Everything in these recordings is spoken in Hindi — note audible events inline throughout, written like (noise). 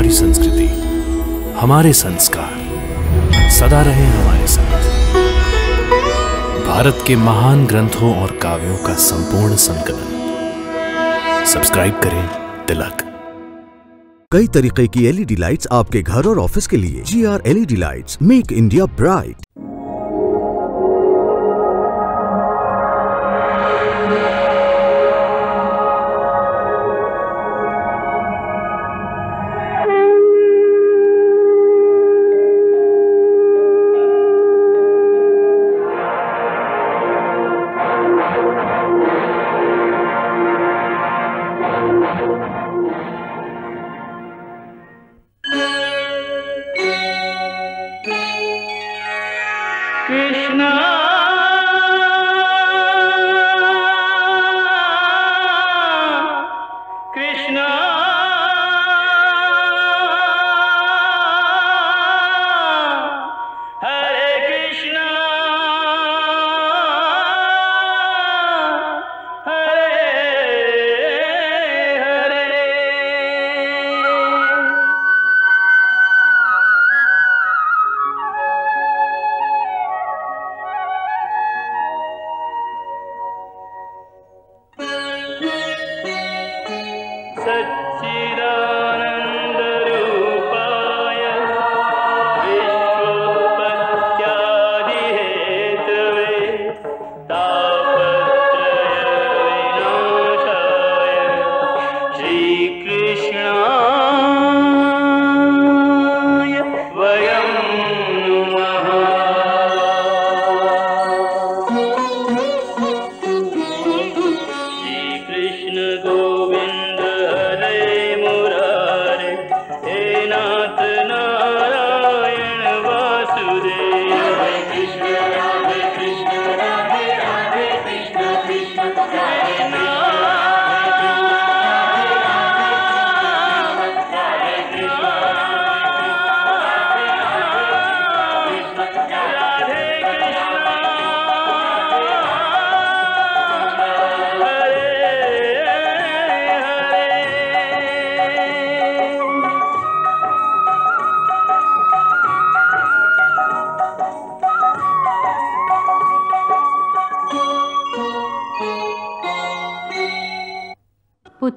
हमारी संस्कृति, हमारे संस्कार सदा रहे हमारे साथ। भारत के महान ग्रंथों और काव्यों का संपूर्ण संकलन। सब्सक्राइब करें, तिलक। कई तरीके की एलईडी लाइट्स आपके घर और ऑफ़िस के लिए। G R LED lights make India bright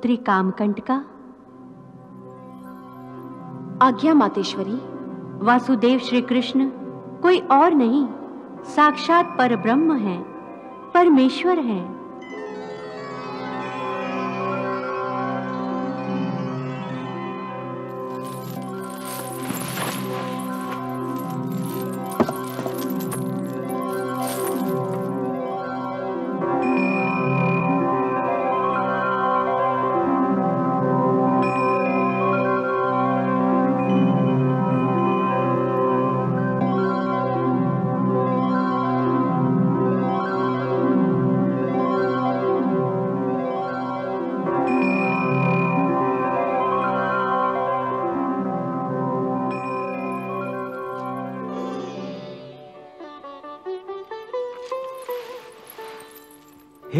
पुत्री कामकंटका। आज्ञा मातेश्वरी, वासुदेव श्री कृष्ण कोई और नहीं, साक्षात पर ब्रह्म है, परमेश्वर है।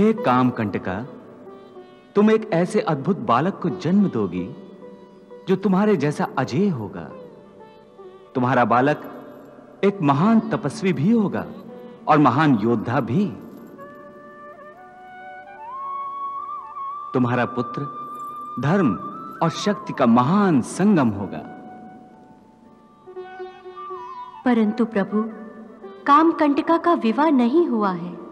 हे काम कंटका तुम एक ऐसे अद्भुत बालक को जन्म दोगी, जो तुम्हारे जैसा अजय होगा। तुम्हारा बालक एक महान तपस्वी भी होगा और महान योद्धा भी। तुम्हारा पुत्र धर्म और शक्ति का महान संगम होगा। परंतु प्रभु, कामकंटका का विवाह नहीं हुआ है।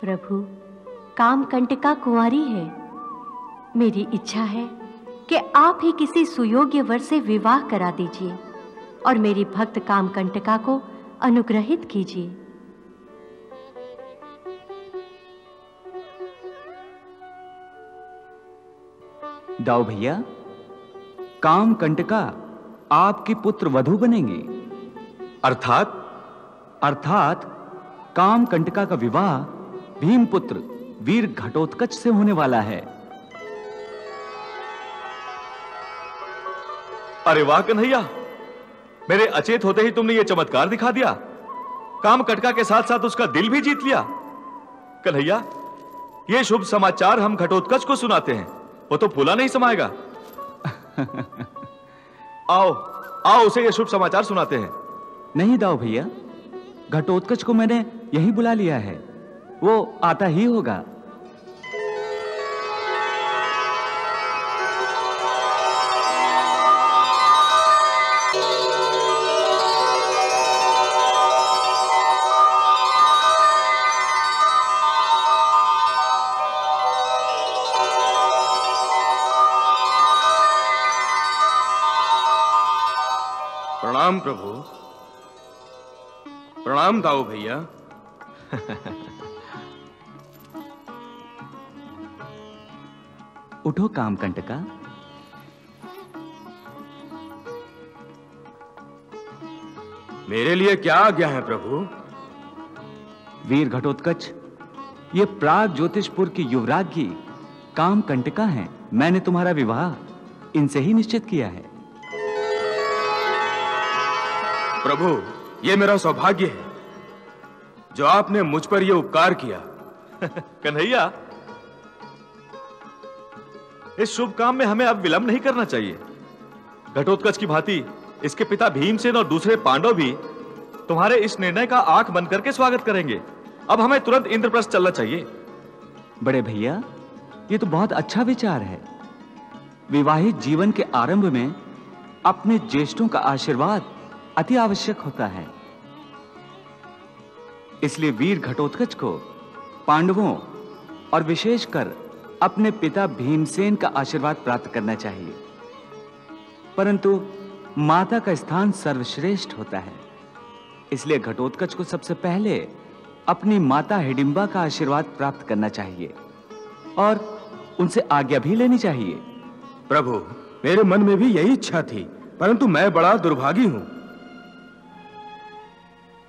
प्रभु कामकंटका कुंवारी है। मेरी इच्छा है कि आप ही किसी सुयोग्य वर से विवाह करा दीजिए और मेरी भक्त कामकंटका को अनुग्रहित कीजिए। दाऊ भैया, काम कंटका आपकी पुत्र वधु बनेंगे। अर्थात अर्थात, काम कंटका का विवाह भीमपुत्र वीर घटोत्कच से होने वाला है। अरे वाह कन्हैया मेरे अचेत होते ही तुमने यह चमत्कार दिखा दिया। काम कटका के साथ साथ उसका दिल भी जीत लिया। कन्हैया ये शुभ समाचार हम घटोत्कच को सुनाते हैं। वो तो फूला नहीं समाएगा। (laughs) आओ आओ उसे यह शुभ समाचार सुनाते हैं। नहीं दाओ भैया घटोत्कच को मैंने यही बुला लिया है। वो आता ही होगा। प्रणाम प्रभु। प्रणाम दाऊ भैया। (laughs) उठो काम कंटका। मेरे लिए क्या आज्ञा है प्रभु? वीर घटोत्कच ये प्राग ज्योतिषपुर की युवराज्ञी काम कंटका हैं। मैंने तुम्हारा विवाह इनसे ही निश्चित किया है। प्रभु ये मेरा सौभाग्य है। जो आपने मुझ पर यह उपकार किया। (laughs) कन्हैया इस शुभ काम में हमें अब विलंब नहीं करना चाहिए। घटोत्कच की भांति, इसके पिता भीमसेन और दूसरे पांडव भी तुम्हारे इस निर्णय का आँख बंद करके स्वागत करेंगे। अब हमें तुरंत इंद्रप्रस्थ चलना चाहिए। बड़े भैया, ये तो बहुत अच्छा विचार है। विवाहित जीवन के आरंभ में अपने ज्येष्ठों का आशीर्वाद अति आवश्यक होता है। इसलिए वीर घटोत्कच को पांडवों और विशेषकर अपने पिता भीमसेन का आशीर्वाद प्राप्त करना चाहिए। परंतु माता का स्थान सर्वश्रेष्ठ होता है। इसलिए घटोत्कच को सबसे पहले अपनी माता हिडिंबा का आशीर्वाद प्राप्त करना चाहिए और उनसे आज्ञा भी लेनी चाहिए। प्रभु मेरे मन में भी यही इच्छा थी परंतु मैं बड़ा दुर्भागी हूँ।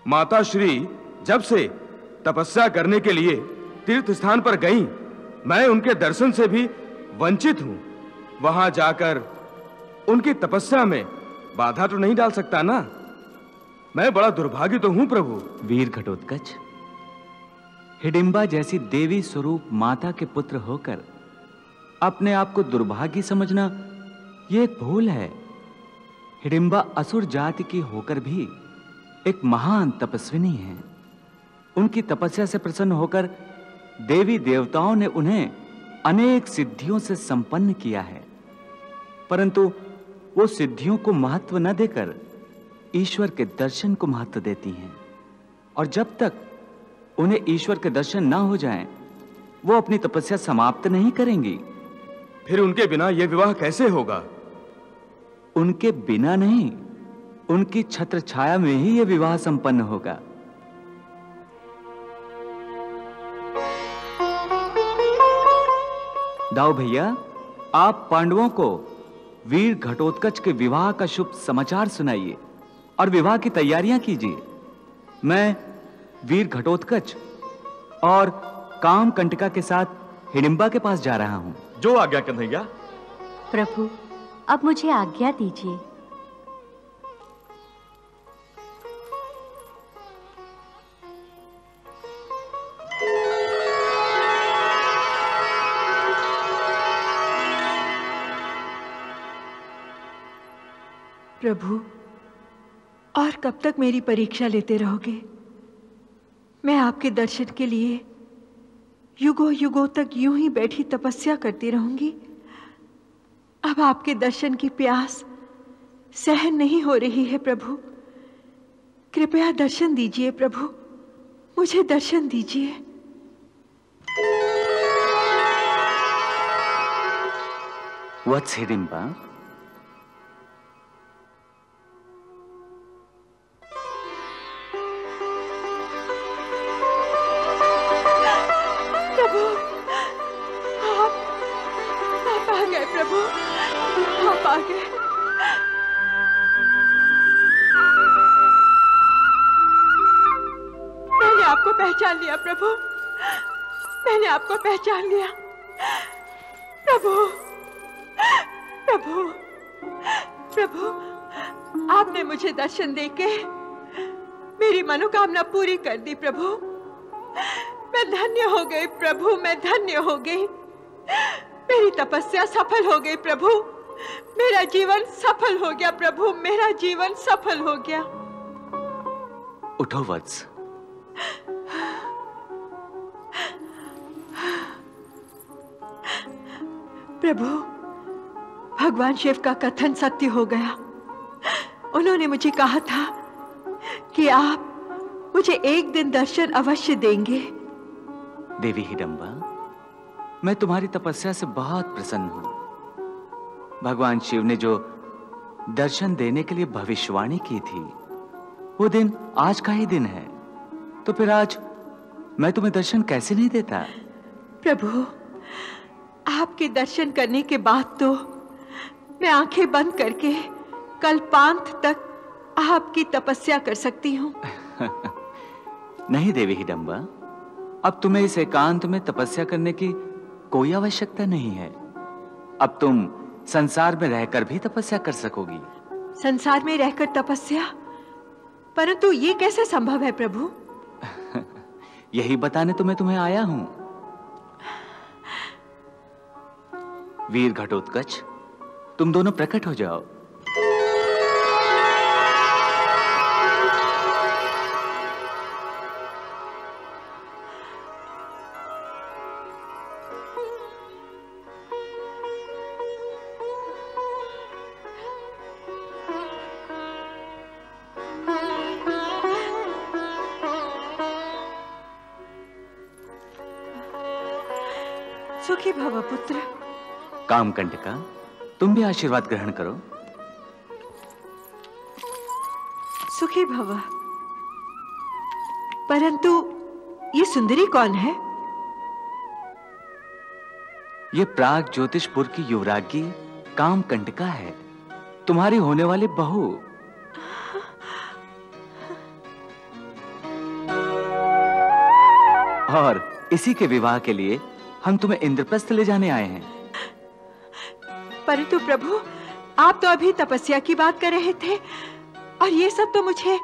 माता श्री जब से तपस्या करने के लिए तीर्थ स्थान पर गईं, मैं उनके दर्शन से भी वंचित हूँ। वहाँ जाकर उनकी तपस्या में बाधा तो नहीं डाल सकता ना? मैं बड़ा दुर्भागी तो हूँ, प्रभु। वीर घटोत्कच हिडिंबा जैसी देवी स्वरूप माता के पुत्र होकर अपने आप को दुर्भाग्य समझना यह एक भूल है। हिडिंबा असुर जाति की होकर भी एक महान तपस्विनी है। उनकी तपस्या से प्रसन्न होकर देवी देवताओं ने उन्हें अनेक सिद्धियों से संपन्न किया है। परंतु वो सिद्धियों को महत्व न देकर ईश्वर के दर्शन को महत्व देती हैं। और जब तक उन्हें ईश्वर के दर्शन ना हो जाएँ, वो अपनी तपस्या समाप्त नहीं करेंगी। फिर उनके बिना यह विवाह कैसे होगा? उनके बिना नहीं उनकी छत्र छाया में ही यह विवाह संपन्न होगा। दाऊ भैया आप पांडवों को वीर घटोत्कच के विवाह का शुभ समाचार सुनाइए और विवाह की तैयारियाँ कीजिए। मैं वीर घटोत्कच और काम कंटिका के साथ हिडिंबा के पास जा रहा हूँ। जो आज्ञा कन्हैया। प्रभु अब मुझे आज्ञा दीजिए। प्रभु, और कब तक मेरी परीक्षा लेते रहोगे? मैं आपके दर्शन के लिए युगों युगों तक यूँ ही बैठी तपस्या करती रहूँगी। अब आपके दर्शन की प्यास सहन नहीं हो रही है प्रभु। कृपया दर्शन दीजिए प्रभु। मुझे दर्शन दीजिए। वत्स हिडिंबा प्रभु आपको पहचान लिया, प्रभु। मैंने आपको पहचान लिया। प्रभु प्रभु प्रभु, आपने मुझे दर्शन देके मेरी मनोकामना पूरी कर दी, प्रभु। मैं धन्य हो गई, प्रभु, मैं धन्य हो गई। मेरी तपस्या सफल हो गई, प्रभु। मेरा जीवन सफल हो गया, प्रभु। मेरा जीवन सफल हो गया। उठो वत्स। प्रभु, भगवान शिव का कथन सत्य हो गया। उन्होंने मुझे कहा था कि आप मुझे एक दिन दर्शन अवश्य देंगे। देवी हिडंबा मैं तुम्हारी तपस्या से बहुत प्रसन्न हूँ। भगवान शिव ने जो दर्शन देने के लिए भविष्यवाणी की थी, वो दिन आज का ही दिन है। तो फिर आज मैं तुम्हें दर्शन कैसे नहीं देता? प्रभु आपके दर्शन करने के बाद तो मैं आँखें बंद करके कल्पांत तक आपकी तपस्या कर सकती हूँ। (laughs) नहीं देवी हिडंबा अब तुम्हें इस एकांत में तपस्या करने की कोई आवश्यकता नहीं है। अब तुम संसार में रहकर भी तपस्या कर सकोगी। संसार में रहकर तपस्या? परंतु ये कैसे संभव है प्रभु? यही बताने तो मैं तुम्हें आया हूँ। वीर घटोत्कच तुम दोनों प्रकट हो जाओ। कामकंटका तुम भी आशीर्वाद ग्रहण करो। सुखी भव। परंतु ये सुंदरी कौन है? ये प्राग ज्योतिषपुर की युवरागी कामकंटका है। तुम्हारी होने वाली बहू। और इसी के विवाह के लिए हम तुम्हें इंद्रप्रस्थ ले जाने आए हैं। परंतु प्रभु, आप तो अभी तपस्या की बात कर रहे थे, और ये सब तो मुझे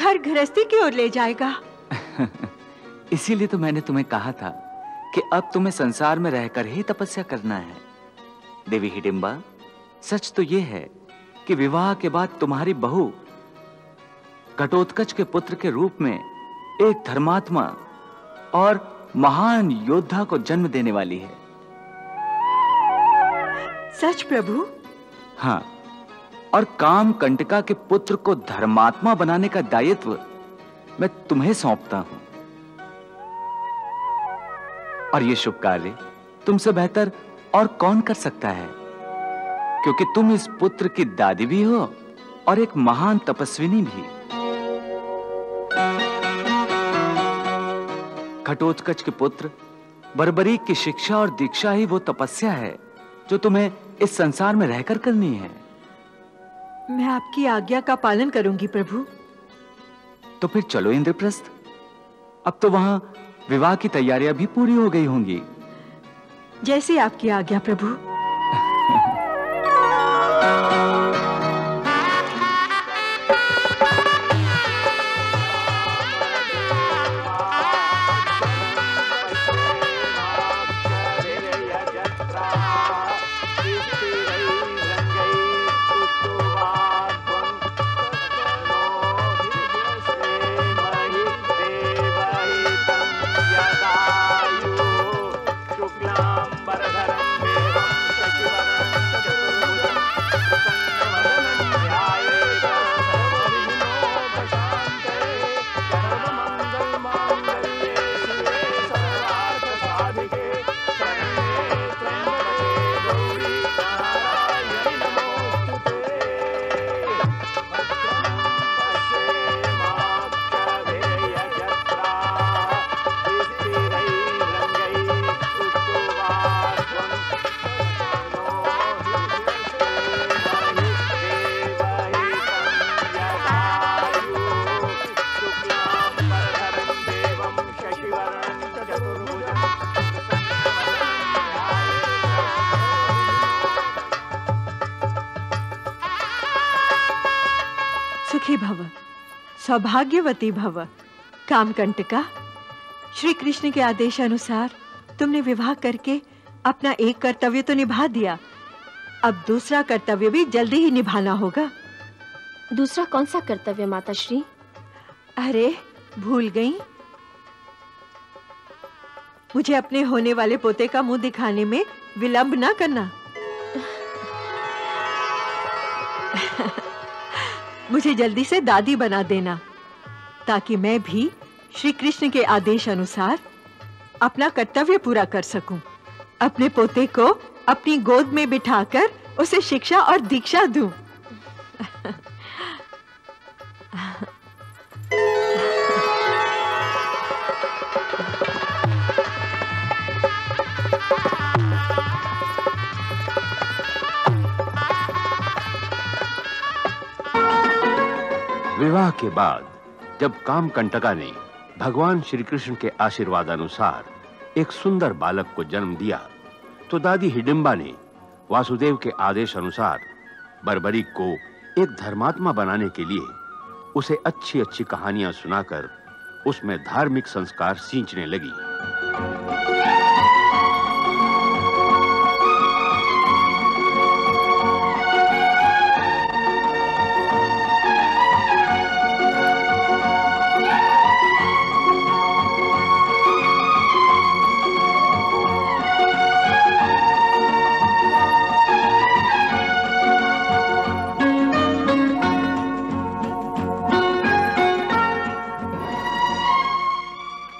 घर गृहस्थी की ओर ले जाएगा। (laughs) इसीलिए तो मैंने तुम्हें कहा था कि अब तुम्हें संसार में रहकर ही तपस्या करना है। देवी हिडिंबा सच तो यह है कि विवाह के बाद तुम्हारी बहू घटोत्कच के पुत्र के रूप में एक धर्मात्मा और महान योद्धा को जन्म देने वाली है। सच प्रभु? हाँ और काम कंटका के पुत्र को धर्मात्मा बनाने का दायित्व मैं तुम्हें सौंपता हूँ। और ये शुभ कार्य तुमसे बेहतर और कौन कर सकता है? क्योंकि तुम इस पुत्र की दादी भी हो और एक महान तपस्विनी भी। घटोत्कच के पुत्र बर्बरीक की शिक्षा और दीक्षा ही वो तपस्या है जो तुम्हें इस संसार में रहकर करनी है। मैं आपकी आज्ञा का पालन करूँगी प्रभु। तो फिर चलो इंद्रप्रस्थ। अब तो वहाँ विवाह की तैयारियाँ भी पूरी हो गई होंगी। जैसी आपकी आज्ञा प्रभु। सौभाग्यवती भव। कामकंटका श्री कृष्ण के आदेश अनुसार तुमने विवाह करके अपना एक कर्तव्य तो निभा दिया। अब दूसरा कर्तव्य भी जल्दी ही निभाना होगा। दूसरा कौन सा कर्तव्य माता श्री अरे भूल गई। मुझे अपने होने वाले पोते का मुँह दिखाने में विलंब ना करना। (laughs) मुझे जल्दी से दादी बना देना, ताकि मैं भी श्री कृष्ण के आदेश अनुसार अपना कर्तव्य पूरा कर सकूँ। अपने पोते को अपनी गोद में बिठाकर उसे शिक्षा और दीक्षा दूँ। (laughs) विवाह के बाद, जब कामकंटका ने भगवान श्री कृष्ण के आशीर्वाद अनुसार एक सुंदर बालक को जन्म दिया तो दादी हिडिंबा ने वासुदेव के आदेश अनुसार बर्बरीक को एक धर्मात्मा बनाने के लिए उसे अच्छी अच्छी कहानियाँ सुनाकर उसमें धार्मिक संस्कार सींचने लगी।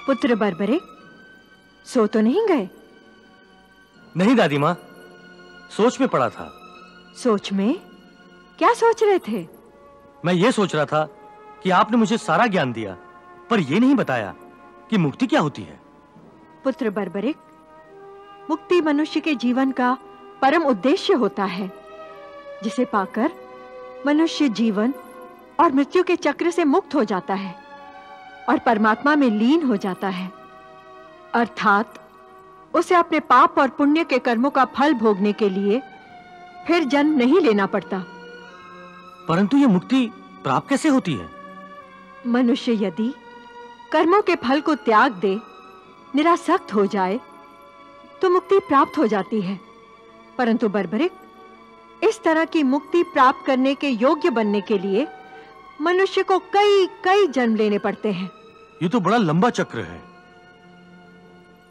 पुत्र बरबरे सो तो नहीं गए? नहीं दादी माँ सोच में पड़ा था। सोच में? क्या सोच रहे थे? मैं ये सोच रहा था कि आपने मुझे सारा ज्ञान दिया पर यह नहीं बताया कि मुक्ति क्या होती है। पुत्र बर्बरिक मुक्ति मनुष्य के जीवन का परम उद्देश्य होता है जिसे पाकर मनुष्य जीवन और मृत्यु के चक्र से मुक्त हो जाता है। और परमात्मा में लीन हो जाता है। अर्थात उसे अपने पाप और पुण्य के कर्मों का फल भोगने के लिए फिर जन्म नहीं लेना पड़ता। परंतु यह मुक्ति प्राप्त कैसे होती है? मनुष्य यदि कर्मों के फल को त्याग दे निरासक्त हो जाए तो मुक्ति प्राप्त हो जाती है। परंतु बर्बरिक इस तरह की मुक्ति प्राप्त करने के योग्य बनने के लिए मनुष्य को कई कई जन्म लेने पड़ते हैं। ये तो बड़ा लंबा चक्र है।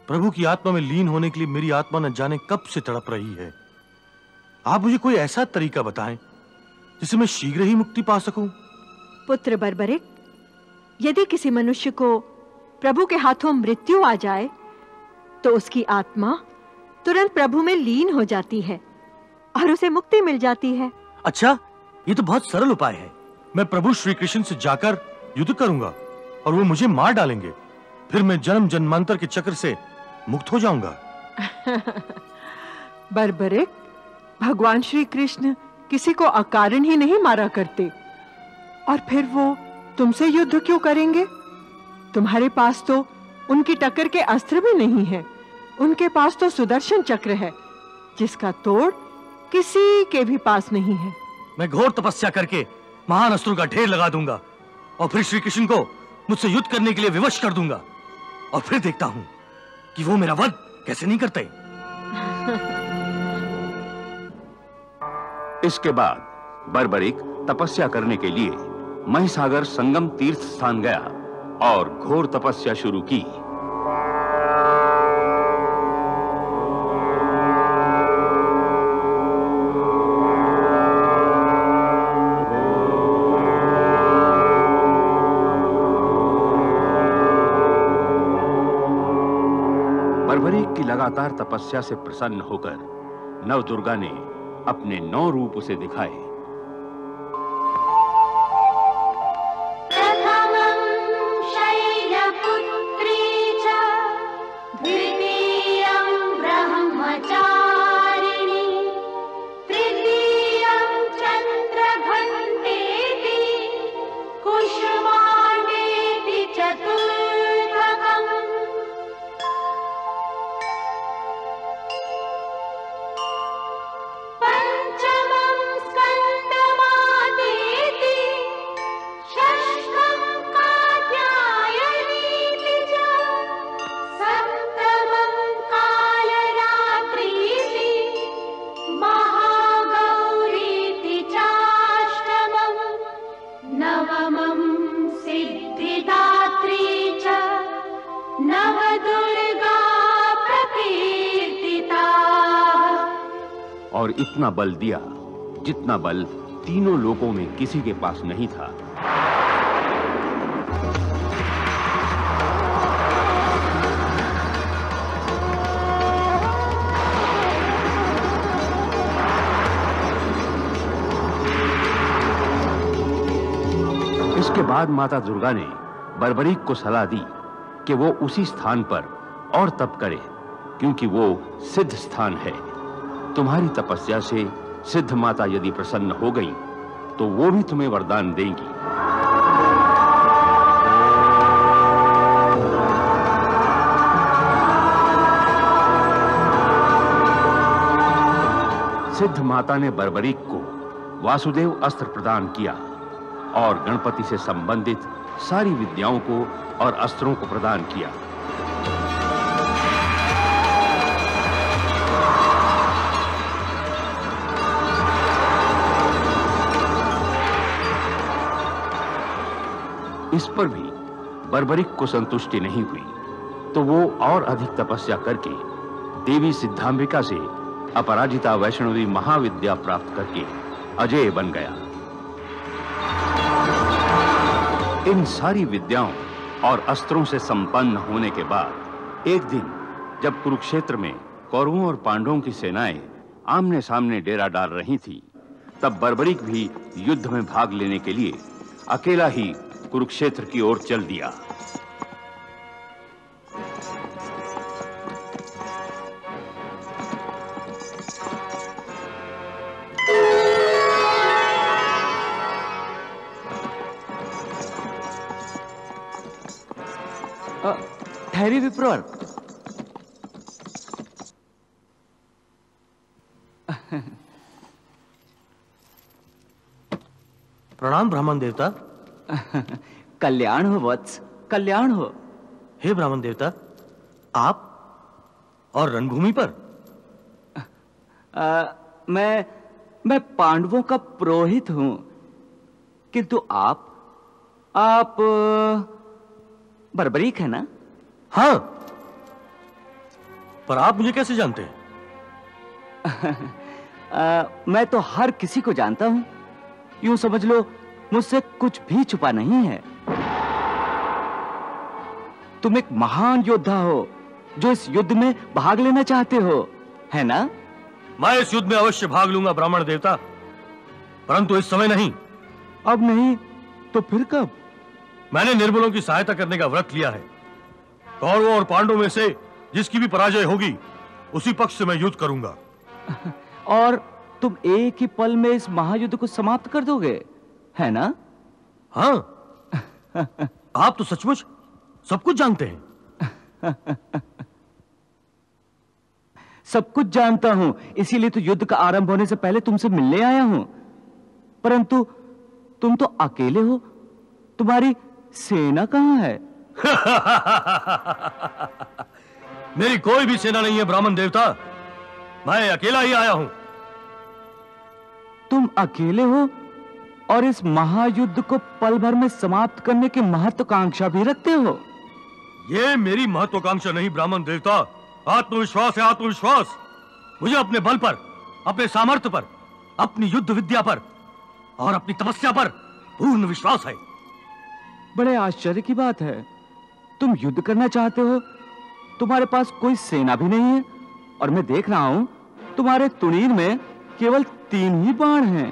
प्रभु की आत्मा में लीन होने के लिए मेरी आत्मा न जाने कब से तड़प रही है। आप मुझे कोई ऐसा तरीका बताएँ जिससे मैं शीघ्र ही मुक्ति पा सकूँ? पुत्र बर्बरिक यदि किसी मनुष्य को प्रभु के हाथों मृत्यु आ जाए तो उसकी आत्मा तुरंत प्रभु में लीन हो जाती है और उसे मुक्ति मिल जाती है। अच्छा ये तो बहुत सरल उपाय है। मैं प्रभु श्री कृष्ण से जाकर युद्ध करूँगा और वो मुझे मार डालेंगे। फिर मैं जन्म जन्मांतर के चक्र से मुक्त हो जाऊँगा। (laughs) बर्बरिक भगवान श्री कृष्ण किसी को अकारण ही नहीं मारा करते। और फिर वो तुमसे युद्ध क्यों करेंगे? तुम्हारे पास तो उनकी टक्कर के अस्त्र भी नहीं है। उनके पास तो सुदर्शन चक्र है जिसका तोड़ किसी के भी पास नहीं है। मैं घोर तपस्या करके महान अस्त्रों का ढेर लगा दूँगा और फिर श्री कृष्ण को मुझसे युद्ध करने के लिए विवश कर दूँगा। और फिर देखता हूँ कि वो मेरा वध कैसे नहीं करते। (laughs) इसके बाद बर्बरिक तपस्या करने के लिए महिसागर संगम तीर्थ स्थान गया और घोर तपस्या शुरू की। लगातार तपस्या से प्रसन्न होकर नवदुर्गा ने अपने नौ रूप उसे दिखाए। बल दिया, जितना बल तीनों लोगों में किसी के पास नहीं था। इसके बाद माता दुर्गा ने बर्बरीक को सलाह दी कि वो उसी स्थान पर और तप करे, क्योंकि वो सिद्ध स्थान है। तुम्हारी तपस्या से सिद्ध माता यदि प्रसन्न हो गई तो वो भी तुम्हें वरदान देंगी। सिद्ध माता ने बर्बरीक को वासुदेव अस्त्र प्रदान किया और गणपति से संबंधित सारी विद्याओं को और अस्त्रों को प्रदान किया। इस पर भी बर्बरिक को संतुष्टि नहीं हुई तो वो और अधिक तपस्या करके देवी सिद्धांबिका से अपराजिता वैष्णवी महाविद्या प्राप्त करके अजय बन गया। इन सारी विद्याओं और अस्त्रों से संपन्न होने के बाद, एक दिन जब कुरुक्षेत्र में कौरवों और पांडवों की सेनाएँ आमने सामने डेरा डाल रही थी, तब बर्बरिक भी युद्ध में भाग लेने के लिए अकेला ही कुरुक्षेत्र की ओर चल दिया। अ, ठहरी विप्रोर। प्रणाम ब्राह्मण देवता। (laughs) कल्याण हो वत्स। कल्याण हो। हे ब्राह्मण देवता आप और रणभूमि पर? (laughs) अ, मैं मैं पांडवों का पुरोहित हूँ। किंतु आप आप बर्बरीक है ना? हाँ। पर आप मुझे कैसे जानते हैं? (laughs) मैं तो हर किसी को जानता हूँ। यूँ समझ लो मुझसे कुछ भी छुपा नहीं है। तुम एक महान योद्धा हो जो इस युद्ध में भाग लेना चाहते हो है ना? मैं इस युद्ध में अवश्य भाग लूँगा ब्राह्मण देवता। परंतु इस समय नहीं। अब नहीं तो फिर कब? मैंने निर्बलों की सहायता करने का व्रत लिया है। कौरवों और पांडवों में से जिसकी भी पराजय होगी उसी पक्ष से मैं युद्ध करूँगा। (laughs) और तुम एक ही पल में इस महायुद्ध को समाप्त कर दोगे? है ना? हाँ। आप तो सचमुच सब कुछ जानते हैं। सब कुछ जानता हूँ इसीलिए तो युद्ध का आरंभ होने से पहले तुमसे मिलने आया हूँ। परंतु तुम तो अकेले हो तुम्हारी सेना कहाँ है? (laughs) मेरी कोई भी सेना नहीं है ब्राह्मण देवता। मैं अकेला ही आया हूँ। तुम अकेले हो और इस महायुद्ध को पल भर में समाप्त करने की महत्वाकांक्षा भी रखते हो। ये मेरी महत्वाकांक्षा नहीं ब्राह्मण देवता। आत्मविश्वास है आत्मविश्वास। मुझे अपने बल पर अपने सामर्थ्य पर अपनी युद्ध विद्या पर और अपनी तपस्या पर पूर्ण विश्वास है। बड़े आश्चर्य की बात है। तुम युद्ध करना चाहते हो? तुम्हारे पास कोई सेना भी नहीं है। और मैं देख रहा हूँ तुम्हारे तुणीर में केवल तीन ही बाण हैं।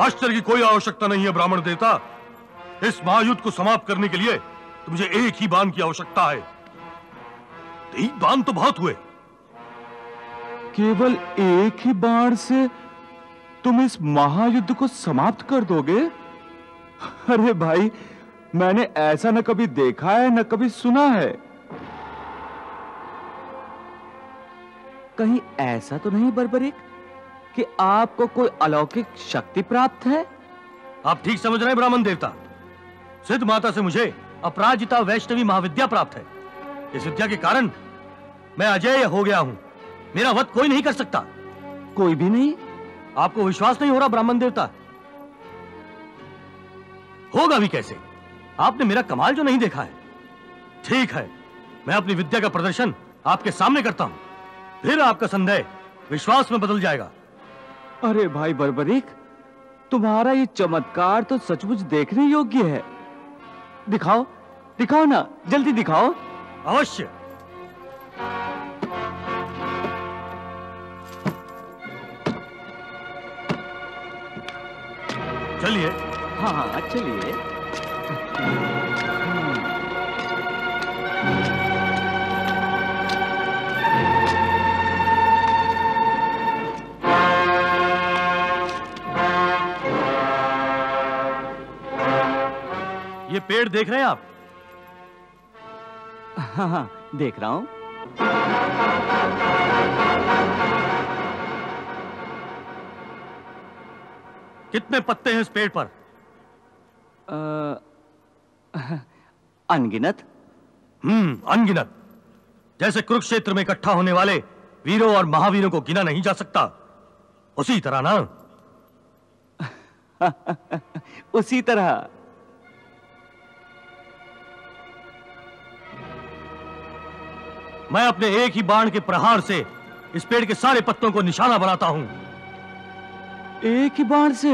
आश्चर्य की कोई आवश्यकता नहीं है, ब्राह्मण देवता। इस महायुद्ध को समाप्त करने के लिए तो मुझे एक ही बाण की आवश्यकता है। तीन बाण तो बहुत हुए। केवल एक ही बाण से तुम इस महायुद्ध को समाप्त कर दोगे? अरे भाई, मैंने ऐसा न कभी देखा है, न कभी सुना है। कहीं ऐसा तो नहीं, बर्बरिक? कि आपको कोई अलौकिक शक्ति प्राप्त है? आप ठीक समझ रहे हैं ब्राह्मण देवता। सिद्ध माता से मुझे अपराजिता वैष्णवी महाविद्या प्राप्त है। इस विद्या के कारण मैं अजय हो गया हूँ। मेरा वध कोई नहीं कर सकता। कोई भी नहीं? आपको विश्वास नहीं हो रहा ब्राह्मण देवता? होगा भी कैसे? आपने मेरा कमाल जो नहीं देखा है। ठीक है मैं अपनी विद्या का प्रदर्शन आपके सामने करता हूँ। फिर आपका संदेह विश्वास में बदल जाएगा। अरे भाई बर्बरिक तुम्हारा ये चमत्कार तो सचमुच देखने योग्य है। दिखाओ दिखाओ ना जल्दी दिखाओ। अवश्य। चलिए। हाँ हाँ चलिए। ये पेड़ देख रहे हैं आप? हाँ हाँ देख रहा हूँ। कितने पत्ते हैं इस पेड़ पर? अ, अनगिनत। हम्म अनगिनत। जैसे कुरुक्षेत्र में इकट्ठा होने वाले वीरों और महावीरों को गिना नहीं जा सकता। उसी तरह ना? (laughs) उसी तरह। मैं अपने एक ही बाण के प्रहार से इस पेड़ के सारे पत्तों को निशाना बनाता हूँ। एक ही बाण से?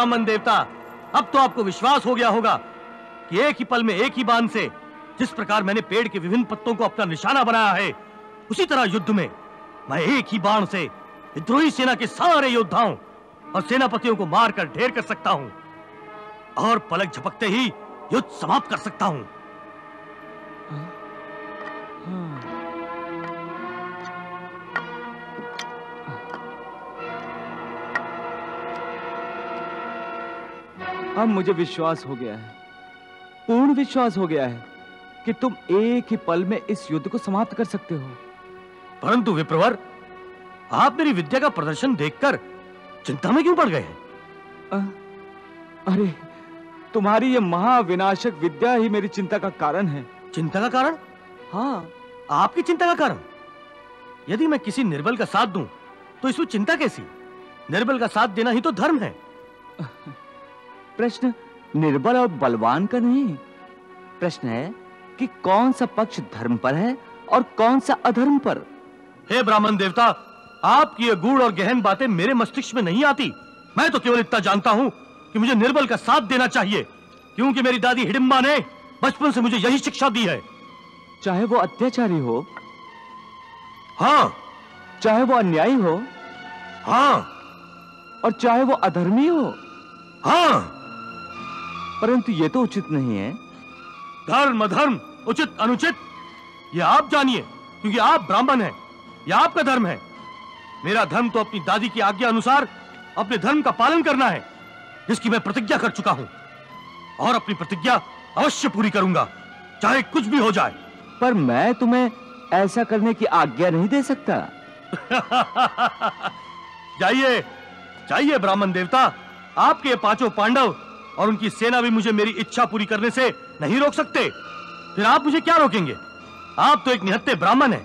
ब्राह्मण देवता, अब तो आपको विश्वास हो गया होगा कि एक ही पल में एक ही बाण से जिस प्रकार मैंने पेड़ के विभिन्न पत्तों को अपना निशाना बनाया है, उसी तरह युद्ध में मैं एक ही बाण से विद्रोही सेना के सारे योद्धाओं और सेनापतियों को मारकर ढेर कर सकता हूँ और पलक झपकते ही युद्ध समाप्त कर सकता हूँ। अब मुझे विश्वास हो गया है। पूर्ण विश्वास हो गया है कि तुम एक ही पल में इस युद्ध को समाप्त कर सकते हो। परंतु विप्रवर आप मेरी विद्या का प्रदर्शन देखकर चिंता में क्यों पड़ गए हैं? अरे तुम्हारी ये महाविनाशक विद्या ही मेरी चिंता का कारण है। चिंता का कारण? हाँ। आपकी चिंता का कारण? यदि मैं किसी निर्बल का साथ दूँ तो इसमें चिंता कैसी? निर्बल का साथ देना ही तो धर्म है। प्रश्न निर्बल और बलवान का नहीं। प्रश्न है कि कौन सा पक्ष धर्म पर है और कौन सा अधर्म पर? हे ब्राह्मण देवता आपकी ये गूढ़ और गहन बातें मेरे मस्तिष्क में नहीं आती। मैं तो केवल इतना जानता हूँ कि मुझे निर्बल का साथ देना चाहिए क्योंकि मेरी दादी हिडिंबा ने बचपन से मुझे यही शिक्षा दी है। चाहे वो अत्याचारी हो। हाँ। चाहे वो अन्यायी हो। हाँ। और चाहे वो अधर्मी हो। हाँ। परंतु ये तो उचित नहीं है। धर्म अधर्म उचित अनुचित ये आप जानिए क्योंकि आप ब्राह्मण हैं यह आपका धर्म है। मेरा धर्म तो अपनी दादी की आज्ञा अनुसार अपने धर्म का पालन करना है जिसकी मैं प्रतिज्ञा कर चुका हूँ और अपनी प्रतिज्ञा अवश्य पूरी करूँगा चाहे कुछ भी हो जाए। पर मैं तुम्हें ऐसा करने की आज्ञा नहीं दे सकता। (laughs) जाइए जाइए ब्राह्मण देवता आपके पाँचों पांडव और उनकी सेना भी मुझे मेरी इच्छा पूरी करने से नहीं रोक सकते। फिर आप मुझे क्या रोकेंगे? आप तो एक निहत्ते ब्राह्मण हैं।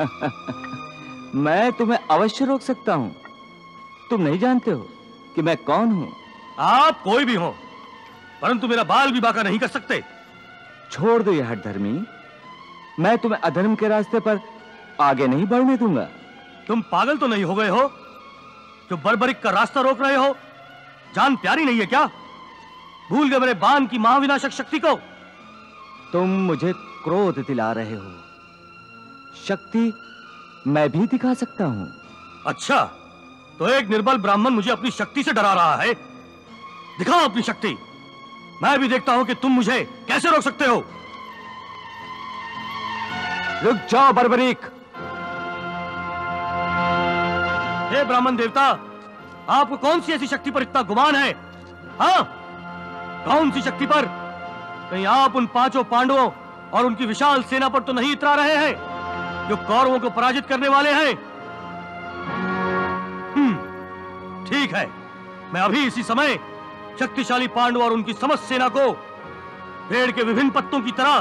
(laughs) मैं तुम्हें अवश्य रोक सकता हूँ। तुम नहीं जानते हो कि मैं कौन हूँ। आप कोई भी हो परंतु मेरा बाल भी बाका नहीं कर सकते। छोड़ दो यह धर्मी मैं तुम्हें अधर्म के रास्ते पर आगे नहीं बढ़ने दूँगा। तुम पागल तो नहीं हो गए हो? जो बर्बरिक का रास्ता रोक रहे हो जान प्यारी नहीं है क्या? भूल गए मेरे बाण की महाविनाशक शक्ति को। तुम मुझे क्रोध दिला रहे हो। शक्ति मैं भी दिखा सकता हूँ। अच्छा तो एक निर्बल ब्राह्मण मुझे अपनी शक्ति से डरा रहा है। दिखाओ अपनी शक्ति। मैं भी देखता हूँ कि तुम मुझे कैसे रोक सकते हो। रुक जाओ बर्बरीक। हे ब्राह्मण देवता आपको कौन सी ऐसी शक्ति पर इतना गुमान है? हाँ? कौन सी शक्ति पर? कहीं आप उन पाँचों पांडवों और उनकी विशाल सेना पर तो नहीं इतरा रहे हैं जो कौरवों को पराजित करने वाले हैं? हम्म, ठीक है। मैं अभी इसी समय शक्तिशाली पांडव और उनकी समस्त सेना को पेड़ के विभिन्न पत्तों की तरह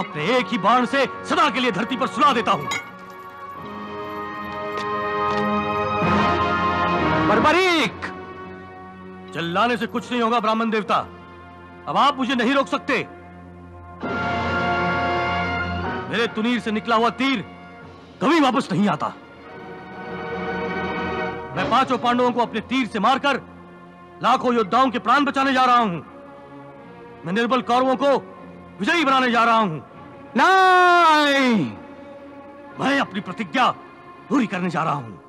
अपने एक ही बाण से सदा के लिए धरती पर सुला देता हूँ। बर्बरीक। चिल्लाने से कुछ नहीं होगा, ब्राह्मण देवता। अब आप मुझे नहीं रोक सकते। मेरे तुनीर से निकला हुआ तीर कभी वापस नहीं आता। मैं पाँचों पांडवों को अपने तीर से मारकर लाखों योद्धाओं के प्राण बचाने जा रहा हूँ। मैं निर्बल कौरवों को विजयी बनाने जा रहा हूँ। नहीं! मैं अपनी प्रतिज्ञा पूरी करने जा रहा हूँ।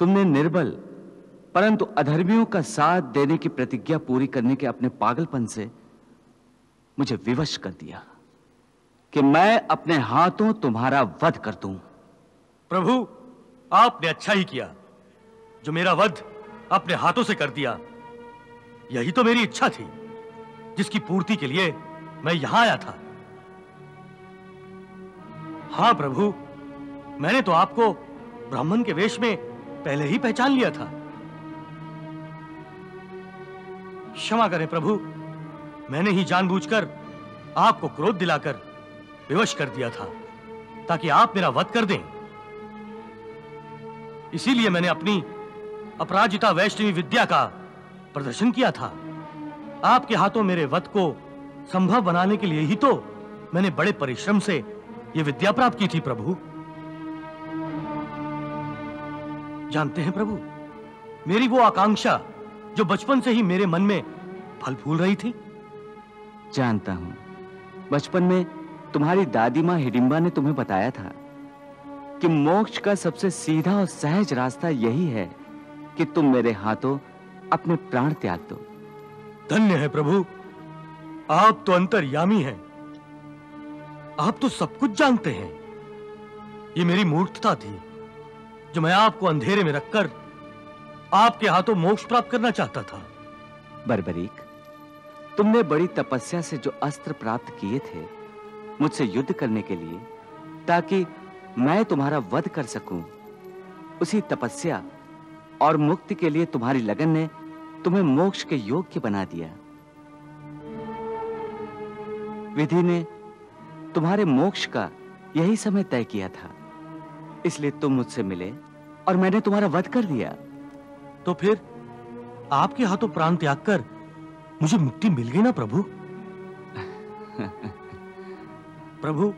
तुमने निर्बल, परंतु अधर्मियों का साथ देने की प्रतिज्ञा पूरी करने के अपने पागलपन से मुझे विवश कर दिया कि मैं अपने हाथों तुम्हारा वध कर दूँ। प्रभु, आपने अच्छा ही किया। जो मेरा वध अपने हाथों से कर दिया, यही तो मेरी इच्छा थी, जिसकी पूर्ति के लिए मैं यहाँ आया था। हाँ प्रभु, मैंने तो आपको ब्राह्मण के वेश में पहले ही पहचान लिया था। क्षमा करें प्रभु, मैंने ही जानबूझकर आपको क्रोध दिलाकर विवश कर दिया था, ताकि आप मेरा वध कर दें। इसीलिए मैंने अपनी अपराजिता वैष्णवी विद्या का प्रदर्शन किया था। आपके हाथों मेरे वध को संभव बनाने के लिए ही तो मैंने बड़े परिश्रम से यह विद्या प्राप्त की थी, प्रभु। जानते हैं प्रभु? मेरी वो आकांक्षा जो बचपन से ही मेरे मन में फल फूल रही थी। जानता हूँ। बचपन में तुम्हारी दादी माँ हिडिंबा ने तुम्हें बताया था कि मोक्ष का सबसे सीधा और सहज रास्ता यही है कि तुम मेरे हाथों अपने प्राण त्याग दो। धन्य है प्रभु। आप तो अंतर्यामी हैं। आप तो सब कुछ जानते हैं। ये मेरी मूर्खता थी। जो मैं आपको अंधेरे में रखकर आपके हाथों मोक्ष प्राप्त करना चाहता था। बरबरीक, तुमने बड़ी तपस्या से जो अस्त्र प्राप्त किए थे मुझसे युद्ध करने के लिए, ताकि मैं तुम्हारा वध कर सकूँ। उसी तपस्या और मुक्ति के लिए तुम्हारी लगन ने तुम्हें मोक्ष के योग्य बना दिया। विधि ने तुम्हारे मोक्ष का यही समय तय किया था। इसलिए तुम मुझसे मिले और मैंने तुम्हारा वध कर दिया। तो फिर आपके हाथों प्राण त्याग कर मुझे मुक्ति मिल गई ना प्रभु? (laughs) प्रभु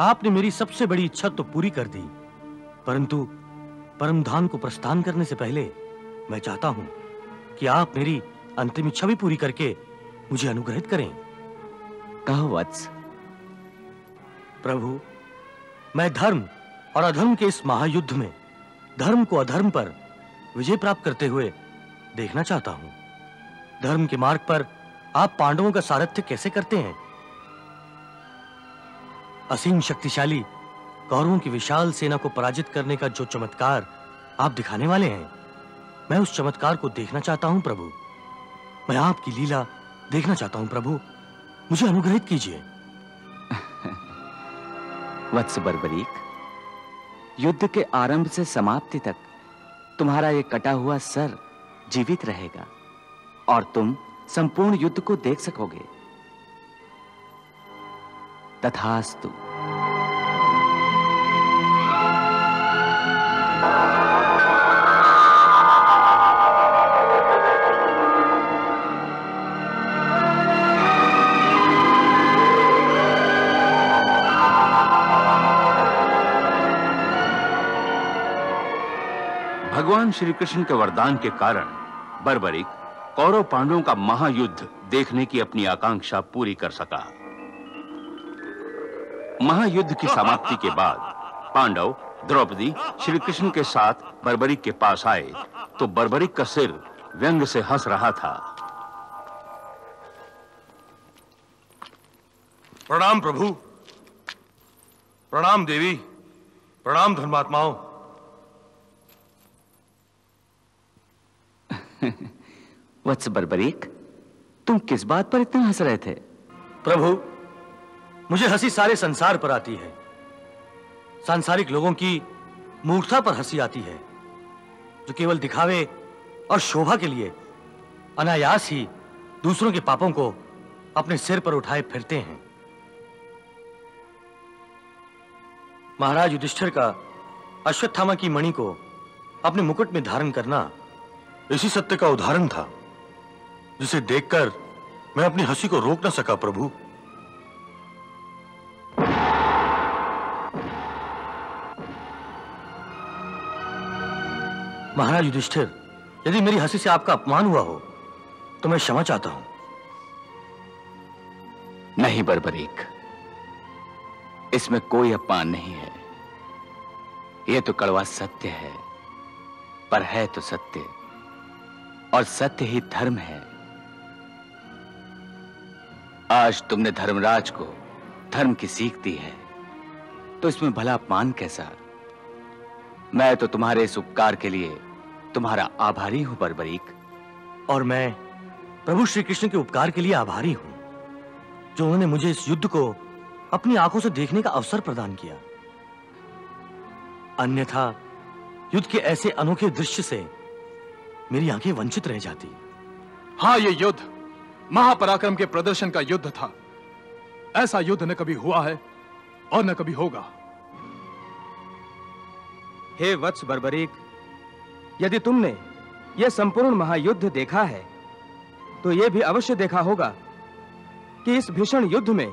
आपने मेरी सबसे बड़ी इच्छा तो पूरी कर दी परंतु परम धाम को प्रस्थान करने से पहले मैं चाहता हूँ कि आप मेरी अंतिम इच्छा भी पूरी करके मुझे अनुग्रहित करें। कहो वत्स। प्रभु मैं धर्म और अधर्म के इस महायुद्ध में धर्म को अधर्म पर विजय प्राप्त करते हुए देखना चाहता हूँ। धर्म के मार्ग पर आप पांडवों का सारथ्य कैसे करते हैं? असीम शक्तिशाली कौरवों की विशाल सेना को पराजित करने का जो चमत्कार आप दिखाने वाले हैं, मैं उस चमत्कार को देखना चाहता हूँ, प्रभु। मैं आपकी लीला देखना चाहता हूँ, प्रभु। मुझे अनुग्रहित कीजिए। (laughs) वत्स बर्बरीक। युद्ध के आरंभ से समाप्ति तक तुम्हारा ये कटा हुआ सर जीवित रहेगा और तुम संपूर्ण युद्ध को देख सकोगे। तथास्तु। भगवान श्री कृष्ण के वरदान के कारण बर्बरिक कौरव पांडवों का महायुद्ध देखने की अपनी आकांक्षा पूरी कर सका। महायुद्ध की समाप्ति के बाद पांडव द्रौपदी श्री कृष्ण के साथ बर्बरिक के पास आए तो बर्बरिक का सिर व्यंग से हंस रहा था। प्रणाम प्रभु। प्रणाम देवी। प्रणाम धर्मात्माओं। (laughs) वत्स बर्बरीक, तुम किस बात पर इतना हंस रहे थे? प्रभु, मुझे हँसी सारे संसार पर आती है। सांसारिक लोगों की मूर्खता पर हँसी आती है, जो केवल दिखावे और शोभा के लिए अनायास ही दूसरों के पापों को अपने सिर पर उठाए फिरते हैं। महाराज युधिष्ठिर का अश्वत्थामा की मणि को अपने मुकुट में धारण करना इसी सत्य का उदाहरण था, जिसे देखकर मैं अपनी हँसी को रोक न सका, प्रभु। महाराज युधिष्ठिर, यदि मेरी हँसी से आपका अपमान हुआ हो तो मैं क्षमा चाहता हूँ। नहीं, बर्बरीक। इसमें कोई अपमान नहीं है। यह तो कड़वा सत्य है, पर है तो सत्य। और सत्य ही धर्म है। आज तुमने धर्मराज को धर्म की सीख दी है। तो इसमें भला अपमान कैसा? मैं तो तुम्हारे इस उपकार के लिए तुम्हारा आभारी हूँ, बर्बरीक। और मैं प्रभु श्री कृष्ण के उपकार के लिए आभारी हूँ, जो उन्होंने मुझे इस युद्ध को अपनी आँखों से देखने का अवसर प्रदान किया। अन्यथा युद्ध के ऐसे अनोखे दृश्य से मेरी आँखें वंचित रह जाती। हाँ ये युद्ध महापराक्रम के प्रदर्शन का युद्ध था। ऐसा युद्ध न कभी हुआ है और न कभी होगा। हे वत्स बर्बरीक यदि तुमने यह संपूर्ण महायुद्ध देखा है तो यह भी अवश्य देखा होगा कि इस भीषण युद्ध में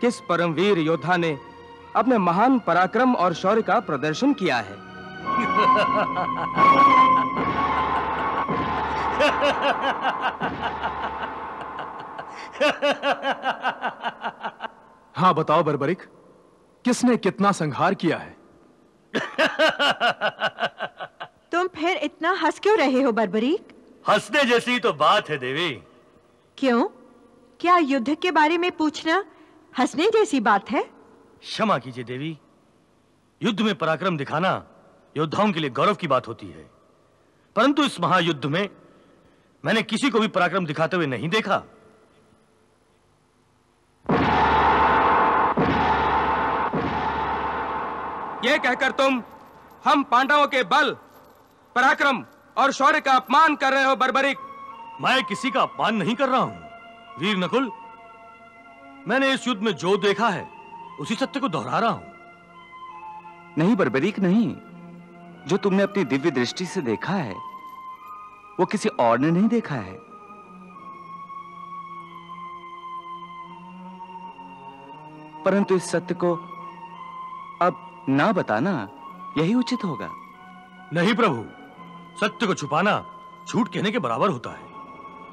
किस परमवीर योद्धा ने अपने महान पराक्रम और शौर्य का प्रदर्शन किया है। (laughs) हाँ बताओ बर्बरिक किसने कितना संहार किया है? (laughs) तुम फिर इतना हंस क्यों रहे हो बर्बरीक? हंसने जैसी तो बात है देवी। क्यों? क्या युद्ध के बारे में पूछना हंसने जैसी बात है? क्षमा कीजिए देवी युद्ध में पराक्रम दिखाना योद्धाओं के लिए गौरव की बात होती है। परंतु इस महायुद्ध में मैंने किसी को भी पराक्रम दिखाते हुए नहीं देखा। ये कहकर तुम हम पांडवों के बल पराक्रम और शौर्य का अपमान कर रहे हो बर्बरिक। मैं किसी का अपमान नहीं कर रहा हूँ। वीर नकुल मैंने इस युद्ध में जो देखा है उसी सत्य को दोहरा रहा हूँ। नहीं बर्बरीक नहीं। जो तुमने अपनी दिव्य दृष्टि से देखा है, वो किसी और ने नहीं देखा है। परंतु इस सत्य को अब ना बताना यही उचित होगा। नहीं प्रभु, सत्य को छुपाना झूठ कहने के बराबर होता है,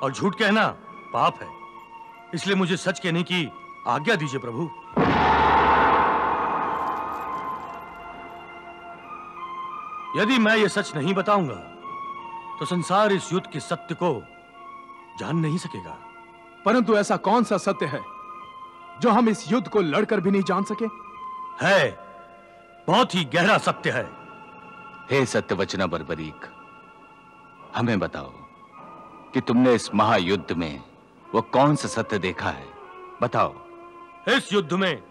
और झूठ कहना पाप है। इसलिए मुझे सच कहने की आज्ञा दीजिए प्रभु। यदि मैं ये सच नहीं बताऊँगा तो संसार इस युद्ध के सत्य को जान नहीं सकेगा। परंतु ऐसा कौन सा सत्य है जो हम इस युद्ध को लड़कर भी नहीं जान सके? है बहुत ही गहरा सत्य है। हे सत्यवचना बर्बरीक हमें बताओ कि तुमने इस महायुद्ध में वो कौन सा सत्य देखा है? बताओ। इस युद्ध में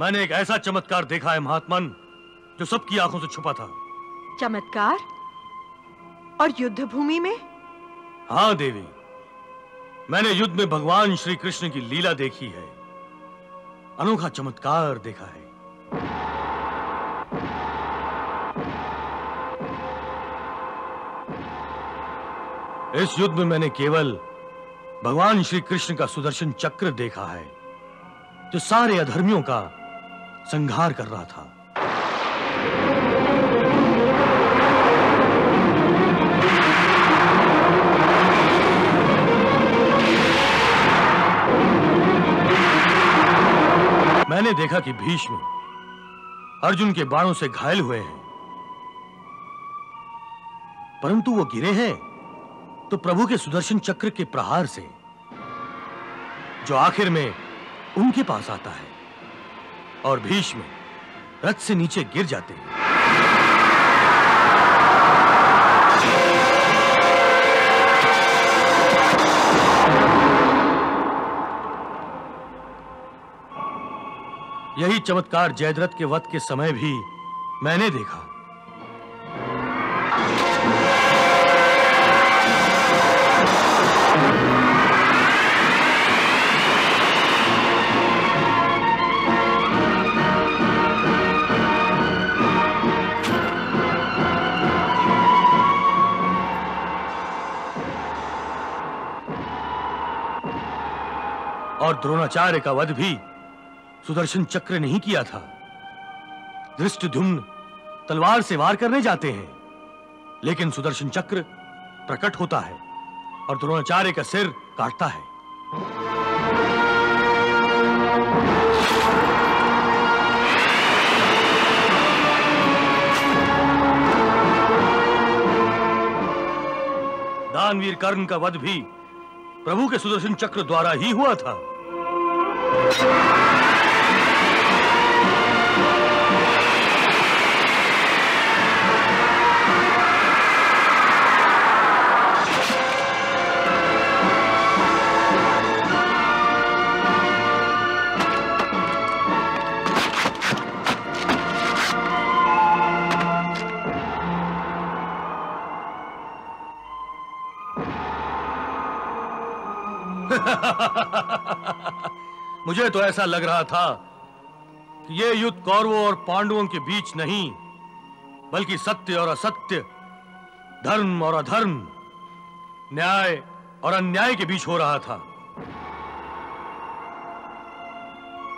मैंने एक ऐसा चमत्कार देखा है महात्मन जो सबकी आँखों से छुपा था। चमत्कार? और युद्ध भूमि में? हाँ देवी। मैंने युद्ध में भगवान श्री कृष्ण की लीला देखी है। अनोखा चमत्कार देखा है। इस युद्ध में मैंने केवल भगवान श्री कृष्ण का सुदर्शन चक्र देखा है, जो सारे अधर्मियों का संहार कर रहा था। मैंने देखा कि भीष्म अर्जुन के बाणों से घायल हुए हैं। परंतु वो गिरे हैं तो प्रभु के सुदर्शन चक्र के प्रहार से, जो आखिर में उनके पास आता है, और भीष्म रथ से नीचे गिर जाते हैं। यही चमत्कार जयद्रथ के वध के समय भी मैंने देखा। और द्रोणाचार्य का वध भी सुदर्शन चक्र नहीं किया था। धृष्टधुम्न तलवार से वार करने जाते हैं। लेकिन सुदर्शन चक्र प्रकट होता है और द्रोणाचार्य का सिर काटता है। दानवीर कर्ण का वध भी प्रभु के सुदर्शन चक्र द्वारा ही हुआ था। मुझे तो ऐसा लग रहा था कि ये युद्ध कौरवों और पांडवों के बीच नहीं, बल्कि सत्य और असत्य, धर्म और अधर्म, न्याय और अन्याय के बीच हो रहा था।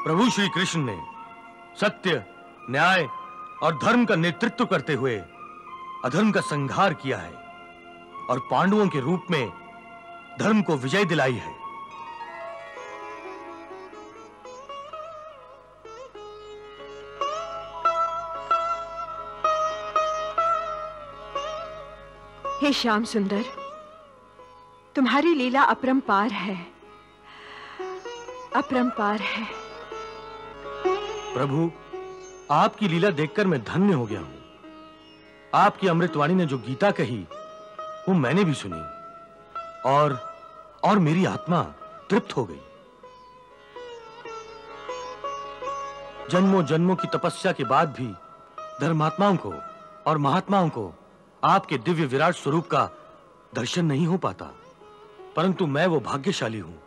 प्रभु श्री कृष्ण ने सत्य, न्याय और धर्म का नेतृत्व करते हुए अधर्म का संहार किया है और पांडवों के रूप में धर्म को विजय दिलाई है। हे श्याम सुंदर, तुम्हारी लीला अपरंपार है। अपरंपार है। प्रभु, आपकी लीला देखकर मैं धन्य हो गया हूँ। आपकी अमृतवाणी ने जो गीता कही, वो मैंने भी सुनी, और और मेरी आत्मा तृप्त हो गई। जन्मों जन्मों की तपस्या के बाद भी धर्मात्माओं को और महात्माओं को आपके दिव्य विराट स्वरूप का दर्शन नहीं हो पाता। परंतु मैं वो भाग्यशाली हूँ,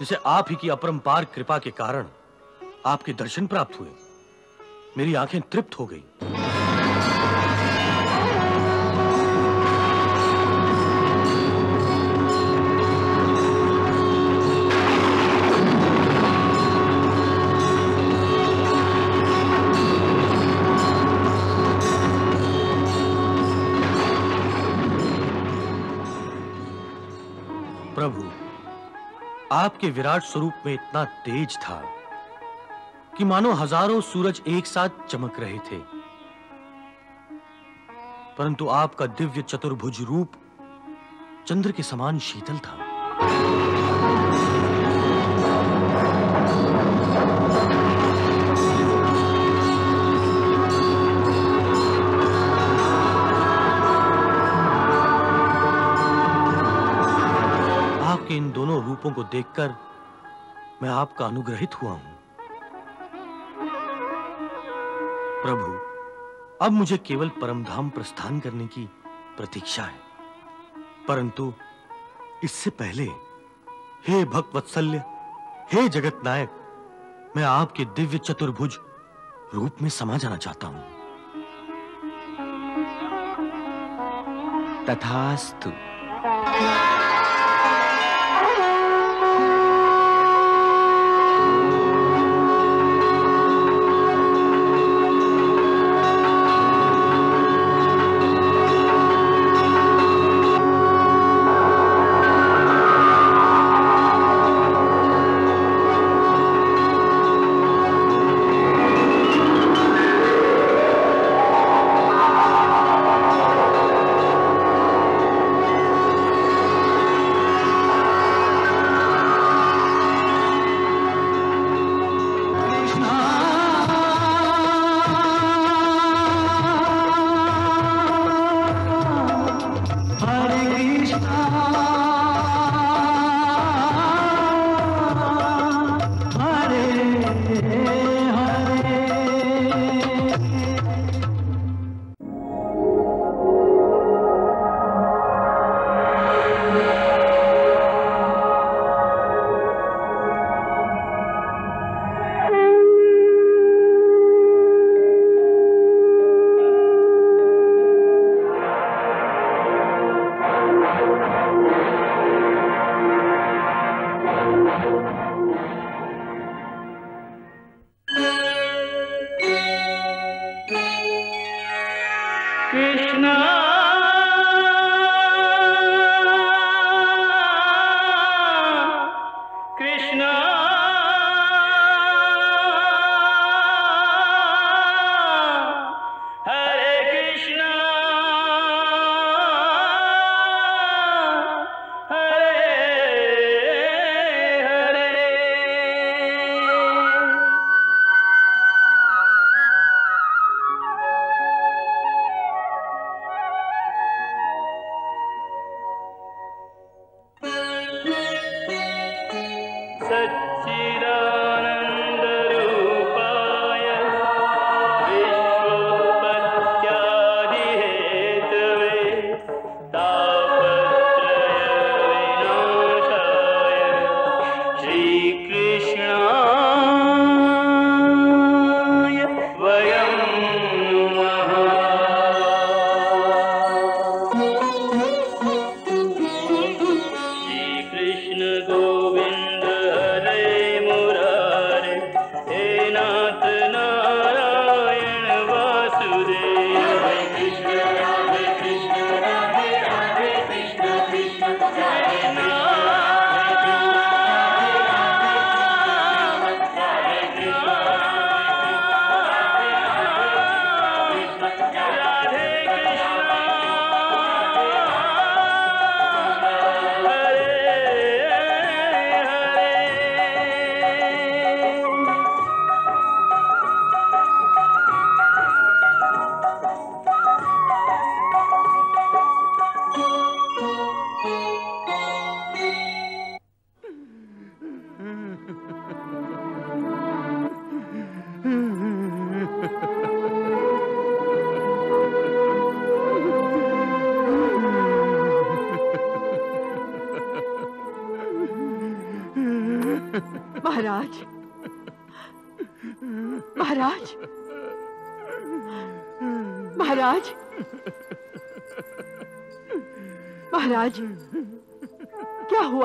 जिसे आप ही की अपरंपार कृपा के कारण आपके दर्शन प्राप्त हुए। मेरी आँखें तृप्त हो गई। आपके विराट स्वरूप में इतना तेज था कि मानो हज़ारों सूरज एक साथ चमक रहे थे। परंतु आपका दिव्य चतुर्भुज रूप चंद्र के समान शीतल था। रूपों को देखकर मैं आपका अनुग्रहित हुआ हूँ। प्रभु, अब मुझे केवल परमधाम प्रस्थान करने की प्रतीक्षा है। परंतु इससे पहले, हे भक्त वत्सल्य हे जगत नायक मैं आपके दिव्य चतुर्भुज रूप में समा जाना चाहता हूँ। तथास्तु।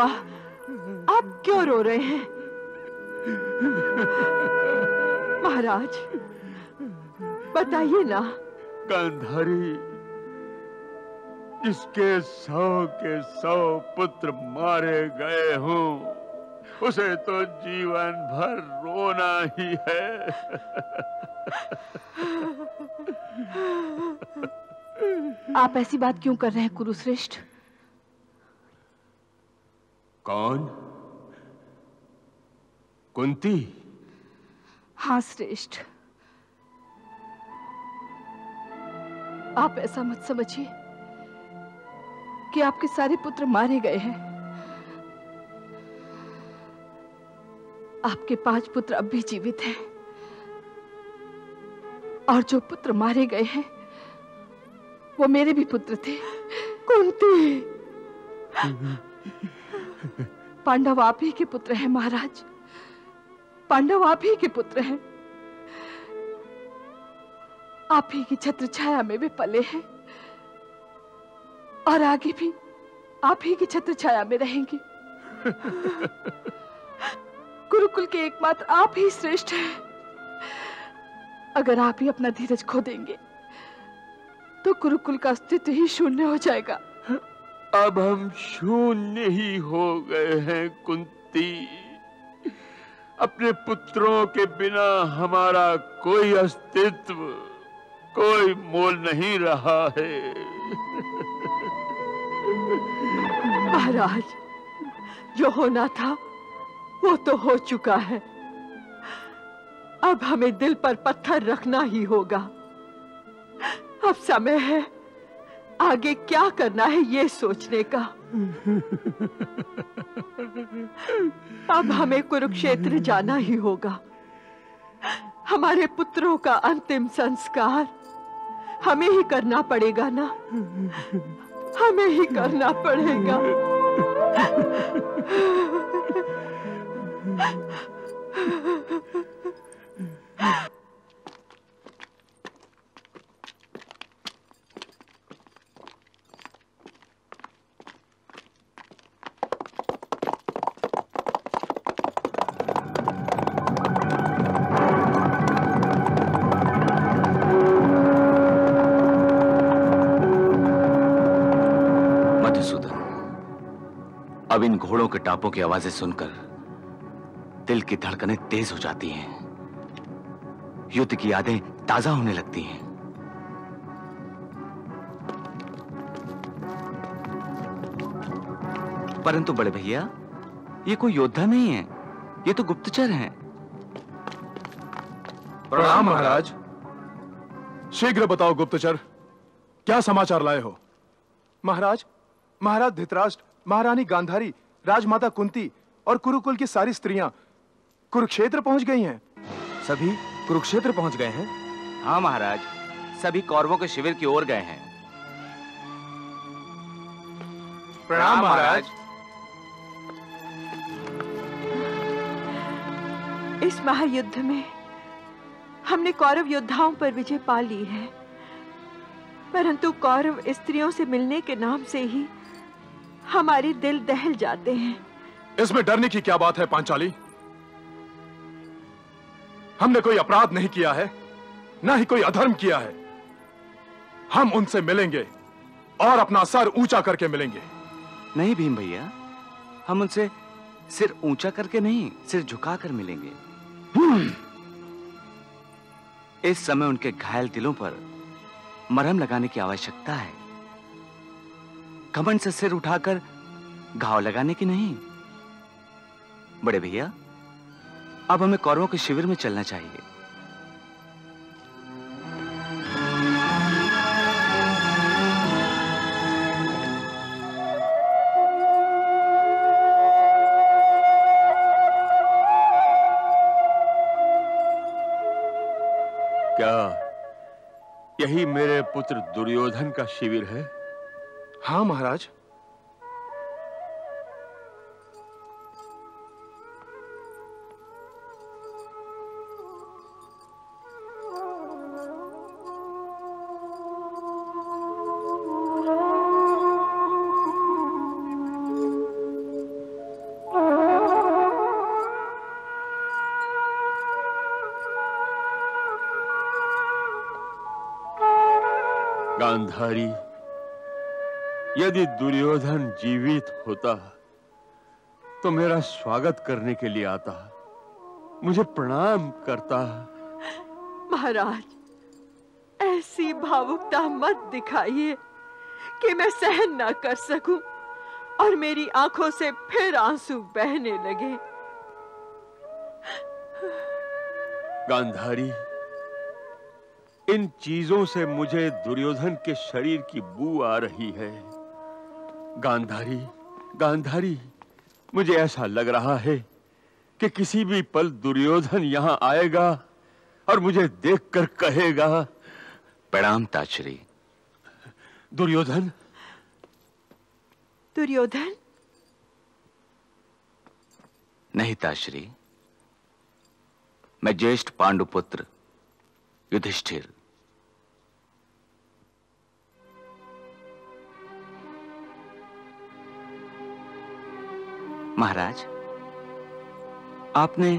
हुआ? आप क्यों रो रहे हैं? महाराज बताइए ना। गांधारी जिसके सौ के सौ पुत्र मारे गए हों उसे तो जीवन भर रोना ही है। आप ऐसी बात क्यों कर रहे हैं कुरुश्रेष्ठ? कौन? कुंती। हाँ श्रेष्ठ आप ऐसा मत समझिए कि आपके सारे पुत्र मारे गए हैं। आपके पाँच पुत्र अब भी जीवित हैं। और जो पुत्र मारे गए हैं वो मेरे भी पुत्र थे। कुंती। (laughs) पांडव आप ही के पुत्र हैं, महाराज। पांडव आप ही के पुत्र हैं। आप ही की छत्र छाया में वे पले हैं। और आगे भी आप ही की छत्र छाया में रहेंगे। गुरुकुल के एकमात्र आप ही श्रेष्ठ हैं। अगर आप ही अपना धीरज खो देंगे तो गुरुकुल का अस्तित्व ही शून्य हो जाएगा। अब हम शून्य ही हो गए हैं, कुंती। अपने पुत्रों के बिना हमारा कोई अस्तित्व, कोई मोल नहीं रहा है। महाराज, जो होना था, वो तो हो चुका है। अब हमें दिल पर पत्थर रखना ही होगा। अब समय है आगे क्या करना है ये सोचने का? अब हमें कुरुक्षेत्र जाना ही होगा। हमारे पुत्रों का अंतिम संस्कार हमें ही करना पड़ेगा ना? हमें ही करना पड़ेगा। अब इन घोड़ों के टापों की आवाज़ें सुनकर दिल की धड़कनें तेज हो जाती हैं। युद्ध की यादें ताज़ा होने लगती हैं। परंतु बड़े भैया ये कोई योद्धा नहीं है ये तो गुप्तचर हैं। प्रणाम महाराज। शीघ्र बताओ गुप्तचर क्या समाचार लाए हो? महाराज महाराज धृतराष्ट्र महारानी गांधारी राजमाता कुंती और कुरुकुल की सारी स्त्रियाँ कुरुक्षेत्र पहुँच गई हैं। सभी कुरुक्षेत्र पहुँच गए हैं? हाँ महाराज सभी कौरवों के शिविर की ओर गए हैं। प्रणाम महाराज। इस महायुद्ध में हमने कौरव योद्धाओं पर विजय पा ली है परंतु कौरव स्त्रियों से मिलने के नाम से ही हमारे दिल दहल जाते हैं। इसमें डरने की क्या बात है पांचाली? हमने कोई अपराध नहीं किया है ना ही कोई अधर्म किया है। हम उनसे मिलेंगे और अपना सर ऊँचा करके मिलेंगे। नहीं भीम भैया हम उनसे सिर ऊँचा करके नहीं सिर झुकाकर मिलेंगे। इस समय उनके घायल दिलों पर मरहम लगाने की आवश्यकता है। घमंड से सिर उठाकर घाव लगाने की नहीं। बड़े भैया, अब हमें कौरवों के शिविर में चलना चाहिए। क्या यही मेरे पुत्र दुर्योधन का शिविर है? हाँ महाराज। गांधारी यदि दुर्योधन जीवित होता तो मेरा स्वागत करने के लिए आता। मुझे प्रणाम करता। महाराज ऐसी भावुकता मत दिखाइए कि मैं सहन ना कर सकूँ और मेरी आँखों से फिर आँसू बहने लगे। गांधारी इन चीज़ों से मुझे दुर्योधन के शरीर की बू आ रही है। गांधारी गांधारी मुझे ऐसा लग रहा है कि किसी भी पल दुर्योधन यहाँ आएगा और मुझे देखकर कहेगा प्रणाम ताचरी दुर्योधन। दुर्योधन? नहीं ताश्री मैं ज्येष्ठ पांडुपुत्र युधिष्ठिर। महाराज आपने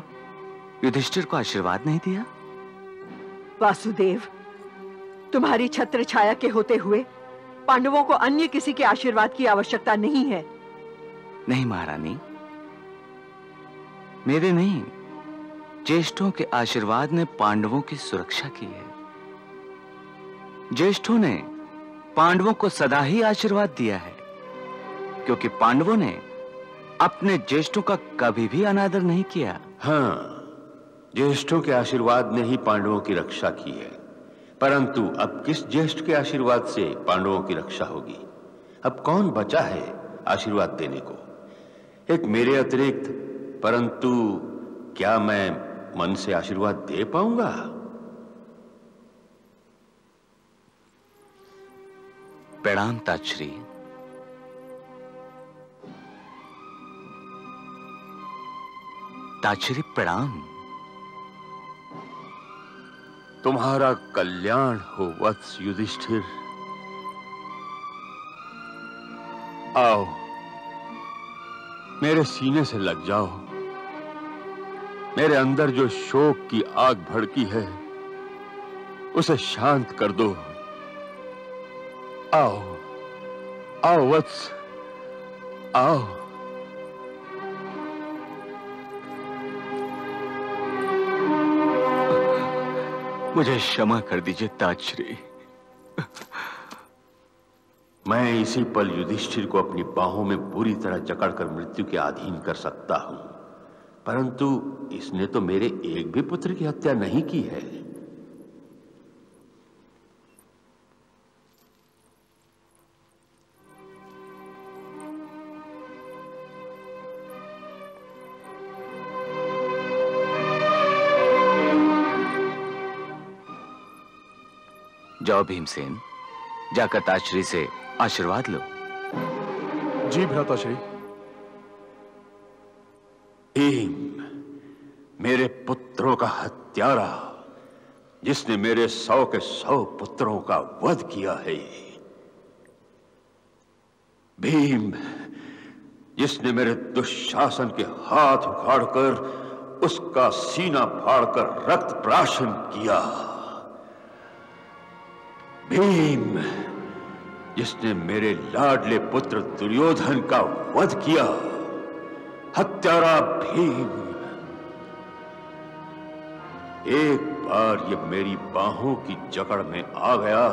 युधिष्ठिर को आशीर्वाद नहीं दिया? वासुदेव तुम्हारी छत्र छाया के होते हुए पांडवों को अन्य किसी के आशीर्वाद की आवश्यकता नहीं है। नहीं महारानी मेरे नहीं ज्येष्ठों के आशीर्वाद ने पांडवों की सुरक्षा की है। ज्येष्ठों ने पांडवों को सदा ही आशीर्वाद दिया है क्योंकि पांडवों ने अपने ज्येष्ठों का कभी भी अनादर नहीं किया। हाँ ज्येष्ठों के आशीर्वाद ने ही पांडवों की रक्षा की है। परंतु अब किस ज्येष्ठ के आशीर्वाद से पांडवों की रक्षा होगी? अब कौन बचा है आशीर्वाद देने को? एक मेरे अतिरिक्त परंतु क्या मैं मन से आशीर्वाद दे पाऊँगा? प्रणाम ताश्री ताश्री प्रणाम तुम्हारा कल्याण हो, वत्स युधिष्ठिर। आओ, मेरे सीने से लग जाओ। मेरे अंदर जो शोक की आग भड़की है, उसे शांत कर दो। आओ आओ, वत्स, आओ। मुझे क्षमा कर दीजिए, ताजश्री। मैं इसी पल युधिष्ठिर को अपनी बाहों में पूरी तरह जकड़कर मृत्यु के अधीन कर सकता हूँ। परंतु इसने तो मेरे एक भी पुत्र की हत्या नहीं की है। जाओ भीमसेन जाकर ताजश्री से आशीर्वाद लो। जी भ्राताश्री। भीम मेरे पुत्रों का हत्यारा जिसने मेरे सौ के सौ पुत्रों का वध किया है। भीम जिसने मेरे दुशासन के हाथ उखाड़कर उसका सीना फाड़कर रक्त प्राशन किया। भीम, जिसने मेरे लाडले पुत्र दुर्योधन का वध किया, हत्यारा भीम। एक बार ये मेरी बाहों की जकड़ में आ गया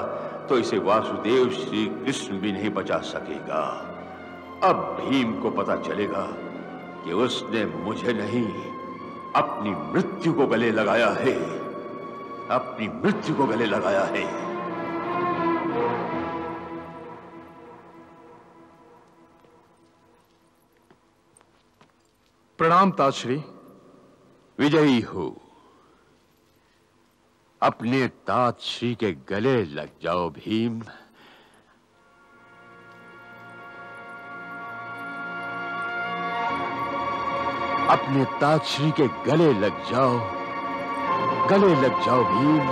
तो इसे वासुदेव श्री कृष्ण भी नहीं बचा सकेगा। अब भीम को पता चलेगा कि उसने मुझे नहीं, अपनी मृत्यु को गले लगाया है। अपनी मृत्यु को गले लगाया है। प्रणाम ताजश्री विजयी हो। अपने तात श्री के गले लग जाओ भीम। अपने तातश्री के गले लग जाओ। गले लग जाओ भीम।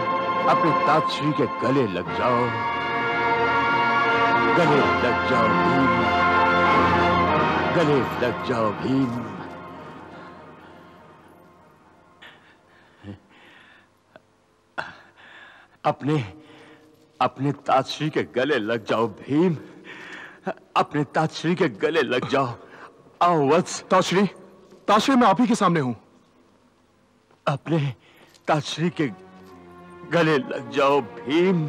अपने तातश्री के गले लग जाओ। गले लग जाओ भीम। गले लग जाओ भीम। अपने अपने तातश्री के गले लग जाओ भीम। अपने तातश्री के गले लग जाओ। आओ वत्स। ताश्री ताजश्री मैं आप ही के सामने हूँ। अपने तातश्री के गले लग जाओ भीम।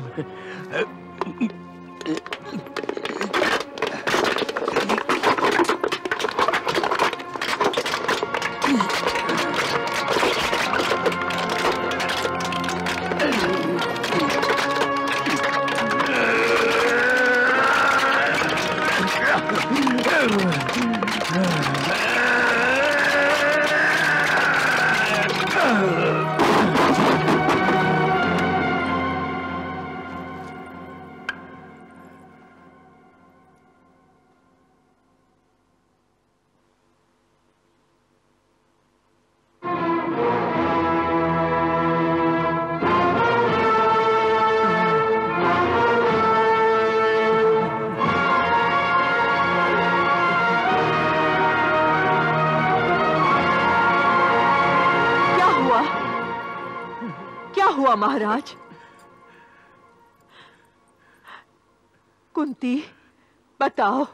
बताओ।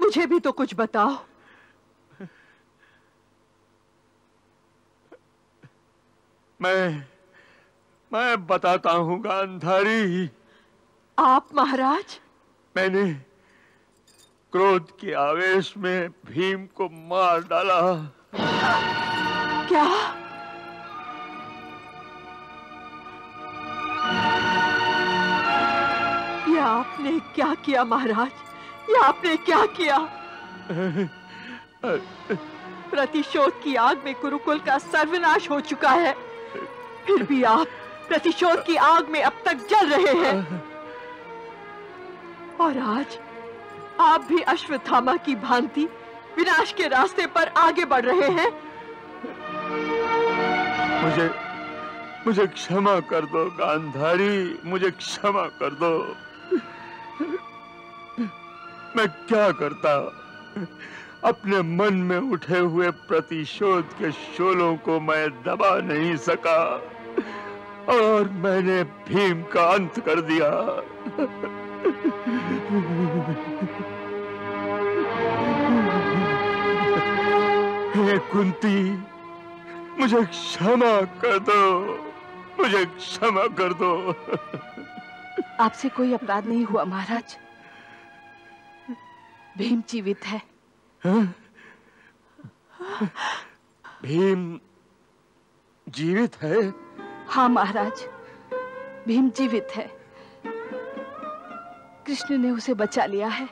मुझे भी तो कुछ बताओ। मैं मैं बताता हूँ गांधारी। आप महाराज? मैंने क्रोध के आवेश में भीम को मार डाला। क्या? ये आपने क्या किया महाराज? ये आपने क्या किया? प्रतिशोध की आग में गुरुकुल का सर्वनाश हो चुका है। फिर भी आप प्रतिशोध की आग में अब तक जल रहे हैं। और आज आप भी अश्वत्थामा की भांति विनाश के रास्ते पर आगे बढ़ रहे हैं। मुझे मुझे क्षमा कर दो, गांधारी। मुझे क्षमा कर दो। मैं क्या करता? अपने मन में उठे हुए प्रतिशोध के शोलों को मैं दबा नहीं सका। और मैंने भीम का अंत कर दिया। हे कुंती, मुझे क्षमा कर दो। मुझे क्षमा कर दो। आपसे कोई अपराध नहीं हुआ, महाराज। भीम जीवित है? भीम जीवित है? हाँ महाराज भीम जीवित है। कृष्ण ने उसे बचा लिया है।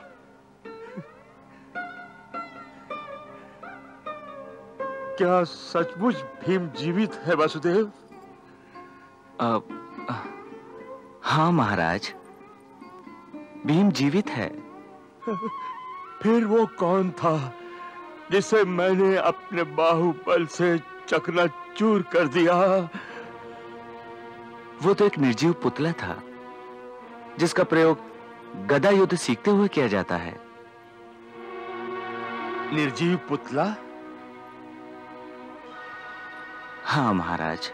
क्या सचमुच भीम जीवित है वासुदेव? हाँ महाराज भीम जीवित है। (laughs) फिर वो कौन था जिसे मैंने अपने बाहुबल से चकनाचूर कर दिया? वो तो एक निर्जीव पुतला था जिसका प्रयोग गदा युद्ध सीखते हुए किया जाता है। निर्जीव पुतला? हाँ महाराज।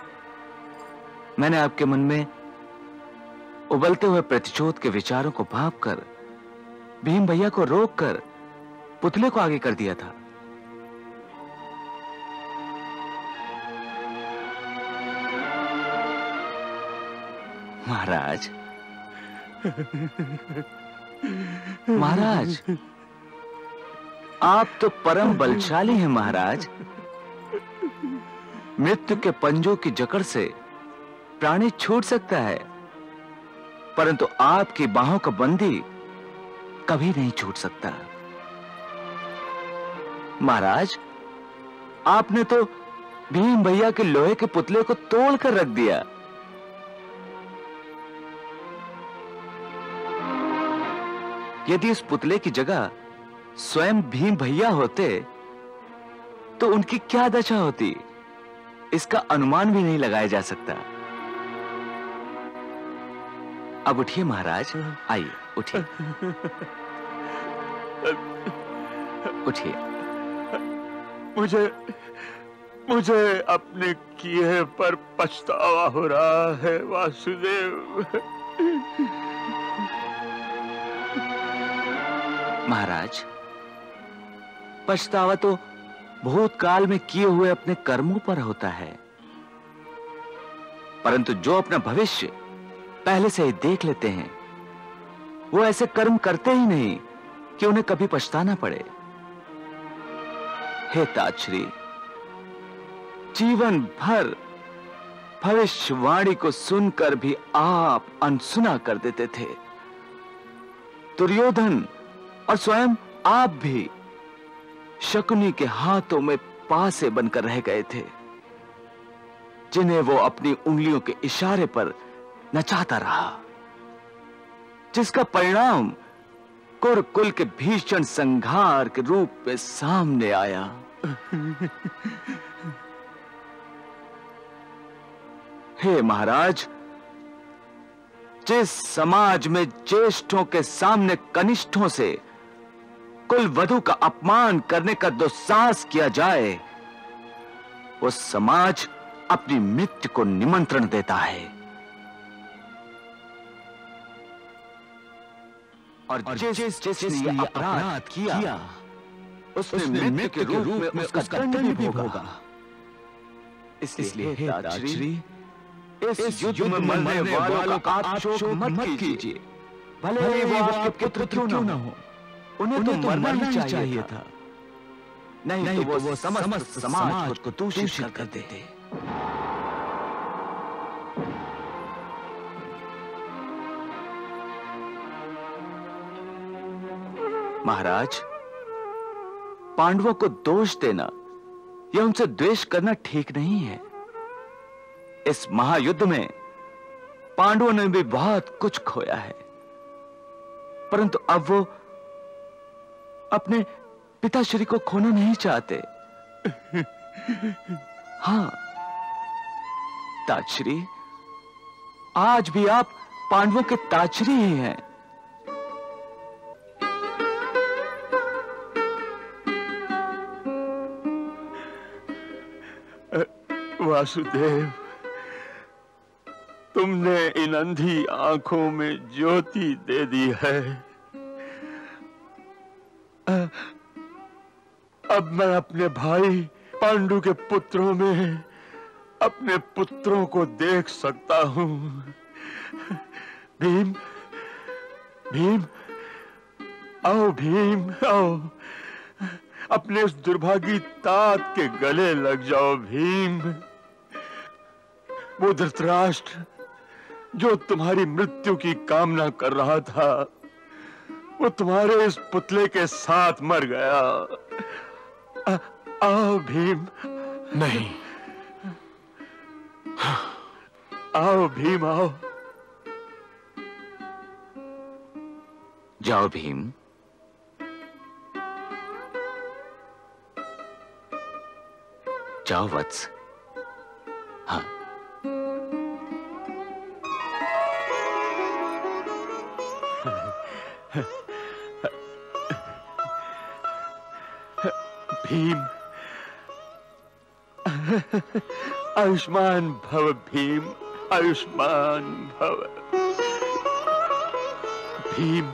मैंने आपके मन में उबलते हुए प्रतिशोध के विचारों को भाप कर भीम भैया को रोक कर पुतले को आगे कर दिया था। महाराज। महाराज, आप तो परम बलशाली हैं, महाराज। मृत्यु के पंजों की जकड़ से प्राणी छूट सकता है, परंतु आपकी बाहों का बंदी कभी नहीं छूट सकता। महाराज आपने तो भीम भैया के लोहे के पुतले को तोड़ कर रख दिया। यदि इस पुतले की जगह स्वयं भीम भैया होते तो उनकी क्या दशा होती? इसका अनुमान भी नहीं लगाया जा सकता। अब उठिए महाराज आइए उठिए। (laughs) उठिए। मुझे मुझे अपने किए पर पछतावा हो रहा है, वासुदेव। महाराज, पछतावा तो भूतकाल में किए हुए अपने कर्मों पर होता है। परंतु जो अपना भविष्य पहले से ही देख लेते हैं, वो ऐसे कर्म करते ही नहीं कि उन्हें कभी पछताना पड़े। हे ताजश्री जीवन भर भविष्यवाणी को सुनकर भी आप अनसुना कर देते थे। दुर्योधन और स्वयं आप भी शकुनी के हाथों में पासे बनकर रह गए थे, जिन्हें वो अपनी उंगलियों के इशारे पर नचाता रहा, जिसका परिणाम कुरकुल के भीषण संघार के रूप में सामने आया। (laughs) हे महाराज जिस समाज में ज्येष्ठों के सामने कनिष्ठों से कुल वधु का अपमान करने का दुस्साहस किया जाए वो समाज अपनी मृत्यु को निमंत्रण देता है। और जिस जिस, जिसने ये अपराध किया उसने मृत्यु के रूप में उसका दंड भी भोगा। इसलिए हे ताजश्री इस युद्ध में मरने वालों का आप शोक मत कीजिए। भले ही वो आपके पुत्र क्यों ना हो। उन्हें तो मरना ही चाहिए था। नहीं तो वो समस्त समाज को दूषित कर देते। महाराज पांडवों को दोष देना, या उनसे द्वेष करना ठीक नहीं है। इस महायुद्ध में पांडवों ने भी बहुत कुछ खोया है। परंतु अब वो अपने पिताश्री को खोना नहीं चाहते। हाँ, ताजश्री, आज भी आप पांडवों के ताजश्री ही हैं। वासुदेव, तुमने इन अंधी आँखों में ज्योति दे दी है। अब मैं अपने भाई पांडु के पुत्रों में अपने पुत्रों को देख सकता हूँ। भीम भीम, आओ भीम, आओ। अपने उस दुर्भागी तात के गले लग जाओ, भीम। वो धृतराष्ट्र जो तुम्हारी मृत्यु की कामना कर रहा था वो तुम्हारे इस पुतले के साथ मर गया। आ, आओ भीम। नहीं। आओ भीम आओ। जाओ भीम। जाओ वत्स। हाँ। भीम। आयुष्मान भव भीम आयुष्मान भव। भीम।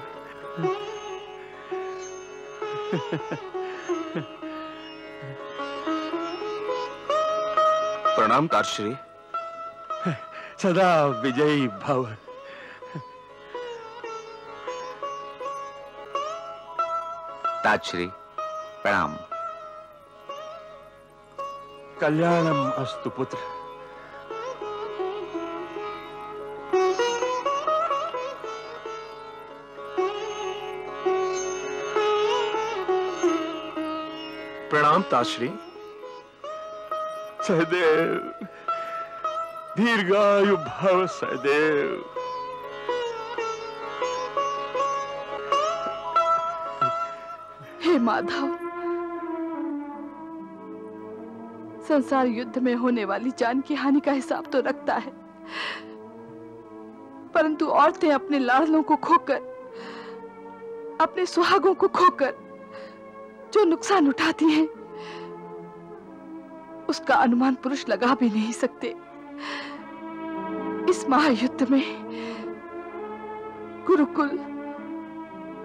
प्रणाम तारश्री सदा विजयी भव। ताजश्री प्रणाम। कल्याणम अस्तु पुत्र। प्रणाम ताश्री सहदेव दीर्घायु भव सहदेव। हे माधव संसार युद्ध में होने वाली जान की हानि का हिसाब तो रखता है। परंतु औरतें अपने लाड़लों को खोकर, अपने सुहागों को खोकर जो नुकसान उठाती हैं, उसका अनुमान पुरुष लगा भी नहीं सकते। इस महायुद्ध में गुरुकुल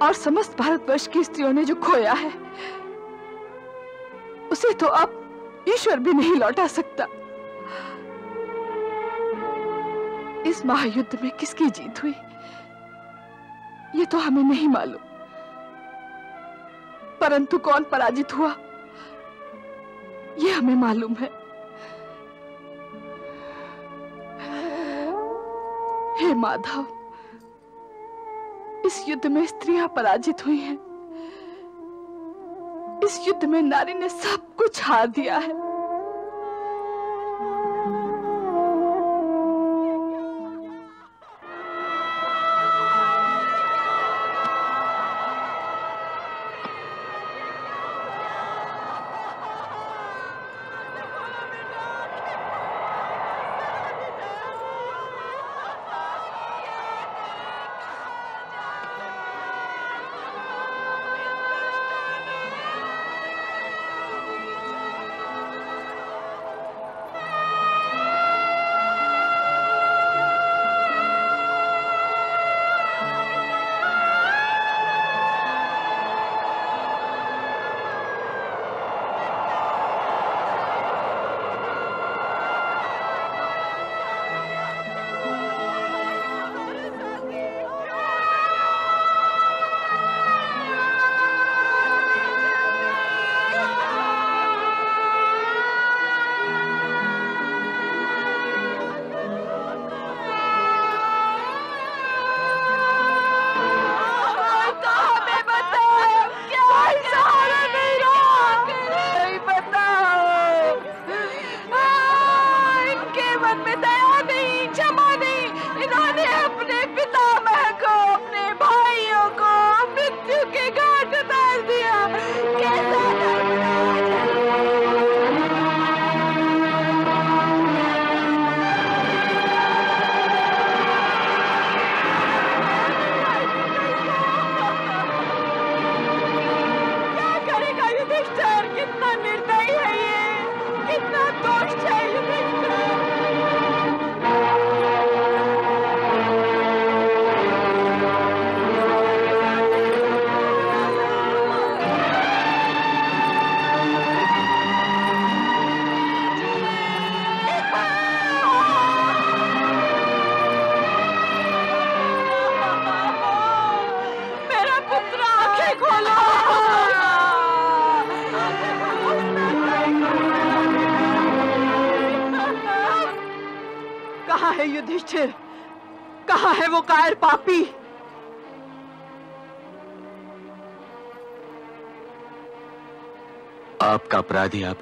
और समस्त भारतवर्ष की स्त्रियों ने जो खोया है, उसे तो अब ईश्वर भी नहीं लौटा सकता। इस महायुद्ध में किसकी जीत हुई? ये तो हमें नहीं मालूम। परंतु कौन पराजित हुआ? ये हमें मालूम है। हे माधव, इस युद्ध में स्त्रियाँ पराजित हुई हैं। इस युद्ध में नारी ने सब कुछ हार दिया है।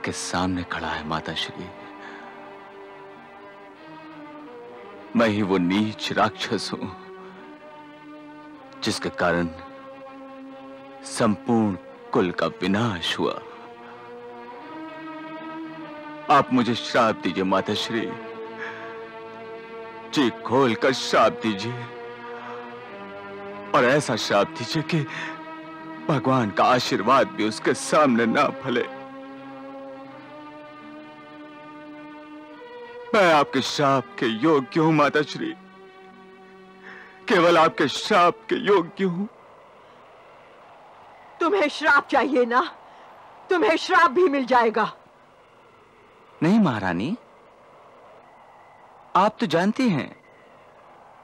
आपके सामने खड़ा है माता श्री। मैं ही वो नीच राक्षस हूँ, जिसके कारण संपूर्ण कुल का विनाश हुआ। आप मुझे श्राप दीजिए माता श्री। जी खोल कर श्राप दीजिए। और ऐसा श्राप दीजिए कि भगवान का आशीर्वाद भी उसके सामने ना फले। मैं आपके श्राप के योग्य हूँ माता श्री केवल आपके श्राप के योग्य हूँ। तुम्हें श्राप चाहिए ना? तुम्हें श्राप भी मिल जाएगा। नहीं महारानी। आप तो जानती हैं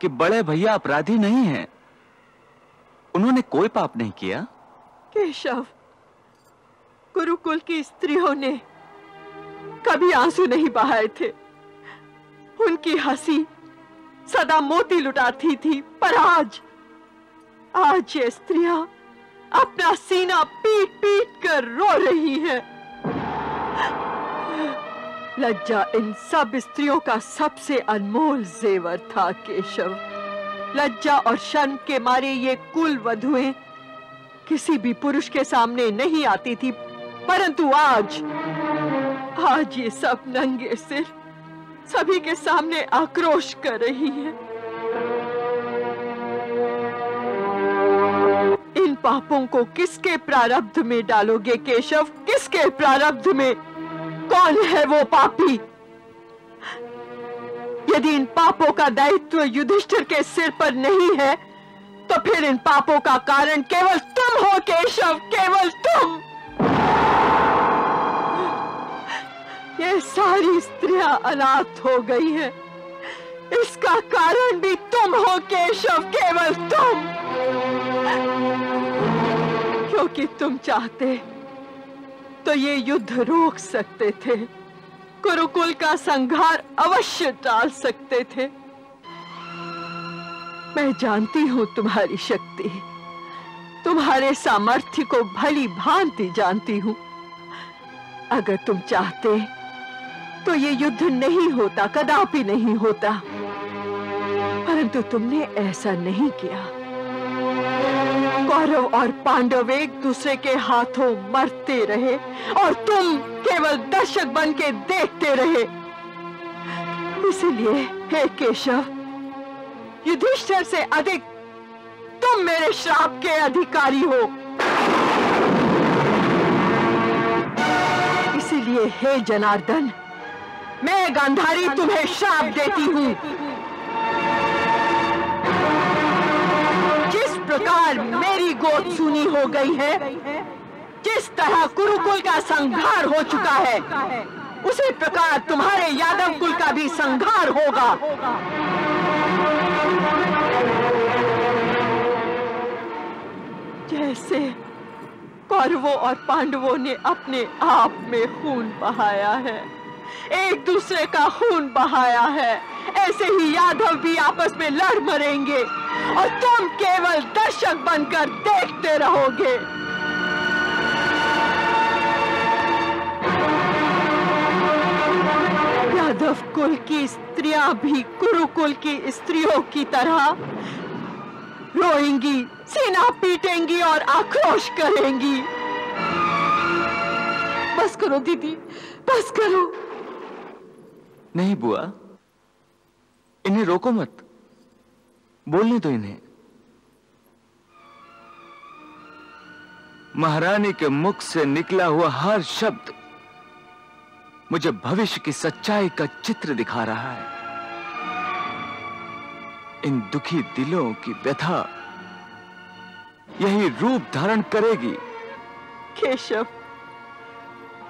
कि बड़े भैया अपराधी नहीं हैं। उन्होंने कोई पाप नहीं किया। केशव गुरुकुल की स्त्रियों ने कभी आँसू नहीं बहाए थे। उनकी हँसी सदा मोती लुटाती थी, पर आज आज ये स्त्रियाँ अपना सीना पीट पीट कर रो रही हैं। लज्जा इन सब स्त्रियों का सबसे अनमोल जेवर था, केशव। लज्जा और शर्म के मारे ये कुल वधुएँ किसी भी पुरुष के सामने नहीं आती थी, परंतु आज आज ये सब नंगे सिर सभी के सामने आक्रोश कर रही है। इन पापों को किसके प्रारब्ध में डालोगे, केशव? किसके प्रारब्ध में? कौन है वो पापी? यदि इन पापों का दायित्व युधिष्ठिर के सिर पर नहीं है तो फिर इन पापों का कारण केवल तुम हो, केशव, केवल तुम! ये सारी स्त्रियाँ अनाथ हो गई है। इसका कारण भी तुम हो, केशव, केवल तुम। क्योंकि तुम चाहते तो ये युद्ध रोक सकते थे। कुरुकुल का संघार अवश्य टाल सकते थे। मैं जानती हूँ तुम्हारी शक्ति। तुम्हारे सामर्थ्य को भली भांति जानती हूँ। अगर तुम चाहते तो ये युद्ध नहीं होता, कदापि नहीं होता। परंतु तुमने ऐसा नहीं किया। कौरव और पांडव एक दूसरे के हाथों मरते रहे और तुम केवल दर्शक बन के देखते रहे। इसलिए, हे केशव, युधिष्ठिर से अधिक तुम मेरे श्राप के अधिकारी हो। इसीलिए, हे जनार्दन मैं गांधारी तुम्हें श्राप देती हूँ। जिस प्रकार मेरी गोद सुनी हो गई है, जिस तरह कुरुकुल का संघार हो चुका है, उसी प्रकार तुम्हारे यादव कुल का भी संघार होगा। जैसे कौरवों और पांडवों ने अपने आप में खून बहाया है। एक दूसरे का खून बहाया है। ऐसे ही यादव भी आपस में लड़ मरेंगे और तुम केवल दर्शक बनकर देखते रहोगे। यादव कुल की स्त्रियाँ भी कुरुकुल की स्त्रियों की तरह रोएँगी, सीना पीटेंगी और आक्रोश करेंगी। बस करो दीदी, बस करो। नहीं बुआ। इन्हें रोको मत। बोलने दो इन्हें। महारानी के मुख से निकला हुआ हर शब्द मुझे भविष्य की सच्चाई का चित्र दिखा रहा है। इन दुखी दिलों की व्यथा यही रूप धारण करेगी। केशव,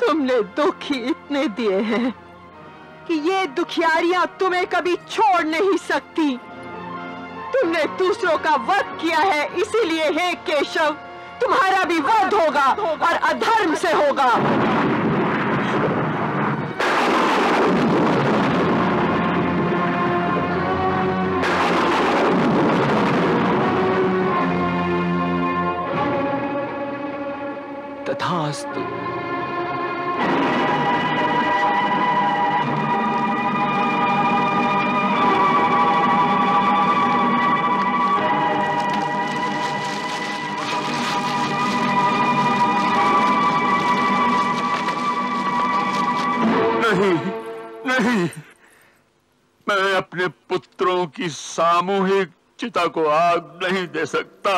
तुमने दुखी इतने दिए हैं। कि ये दुखियारियाँ तुम्हें कभी छोड़ नहीं सकती। तुमने दूसरों का वध किया है, इसीलिए हे केशव, तुम्हारा भी वध होगा और अधर्म से होगा। तथास्तु नहीं नहीं। मैं अपने पुत्रों की सामूहिक चिता को आग नहीं दे सकता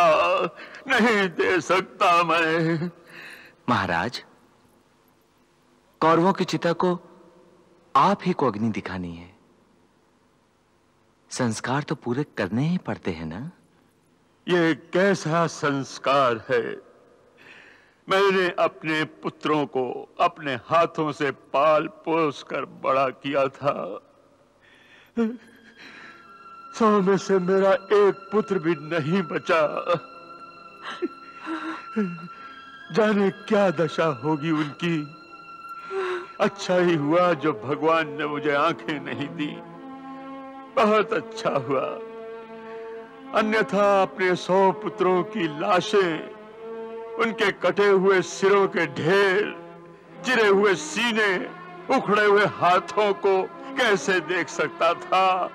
नहीं दे सकता मैं। महाराज कौरवों की चिता को आप ही को अग्नि दिखानी है। संस्कार तो पूरे करने ही पड़ते हैं ना? ये कैसा संस्कार है? मैंने अपने पुत्रों को अपने हाथों से पाल पोस कर बड़ा किया था। सौ में से मेरा एक पुत्र भी नहीं बचा। जाने क्या दशा होगी उनकी। अच्छा ही हुआ जो भगवान ने मुझे आँखें नहीं दी। बहुत अच्छा हुआ। अन्यथा अपने सौ पुत्रों की लाशें उनके कटे हुए सिरों के ढेर चिरे हुए सीने, उखड़े हुए हाथों को कैसे देख सकता था?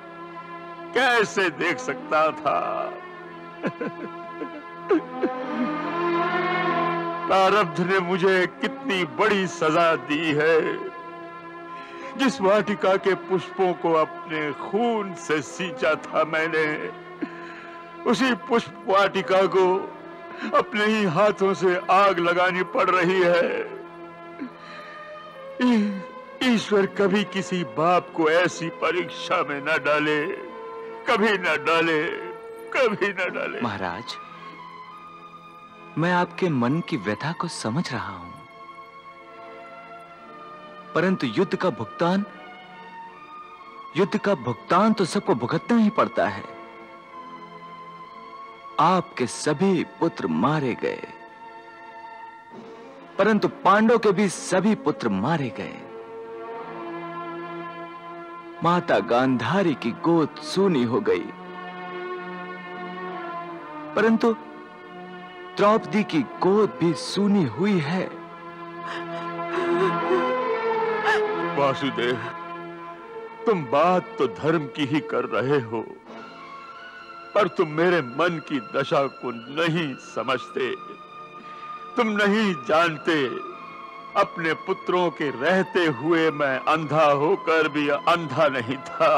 कैसे देख सकता था? (laughs) प्रारब्ध ने मुझे कितनी बड़ी सजा दी है। जिस वाटिका के पुष्पों को अपने खून से सींचा था मैंने, उसी पुष्प वाटिका को अपने ही हाथों से आग लगानी पड़ रही है। ईश्वर कभी किसी बाप को ऐसी परीक्षा में न डाले। कभी न डाले, कभी न डाले। महाराज, मैं आपके मन की व्यथा को समझ रहा हूँ। परंतु युद्ध का भुगतान, युद्ध का भुगतान तो सबको भुगतना ही पड़ता है। आपके सभी पुत्र मारे गए। परंतु पांडव के भी सभी पुत्र मारे गए। माता गांधारी की गोद सूनी हो गई। परंतु द्रौपदी की गोद भी सूनी हुई है। वासुदेव, तुम बात तो धर्म की ही कर रहे हो। पर तुम मेरे मन की दशा को नहीं समझते, तुम नहीं जानते। अपने पुत्रों के रहते हुए मैं अंधा होकर भी अंधा नहीं था।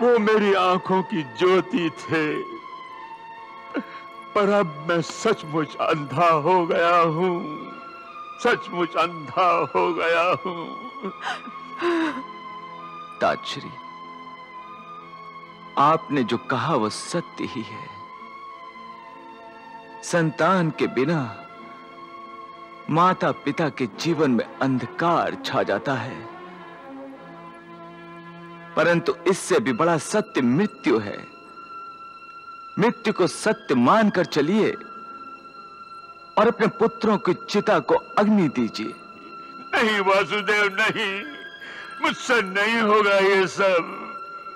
वो मेरी आँखों की ज्योति थे, पर अब मैं सचमुच अंधा हो गया हूँ, सचमुच अंधा हो गया हूँ। ताजश्री आपने जो कहा वो सत्य ही है। संतान के बिना माता पिता के जीवन में अंधकार छा जाता है। परंतु इससे भी बड़ा सत्य मृत्यु है। मृत्यु को सत्य मानकर चलिए और अपने पुत्रों की चिता को अग्नि दीजिए। नहीं वासुदेव नहीं। मुझसे नहीं होगा ये सब।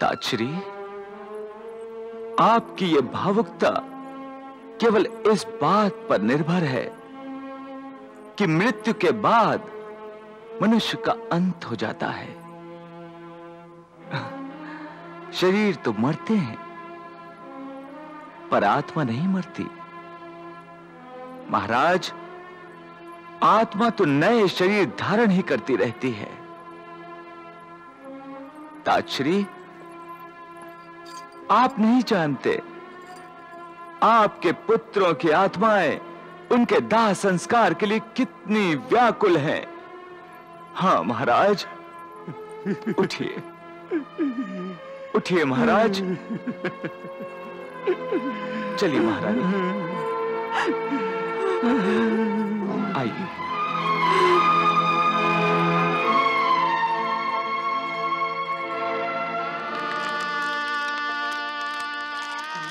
ताजश्री आपकी ये भावुकता केवल इस बात पर निर्भर है कि मृत्यु के बाद मनुष्य का अंत हो जाता है। शरीर तो मरते हैं, पर आत्मा नहीं मरती। महाराज, आत्मा तो नए शरीर धारण ही करती रहती है। ताजश्री आप नहीं जानते। आपके पुत्रों की आत्माएँ उनके दाह संस्कार के लिए कितनी व्याकुल हैं। हाँ महाराज। उठिए। उठिए, महाराज। चलिए, महाराज। आइए।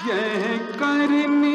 यह करनी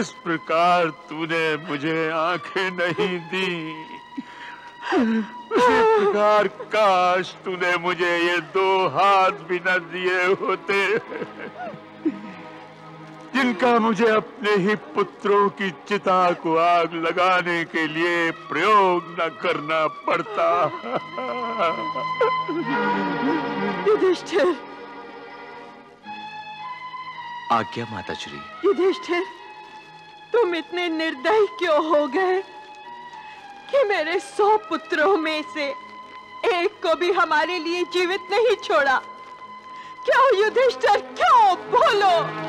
जिस प्रकार तूने मुझे आँखें नहीं दी उसी प्रकार काश तूने मुझे ये दो हाथ भी न दिए होते जिनका मुझे अपने ही पुत्रों की चिता को आग लगाने के लिए प्रयोग न करना पड़ता। युधिष्ठिर। आज्ञा माताश्री युधिष्ठिर। तुम इतने निर्दयी क्यों हो गए? कि मेरे सौ पुत्रों में से एक को भी हमारे लिए जीवित नहीं छोड़ा। क्यों युधिष्ठर, क्यों बोलो?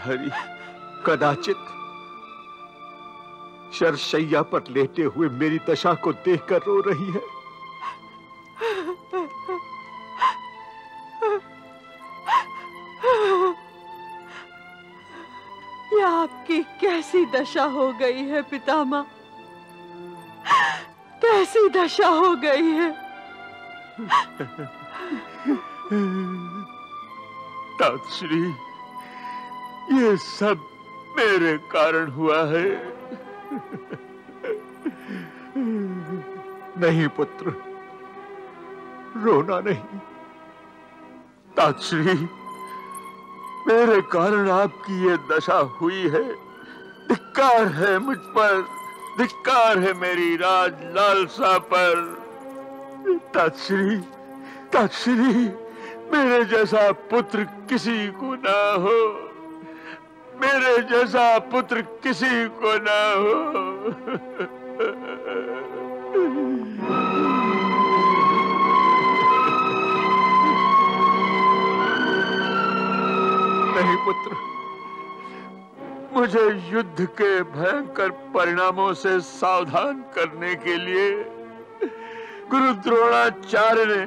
गांधारी कदाचित शरशैया पर लेटे हुए मेरी दशा को देखकर रो रही है। यह आपकी कैसी दशा हो गई है पितामह? कैसी दशा हो गई है? तातश्री ये सब मेरे कारण हुआ है। नहीं, पुत्र। रोना नहीं। तातश्री, मेरे कारण आपकी ये दशा हुई है। धिक्कार है मुझ पर। धिक्कार है मेरी राज लालसा पर। तातश्री तातश्री, मेरे जैसा पुत्र किसी को ना हो। मेरे जैसा पुत्र किसी को ना हो। नहीं पुत्र, मुझे युद्ध के भयंकर परिणामों से सावधान करने के लिए गुरु द्रोणाचार्य ने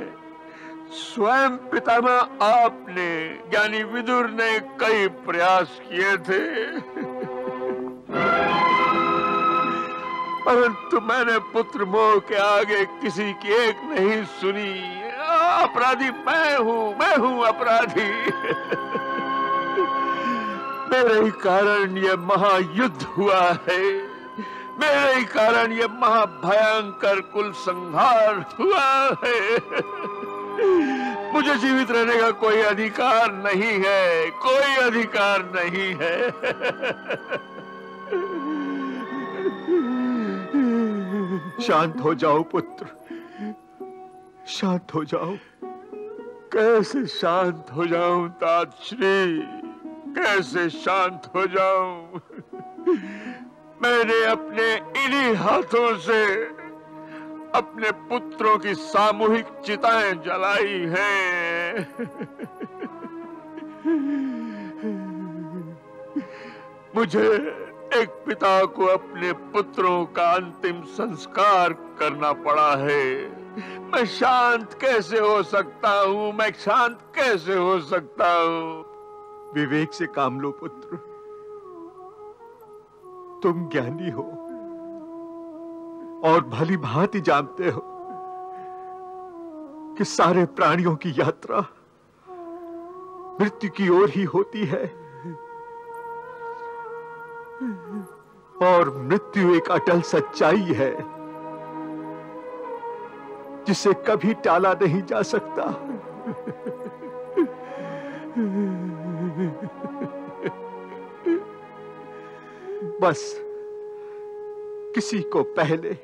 स्वयं पितामह आपने ज्ञानी विदुर ने कई प्रयास किए थे। परंतु मैंने पुत्र मोह के आगे किसी की एक नहीं सुनी। अपराधी मैं हूँ मैं हूँ अपराधी। मेरे ही कारण ये महायुद्ध हुआ है। मेरे ही कारण ये महाभयंकर कुल संहार हुआ है। मुझे जीवित रहने का कोई अधिकार नहीं है, कोई अधिकार नहीं है। शांत हो जाओ पुत्र, शांत हो जाओ। कैसे शांत हो जाऊँ तातश्री कैसे शांत हो जाऊँ? मैंने अपने इन्हीं हाथों से अपने पुत्रों की सामूहिक चिताएँ जलाई हैं। मुझे एक पिता को अपने पुत्रों का अंतिम संस्कार करना पड़ा है। मैं शांत कैसे हो सकता हूँ? मैं शांत कैसे हो सकता हूँ? विवेक से काम लो पुत्र। तुम ज्ञानी हो। और भली भांति जानते हो कि सारे प्राणियों की यात्रा मृत्यु की ओर ही होती है। और मृत्यु एक अटल सच्चाई है, जिसे कभी टाला नहीं जा सकता। बस किसी को पहले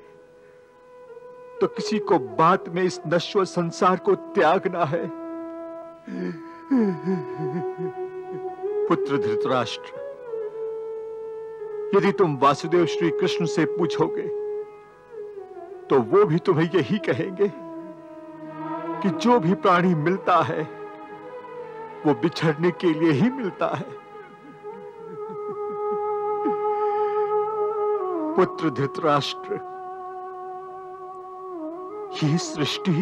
तो किसी को बात में इस नश्वर संसार को त्यागना है। पुत्र धृतराष्ट्र, यदि तुम वासुदेव श्री कृष्ण से पूछोगे तो वो भी तुम्हें यही कहेंगे कि जो भी प्राणी मिलता है, वो बिछड़ने के लिए ही मिलता है। पुत्र धृतराष्ट्र ये सृष्टि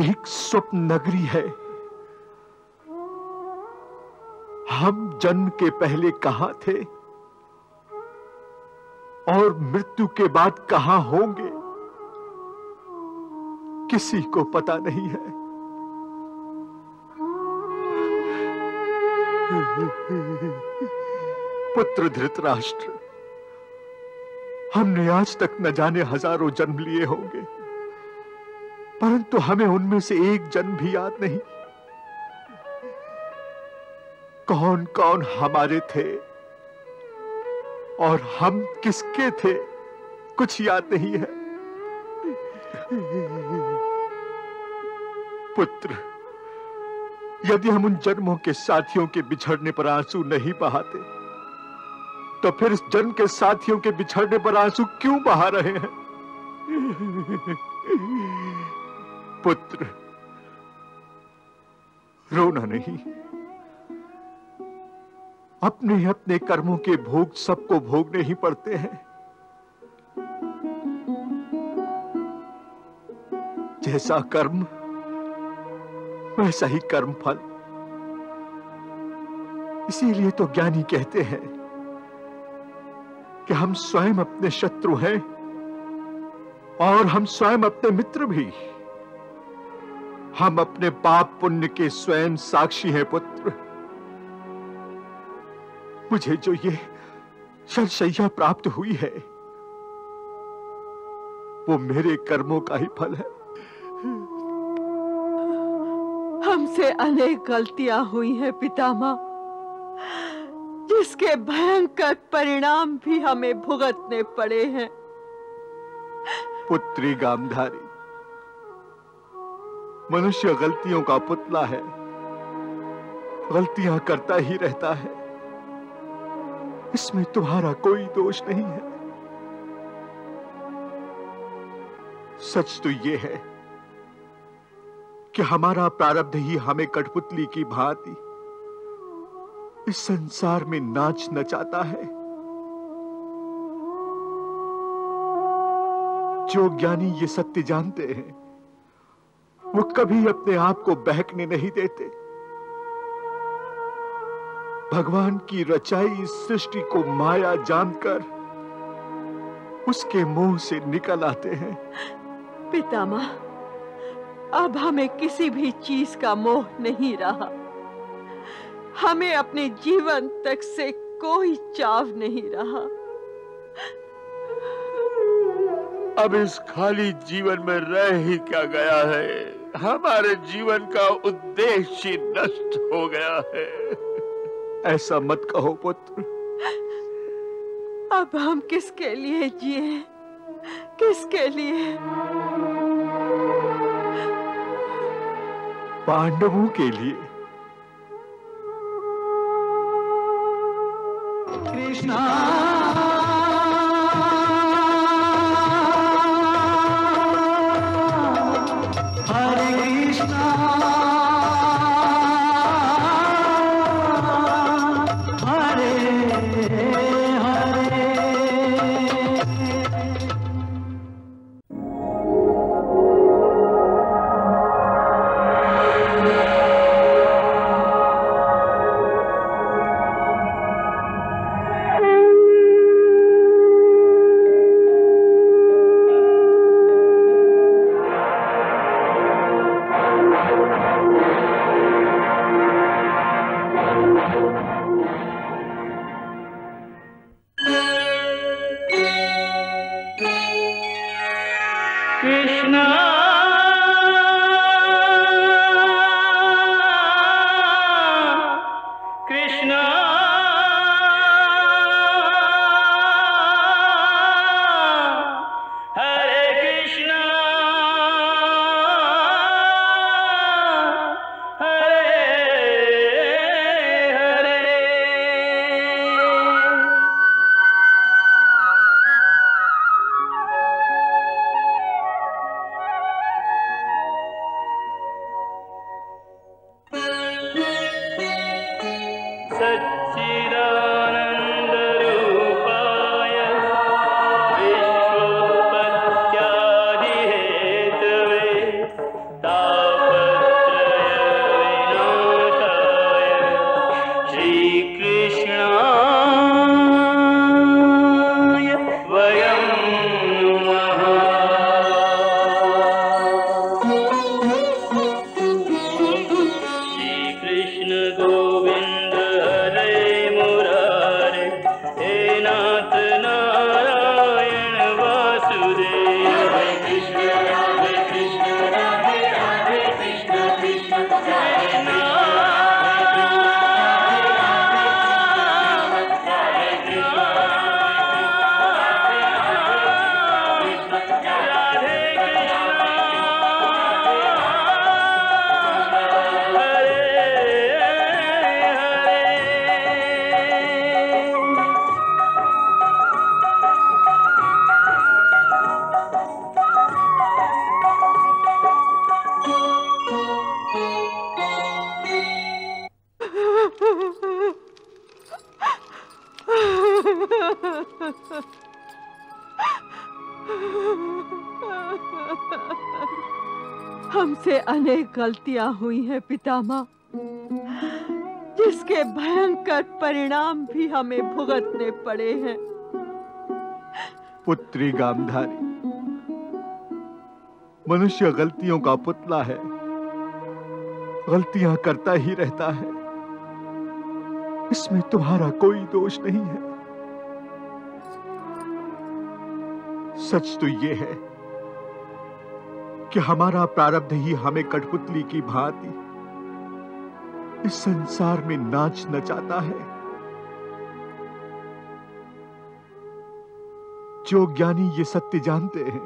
एक स्वप्न नगरी है। हम जन्म के पहले कहाँ थे और मृत्यु के बाद कहाँ होंगे, किसी को पता नहीं है। पुत्र धृतराष्ट्र हमने आज तक न जाने हज़ारों जन्म लिए होंगे। परंतु हमें उनमें से एक जन्म भी याद नहीं। कौन कौन हमारे थे? और हम किसके थे? कुछ याद नहीं है। पुत्र, यदि हम उन जन्मों के साथियों के बिछड़ने पर आँसू नहीं बहाते तो फिर इस जन्म के साथियों के बिछड़ने पर आँसू क्यों बहा रहे हैं? पुत्र, रोना नहीं। अपने अपने कर्मों के भोग सबको भोगने ही पड़ते हैं। जैसा कर्म, वैसा ही कर्म फल इसीलिए तो ज्ञानी कहते हैं कि हम स्वयं अपने शत्रु हैं और हम स्वयं अपने मित्र भी। हम अपने पाप पुण्य के स्वयं साक्षी हैं, पुत्र। मुझे जो ये शरशैया प्राप्त हुई है, वो मेरे कर्मों का ही फल है। हमसे अनेक गलतियाँ हुई हैं, पितामह। जिसके भयंकर परिणाम भी हमें भुगतने पड़े हैं। पुत्री गामधारी, मनुष्य गलतियों का पुतला है। गलतियाँ करता ही रहता है। इसमें तुम्हारा कोई दोष नहीं है। सच तो ये है कि हमारा प्रारब्ध ही हमें कठपुतली की भांति इस संसार में नाच नचाता है। जो ज्ञानी ये सत्य जानते हैं, वो कभी अपने आप को बहकने नहीं देते। भगवान की रचाई सृष्टि को माया जानकर उसके मुँह से निकल आते हैं। पितामह, अब हमें किसी भी चीज़ का मोह नहीं रहा। हमें अपने जीवन तक से कोई चाव नहीं रहा। अब इस खाली जीवन में रह ही क्या गया है? हमारे जीवन का उद्देश्य नष्ट हो गया है। ऐसा मत कहो पुत्र। अब हम किसके लिए जिए किसके लिए? पांडवों के लिए। कृष्णा गलतियाँ हुई हैं, पितामह, जिसके भयंकर परिणाम भी हमें भुगतने पड़े हैं। पुत्री गांधारी, मनुष्य गलतियों का पुतला है, गलतियाँ करता ही रहता है। इसमें तुम्हारा कोई दोष नहीं है। सच तो ये है कि हमारा प्रारब्ध ही हमें कठपुतली की भांति इस संसार में नाच नचाता है। जो ज्ञानी ये सत्य जानते हैं,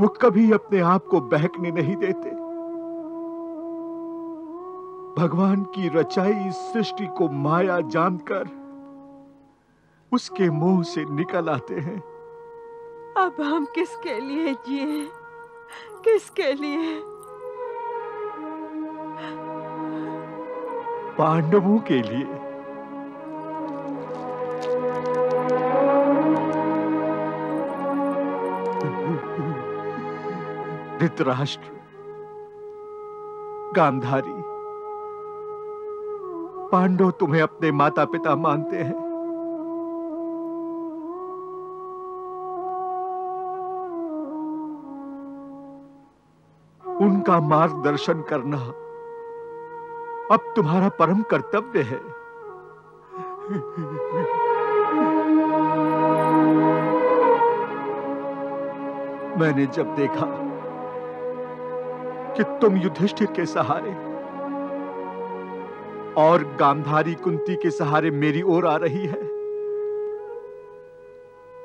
वो कभी अपने आप को बहकने नहीं देते। भगवान की रचाई सृष्टि को माया जानकर उसके मुँह से निकल आते हैं। अब हम किसके लिए जिए किसके लिए? पांडवों के लिए। धृतराष्ट्र गांधारी पांडव तुम्हें अपने माता पिता मानते हैं। उनका मार्गदर्शन करना अब तुम्हारा परम कर्तव्य है। मैंने जब देखा कि तुम युधिष्ठिर के सहारे और गांधारी कुंती के सहारे मेरी ओर आ रही है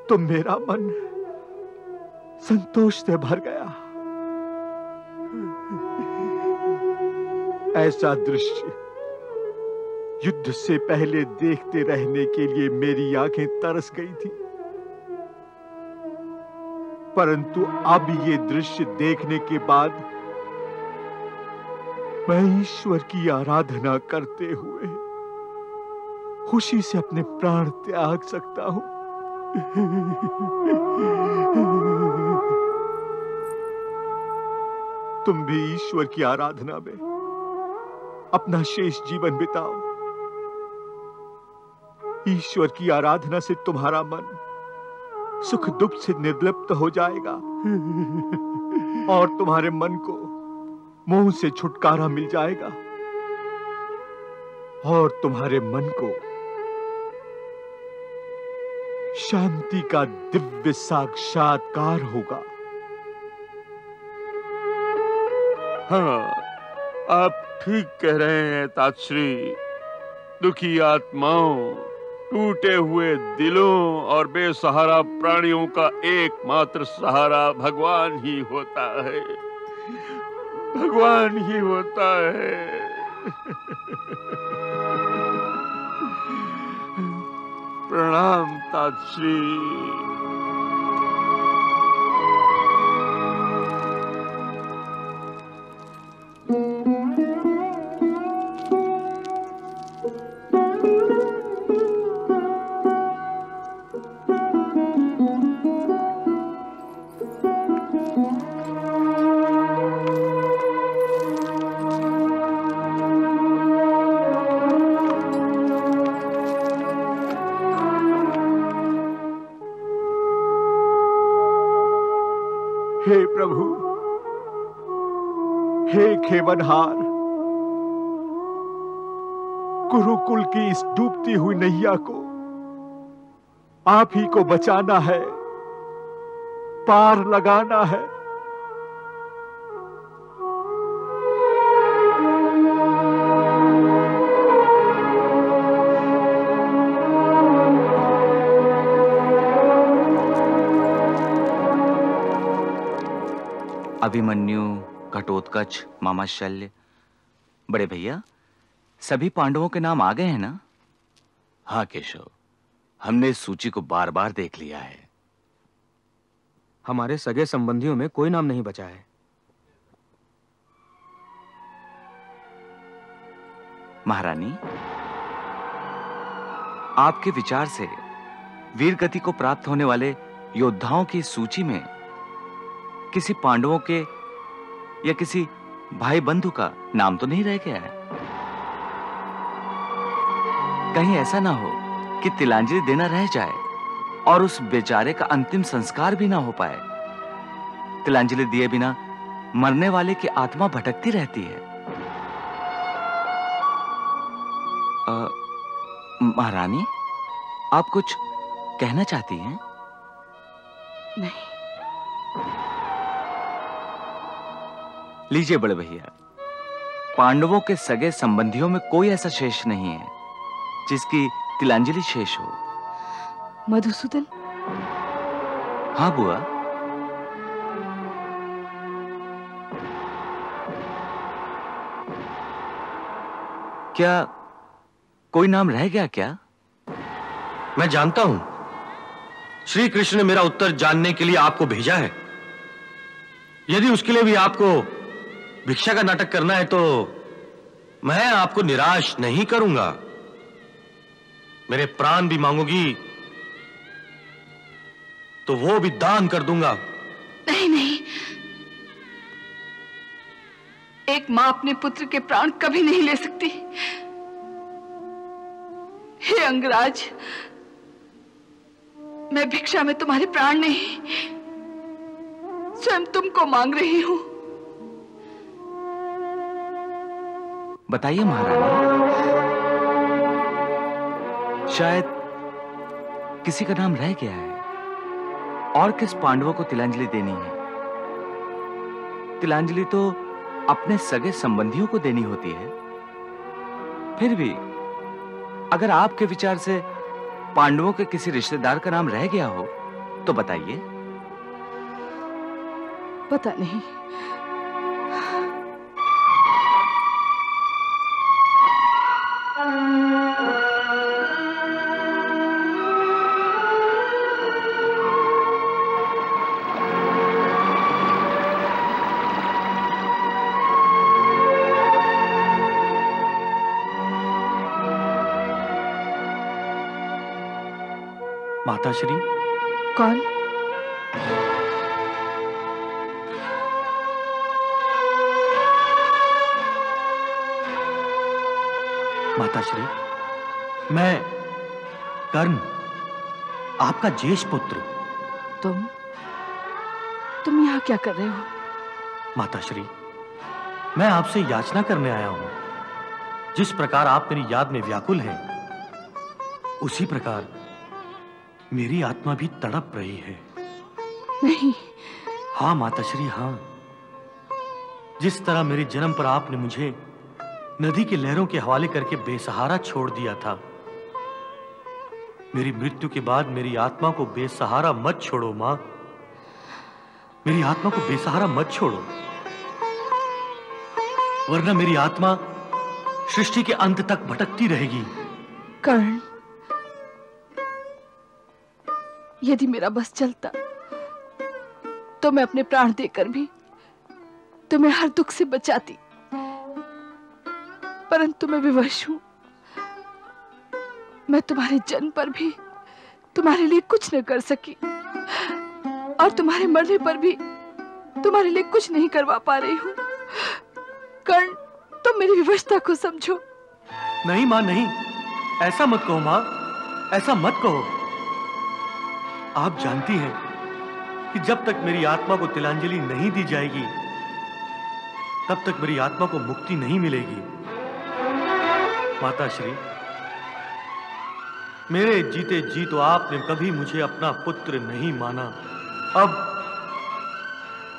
तो मेरा मन संतोष से भर गया। ऐसा दृश्य युद्ध से पहले देखते रहने के लिए मेरी आँखें तरस गई थी। परंतु अब ये दृश्य देखने के बाद मैं ईश्वर की आराधना करते हुए खुशी से अपने प्राण त्याग सकता हूँ। (laughs) तुम भी ईश्वर की आराधना में अपना शेष जीवन बिताओ। ईश्वर की आराधना से तुम्हारा मन सुख दुख से निर्लिप्त हो जाएगा। (laughs) और तुम्हारे मन को मोह से छुटकारा मिल जाएगा। और तुम्हारे मन को शांति का दिव्य साक्षात्कार होगा। हाँ आप ठीक कह रहे हैं, तातश्री। दुखी आत्माओं, टूटे हुए दिलों और बेसहारा प्राणियों का एकमात्र सहारा भगवान ही होता है। भगवान ही होता है। प्रणाम ताश्री हे गुरुकुल की इस डूबती हुई नैया को आप ही को बचाना है, पार लगाना है। अभिमन्यु घटोत्कच मामा शल्य। बड़े भैया सभी पांडवों के नाम आ गए हैं ना? हाँ केशव। हमने इस सूची को बार बार देख लिया है। हमारे सगे संबंधियों में कोई नाम नहीं बचा है। महारानी आपके विचार से वीर गति को प्राप्त होने वाले योद्धाओं की सूची में किसी पांडवों के या किसी भाई बंधु का नाम तो नहीं रह गया है? कहीं ऐसा ना हो कि तिलांजलि देना रह जाए और उस बेचारे का अंतिम संस्कार भी ना हो पाए। तिलांजलि दिए बिना मरने वाले की आत्मा भटकती रहती है। महारानी, आप कुछ कहना चाहती हैं? नहीं। लीजिए बड़े भैया पांडवों के सगे संबंधियों में कोई ऐसा शेष नहीं है जिसकी तिलांजलि शेष हो। मधुसूदन? हाँ बुआ। क्या कोई नाम रह गया क्या? मैं जानता हूँ। श्री कृष्ण ने मेरा उत्तर जानने के लिए आपको भेजा है। यदि उसके लिए भी आपको भिक्षा का नाटक करना है तो मैं आपको निराश नहीं करूँगा। मेरे प्राण भी मांगोगी तो वो भी दान कर दूँगा। नहीं नहीं। एक माँ अपने पुत्र के प्राण कभी नहीं ले सकती। हे अंगराज, मैं भिक्षा में तुम्हारे प्राण नहीं, स्वयं तुमको मांग रही हूँ। बताइए महारानी। शायद किसी का नाम रह गया है। और किस पांडवों को तिलांजलि देनी है? तिलांजलि तो अपने सगे संबंधियों को देनी होती है। फिर भी, अगर आपके विचार से पांडवों के किसी रिश्तेदार का नाम रह गया हो तो बताइए। पता नहीं। श्री कौन? माता श्री मैं कर्ण आपका ज्येष्ठ पुत्र। तुम? तुम यहाँ क्या कर रहे हो? माता श्री मैं आपसे याचना करने आया हूँ। जिस प्रकार आप मेरी याद में व्याकुल हैं उसी प्रकार मेरी आत्मा भी तड़प रही है। नहीं। हाँ माता श्री हाँ। जिस तरह मेरे जन्म पर आपने मुझे नदी के लहरों के हवाले करके बेसहारा छोड़ दिया था मेरी मृत्यु के बाद मेरी आत्मा को बेसहारा मत छोड़ो माँ। मेरी आत्मा को बेसहारा मत छोड़ो। वरना मेरी आत्मा सृष्टि के अंत तक भटकती रहेगी। कर्ण यदि मेरा बस चलता तो मैं अपने प्राण देकर भी तुम्हें हर दुख से बचाती। परंतु मैं विवश हूँ। मैं तुम्हारे जन्म पर भी तुम्हारे लिए कुछ न कर सकी और तुम्हारे मरने पर भी तुम्हारे लिए कुछ नहीं करवा पा रही हूँ। कर्ण, तुम मेरी विवशता को समझो। नहीं माँ, नहीं। ऐसा मत कहो माँ। ऐसा मत कहो। आप जानती हैं कि जब तक मेरी आत्मा को तिलांजलि नहीं दी जाएगी, तब तक मेरी आत्मा को मुक्ति नहीं मिलेगी। माता श्री मेरे जीते जी तो आपने कभी मुझे अपना पुत्र नहीं माना। अब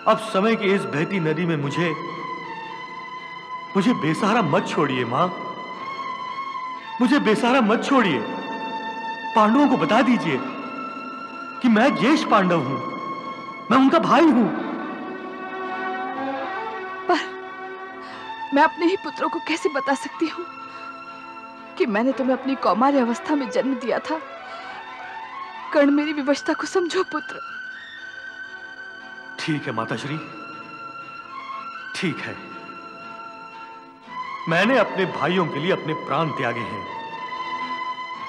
अब समय की इस बहती नदी में मुझे मुझे बेसहारा मत छोड़िए, माँ। मुझे बेसहारा मत छोड़िए। पांडवों को बता दीजिए। कि मैं ज्येष्ठ पांडव हूँ। मैं उनका भाई हूँ। पर मैं अपने ही पुत्रों को कैसे बता सकती हूँ कि मैंने तुम्हें अपनी कौमार्य अवस्था में जन्म दिया था? कर्ण मेरी विवशता को समझो पुत्र। ठीक है माताश्री। ठीक है। मैंने अपने भाइयों के लिए अपने प्राण त्यागे हैं।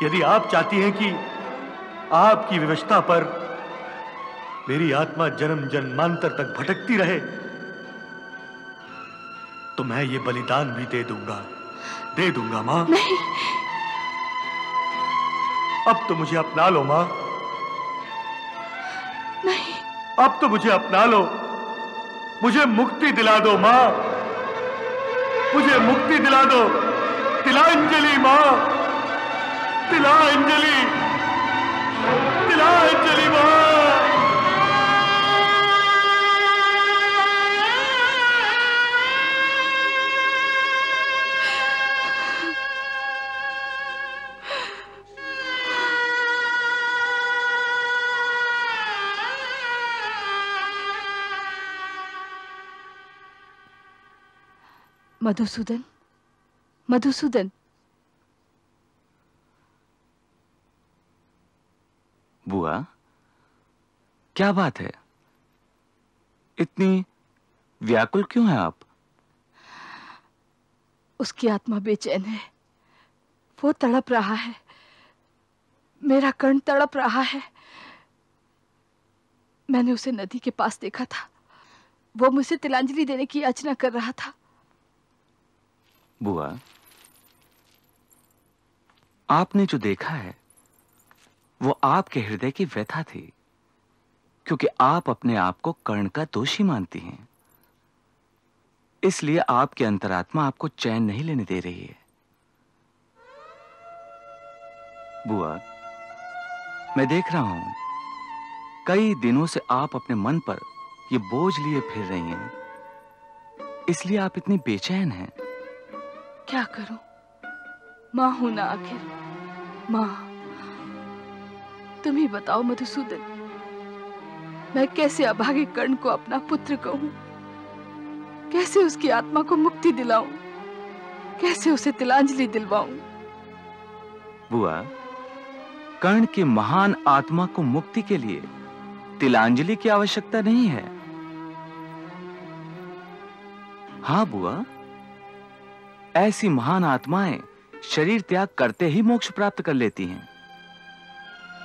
यदि आप चाहती हैं कि आपकी विवशता पर मेरी आत्मा जन्म जन्मांतर तक भटकती रहे तो मैं ये बलिदान भी दे दूँगा। दे दूँगा माँ। नहीं। अब तो मुझे अपना लो माँ। नहीं। अब तो मुझे अपना लो। मुझे मुक्ति दिला दो माँ। मुझे मुक्ति दिला दो। तिलांजलि माँ। तिलांजलि। मधुसूदन मधुसूदन। बुआ। क्या बात है? इतनी व्याकुल क्यों है आप? उसकी आत्मा बेचैन है। वो तड़प रहा है। मेरा कर्ण तड़प रहा है। मैंने उसे नदी के पास देखा था। वो मुझसे तिलांजलि देने की याचना कर रहा था। बुआ आपने जो देखा है वो आपके हृदय की व्यथा थी, क्योंकि आप अपने आप को कर्ण का दोषी मानती हैं। इसलिए आपकी अंतरात्मा आपको चैन नहीं लेने दे रही है। बुआ, मैं देख रहा हूँ, कई दिनों से आप अपने मन पर ये बोझ लिए फिर रही हैं। इसलिए आप इतनी बेचैन हैं। क्या करूँ? माँ हूँ ना आखिर। माँ। तुम ही बताओ, मधुसूदन। मैं कैसे अभागे कर्ण को अपना पुत्र कहूँ? कैसे उसकी आत्मा को मुक्ति दिलाऊं? कैसे उसे तिलांजलि दिलवाऊं? बुआ, कर्ण की महान आत्मा को मुक्ति के लिए तिलांजलि की आवश्यकता नहीं है। हाँ बुआ, ऐसी महान आत्माएँ शरीर त्याग करते ही मोक्ष प्राप्त कर लेती हैं।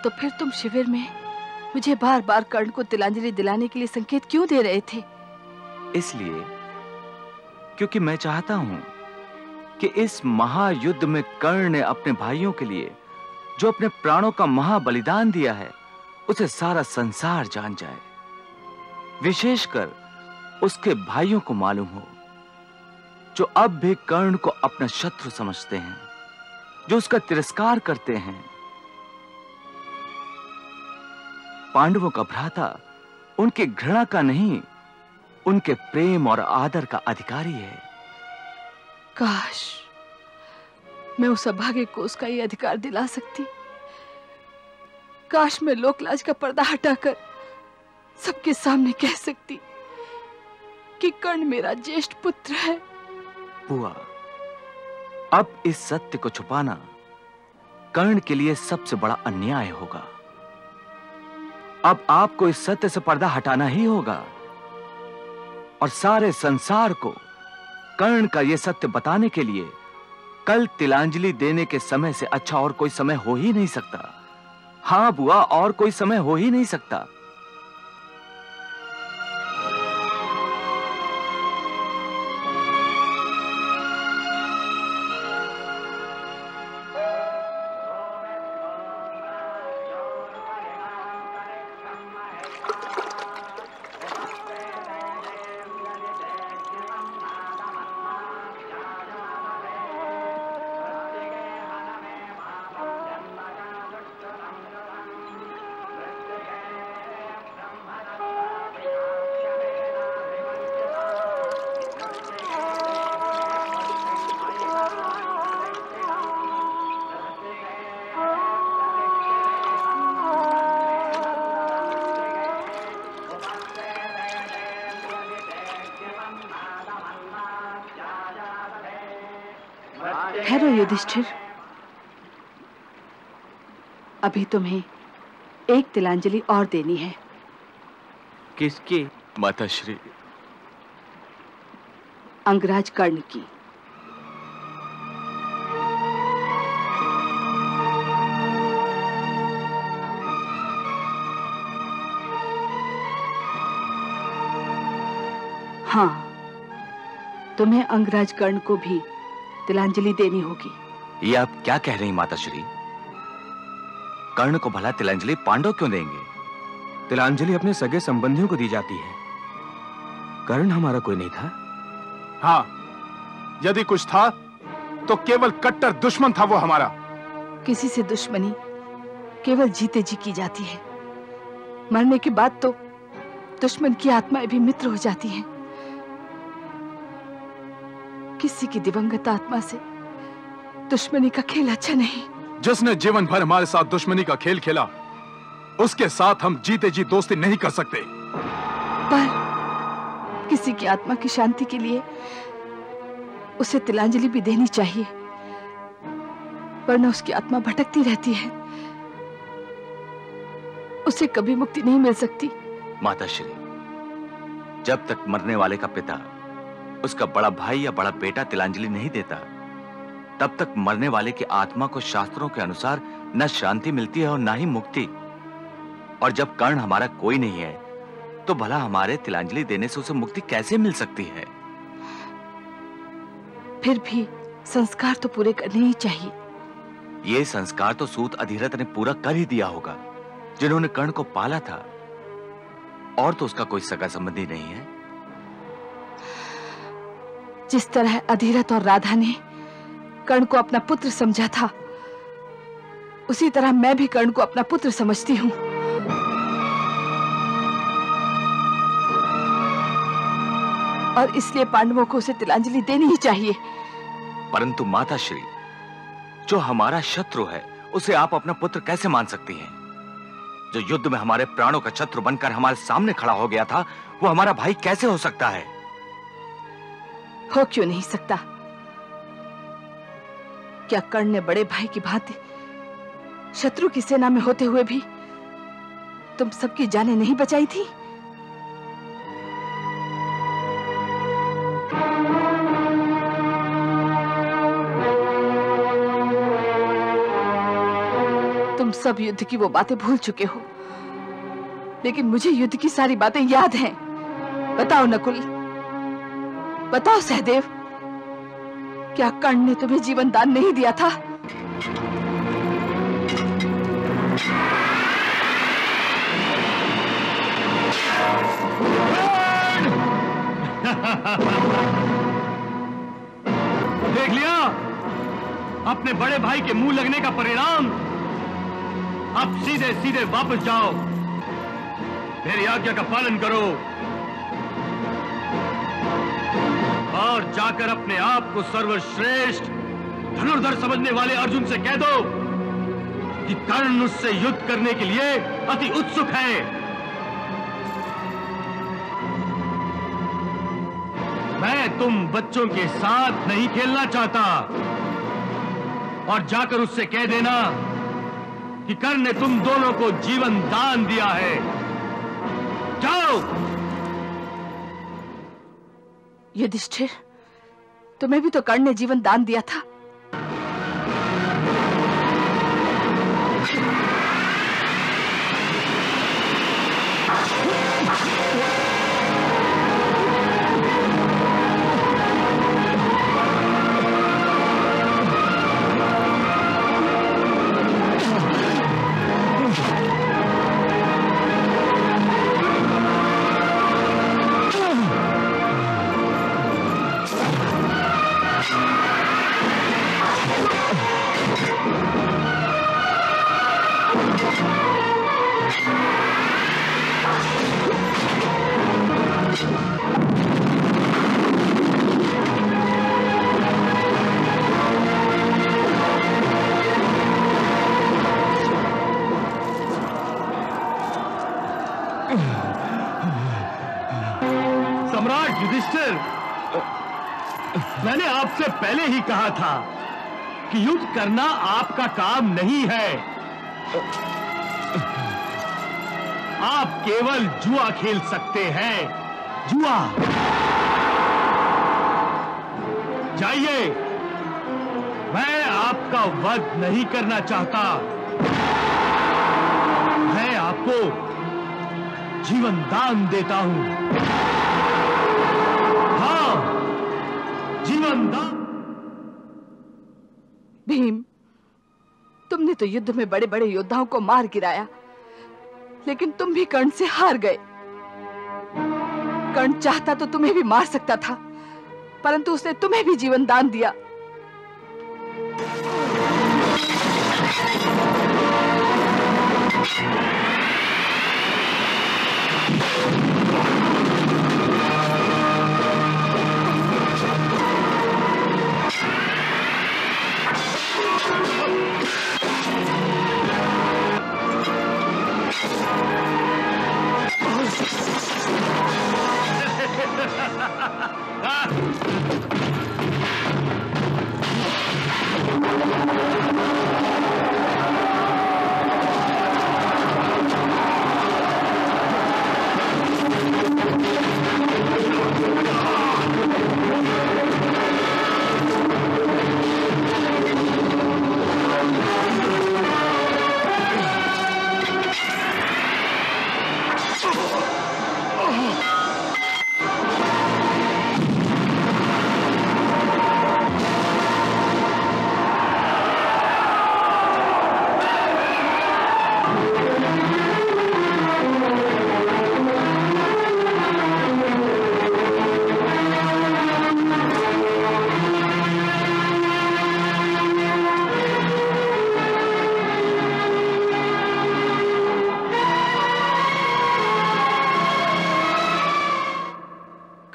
तो फिर तुम शिविर में मुझे बार बार कर्ण को तिलांजलि दिलाने के लिए संकेत क्यों दे रहे थे? इसलिए, क्योंकि मैं चाहता हूँ कि इस महायुद्ध में कर्ण ने अपने भाइयों के लिए जो अपने प्राणों का महाबलिदान दिया है, उसे सारा संसार जान जाए। विशेषकर उसके भाइयों को मालूम हो, जो अब भी कर्ण को अपना शत्रु समझते हैं, जो उसका तिरस्कार करते हैं। पांडवों का भ्राता उनके घृणा का नहीं उनके प्रेम और आदर का अधिकारी है। काश मैं उस अभागे को उसका ये अधिकार दिला सकती। काश मैं लोकलाज का पर्दा हटाकर सबके सामने कह सकती कि कर्ण मेरा ज्येष्ठ पुत्र है। बुआ अब इस सत्य को छुपाना कर्ण के लिए सबसे बड़ा अन्याय होगा। अब आपको इस सत्य से पर्दा हटाना ही होगा। और सारे संसार को कर्ण का यह सत्य बताने के लिए कल तिलांजलि देने के समय से अच्छा और कोई समय हो ही नहीं सकता। हाँ बुआ, और कोई समय हो ही नहीं सकता। युधिष्ठिर अभी तुम्हें एक तिलांजलि और देनी है। किसकी? माता श्री अंगराज कर्ण की। हाँ तुम्हें अंगराज कर्ण को भी तिलांजलि देनी होगी। ये आप क्या कह रही माता श्री? कर्ण को भला तिलांजलि पांडव क्यों देंगे? तिलांजलि अपने सगे संबंधियों को दी जाती है। कर्ण हमारा कोई नहीं था? हाँ यदि कुछ था तो केवल कट्टर दुश्मन था वो हमारा। किसी से दुश्मनी केवल जीते जी की जाती है। मरने के बाद तो दुश्मन की आत्माएँ भी मित्र हो जाती हैं। किसी की दिवंगत आत्मा से दुश्मनी का खेल अच्छा नहीं। जिसने जीवन भर हमारे साथ दुश्मनी का खेल खेला उसके साथ हम जीते जी दोस्ती नहीं कर सकते। पर किसी की आत्मा की शांति के लिए उसे तिलांजलि भी देनी चाहिए वरना उसकी आत्मा भटकती रहती है। उसे कभी मुक्ति नहीं मिल सकती। माता श्री जब तक मरने वाले का पिता उसका बड़ा भाई या बड़ा बेटा तिलांजलि नहीं देता तब तक मरने वाले की आत्मा को शास्त्रों के अनुसार न शांति मिलती है और न ही मुक्ति। और जब कर्ण हमारा कोई नहीं है तो भला हमारे तिलांजलि देने से उसे मुक्ति कैसे मिल सकती है? फिर भी संस्कार तो पूरे करने ही चाहिए। ये संस्कार तो सूत अधिरथ ने पूरा कर ही दिया होगा जिन्होंने कर्ण को पाला था। और तो उसका कोई सगा संबंधी नहीं है। जिस तरह अधिरथ और राधा ने कर्ण को अपना पुत्र समझा था। उसी तरह मैं भी कर्ण को अपना पुत्र समझती हूँ। और इसलिए पांडवों को उसे तिलांजलि देनी ही चाहिए। परंतु माता श्री जो हमारा शत्रु है उसे आप अपना पुत्र कैसे मान सकती हैं? जो युद्ध में हमारे प्राणों का शत्रु बनकर हमारे सामने खड़ा हो गया था वो हमारा भाई कैसे हो सकता है? हो क्यों नहीं सकता? क्या कर्ण ने बड़े भाई की भांति शत्रु की सेना में होते हुए भी तुम सबकी जाने नहीं बचाई थी? तुम सब युद्ध की वो बातें भूल चुके हो, लेकिन मुझे युद्ध की सारी बातें याद हैं। बताओ नकुल, बताओ सहदेव। क्या कर्ण ने तुम्हें जीवन दान नहीं दिया था? (laughs) देख लिया? अपने बड़े भाई के मुँह लगने का परिणाम। अब सीधे सीधे वापस जाओ। मेरी आज्ञा का पालन करो। और जाकर अपने आप को सर्वश्रेष्ठ धनुर्धर समझने वाले अर्जुन से कह दो कि कर्ण उससे युद्ध करने के लिए अति उत्सुक है। मैं तुम बच्चों के साथ नहीं खेलना चाहता और जाकर उससे कह देना कि कर्ण ने तुम दोनों को जीवन दान दिया है। जाओ! युधिष्ठिर तुम्हें भी तो कर्ण ने जीवन दान दिया था। युद्ध करना आपका काम नहीं है। आप केवल जुआ खेल सकते हैं। जुआ। जाइए। मैं आपका वध नहीं करना चाहता। मैं आपको जीवन दान देता हूँ। हाँ जीवन दान भीम, तुमने तो युद्ध में बड़े बड़े योद्धाओं को मार गिराया, लेकिन तुम भी कर्ण से हार गए। कर्ण चाहता तो तुम्हें भी मार सकता था, परंतु उसने तुम्हें भी जीवन दान दिया।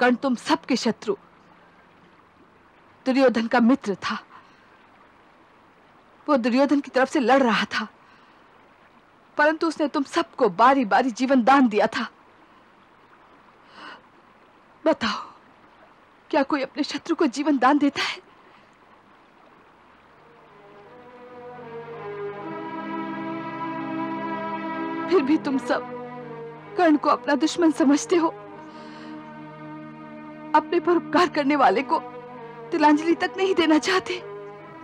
कर्ण तुम सबके शत्रु। दुर्योधन का मित्र था। वो दुर्योधन की तरफ़ से लड़ रहा था। परंतु उसने तुम सबको बारी बारी जीवन दान दिया था। बताओ, क्या कोई अपने शत्रु को जीवन दान देता है? फिर भी तुम सब कर्ण को अपना दुश्मन समझते हो। अपने पर उपकार करने वाले को तिलांजलि तक नहीं देना चाहते।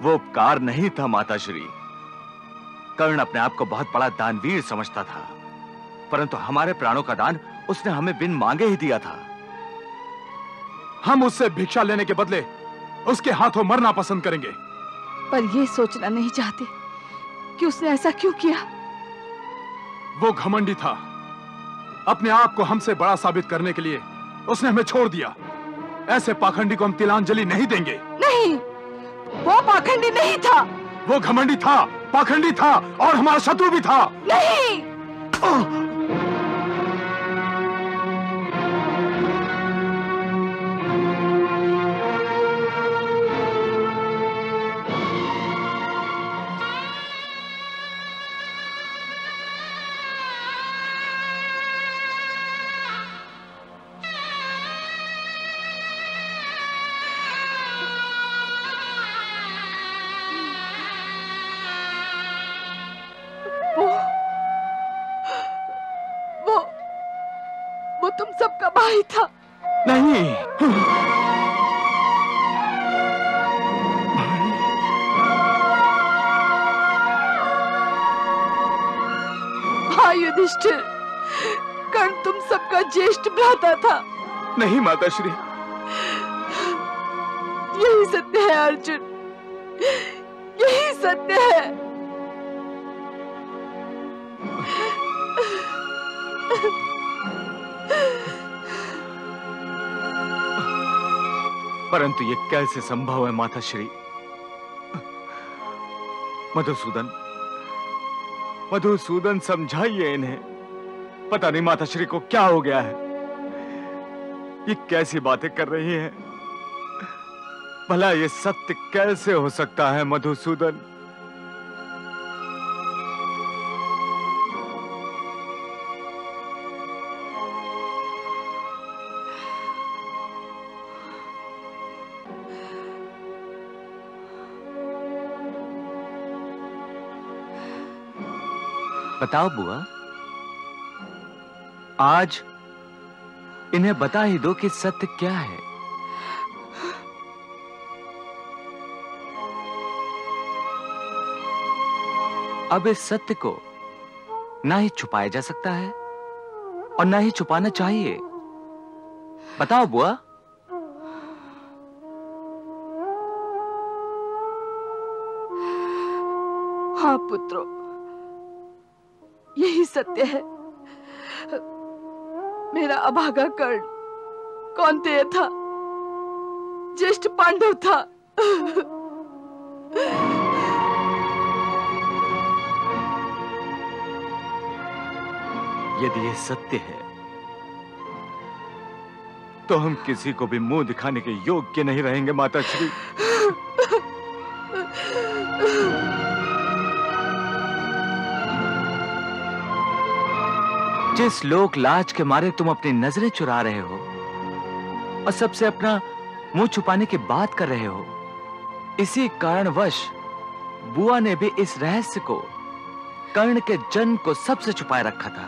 वो उपकार नहीं था माताश्री। कर्ण अपने आप को बहुत बड़ा दानवीर समझता था परंतु हमारे प्राणों का दान उसने हमें बिन मांगे ही दिया था। हम उससे भिक्षा लेने के बदले उसके हाथों मरना पसंद करेंगे। पर ये सोचना नहीं चाहते कि उसने ऐसा क्यों किया। वो घमंडी था। अपने आप को हमसे बड़ा साबित करने के लिए उसने हमें छोड़ दिया। ऐसे पाखंडी को हम तिलांजलि नहीं देंगे। नहीं वो पाखंडी नहीं था। वो घमंडी था पाखंडी था और हमारा शत्रु भी था। नहीं। नहीं माता श्री यही सत्य है अर्जुन। यही सत्य है। परंतु ये कैसे संभव है माता श्री मधुसूदन मधुसूदन समझाइए इन्हें। पता नहीं माता श्री को क्या हो गया है। ये कैसी बातें कर रही हैं? भला ये सत्य कैसे हो सकता है, मधुसूदन? बताओ बुआ, आज इन्हें बता ही दो कि सत्य क्या है। अब इस सत्य को ना ही छुपाया जा सकता है और ना ही छुपाना चाहिए। बताओ बुआ। हाँ पुत्रो, यही सत्य है। मेरा अभागा कर्ण। कौन तेय था? ज्येष्ठ पांडव था। यदि ये सत्य है तो हम किसी को भी मुँह दिखाने के योग्य नहीं रहेंगे माता श्री जिस लोक लाज के मारे तुम अपनी नज़रें चुरा रहे हो और सबसे अपना मुँह छुपाने की बात कर रहे हो, इसी कारणवश बुआ ने भी इस रहस्य को, कर्ण के जन्म को सबसे छुपाए रखा था।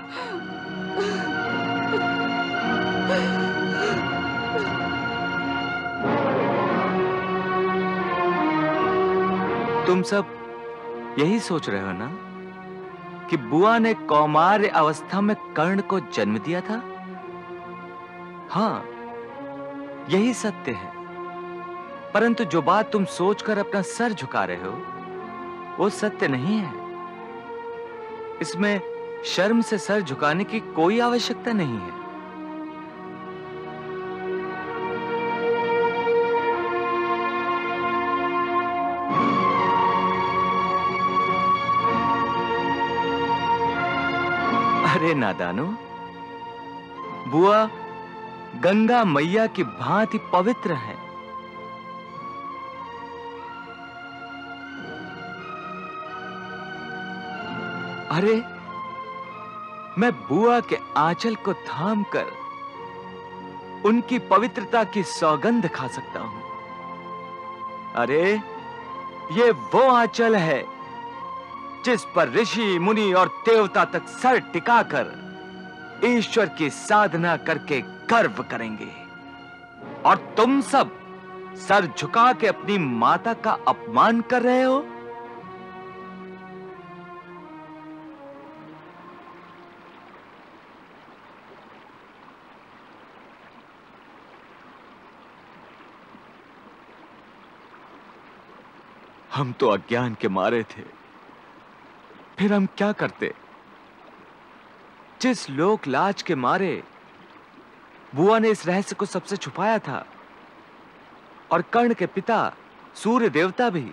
तुम सब यही सोच रहे हो ना? कि बुआ ने कौमार्य अवस्था में कर्ण को जन्म दिया था? हाँ, यही सत्य है। परंतु जो बात तुम सोचकर अपना सर झुका रहे हो, वो सत्य नहीं है। इसमें शर्म से सर झुकाने की कोई आवश्यकता नहीं है। अरे नादानो, बुआ गंगा मैया की भांति पवित्र है। अरे, मैं बुआ के आंचल को थाम कर उनकी पवित्रता की सौगंध खा सकता हूँ। अरे, ये वो आंचल है जिस पर ऋषि, मुनि और देवता तक सर टिकाकर ईश्वर की साधना करके गर्व करेंगे। और तुम सब सर झुका के अपनी माता का अपमान कर रहे हो? हम तो अज्ञान के मारे थे। फिर हम क्या करते? जिस लोक लाज के मारे, बुआ ने इस रहस्य को सबसे छुपाया था। और कर्ण के पिता, सूर्य देवता भी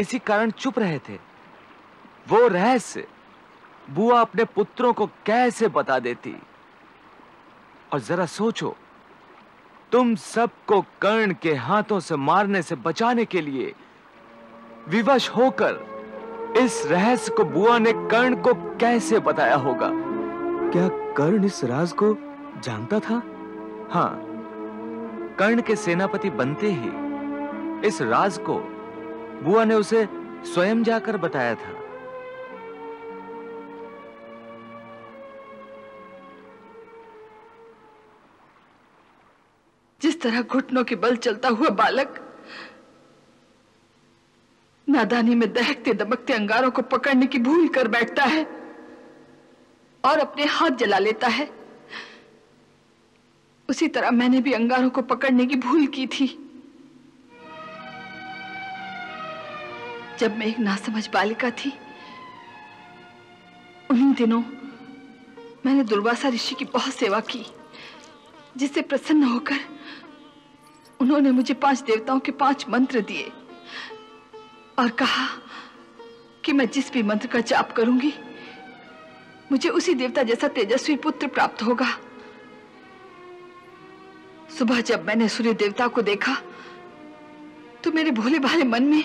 इसी कारण चुप रहे थे। वो रहस्य बुआ अपने पुत्रों को कैसे बता देती? और जरा सोचो, तुम सबको कर्ण के हाथों से मारने से बचाने के लिए विवश होकर इस रहस्य को बुआ ने कर्ण को कैसे बताया होगा? क्या कर्ण इस राज को जानता था? हाँ कर्ण के सेनापति बनते ही इस राज को बुआ ने उसे स्वयं जाकर बताया था। जिस तरह घुटनों के बल चलता हुआ बालक नादानी में दहकते दमकते अंगारों को पकड़ने की भूल कर बैठता है और अपने हाथ जला लेता है। उसी तरह मैंने भी अंगारों को पकड़ने की भूल की थी। जब मैं एक नासमझ बालिका थी, उन्हीं दिनों मैंने दुर्वासा ऋषि की बहुत सेवा की, जिससे प्रसन्न होकर उन्होंने मुझे पाँच देवताओं के पाँच मंत्र दिए। और कहा कि मैं जिस भी मंत्र का जाप करूँगी, मुझे उसी देवता जैसा तेजस्वी पुत्र प्राप्त होगा। सुबह जब मैंने सूर्य देवता को देखा तो मेरे भोले भाले मन में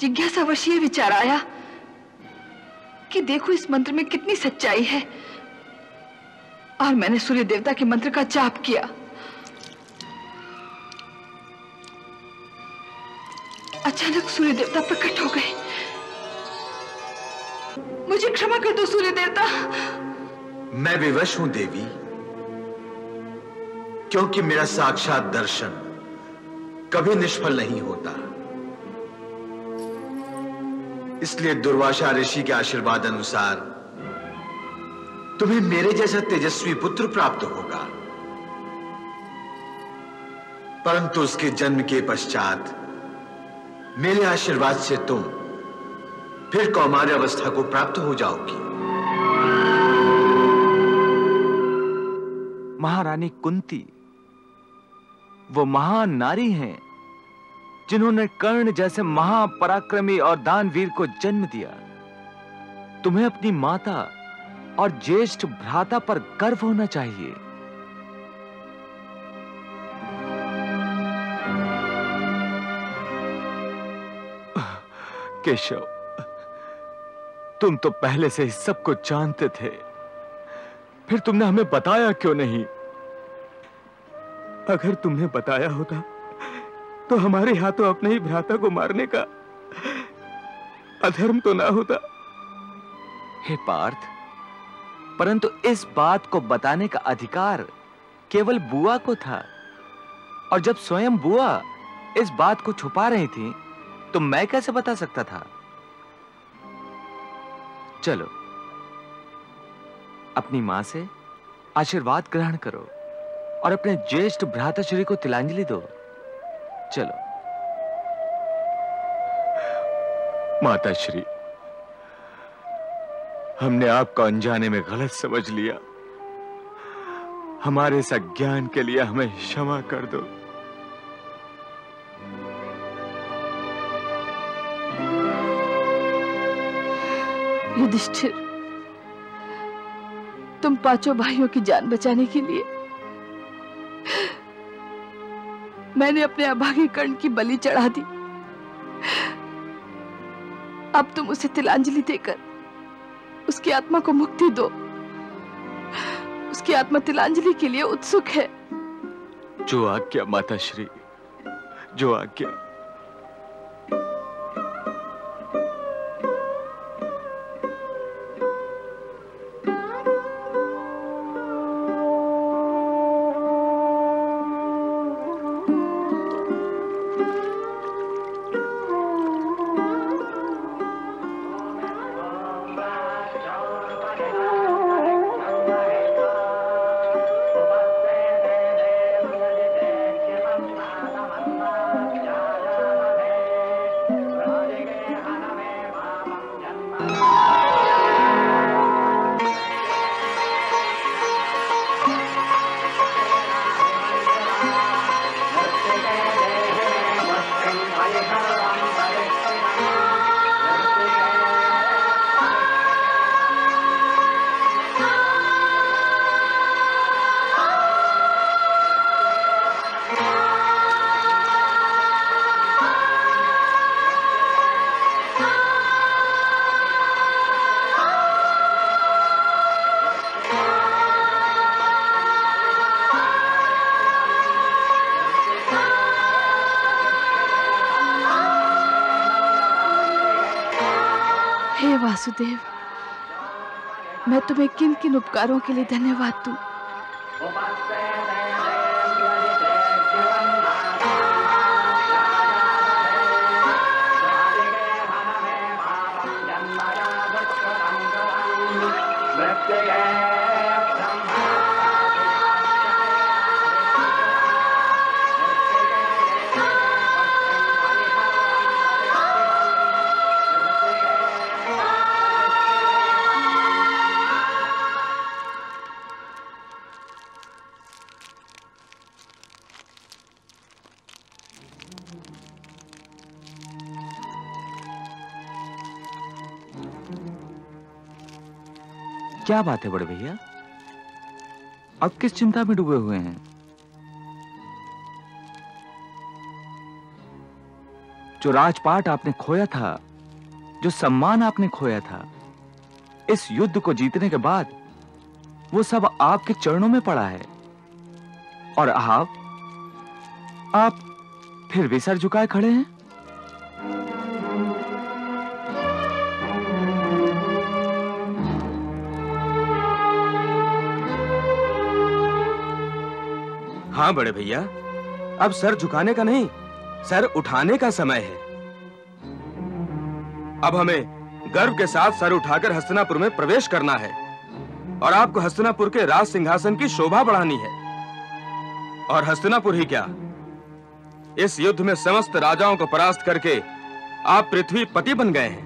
जिज्ञासावश ये विचार आया कि देखो इस मंत्र में कितनी सच्चाई है। और मैंने सूर्य देवता के मंत्र का जाप किया। अचानक सूर्य देवता प्रकट हो गए। मुझे क्षमा कर दो सूर्य देवता मैं विवश हूँ देवी, क्योंकि मेरा साक्षात दर्शन कभी निष्फल नहीं होता। इसलिए दुर्वासा ऋषि के आशीर्वाद अनुसार तुम्हें मेरे जैसा तेजस्वी पुत्र प्राप्त होगा। परंतु उसके जन्म के पश्चात मेरे आशीर्वाद से तुम फिर कौमार्य अवस्था को प्राप्त हो जाओगी। महारानी कुंती, वो महान नारी हैं जिन्होंने कर्ण जैसे महापराक्रमी और दानवीर को जन्म दिया। तुम्हें अपनी माता और ज्येष्ठ भ्राता पर गर्व होना चाहिए। केशव, तुम तो पहले से ही सब कुछ जानते थे। फिर तुमने हमें बताया क्यों नहीं? अगर तुमने बताया होता तो हमारे हाथों अपने ही भ्राता को मारने का अधर्म तो ना होता। हे पार्थ, परंतु इस बात को बताने का अधिकार केवल बुआ को था, और जब स्वयं बुआ इस बात को छुपा रही थी तो मैं कैसे बता सकता था? चलो। अपनी माँ से आशीर्वाद ग्रहण करो और अपने ज्येष्ठ भ्राताश्री को तिलांजलि दो। चलो। माता श्री हमने आपको अनजाने में गलत समझ लिया। हमारे इस अज्ञान के लिए हमें क्षमा कर दो। युधिष्ठिर, तुम पाँचों भाइयों की जान बचाने के लिए मैंने अपने अभागे कर्ण की बलि चढ़ा दी। अब तुम उसे तिलांजलि देकर उसकी आत्मा को मुक्ति दो। उसकी आत्मा तिलांजलि के लिए उत्सुक है। जो आज्ञा माता श्री जो आज्ञा वासुदेव मैं तुम्हें किन किन उपकारों के लिए धन्यवाद दूँ? क्या बात है बड़े भैया? अब किस चिंता में डूबे हुए हैं? जो राजपाट आपने खोया था, जो सम्मान आपने खोया था, इस युद्ध को जीतने के बाद, वो सब आपके चरणों में पड़ा है। और आप आप फिर भी सर झुकाए खड़े हैं? हाँ बड़े भैया? अब सर झुकाने का नहीं, सर उठाने का समय है। अब हमें गर्व के साथ सर उठाकर हस्तनापुर में प्रवेश करना है और आपको हस्तनापुर के राज सिंहासन की शोभा बढ़ानी है। और हस्तनापुर ही क्या? इस युद्ध में समस्त राजाओं को परास्त करके आप पृथ्वी पति बन गए हैं।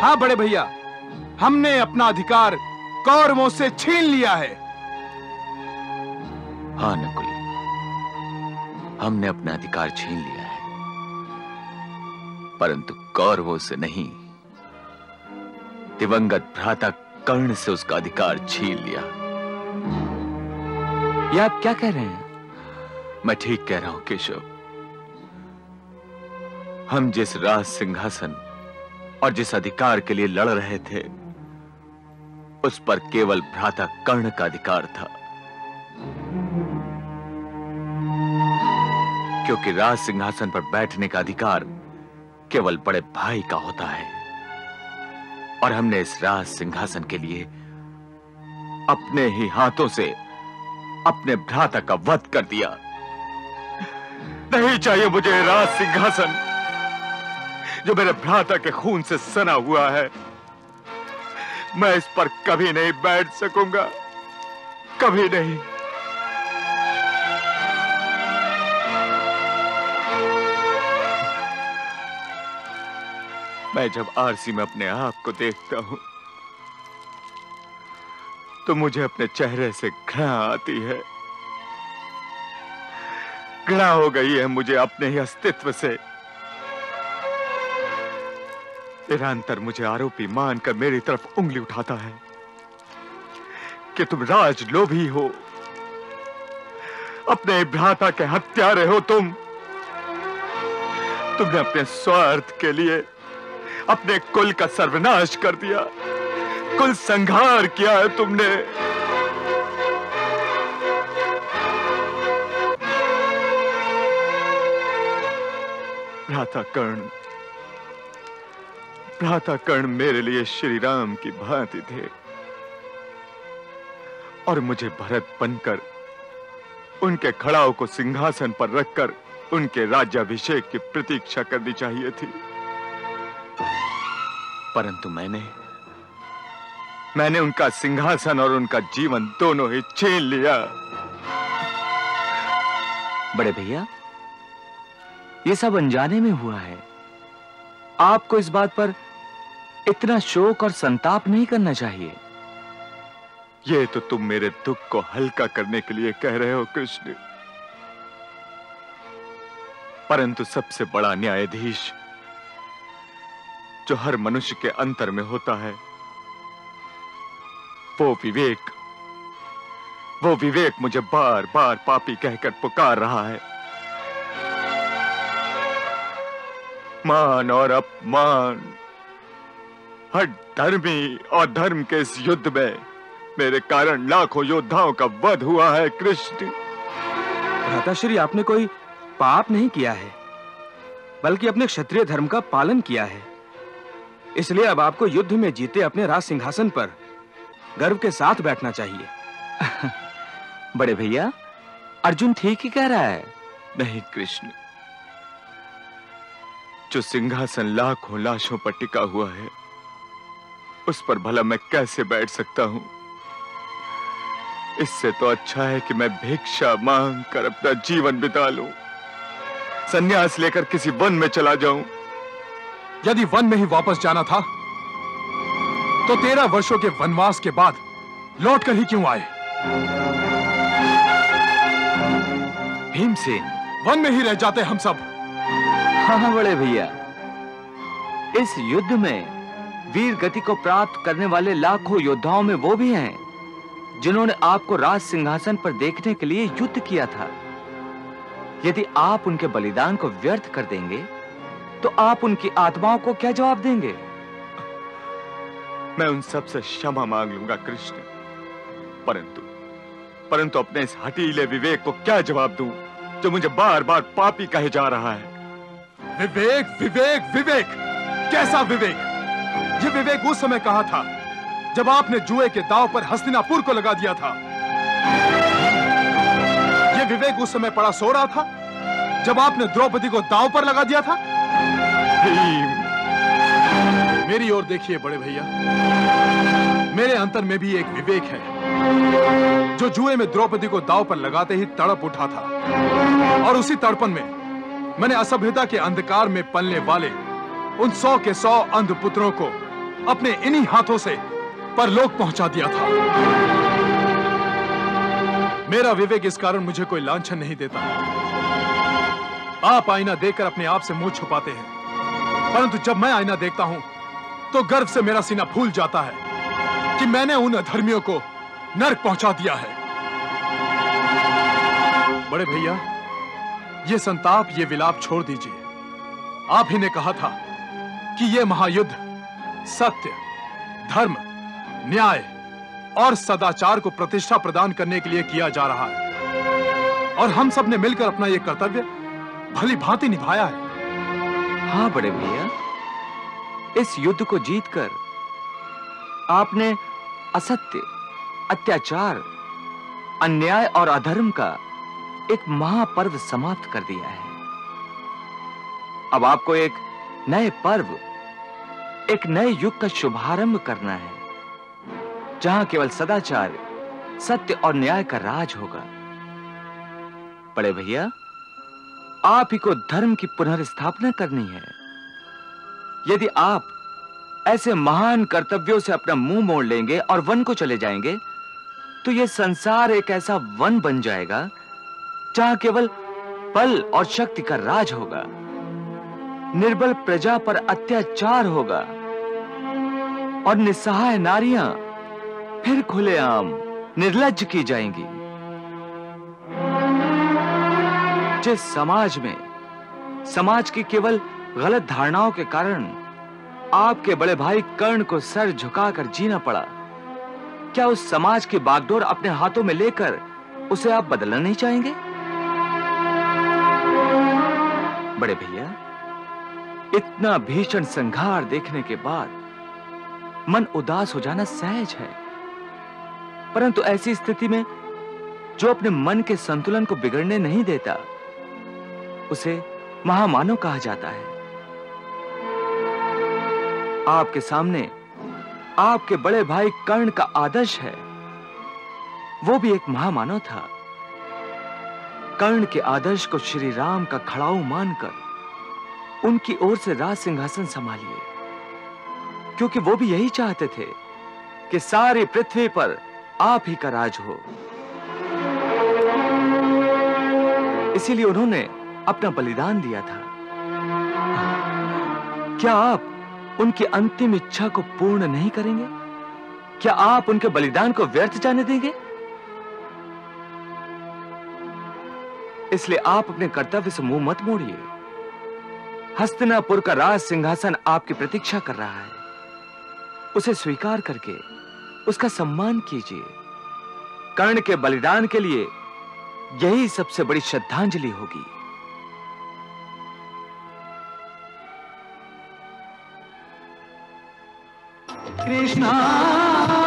हाँ बड़े भैया, हमने अपना अधिकार कौरवों से छीन लिया है। हाँ नकुल। हमने अपना अधिकार छीन लिया है। परंतु कौरवों से नहीं दिवंगत भ्राता कर्ण से उसका अधिकार छीन लिया। ये आप क्या कह रहे हैं? मैं ठीक कह रहा हूँ केशव। हम जिस राज सिंहासन और जिस अधिकार के लिए लड़ रहे थे उस पर केवल भ्राता कर्ण का अधिकार था। क्योंकि राज सिंहासन पर बैठने का अधिकार केवल बड़े भाई का होता है। और हमने इस राज सिंहासन के लिए अपने ही हाथों से अपने भ्राता का वध कर दिया। नहीं चाहिए मुझे राज सिंहासन, जो मेरे भ्राता के खून से सना हुआ है। मैं इस पर कभी नहीं बैठ सकूँगा। कभी नहीं। मैं जब आरसी में अपने आप को देखता हूँ तो मुझे अपने चेहरे से घृणा आती है। घृणा हो गई है मुझे अपने ही अस्तित्व से। निरंतर मुझे आरोपी मानकर मेरी तरफ़ उंगली उठाता है कि तुम राज लोभी हो। अपने भ्राता के हत्यारे हो तुम। तुमने अपने स्वार्थ के लिए अपने कुल का सर्वनाश कर दिया। कुल संघार किया है तुमने। भ्राता कर्ण भ्राता कर्ण मेरे लिए श्री राम की भांति थे। और मुझे भरत बनकर, उनके खड़ाओं को सिंहासन पर रखकर, उनके राज्याभिषेक की प्रतीक्षा करनी चाहिए थी। परंतु मैंने मैंने उनका सिंहासन और उनका जीवन दोनों ही छीन लिया। बड़े भैया, ये सब अनजाने में हुआ है। आपको इस बात पर इतना शोक और संताप नहीं करना चाहिए। ये तो तुम मेरे दुख को हल्का करने के लिए कह रहे हो, कृष्ण। परंतु सबसे बड़ा न्यायाधीश, जो हर मनुष्य के अंतर में होता है, वो विवेक वो विवेक मुझे बार बार पापी कहकर पुकार रहा है। मान और अपमान हर धर्मी और धर्म के इस युद्ध में मेरे कारण लाखों योद्धाओं का वध हुआ है कृष्ण। भ्राताश्री आपने कोई पाप नहीं किया है बल्कि अपने क्षत्रिय धर्म का पालन किया है। इसलिए अब आपको युद्ध में जीते अपने राज सिंहासन पर गर्व के साथ बैठना चाहिए। (laughs) बड़े भैया अर्जुन ठीक ही कह रहा है। नहीं कृष्ण। जो सिंहासन लाखों लाशों पर टिका हुआ है उस पर भला मैं कैसे बैठ सकता हूँ? इससे तो अच्छा है कि मैं भिक्षा मांग कर अपना जीवन बिता लूँ। संन्यास लेकर किसी वन में चला जाऊँ। यदि वन में ही वापस जाना था तो तेरह वर्षों के वनवास के बाद लौट कर ही क्यों आए? भीमसेन, वन में ही रह जाते हम सब। हाँ बड़े भैया। इस युद्ध में वीर गति को प्राप्त करने वाले लाखों योद्धाओं में वो भी हैं जिन्होंने आपको राज सिंहासन पर देखने के लिए युद्ध किया था। यदि आप उनके बलिदान को व्यर्थ कर देंगे तो आप उनकी आत्माओं को क्या जवाब देंगे? मैं उन सबसे क्षमा मांग लूँगा कृष्ण। परंतु परंतु अपने इस हटीले विवेक को क्या जवाब दूँ जो मुझे बार बार पापी कहे जा रहा है? विवेक विवेक विवेक! कैसा विवेक? ये विवेक उस समय कहा था? जब आपने जुए के दाव पर हस्तिनापुर को लगा दिया था। ये विवेक उस समय पड़ा सो रहा था? जब आपने द्रौपदी को दाव पर लगा दिया था? मेरी ओर देखिए बड़े भैया। मेरे अंतर में भी एक विवेक है, जो जुए में द्रौपदी को दाव पर लगाते ही तड़प उठा था। और उसी तड़पन में मैंने असभ्यता के अंधकार में पलने वाले उन सौ के सौ अंध पुत्रों को अपने इन्हीं हाथों से परलोक पहुँचा दिया था। मेरा विवेक इस कारण मुझे कोई लांछन नहीं देता। आप आईना देखकर अपने आप से मुँह छुपाते हैं। परंतु जब मैं आईना देखता हूँ तो गर्व से मेरा सीना फूल जाता है कि मैंने उन अधर्मियों को नर्क पहुँचा दिया है। बड़े भैया, ये संताप, ये विलाप छोड़ दीजिए। आप ही ने कहा था कि यह महायुद्ध सत्य, धर्म, न्याय और सदाचार को प्रतिष्ठा प्रदान करने के लिए किया जा रहा है। और हम सबने मिलकर अपना यह कर्तव्य भली भांति निभाया है। हाँ बड़े भैया, इस युद्ध को जीतकर आपने असत्य, अत्याचार, अन्याय और अधर्म का एक महापर्व समाप्त कर दिया है। अब आपको एक नए पर्व एक नए युग का शुभारंभ करना है, जहाँ केवल सदाचार, सत्य और न्याय का राज होगा। बड़े भैया, आप ही को धर्म की पुनर्स्थापना करनी है। यदि आप ऐसे महान कर्तव्यों से अपना मुँह मोड़ लेंगे और वन को चले जाएँगे तो यह संसार एक ऐसा वन बन जाएगा, जहाँ केवल बल और शक्ति का राज होगा। निर्बल प्रजा पर अत्याचार होगा और निस्सहाय नारियाँ फिर खुलेआम निर्लज की जाएँगी। जिस समाज में समाज की केवल गलत धारणाओं के कारण आपके बड़े भाई कर्ण को सर झुकाकर जीना पड़ा, क्या उस समाज की बागडोर अपने हाथों में लेकर उसे आप बदलना नहीं चाहेंगे? बड़े भैया इतना भीषण संघार देखने के बाद मन उदास हो जाना सहज है। परंतु ऐसी स्थिति में जो अपने मन के संतुलन को बिगड़ने नहीं देता, उसे महामानव कहा जाता है। आपके सामने आपके बड़े भाई कर्ण का आदर्श है। वो भी एक महामानव था। कर्ण के आदर्श को श्री राम का खड़ाऊ मानकर उनकी ओर से राज सिंहासन संभालिए। क्योंकि वो भी यही चाहते थे कि सारी पृथ्वी पर आप ही का राज हो। इसीलिए उन्होंने अपना बलिदान दिया था। क्या आप उनकी अंतिम इच्छा को पूर्ण नहीं करेंगे? क्या आप उनके बलिदान को व्यर्थ जाने देंगे? इसलिए आप अपने कर्तव्य से मुँह मत मोड़िए। हस्तिनापुर का राज सिंहासन आपकी प्रतीक्षा कर रहा है। उसे स्वीकार करके उसका सम्मान कीजिए। कर्ण के बलिदान के लिए यही सबसे बड़ी श्रद्धांजलि होगी। कृष्णा!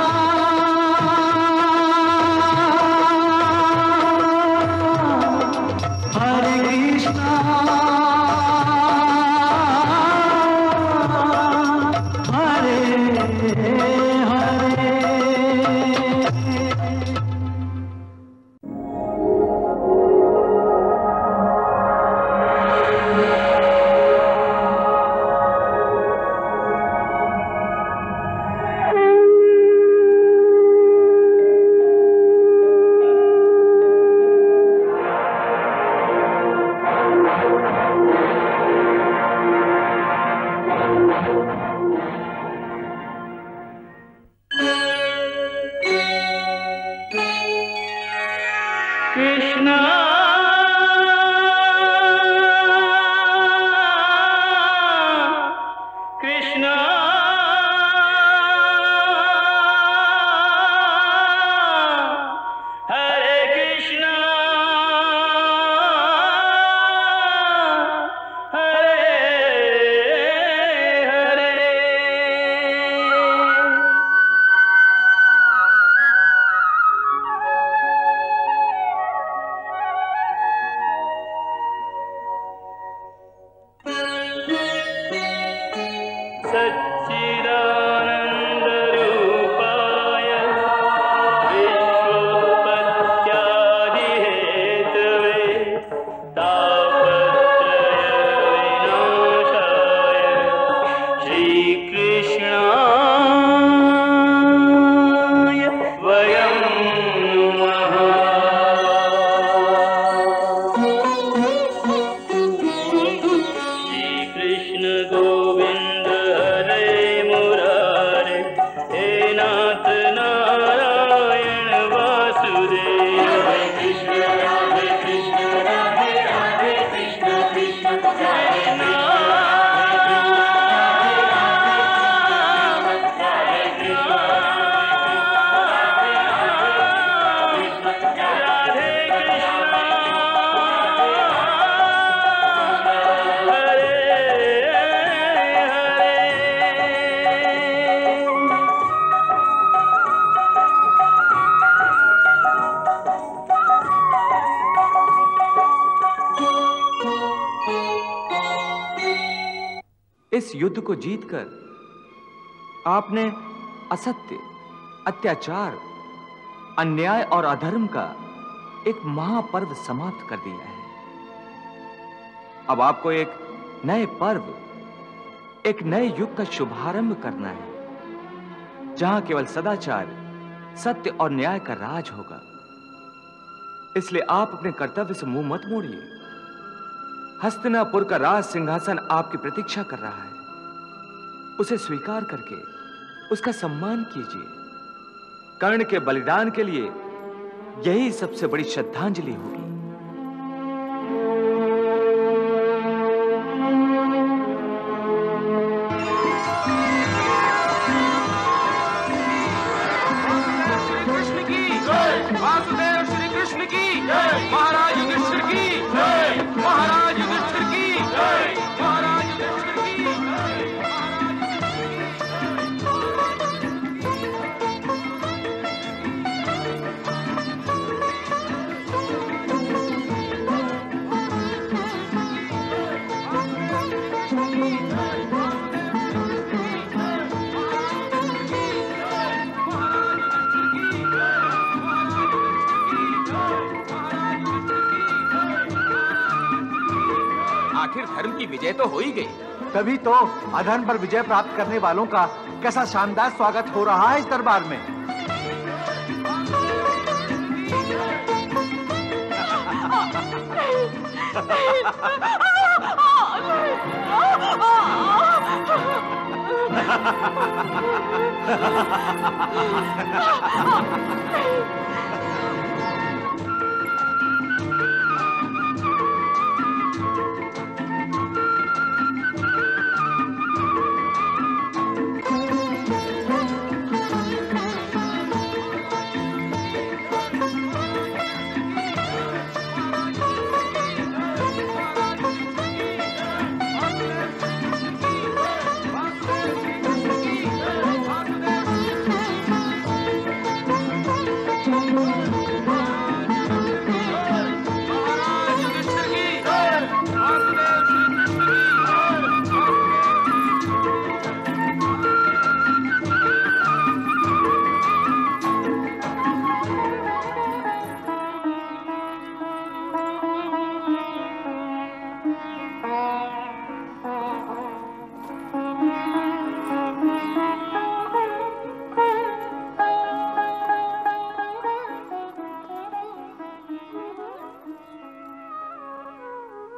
को जीतकर आपने असत्य, अत्याचार, अन्याय और अधर्म का एक महापर्व समाप्त कर दिया है। अब आपको एक नए पर्व, एक नए युग का शुभारंभ करना है, जहाँ केवल सदाचार, सत्य और न्याय का राज होगा। इसलिए आप अपने कर्तव्य से मुँह मत मोड़िए। हस्तिनापुर का राज सिंहासन आपकी प्रतीक्षा कर रहा है। उसे स्वीकार करके उसका सम्मान कीजिए। कर्ण के बलिदान के लिए यही सबसे बड़ी श्रद्धांजलि होगी। विजय तो हो ही गई। तभी तो अधर्म पर विजय प्राप्त करने वालों का कैसा शानदार स्वागत हो रहा है इस दरबार में। (laughs)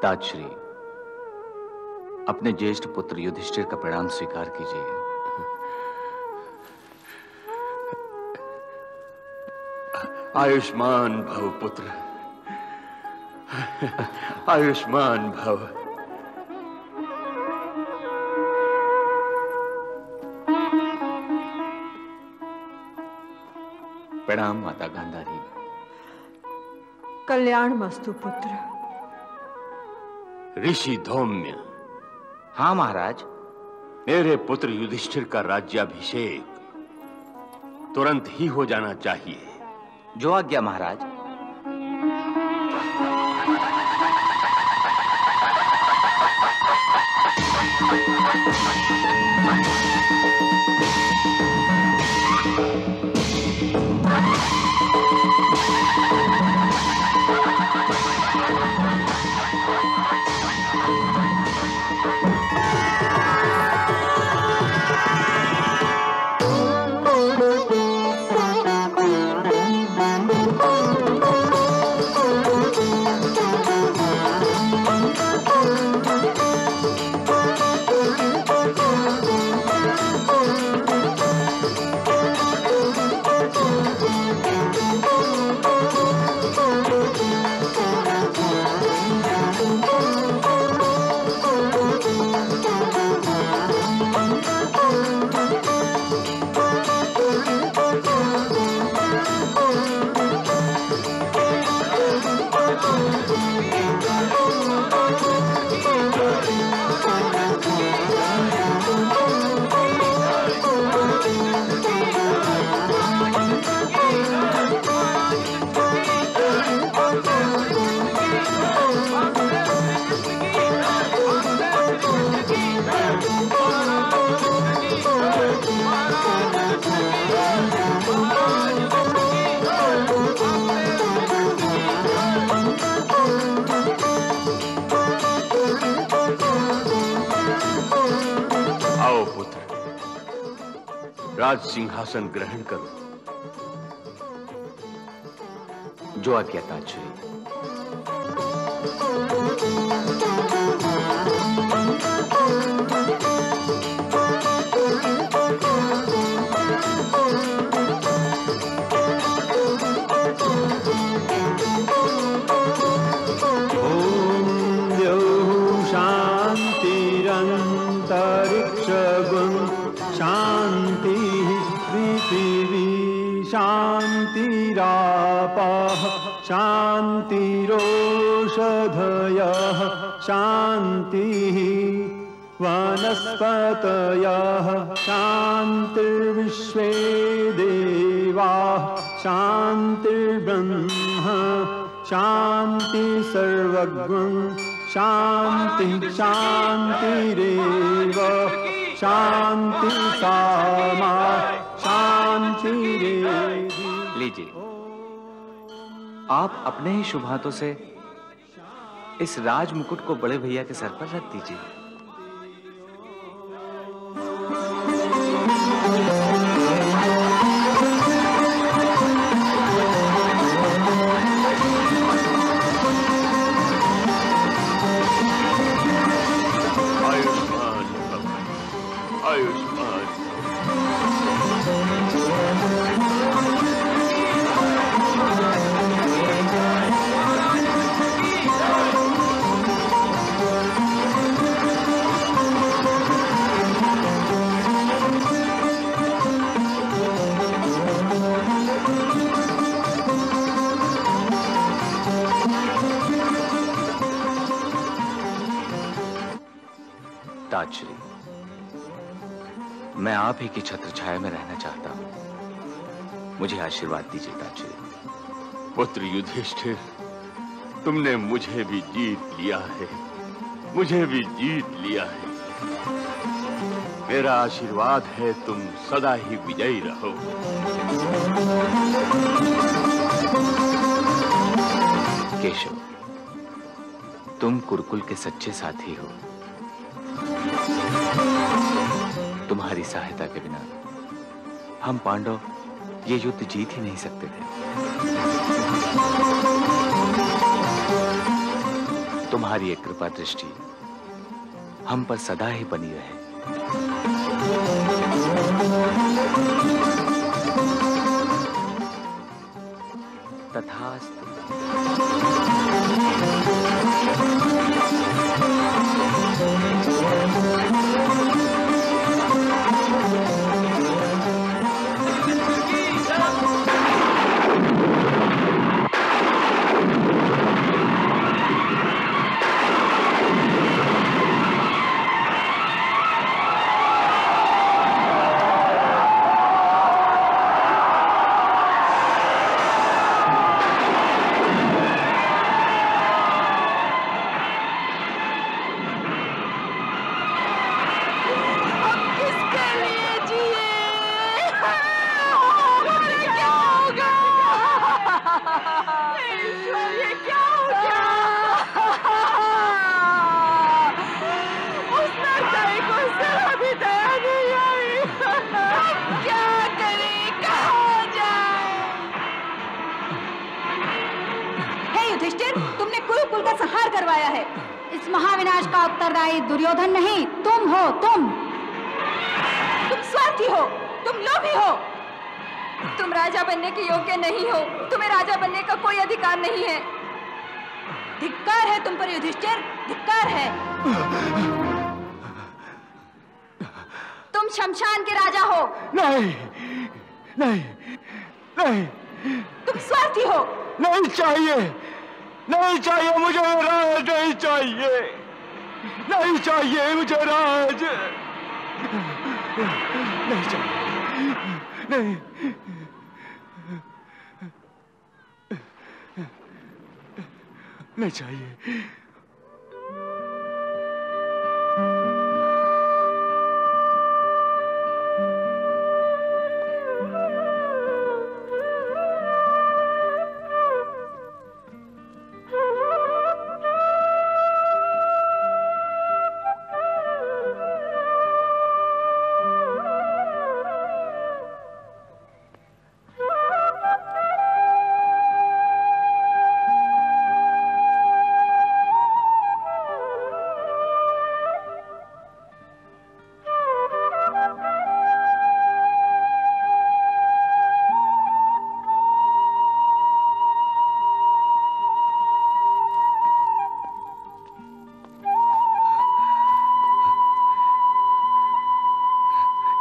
ताजश्री अपने ज्येष्ठ पुत्र युधिष्ठिर का प्रणाम स्वीकार कीजिए। आयुष्मान भव पुत्र। आयुष्मान भव। प्रणाम माता गांधारी। कल्याण मस्तु पुत्र। ऋषि धौम्य। हाँ महाराज। मेरे पुत्र युधिष्ठिर का राज्याभिषेक तुरंत ही हो जाना चाहिए। जो आज्ञा महाराज। राज सिंहासन ग्रहण करो। जो आज्ञा ताजश्री वनस्पतयः शान्तिर्विश्वे देवाः। शान्तिर्ब्रह्म शान्ति सर्वज्ञं। शान्ति शान्तिरेव शान्ति सामा। शान्तिरेधि लीजिए। आप अपने ही शुभ हाथों से इस राज मुकुट को बड़े भैया के सर पर रख दीजिए। ताजश्री मैं आप ही की छत्र छाया में रहना चाहता हूँ। मुझे आशीर्वाद दीजिए ताजश्री पुत्र युधिष्ठिर तुमने मुझे भी जीत लिया है। मुझे भी जीत लिया है। मेरा आशीर्वाद है तुम सदा ही विजयी रहो। केशव तुम कुरकुल के सच्चे साथी हो। तुम्हारी सहायता के बिना हम पांडव ये युद्ध जीत ही नहीं सकते थे। तुम्हारी एक कृपा दृष्टि हम पर सदा ही बनी रहे। तथास्तु। किसके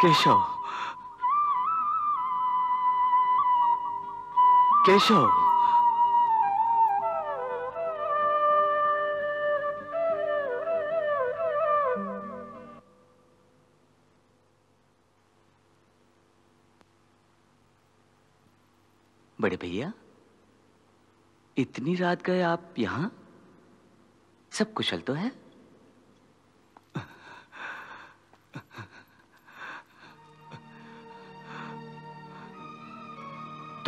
केशव। केशव। बड़े भैया इतनी रात गए आप यहाँ? सब कुशल तो है?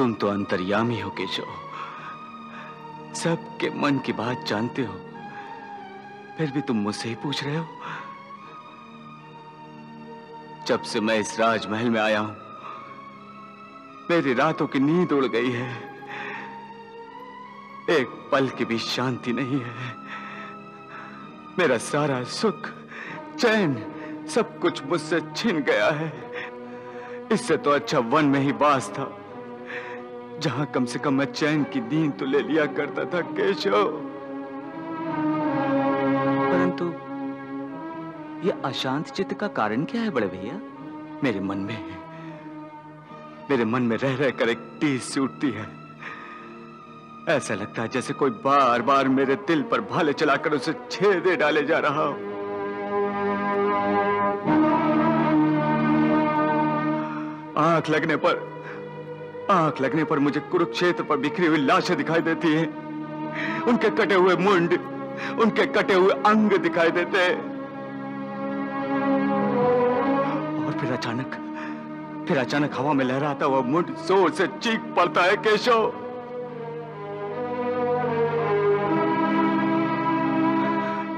तुम तो अंतर्यामी हो, केशव। सबके मन की बात जानते हो। फिर भी तुम मुझसे ही पूछ रहे हो। जब से मैं इस राजमहल में आया हूँ, मेरी रातों की नींद उड़ गई है। एक पल की भी शांति नहीं है। मेरा सारा सुख, चैन, सब कुछ मुझसे छिन गया है। इससे तो अच्छा वन में ही बास था। जहाँ कम से कम मैं चैन की नींद तो ले लिया करता था, केशव। परंतु ये अशांत चित्त का कारण क्या है बड़े भैया? मेरे मन में, मेरे मन में रह रह कर एक टीस सी उठती है। ऐसा लगता है जैसे कोई बार बार मेरे दिल पर भाले चलाकर उसे छेदे डाले जा रहा हो। आँख लगने पर आँख लगने पर मुझे कुरुक्षेत्र पर बिखरी हुई लाशें दिखाई देती हैं। उनके कटे हुए मुंड, उनके कटे हुए अंग दिखाई देते हैं। और फिर अचानक फिर अचानक हवा में लहराता हुआ मुंड ज़ोर से चीख पड़ता है, केशव।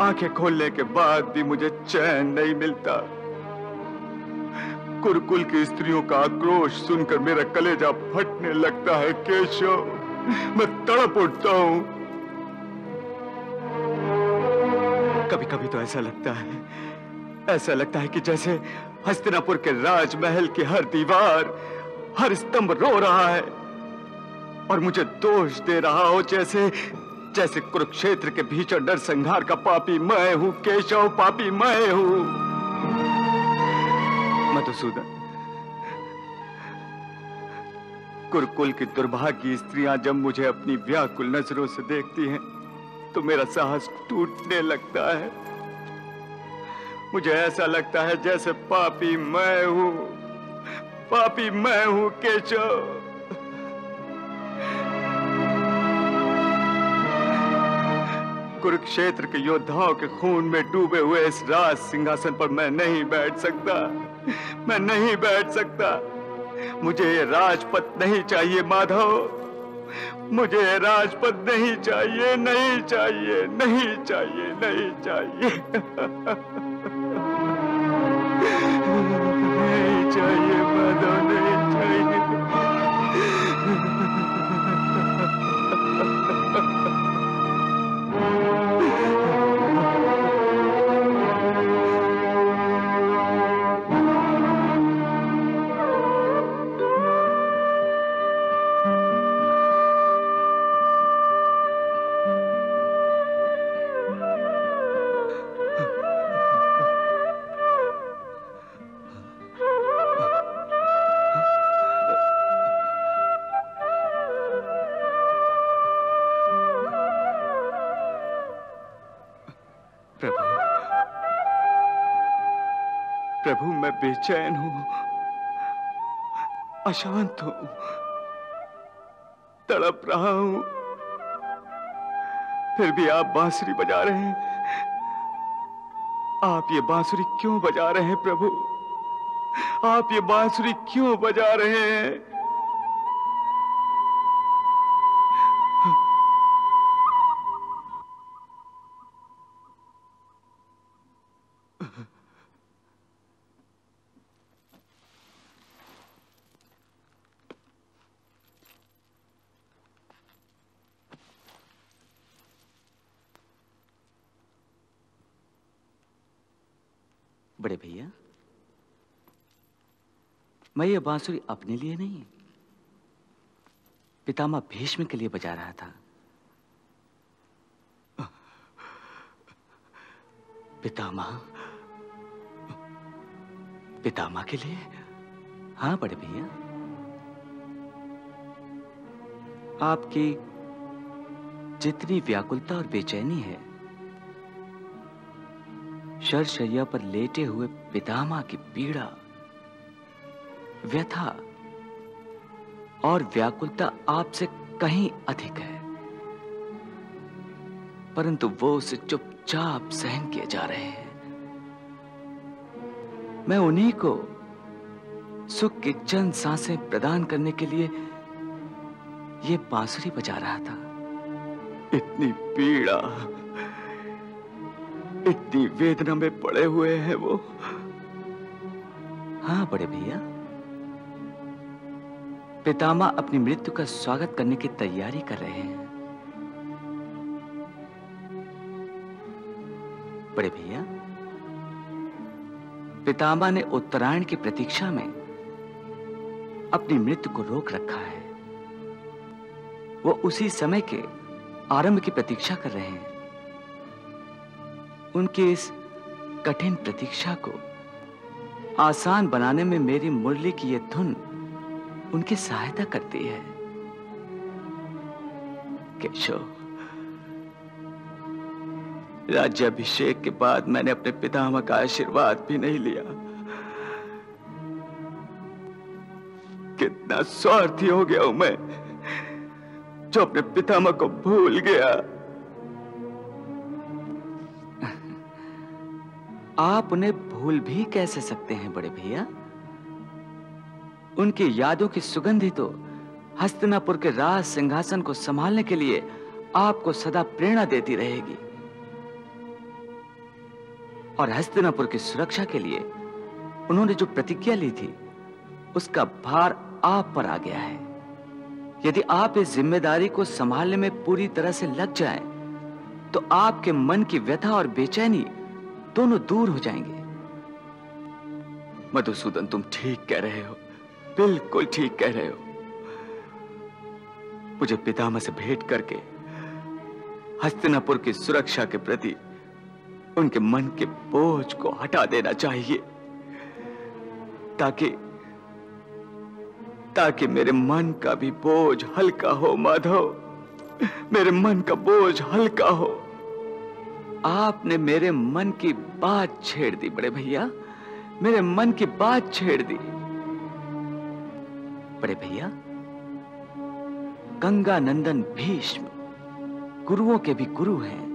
आँखें खोलने के बाद भी मुझे चैन नहीं मिलता। कुरकुल की स्त्रियों का आक्रोश सुनकर मेरा कलेजा फटने लगता है, केशव। मैं तड़प उठता हूँ। कभी कभी तो ऐसा लगता है, ऐसा लगता है कि जैसे हस्तिनापुर के राजमहल की हर दीवार, हर स्तंभ रो रहा है। और मुझे दोष दे रहा हो जैसे जैसे कुरुक्षेत्र के भीषण डर संहार का पापी मैं हूँ, केशव पापी मैं हूँ। मधुसूदन कुरकुल की दुर्भाग्य स्त्रियाँ जब मुझे अपनी व्याकुल नज़रों से देखती हैं तो मेरा साहस टूटने लगता है। मुझे ऐसा लगता है जैसे पापी मैं हूँ, पापी मैं हूँ केशव। कुरुक्षेत्र के योद्धाओं के खून में डूबे हुए इस राज सिंहासन पर मैं नहीं बैठ सकता। मैं नहीं बैठ सकता। मुझे राजपथ नहीं चाहिए, माधव। मुझे राजपथ नहीं चाहिए नहीं चाहिए नहीं चाहिए नहीं चाहिए। (laughs) नहीं चाहिए। बेचैन हूँ, अशांत हूँ, तड़प रहा हूँ। फिर भी आप बांसुरी बजा रहे हैं। आप ये बांसुरी क्यों बजा रहे हैं प्रभु? आप ये बांसुरी क्यों बजा रहे हैं? बड़े भैया, मैं ये बांसुरी अपने लिए नहीं, पितामह भीष्म के लिए बजा रहा था। पितामह पितामा के लिए? हाँ बड़े भैया। आपकी जितनी व्याकुलता और बेचैनी है शरशैया पर लेटे हुए पितामा की पीड़ा, व्यथा और व्याकुलता आपसे कहीं अधिक है। परंतु वो उसे चुपचाप सहन किए जा रहे हैं। मैं उन्हीं को सुख की चंद साँसें प्रदान करने के लिए यह बांसुरी बजा रहा था। इतनी पीड़ा इतनी वेदना में पड़े हुए हैं वो। हाँ बड़े भैया। पितामा अपनी मृत्यु का स्वागत करने की तैयारी कर रहे हैं। बड़े भैया पितामा ने उत्तरायण की प्रतीक्षा में अपनी मृत्यु को रोक रखा है। वो उसी समय के आरंभ की प्रतीक्षा कर रहे हैं। उनकी इस कठिन प्रतीक्षा को आसान बनाने में मेरी मुरली की यह धुन उनकी सहायता करती है। केशव, राज्याभिषेक के बाद मैंने अपने पितामह का आशीर्वाद भी नहीं लिया। कितना स्वार्थी हो गया हूँ मैं, जो अपने पितामह को भूल गया। आप उन्हें भूल भी कैसे सकते हैं बड़े भैया? उनकी यादों की सुगंध ही तो हस्तिनापुर के राज सिंहासन को संभालने के लिए आपको सदा प्रेरणा देती रहेगी। और हस्तिनापुर की सुरक्षा के लिए उन्होंने जो प्रतिज्ञा ली थी उसका भार आप पर आ गया है। यदि आप इस ज़िम्मेदारी को संभालने में पूरी तरह से लग जाएँ, तो आपके मन की व्यथा और बेचैनी दोनों दूर हो जाएँगे। मधुसूदन, तुम ठीक कह रहे हो। बिल्कुल ठीक कह रहे हो। मुझे पितामह से भेंट करके, हस्तिनापुर की सुरक्षा के प्रति उनके मन के बोझ को हटा देना चाहिए, ताकि ताकि मेरे मन का भी बोझ हल्का हो, माधव। मेरे मन का बोझ हल्का हो। आपने मेरे मन की बात छेड़ दी बड़े भैया। मेरे मन की बात छेड़ दी। बड़े भैया गंगा नंदन भीष्म गुरुओं के भी गुरु हैं।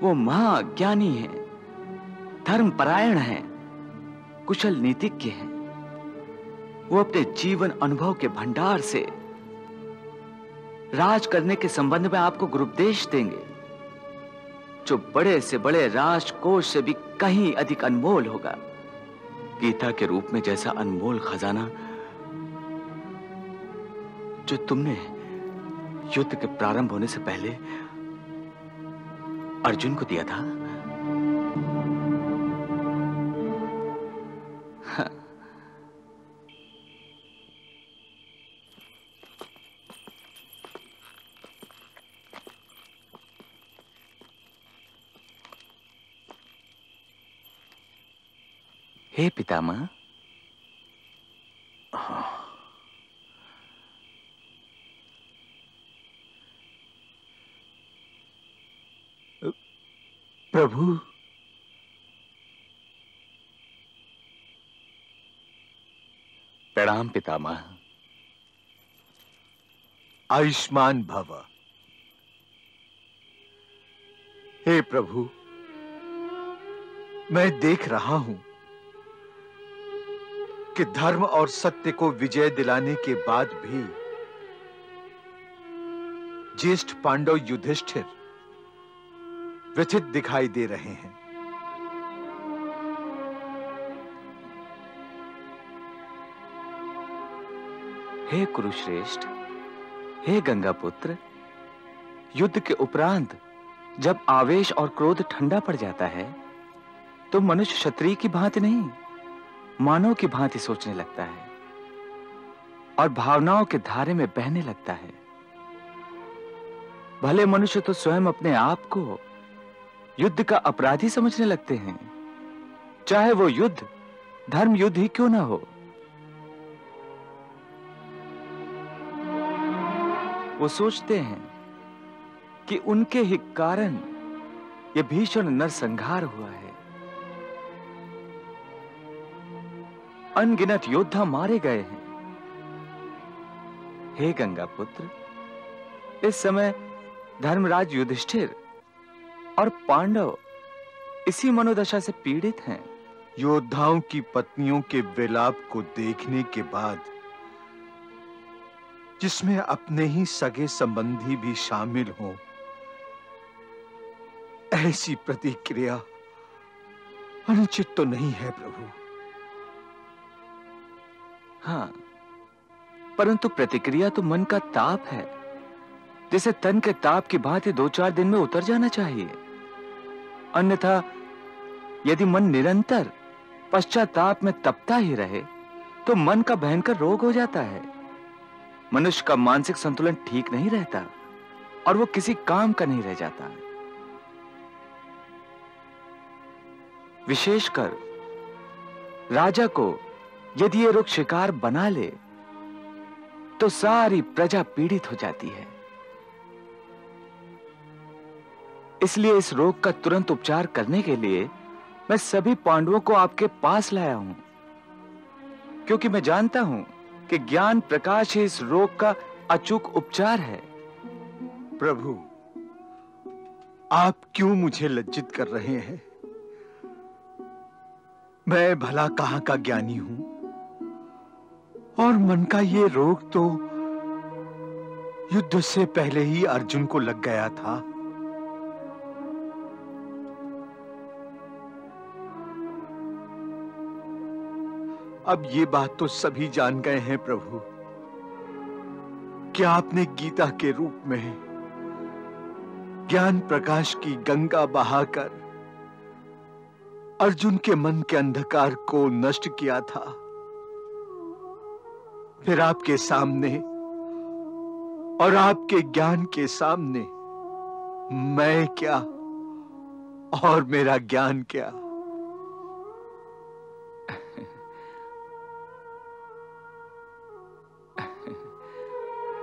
वो महाज्ञानी हैं, धर्मपरायण हैं, कुशल नीतिज्ञ हैं। वो अपने जीवन अनुभव के भंडार से राज करने के संबंध में आपको गुरुपदेश देंगे। जो बड़े से बड़े राजकोष से भी कहीं अधिक अनमोल होगा। गीता के रूप में जैसा अनमोल खजाना जो तुमने युद्ध के प्रारंभ होने से पहले अर्जुन को दिया था। हे पितामह. प्रभु. प्रणाम पितामह. आयुष्मान भव. हे प्रभु मैं देख रहा हूँ कि धर्म और सत्य को विजय दिलाने के बाद भी ज्येष्ठ पांडव युधिष्ठिर व्यथित दिखाई दे रहे हैं। हे कुरुश्रेष्ठ, हे गंगा पुत्र युद्ध के उपरांत जब आवेश और क्रोध ठंडा पड़ जाता है तो मनुष्य क्षत्रिय की भांति नहीं मानव की भांति सोचने लगता है और भावनाओं के धारे में बहने लगता है। भले मनुष्य तो स्वयं अपने आप को युद्ध का अपराधी समझने लगते हैं। चाहे वो युद्ध, धर्म युद्ध ही क्यों ना हो। वो सोचते हैं कि उनके ही कारण यह भीषण नरसंहार हुआ है। अनगिनत योद्धा मारे गए हैं। हे गंगा पुत्र इस समय धर्मराज युधिष्ठिर और पांडव इसी मनोदशा से पीड़ित हैं। योद्धाओं की पत्नियों के विलाप को देखने के बाद, जिसमें अपने ही सगे संबंधी भी शामिल हों, ऐसी प्रतिक्रिया अनुचित तो नहीं है प्रभु। हाँ परंतु प्रतिक्रिया तो मन का ताप है। जिसे तन के ताप की भांति दो चार दिन में उतर जाना चाहिए। अन्यथा, यदि मन निरंतर पश्चाताप में तपता ही रहे तो मन का भयंकर रोग हो जाता है। मनुष्य का मानसिक संतुलन ठीक नहीं रहता और वो किसी काम का नहीं रह जाता। विशेषकर राजा को यदि ये रोग शिकार बना ले तो सारी प्रजा पीड़ित हो जाती है। इसलिए इस रोग का तुरंत उपचार करने के लिए मैं सभी पांडवों को आपके पास लाया हूँ, क्योंकि मैं जानता हूँ कि ज्ञान प्रकाश ही इस रोग का अचूक उपचार है। प्रभु, आप क्यों मुझे लज्जित कर रहे हैं? मैं भला कहाँ का ज्ञानी हूँ? और मन का ये रोग तो युद्ध से पहले ही अर्जुन को लग गया था। अब ये बात तो सभी जान गए हैं प्रभु। क्या आपने गीता के रूप में ज्ञान प्रकाश की गंगा बहाकर अर्जुन के मन के अंधकार को नष्ट किया था? फिर आपके सामने और आपके ज्ञान के सामने मैं क्या और मेरा ज्ञान क्या?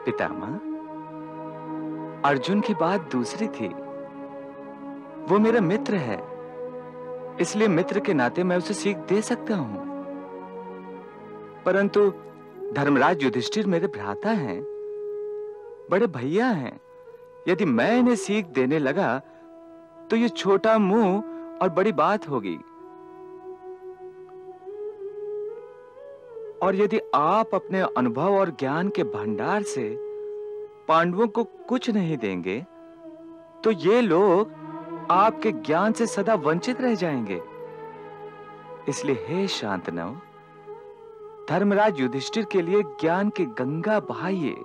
पितामह, अर्जुन की बात दूसरी थी। वो मेरा मित्र है, इसलिए मित्र के नाते मैं उसे सीख दे सकता हूँ। परंतु धर्मराज युधिष्ठिर मेरे भ्राता हैं। बड़े भैया हैं। यदि मैं इन्हें सीख देने लगा तो ये छोटा मुँह और बड़ी बात होगी। और यदि आप अपने अनुभव और ज्ञान के भंडार से पांडवों को कुछ नहीं देंगे तो ये लोग आपके ज्ञान से सदा वंचित रह जाएँगे। इसलिए हे शांतनव धर्मराज युधिष्ठिर के लिए ज्ञान की गंगा बहाइए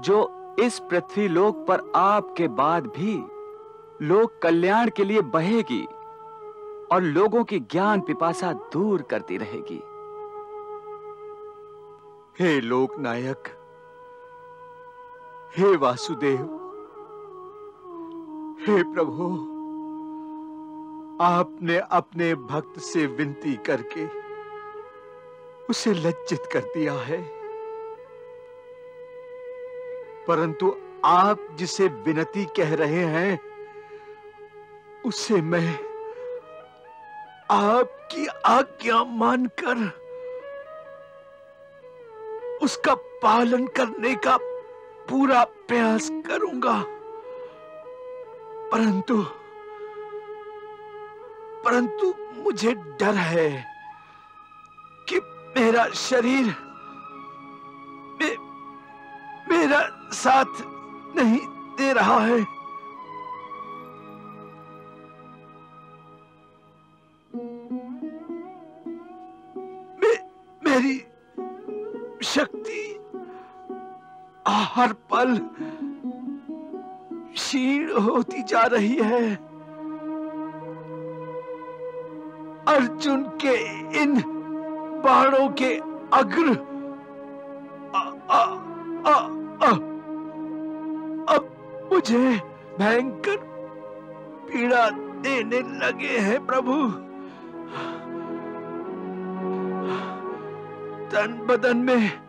जो इस पृथ्वी लोक पर आपके बाद भी लोक कल्याण के लिए बहेगी और लोगों की ज्ञान पिपासा दूर करती रहेगी। हे लोक नायक हे वासुदेव, हे प्रभु, आपने अपने भक्त से विनती करके उसे लज्जित कर दिया है। परंतु आप जिसे विनती कह रहे हैं, उसे मैं आपकी आज्ञा मानकर, उसका पालन करने का पूरा प्रयास करूँगा। परंतु परंतु मुझे डर है। मेरा शरीर मे, मेरा साथ नहीं दे रहा है। मे, मेरी शक्ति हर पल क्षीण होती जा रही है। अर्जुन के इन बाणों के अग्र आ, आ, आ, आ, अब मुझे भयंकर पीड़ा देने लगे हैं प्रभु। तन बदन में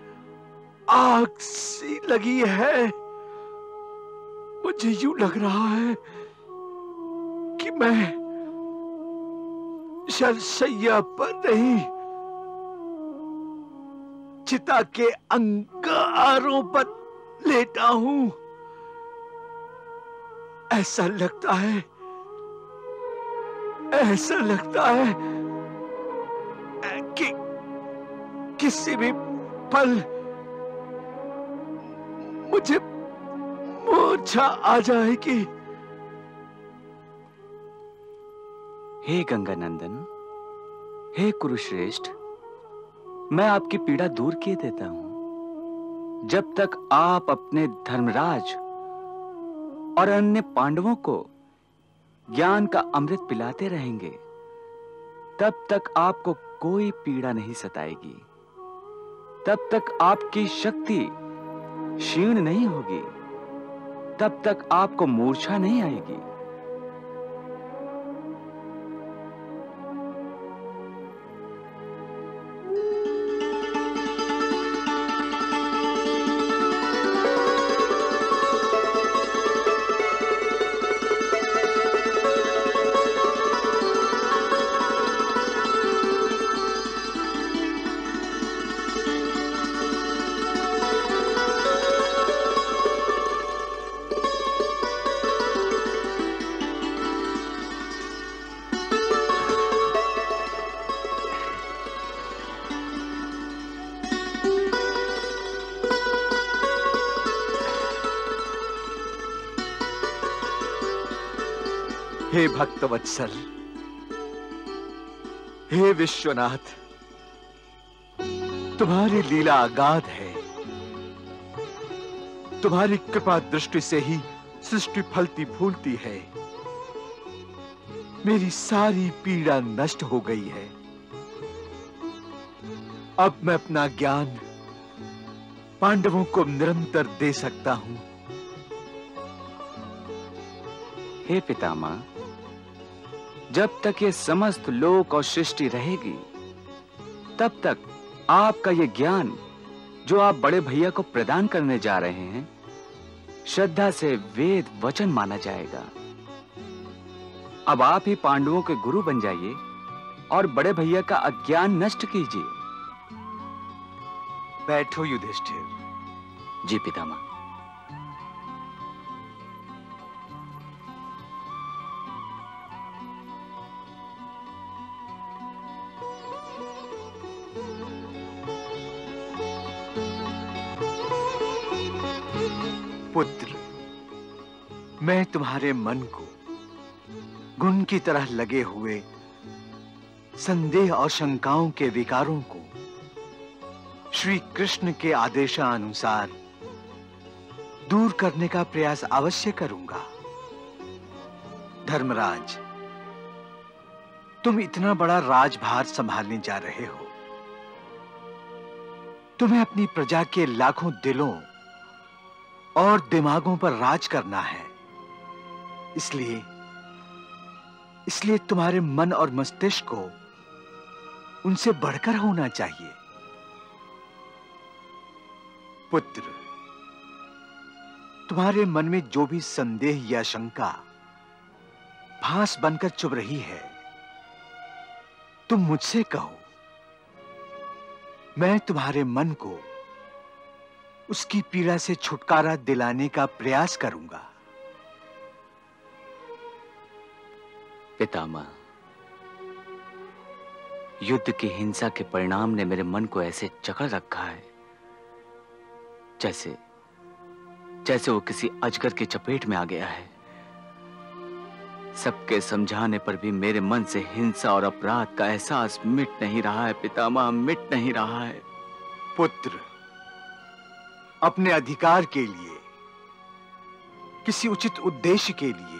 आग सी लगी है। मुझे यूँ लग रहा है कि मैं शरसैया पर नहीं चिता के अंगारों पर लेटा हूँ। ऐसा लगता है, ऐसा लगता है कि किसी भी पल मुझे मूर्छा आ जाएगी। हे गंगानंदन, हे कुरुश्रेष्ठ मैं आपकी पीड़ा दूर किए देता हूँ। जब तक आप अपने धर्मराज और अन्य पांडवों को ज्ञान का अमृत पिलाते रहेंगे, तब तक आपको कोई पीड़ा नहीं सताएगी। तब तक आपकी शक्ति क्षीण नहीं होगी। तब तक आपको मूर्छा नहीं आएगी। भक्तवत्सल हे विश्वनाथ, तुम्हारी लीला अगाध है। तुम्हारी कृपा दृष्टि से ही सृष्टि फलती फूलती है। मेरी सारी पीड़ा नष्ट हो गई है। अब मैं अपना ज्ञान पांडवों को निरंतर दे सकता हूँ। हे पितामह जब तक ये समस्त लोक और सृष्टि रहेगी तब तक आपका ये ज्ञान जो आप बड़े भैया को प्रदान करने जा रहे हैं श्रद्धा से वेद वचन माना जाएगा। अब आप ही पांडवों के गुरु बन जाइए और बड़े भैया का अज्ञान नष्ट कीजिए। बैठो युधिष्ठिर। जी पितामह। तुम्हारे मन को गुण की तरह लगे हुए संदेह और शंकाओं के विकारों को श्री कृष्ण के आदेशानुसार दूर करने का प्रयास अवश्य करूँगा। धर्मराज, तुम इतना बड़ा राजभार संभालने जा रहे हो। तुम्हें अपनी प्रजा के लाखों दिलों और दिमागों पर राज करना है। इसलिए इसलिए तुम्हारे मन और मस्तिष्क को उनसे बढ़कर होना चाहिए। पुत्र, तुम्हारे मन में जो भी संदेह या शंका, भास बनकर चुभ रही है, तुम मुझसे कहो। मैं तुम्हारे मन को उसकी पीड़ा से छुटकारा दिलाने का प्रयास करूँगा। पितामह, युद्ध की हिंसा के परिणाम ने मेरे मन को ऐसे जकड़ रखा है, जैसे जैसे वो किसी अजगर की चपेट में आ गया है। सबके समझाने पर भी मेरे मन से हिंसा और अपराध का एहसास मिट नहीं रहा है, पितामह, मिट नहीं रहा है। पुत्र, अपने अधिकार के लिए, किसी उचित उद्देश्य के लिए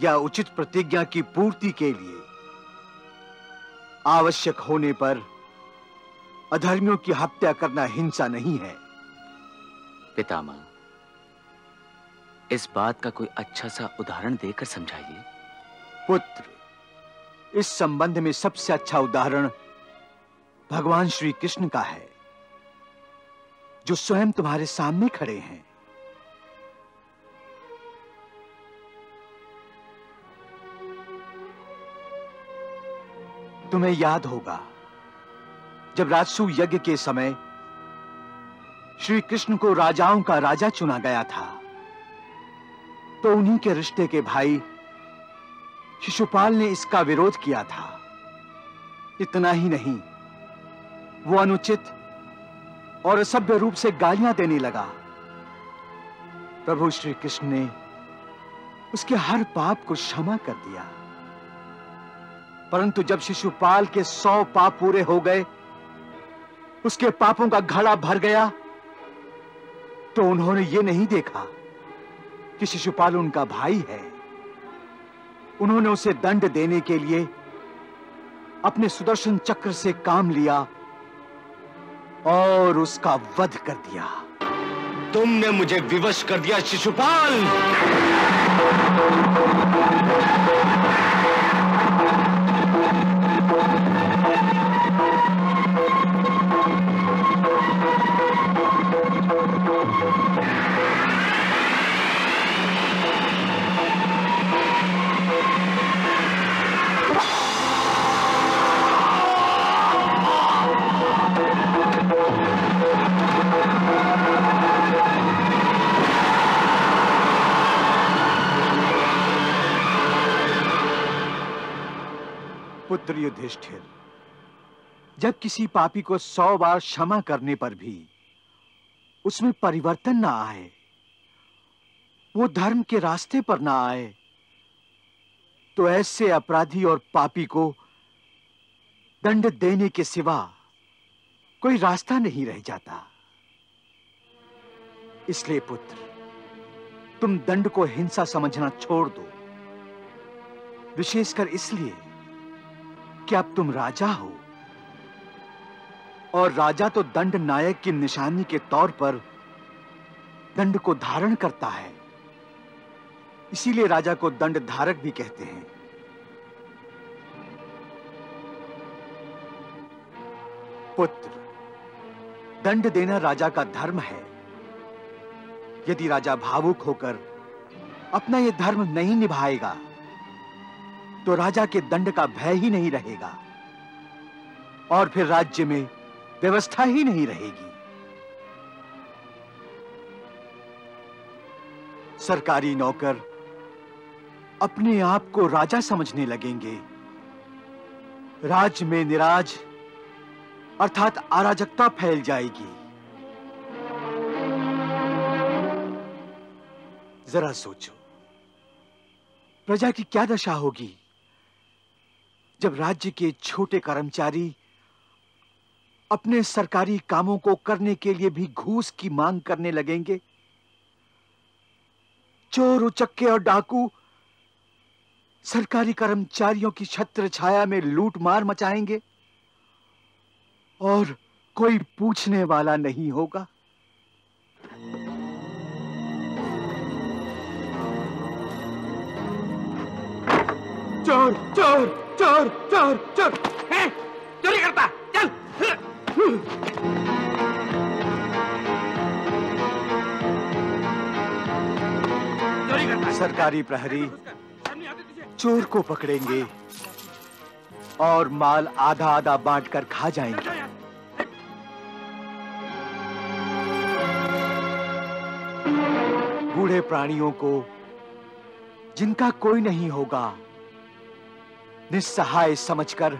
या उचित प्रतिज्ञा की पूर्ति के लिए आवश्यक होने पर अधर्मियों की हत्या करना हिंसा नहीं है। पितामह इस बात का कोई अच्छा सा उदाहरण देकर समझाइए। पुत्र इस संबंध में सबसे अच्छा उदाहरण भगवान श्री कृष्ण का है जो स्वयं तुम्हारे सामने खड़े हैं। तुम्हें याद होगा, जब राजसू यज्ञ के समय श्री कृष्ण को राजाओं का राजा चुना गया था तो उन्हीं के रिश्ते के भाई शिशुपाल ने इसका विरोध किया था। इतना ही नहीं, वो अनुचित और असभ्य रूप से गालियाँ देने लगा। प्रभु श्री कृष्ण ने उसके हर पाप को क्षमा कर दिया। परंतु जब शिशुपाल के सौ पाप पूरे हो गए, उसके पापों का घड़ा भर गया तो उन्होंने ये नहीं देखा कि शिशुपाल उनका भाई है। उन्होंने उसे दंड देने के लिए अपने सुदर्शन चक्र से काम लिया और उसका वध कर दिया। तुमने मुझे विवश कर दिया, शिशुपाल! पुत्र युधिष्ठिर, जब किसी पापी को सौ बार क्षमा करने पर भी उसमें परिवर्तन ना आए, वो धर्म के रास्ते पर ना आए तो ऐसे अपराधी और पापी को दंड देने के सिवा कोई रास्ता नहीं रह जाता। इसलिए पुत्र, तुम दंड को हिंसा समझना छोड़ दो। विशेषकर इसलिए कि अब तुम राजा हो। और राजा तो दंड नायक की निशानी के तौर पर दंड को धारण करता है। इसीलिए राजा को दंड धारक भी कहते हैं। पुत्र दंड देना राजा का धर्म है। यदि राजा भावुक होकर अपना यह धर्म नहीं निभाएगा तो राजा के दंड का भय ही नहीं रहेगा, और फिर राज्य में व्यवस्था ही नहीं रहेगी। सरकारी नौकर अपने आप को राजा समझने लगेंगे। राज्य में निराज अर्थात अराजकता फैल जाएगी। जरा सोचो। प्रजा की क्या दशा होगी जब राज्य के छोटे कर्मचारी अपने सरकारी कामों को करने के लिए भी घूस की मांग करने लगेंगे? चोर, उचक्के और डाकू सरकारी कर्मचारियों की छत्र छाया में लूट मार मचाएँगे? और कोई पूछने वाला नहीं होगा। चोर चोर चोर चोर चोर। हैं? चोरी करता चल। चोरी करता। सरकारी प्रहरी चोर को पकड़ेंगे। और माल आधा आधा बांट कर खा जाएँगे। बूढ़े प्राणियों को, जिनका कोई नहीं होगा, निस्सहाय समझकर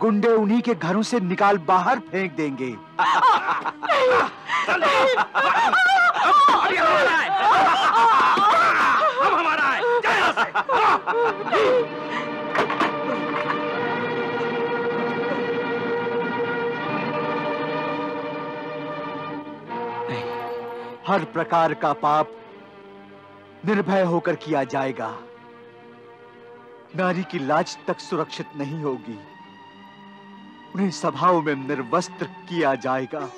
गुंडे उन्हीं के घरों से निकाल बाहर फेंक देंगे। अब हमारा है। हर प्रकार का पाप निर्भय होकर किया जाएगा। नारी की लाज तक सुरक्षित नहीं होगी। उन्हें सभाओं में निर्वस्त्र किया जाएगा।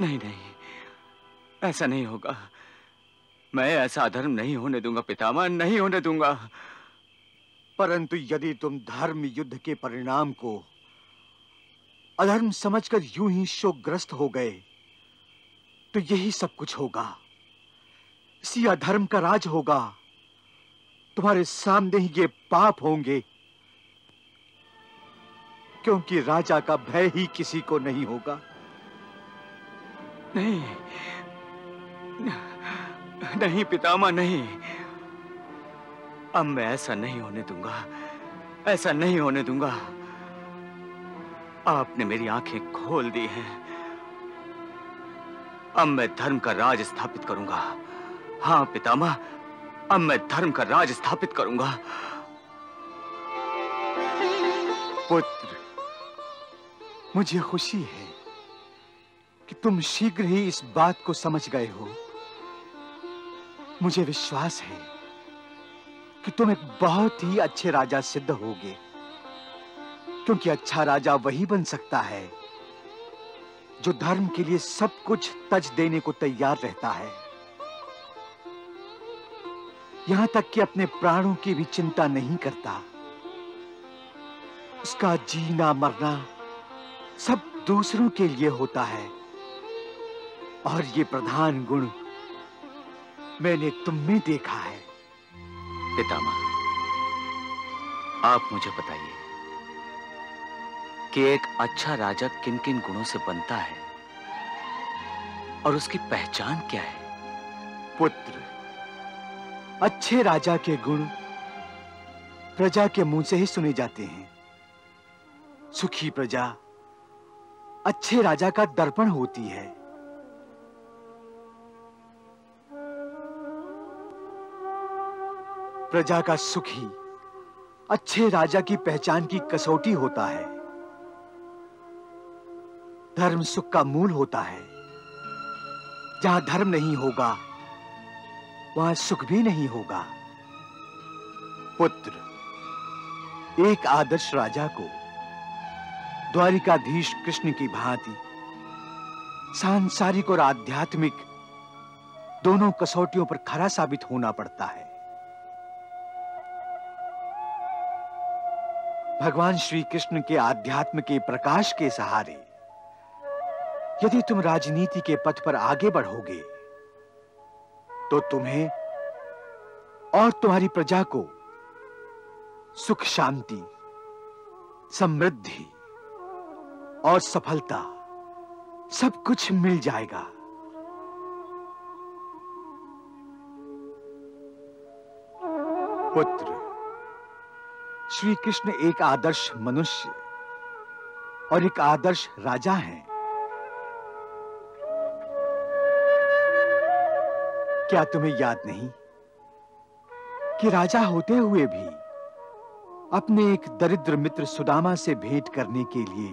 नहीं नहीं। ऐसा नहीं होगा। मैं ऐसा अधर्म नहीं होने दूँगा, पितामह, नहीं होने दूँगा। परंतु यदि तुम धर्म युद्ध के परिणाम को अधर्म समझकर यूँ ही शोकग्रस्त हो गए तो यही सब कुछ होगा। इसी अधर्म का राज होगा। तुम्हारे सामने ही ये पाप होंगे। क्योंकि राजा का भय ही किसी को नहीं होगा। नहीं। नहीं, पितामह, नहीं। अब मैं ऐसा नहीं होने दूँगा। ऐसा नहीं होने दूँगा। आपने मेरी आँखें खोल दी हैं। अब मैं धर्म का राज स्थापित करूँगा। हाँ पितामह। अब मैं धर्म का राज स्थापित करूँगा। पुत्र, मुझे खुशी है कि तुम शीघ्र ही इस बात को समझ गए हो। मुझे विश्वास है कि तुम एक बहुत ही अच्छे राजा सिद्ध होगे, क्योंकि अच्छा राजा वही बन सकता है जो धर्म के लिए सब कुछ तज देने को तैयार रहता है। यहाँ तक कि अपने प्राणों की भी चिंता नहीं करता। उसका जीना मरना सब दूसरों के लिए होता है। और ये प्रधान गुण मैंने तुम में देखा है। पितामह आप मुझे बताइए कि एक अच्छा राजा किन किन गुणों से बनता है और उसकी पहचान क्या है? पुत्र अच्छे राजा के गुण प्रजा के मुँह से ही सुने जाते हैं। सुखी प्रजा, अच्छे राजा का दर्पण होती है। प्रजा का सुखी, अच्छे राजा की पहचान की कसौटी होता है। धर्म सुख का मूल होता है। जहाँ धर्म नहीं होगा वहाँ सुख भी नहीं होगा। पुत्र, एक आदर्श राजा को द्वारिकाधीश कृष्ण की भांति सांसारिक और आध्यात्मिक दोनों कसौटियों पर खरा साबित होना पड़ता है। भगवान श्री कृष्ण के आध्यात्म के प्रकाश के सहारे यदि तुम राजनीति के पथ पर आगे बढ़ोगे तो तुम्हें और तुम्हारी प्रजा को सुख, शांति, समृद्धि और सफलता सब कुछ मिल जाएगा। पुत्र, श्री कृष्ण एक आदर्श मनुष्य और एक आदर्श राजा हैं। क्या तुम्हें याद नहीं कि राजा होते हुए भी अपने एक दरिद्र मित्र सुदामा से भेंट करने के लिए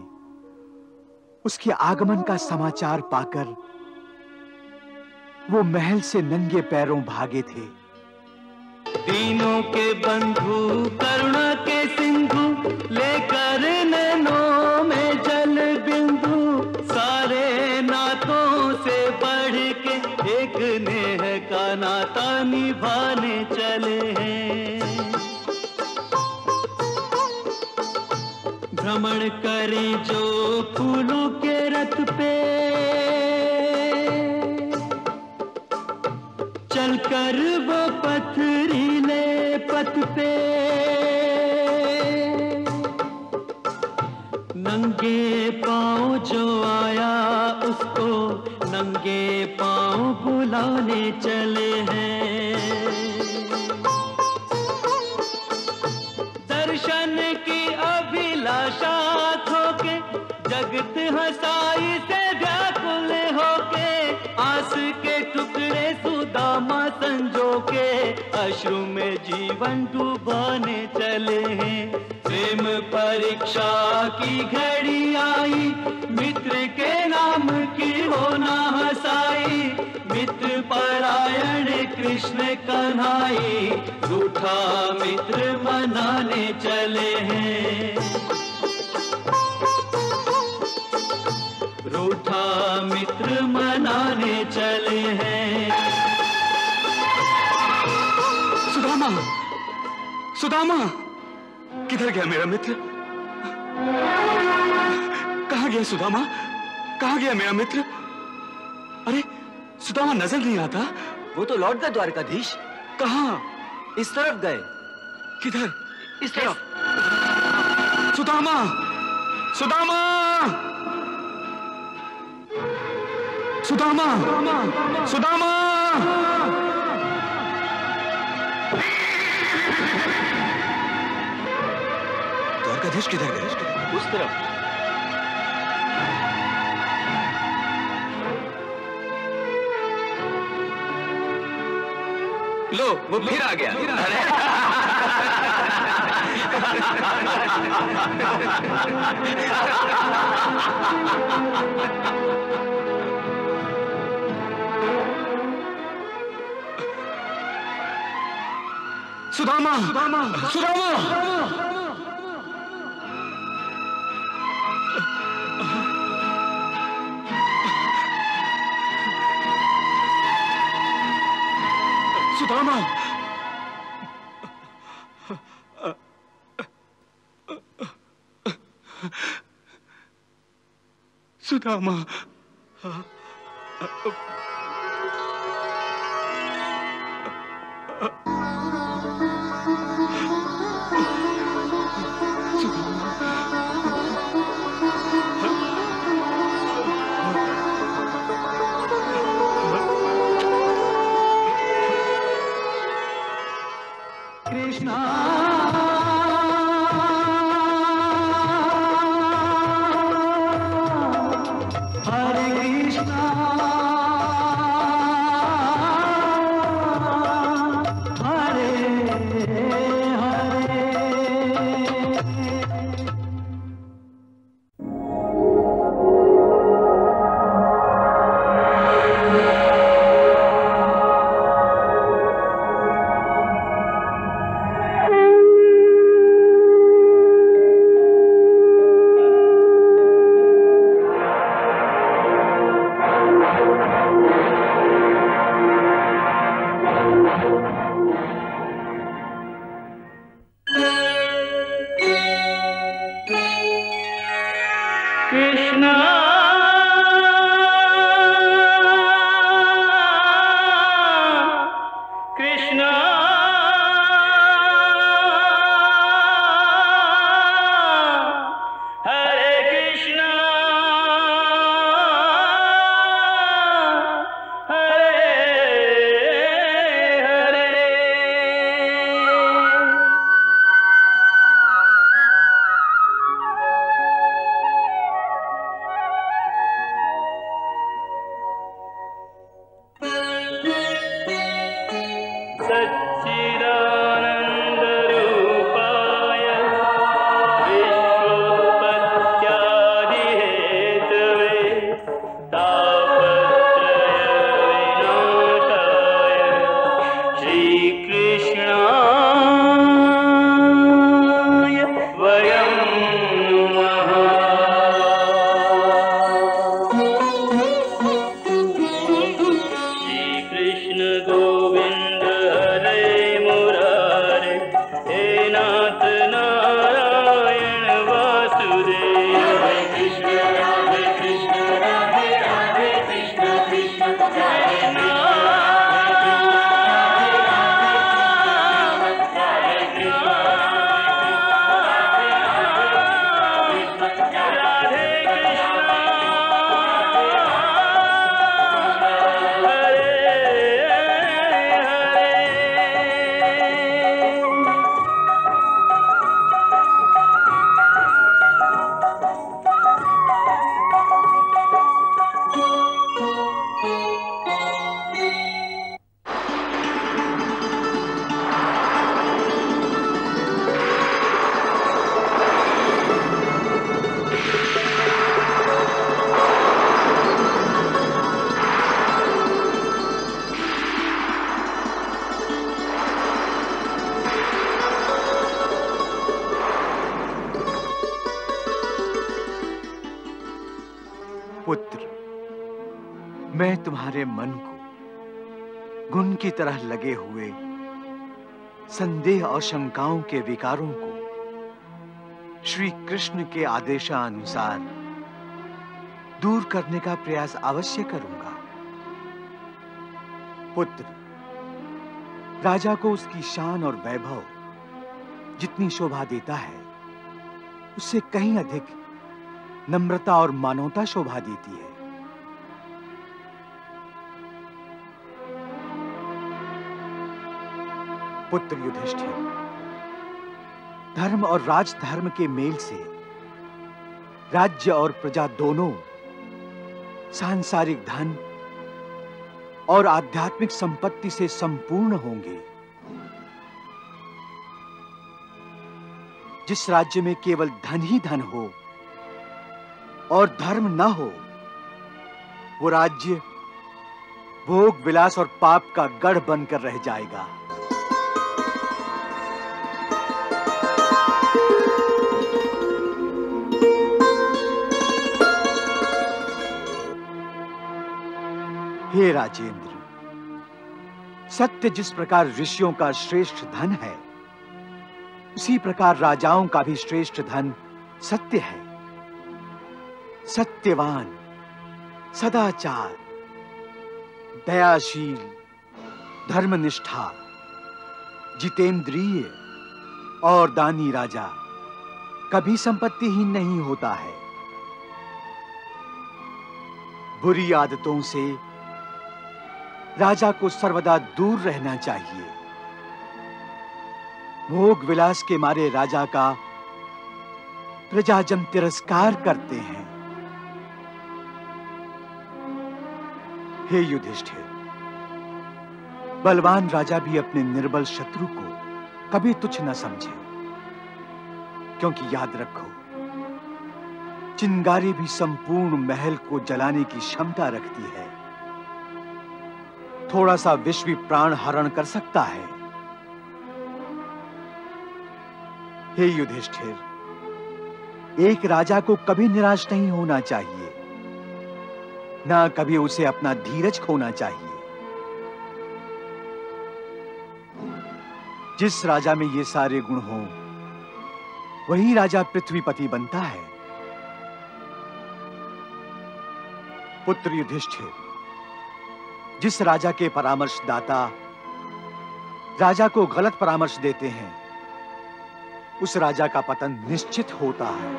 उसके आगमन का समाचार पाकर वो महल से नंगे पैरों भागे थे। तीनों के बंधु, करुणा के सिंधु, लेकर नैनों भ्रमण करें जो फूलों के रथ पे। चलकर वो पथरीले पथ पे। नंगे पाँव जो आया उसको नंगे पाँव बुलाने चले हैं। जगत हसाई से व्याकुल होके, आस के टुकड़े सुदामा संजो के, अश्रु में जीवन डुबाने चले हैं। प्रेम परीक्षा की घड़ी आई, मित्र के नाम की होना हसाई। मित्र परायण कृष्ण कन्हाई, रूठा मित्र मनाने चले हैं। रूठा मित्र मनाने चले हैं। सुदामा सुदामा किधर गया मेरा मित्र? कहाँ गया सुदामा? कहाँ गया मेरा मित्र? अरे सुदामा नज़र नहीं आता। वो तो लौट गए द्वारकाधीश। कहा? इस तरफ़ गए। किधर? इस तरफ़। सुदामा सुदामा! सुदामा सुदामा। द्वारकाधीश किधर गए? उस तरफ़। लो वो फिर आ गया। (laughs) (laughs) 苏达摩！苏达摩！苏达摩！苏达摩！苏达摩！苏达摩！मैं तुम्हारे मन को गुण की तरह लगे हुए संदेह और शंकाओं के विकारों को श्री कृष्ण के आदेशानुसार दूर करने का प्रयास अवश्य करूँगा। पुत्र, राजा को उसकी शान और वैभव जितनी शोभा देता है, उससे कहीं अधिक नम्रता और मानवता शोभा देती है। पुत्र युधिष्ठिर। धर्म और राजधर्म के मेल से राज्य और प्रजा दोनों, सांसारिक धन और आध्यात्मिक संपत्ति से संपूर्ण होंगे। जिस राज्य में केवल धन ही धन हो और धर्म न हो, वो राज्य भोग, विलास और पाप का गढ़ बनकर रह जाएगा। हे राजेंद्र, सत्य जिस प्रकार ऋषियों का श्रेष्ठ धन है, उसी प्रकार राजाओं का भी श्रेष्ठ धन सत्य है। सत्यवान, सदाचार, दयाशील, धर्मनिष्ठा, जितेंद्रिय और दानी राजा, कभी संपत्ति संपत्तिहीन नहीं होता है। बुरी आदतों से राजा को सर्वदा दूर रहना चाहिए। भोग विलास के मारे राजा का प्रजाजन तिरस्कार करते हैं। हे युधिष्ठिर, बलवान राजा भी अपने निर्बल शत्रु को कभी तुच्छ न समझे। क्योंकि याद रखो, चिंगारी भी संपूर्ण महल को जलाने की क्षमता रखती है। थोड़ा सा विष भी प्राण हरण कर सकता है। हे युधिष्ठिर, एक राजा को कभी निराश नहीं होना चाहिए, ना कभी उसे अपना धीरज खोना चाहिए। जिस राजा में ये सारे गुण हों, वही राजा पृथ्वीपति बनता है। पुत्र युधिष्ठिर जिस राजा के परामर्शदाता राजा को गलत परामर्श देते हैं, उस राजा का पतन निश्चित होता है।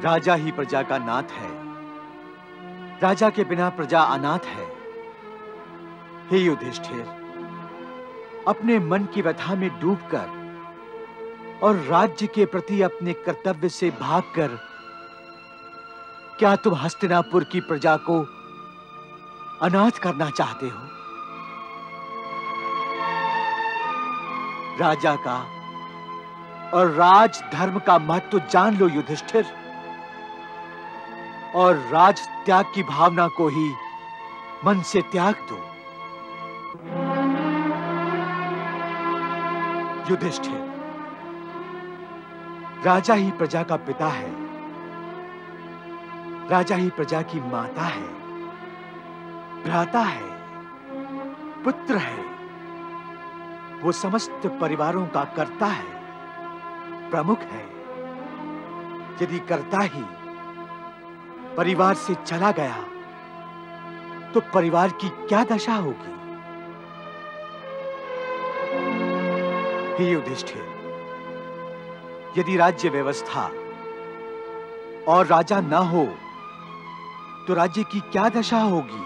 राजा ही प्रजा का नाथ है। राजा के बिना प्रजा अनाथ है। हे युधिष्ठिर, अपने मन की व्यथा में डूबकर और राज्य के प्रति अपने कर्तव्य से भागकर, क्या तुम हस्तिनापुर की प्रजा को अनाथ करना चाहते हो? राजा का और राज धर्म का महत्व जान लो, युधिष्ठिर। और राज त्याग की भावना को ही मन से त्याग दो। युधिष्ठिर राजा ही प्रजा का पिता है। राजा ही प्रजा की माता है। भ्राता है। पुत्र है। वो समस्त परिवारों का कर्ता है। प्रमुख है। यदि कर्ता ही परिवार से चला गया तो परिवार की क्या दशा होगी? युधिष्ठिर यदि राज्य व्यवस्था और राजा न हो तो राज्य की क्या दशा होगी?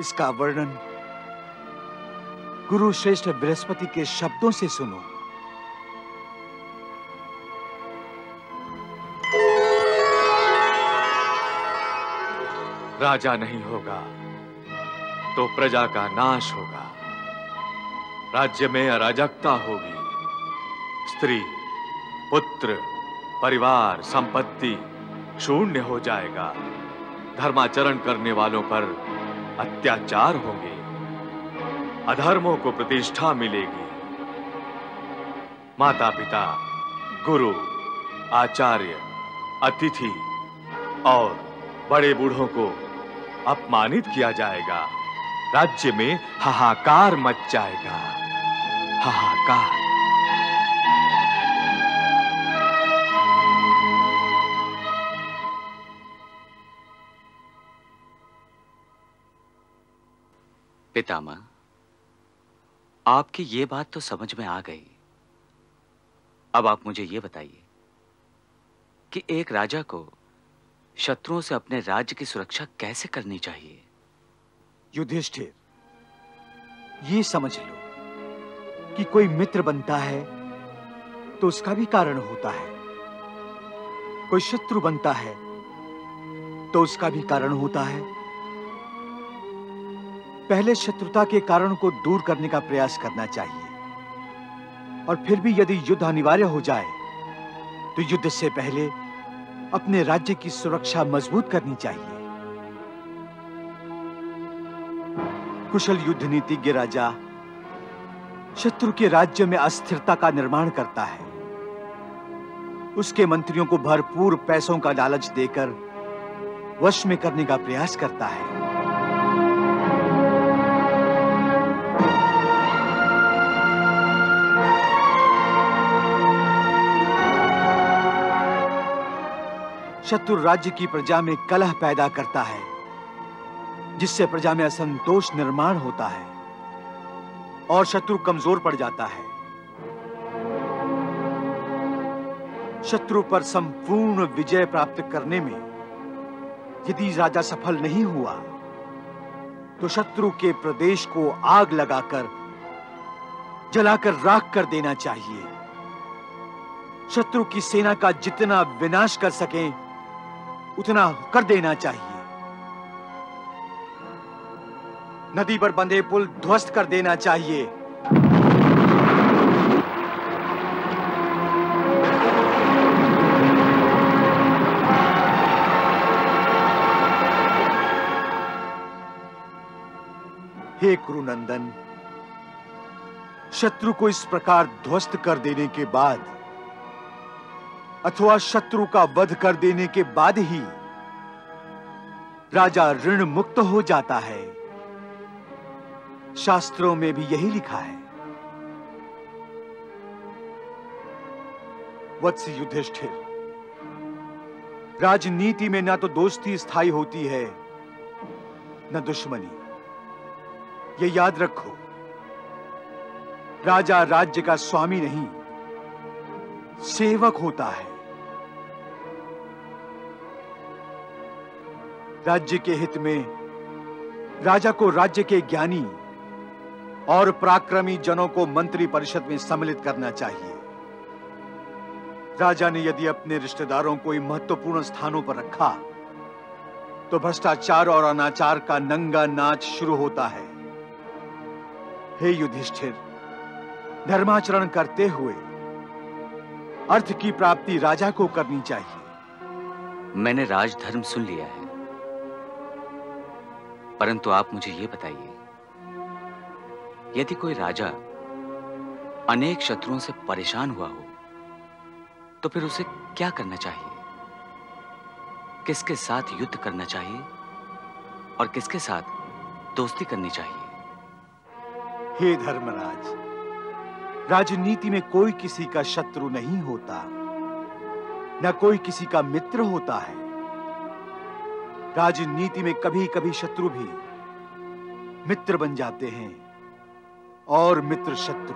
इसका वर्णन गुरु श्रेष्ठ बृहस्पति के शब्दों से सुनो। राजा नहीं होगा तो प्रजा का नाश होगा। राज्य में अराजकता होगी। स्त्री, पुत्र, परिवार, संपत्ति शून्य हो जाएगा। धर्माचरण करने वालों पर अत्याचार होंगे। अधर्मों को प्रतिष्ठा मिलेगी। माता पिता गुरु, आचार्य, अतिथि और बड़े बूढ़ों को अपमानित किया जाएगा। राज्य में हाहाकार मच जाएगा। हाहाकार। पितामह, आपकी ये बात तो समझ में आ गई। अब आप मुझे ये बताइए कि एक राजा को शत्रुओं से अपने राज्य की सुरक्षा कैसे करनी चाहिए? युधिष्ठिर, ये समझ लो कि कोई मित्र बनता है तो उसका भी कारण होता है। कोई शत्रु बनता है तो उसका भी कारण होता है। पहले शत्रुता के कारण को दूर करने का प्रयास करना चाहिए। और फिर भी यदि युद्ध अनिवार्य हो जाए तो युद्ध से पहले अपने राज्य की सुरक्षा मज़बूत करनी चाहिए। कुशल युद्ध नीतिज्ञ राजा शत्रु के राज्य में अस्थिरता का निर्माण करता है। उसके मंत्रियों को भरपूर पैसों का लालच देकर वश में करने का प्रयास करता है। शत्रु राज्य की प्रजा में कलह पैदा करता है, जिससे प्रजा में असंतोष निर्माण होता है और शत्रु कमज़ोर पड़ जाता है। शत्रु पर संपूर्ण विजय प्राप्त करने में यदि राजा सफल नहीं हुआ तो शत्रु के प्रदेश को आग लगाकर, जलाकर राख कर देना चाहिए। शत्रु की सेना का जितना विनाश कर सके उतना कर देना चाहिए। नदी पर बंधे पुल ध्वस्त कर देना चाहिए। हे कुरुनंदन शत्रु को इस प्रकार ध्वस्त कर देने के बाद अथवा शत्रु का वध कर देने के बाद ही राजा ऋण मुक्त हो जाता है। शास्त्रों में भी यही लिखा है। वत्स युधिष्ठिर राजनीति में ना तो दोस्ती स्थायी होती है, न दुश्मनी। ये याद रखो, राजा राज्य का स्वामी नहीं, सेवक होता है। राज्य के हित में, राजा को राज्य के ज्ञानी और पराक्रमी जनों को मंत्री परिषद में सम्मिलित करना चाहिए। राजा ने यदि अपने रिश्तेदारों को महत्वपूर्ण स्थानों पर रखा तो भ्रष्टाचार और अनाचार का नंगा नाच शुरू होता है। हे युधिष्ठिर, धर्माचरण करते हुए अर्थ की प्राप्ति राजा को करनी चाहिए। मैंने राजधर्म सुन लिया है। परंतु आप मुझे यह बताइए, यदि कोई राजा अनेक शत्रुओं से परेशान हुआ हो तो फिर उसे क्या करना चाहिए? किसके साथ युद्ध करना चाहिए और किसके साथ दोस्ती करनी चाहिए? हे धर्मराज, राजनीति में कोई किसी का शत्रु नहीं होता, न कोई किसी का मित्र होता है। राजनीति में कभी कभी शत्रु भी मित्र बन जाते हैं और मित्र शत्रु।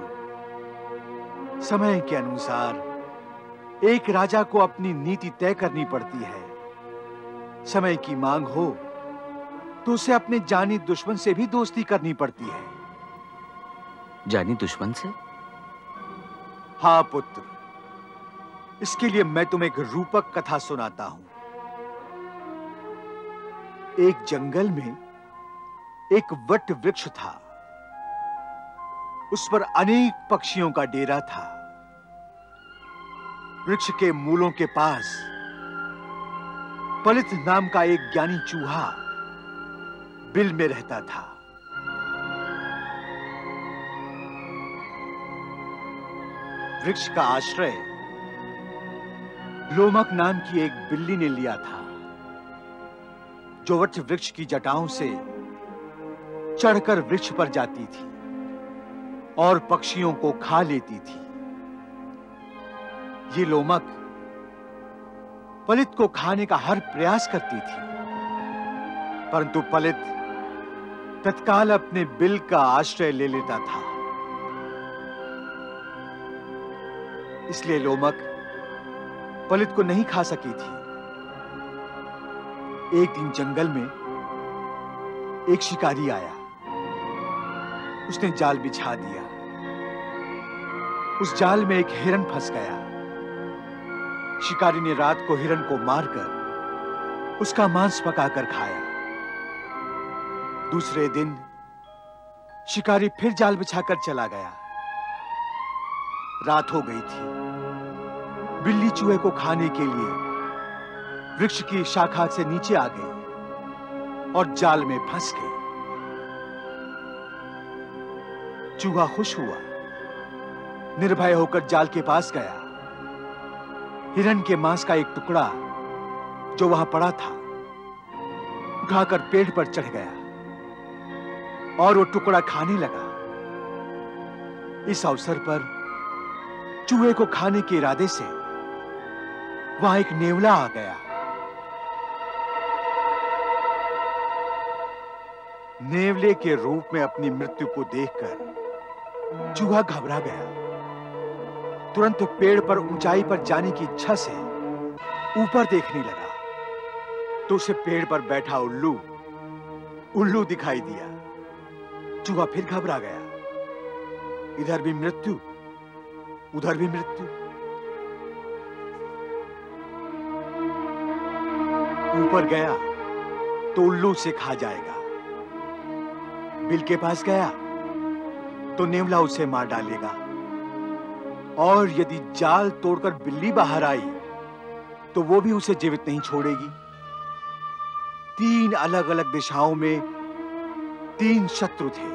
समय के अनुसार एक राजा को अपनी नीति तय करनी पड़ती है। समय की मांग हो तो उसे अपने जानी दुश्मन से भी दोस्ती करनी पड़ती है। जानी दुश्मन से? हाँ पुत्र इसके लिए मैं तुम्हें एक रूपक कथा सुनाता हूँ। एक जंगल में एक वट वृक्ष था। उस पर अनेक पक्षियों का डेरा था। वृक्ष के मूलों के पास पलित नाम का एक ज्ञानी चूहा बिल में रहता था। वृक्ष का आश्रय लोमक नाम की एक बिल्ली ने लिया था। जो वृक्ष की जटाओं से चढ़कर वृक्ष पर जाती थी और पक्षियों को खा लेती थी। ये लोमक पलित को खाने का हर प्रयास करती थी, परंतु पलित तत्काल अपने बिल का आश्रय ले लेता था। इसलिए लोमक पलित को नहीं खा सकी थी। एक दिन जंगल में एक शिकारी आया। उसने जाल बिछा दिया। उस जाल में एक हिरन फंस गया। शिकारी ने रात को हिरन को मारकर उसका मांस पकाकर खाया। दूसरे दिन शिकारी फिर जाल बिछाकर चला गया। रात हो गई थी। बिल्ली चूहे को खाने के लिए वृक्ष की शाखा से नीचे आ गई और जाल में फंस गई। चूहा खुश हुआ, निर्भय होकर जाल के पास गया। हिरण के मांस का एक टुकड़ा जो वहाँ पड़ा था, उठाकर पेड़ पर चढ़ गया और वो टुकड़ा खाने लगा। इस अवसर पर चूहे को खाने के इरादे से वहाँ एक नेवला आ गया। नेवले के रूप में अपनी मृत्यु को देखकर चूहा घबरा गया। तुरंत पेड़ पर ऊंचाई पर जाने की इच्छा से ऊपर देखने लगा। तो उसे पेड़ पर बैठा उल्लू उल्लू दिखाई दिया। चूहा फिर घबरा गया। इधर भी मृत्यु, उधर भी मृत्यु। ऊपर गया तो उल्लू से खा जाएगा। बिल के पास गया तो नेवला उसे मार डालेगा। और यदि जाल तोड़कर बिल्ली बाहर आई तो वो भी उसे जीवित नहीं छोड़ेगी। तीन अलग अलग दिशाओं में तीन शत्रु थे।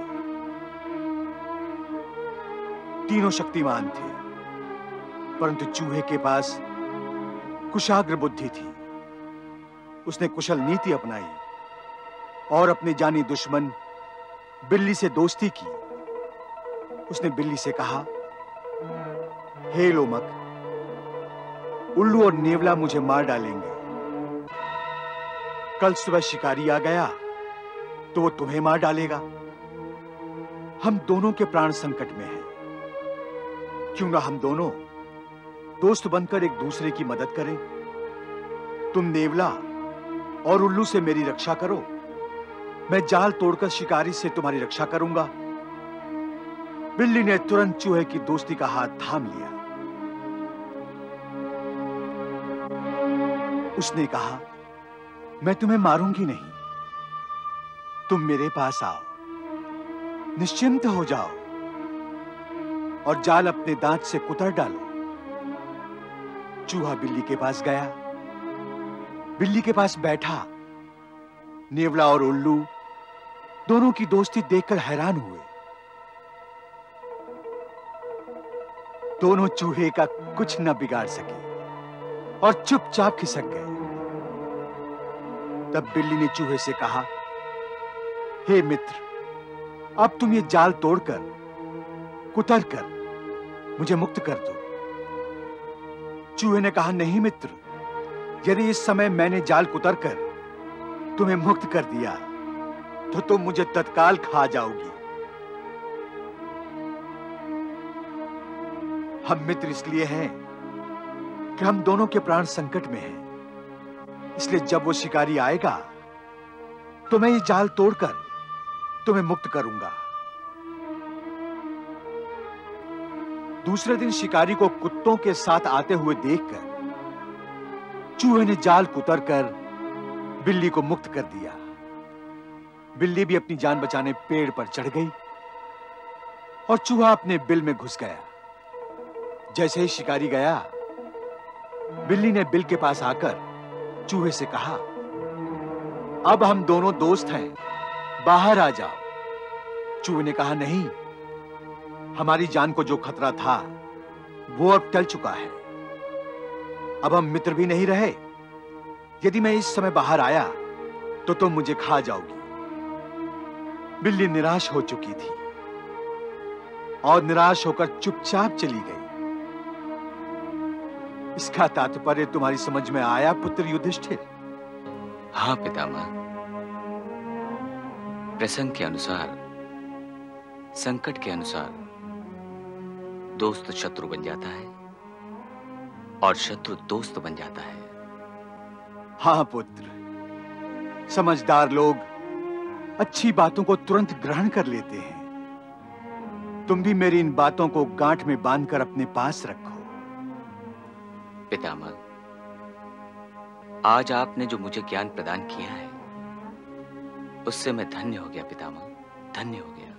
तीनों शक्तिमान थे, परंतु चूहे के पास कुशाग्र बुद्धि थी। उसने कुशल नीति अपनाई और अपने जानी दुश्मन बिल्ली से दोस्ती की। उसने बिल्ली से कहा, हे लोमक, उल्लू और नेवला मुझे मार डालेंगे। कल सुबह शिकारी आ गया तो वो तुम्हें मार डालेगा। हम दोनों के प्राण संकट में हैं। क्यों ना हम दोनों दोस्त बनकर एक दूसरे की मदद करें? तुम नेवला और उल्लू से मेरी रक्षा करो। मैं जाल तोड़कर शिकारी से तुम्हारी रक्षा करूँगा। बिल्ली ने तुरंत चूहे की दोस्ती का हाथ थाम लिया। उसने कहा, मैं तुम्हें मारूँगी नहीं। तुम मेरे पास आओ। निश्चिंत हो जाओ। और जाल अपने दांत से कुतर डालो। चूहा बिल्ली के पास गया। बिल्ली के पास बैठा। नेवला और उल्लू दोनों की दोस्ती देखकर हैरान हुए। दोनों चूहे का कुछ न बिगाड़ सके और चुपचाप खिसक गए। तब बिल्ली ने चूहे से कहा, हे मित्र, अब तुम ये जाल तोड़कर, कुतर कर, मुझे मुक्त कर दो। चूहे ने कहा, नहीं मित्र, यदि इस समय मैंने जाल कुतर कर तुम्हें मुक्त कर दिया तो तुम मुझे तत्काल खा जाओगी। हम मित्र इसलिए हैं कि हम दोनों के प्राण संकट में हैं। इसलिए जब वो शिकारी आएगा तो मैं ये जाल तोड़कर तुम्हें मुक्त करूँगा। दूसरे दिन शिकारी को कुत्तों के साथ आते हुए देखकर चूहे ने जाल कुतर कर बिल्ली को मुक्त कर दिया। बिल्ली भी अपनी जान बचाने पेड़ पर चढ़ गई और चूहा अपने बिल में घुस गया। जैसे ही शिकारी गया, बिल्ली ने बिल के पास आकर चूहे से कहा, अब हम दोनों दोस्त हैं, बाहर आ जाओ। चूहे ने कहा, नहीं, हमारी जान को जो खतरा था, वो अब टल चुका है। अब हम मित्र भी नहीं रहे। यदि मैं इस समय बाहर आया तो तुम तो मुझे खा जाओगी। बिल्ली निराश हो चुकी थी और निराश होकर चुपचाप चली गई। इसका तात्पर्य तुम्हारी समझ में आया पुत्र युधिष्ठिर? हाँ पितामह। प्रसंग के अनुसार संकट के अनुसार दोस्त शत्रु बन जाता है और शत्रु दोस्त बन जाता है। हाँ पुत्र। समझदार लोग अच्छी बातों को तुरंत ग्रहण कर लेते हैं। तुम भी मेरी इन बातों को गांठ में बांधकर अपने पास रखो। पितामह आज आपने जो मुझे ज्ञान प्रदान किया है उससे मैं धन्य हो गया पितामह धन्य हो गया।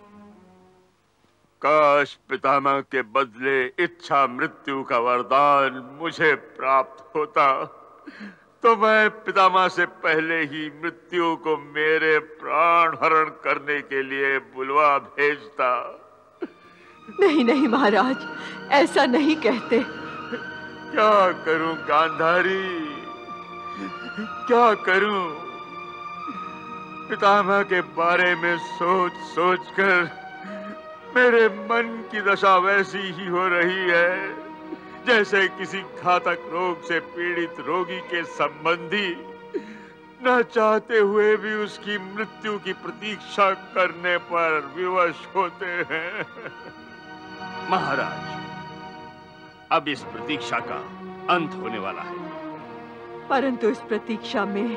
काश पितामह के बदले इच्छा मृत्यु का वरदान मुझे प्राप्त होता। तो मैं पितामह से पहले ही मृत्यु को मेरे प्राण हरण करने के लिए बुलवा भेजता। नहीं नहीं महाराज ऐसा नहीं कहते। क्या करूँ गांधारी? क्या करूँ? पितामह के बारे में सोच सोच कर मेरे मन की दशा वैसी ही हो रही है। जैसे किसी घातक रोग से पीड़ित रोगी के संबंधी न चाहते हुए भी उसकी मृत्यु की प्रतीक्षा करने पर विवश होते हैं। महाराज अब इस प्रतीक्षा का अंत होने वाला है। परंतु इस प्रतीक्षा में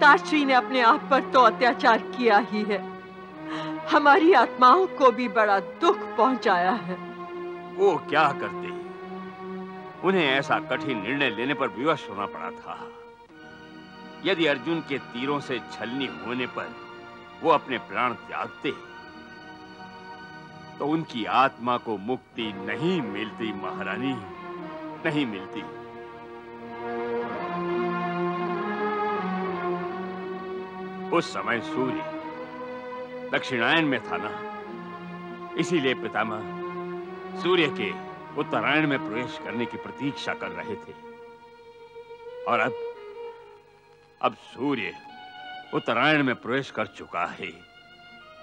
ताश्री ने अपने आप पर तो अत्याचार किया ही है। हमारी आत्माओं को भी बड़ा दुख पहुँचाया है। वो क्या करते उन्हें ऐसा कठिन निर्णय लेने पर विवश होना पड़ा था। यदि अर्जुन के तीरों से छलनी होने पर वो अपने प्राण त्यागते तो उनकी आत्मा को मुक्ति नहीं मिलती महारानी, नहीं मिलती। उस समय सूर्य दक्षिणायन में था ना, इसीलिए पितामह सूर्य के उत्तरायण में प्रवेश करने की प्रतीक्षा कर रहे थे। और अब अब सूर्य उत्तरायण में प्रवेश कर चुका है।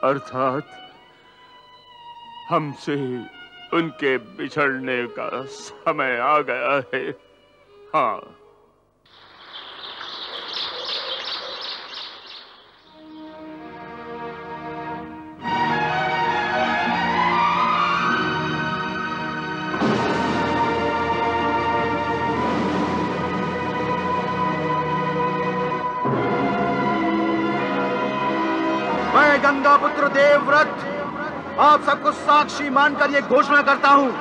अर्थात, हमसे उनके बिछड़ने का समय आ गया है। हाँ। गंगा व्रत। आप सबको साक्षी मानकर ये घोषणा करता हूँ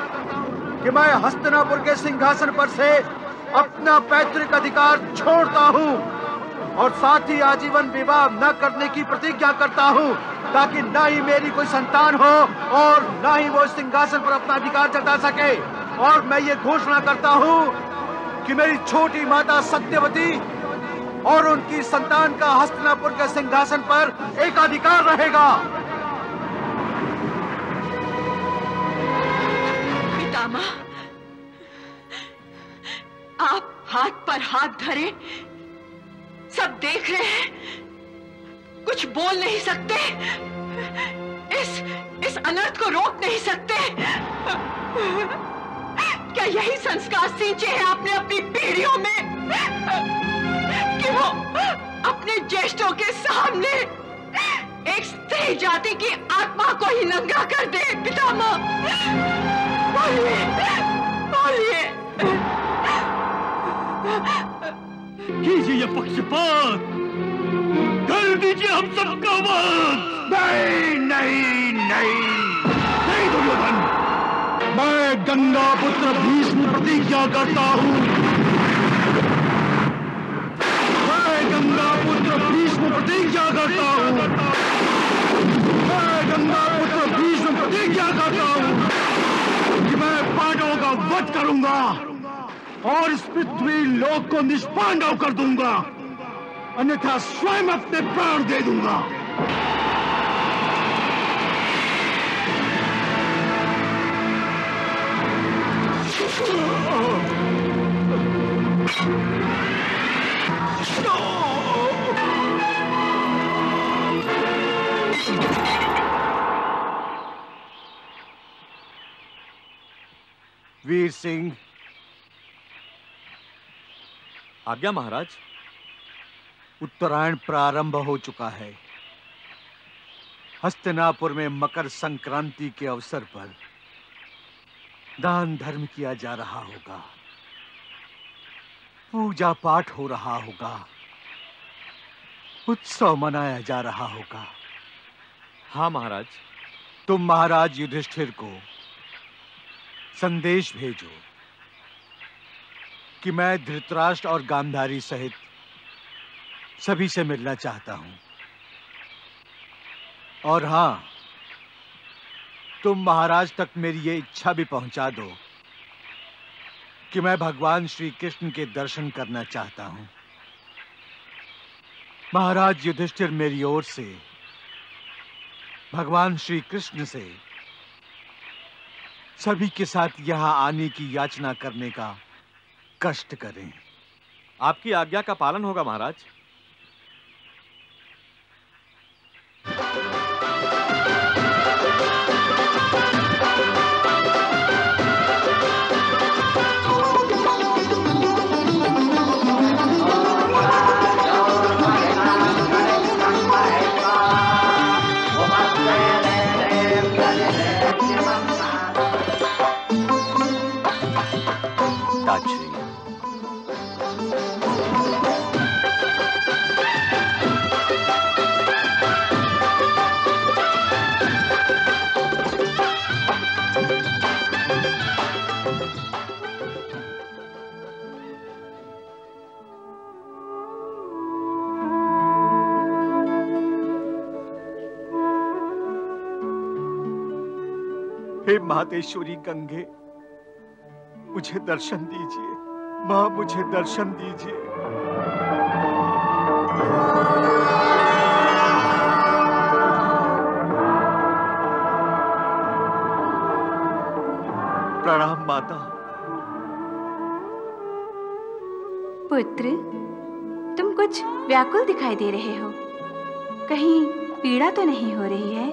कि मैं हस्तनापुर के सिंहासन पर से अपना पैतृक अधिकार छोड़ता हूँ और साथ ही आजीवन विवाह न करने की प्रतिज्ञा करता हूँ, ताकि न ही मेरी कोई संतान हो और न ही वो सिंहासन पर अपना अधिकार जता सके। और मैं ये घोषणा करता हूँ कि मेरी छोटी माता सत्यवती और उनकी संतान का हस्तनापुर के सिंहासन पर एक अधिकार रहेगा। पितामह आप हाथ पर हाथ धरे, सब देख रहे हैं। कुछ बोल नहीं सकते। इस इस अनर्थ को रोक नहीं सकते। क्या यही संस्कार सींचे हैं आपने अपनी पीढ़ियों में? कि वो अपने ज्येष्ठों के सामने एक स्त्री जाति की आत्मा को ही नंगा कर दे, पितामह। कीजिए ये पक्षपात। कर दीजिए हम सबका वध। नहीं नहीं नहीं। नहीं दुर्योधन मैं गंगा पुत्र भीष्म प्रतिज्ञा करता हूँ। मैं गंगा पुत्र भीष्म प्रतिज्ञा करता हूँ। मैं गंगा पुत्र भीष्म प्रतिज्ञा करता हूँ। का वध करूँगा और इस पृथ्वी लोक को निष्पांडव कर दूँगा। अन्यथा स्वयं अपने प्राण दे दूँगा। वीर सिंह। आज्ञा महाराज। उत्तरायण प्रारंभ हो चुका है। हस्तिनापुर में मकर संक्रांति के अवसर पर दान धर्म किया जा रहा होगा। पूजा पाठ हो रहा होगा। उत्सव मनाया जा रहा होगा। हाँ महाराज। तुम महाराज युधिष्ठिर को संदेश भेजो कि मैं धृतराष्ट्र और गांधारी सहित सभी से मिलना चाहता हूँ। और हाँ, तुम महाराज तक मेरी ये इच्छा भी पहुँचा दो कि मैं भगवान श्री कृष्ण के दर्शन करना चाहता हूँ। महाराज युधिष्ठिर मेरी ओर से, भगवान श्री कृष्ण से सभी के साथ यहाँ आने की याचना करने का कष्ट करें। आपकी आज्ञा का पालन होगा महाराज। हे महादेश्वरी गंगे मुझे दर्शन दीजिए। माँ मुझे दर्शन दीजिए। प्रणाम माता। पुत्र तुम कुछ व्याकुल दिखाई दे रहे हो। कहीं पीड़ा तो नहीं हो रही है?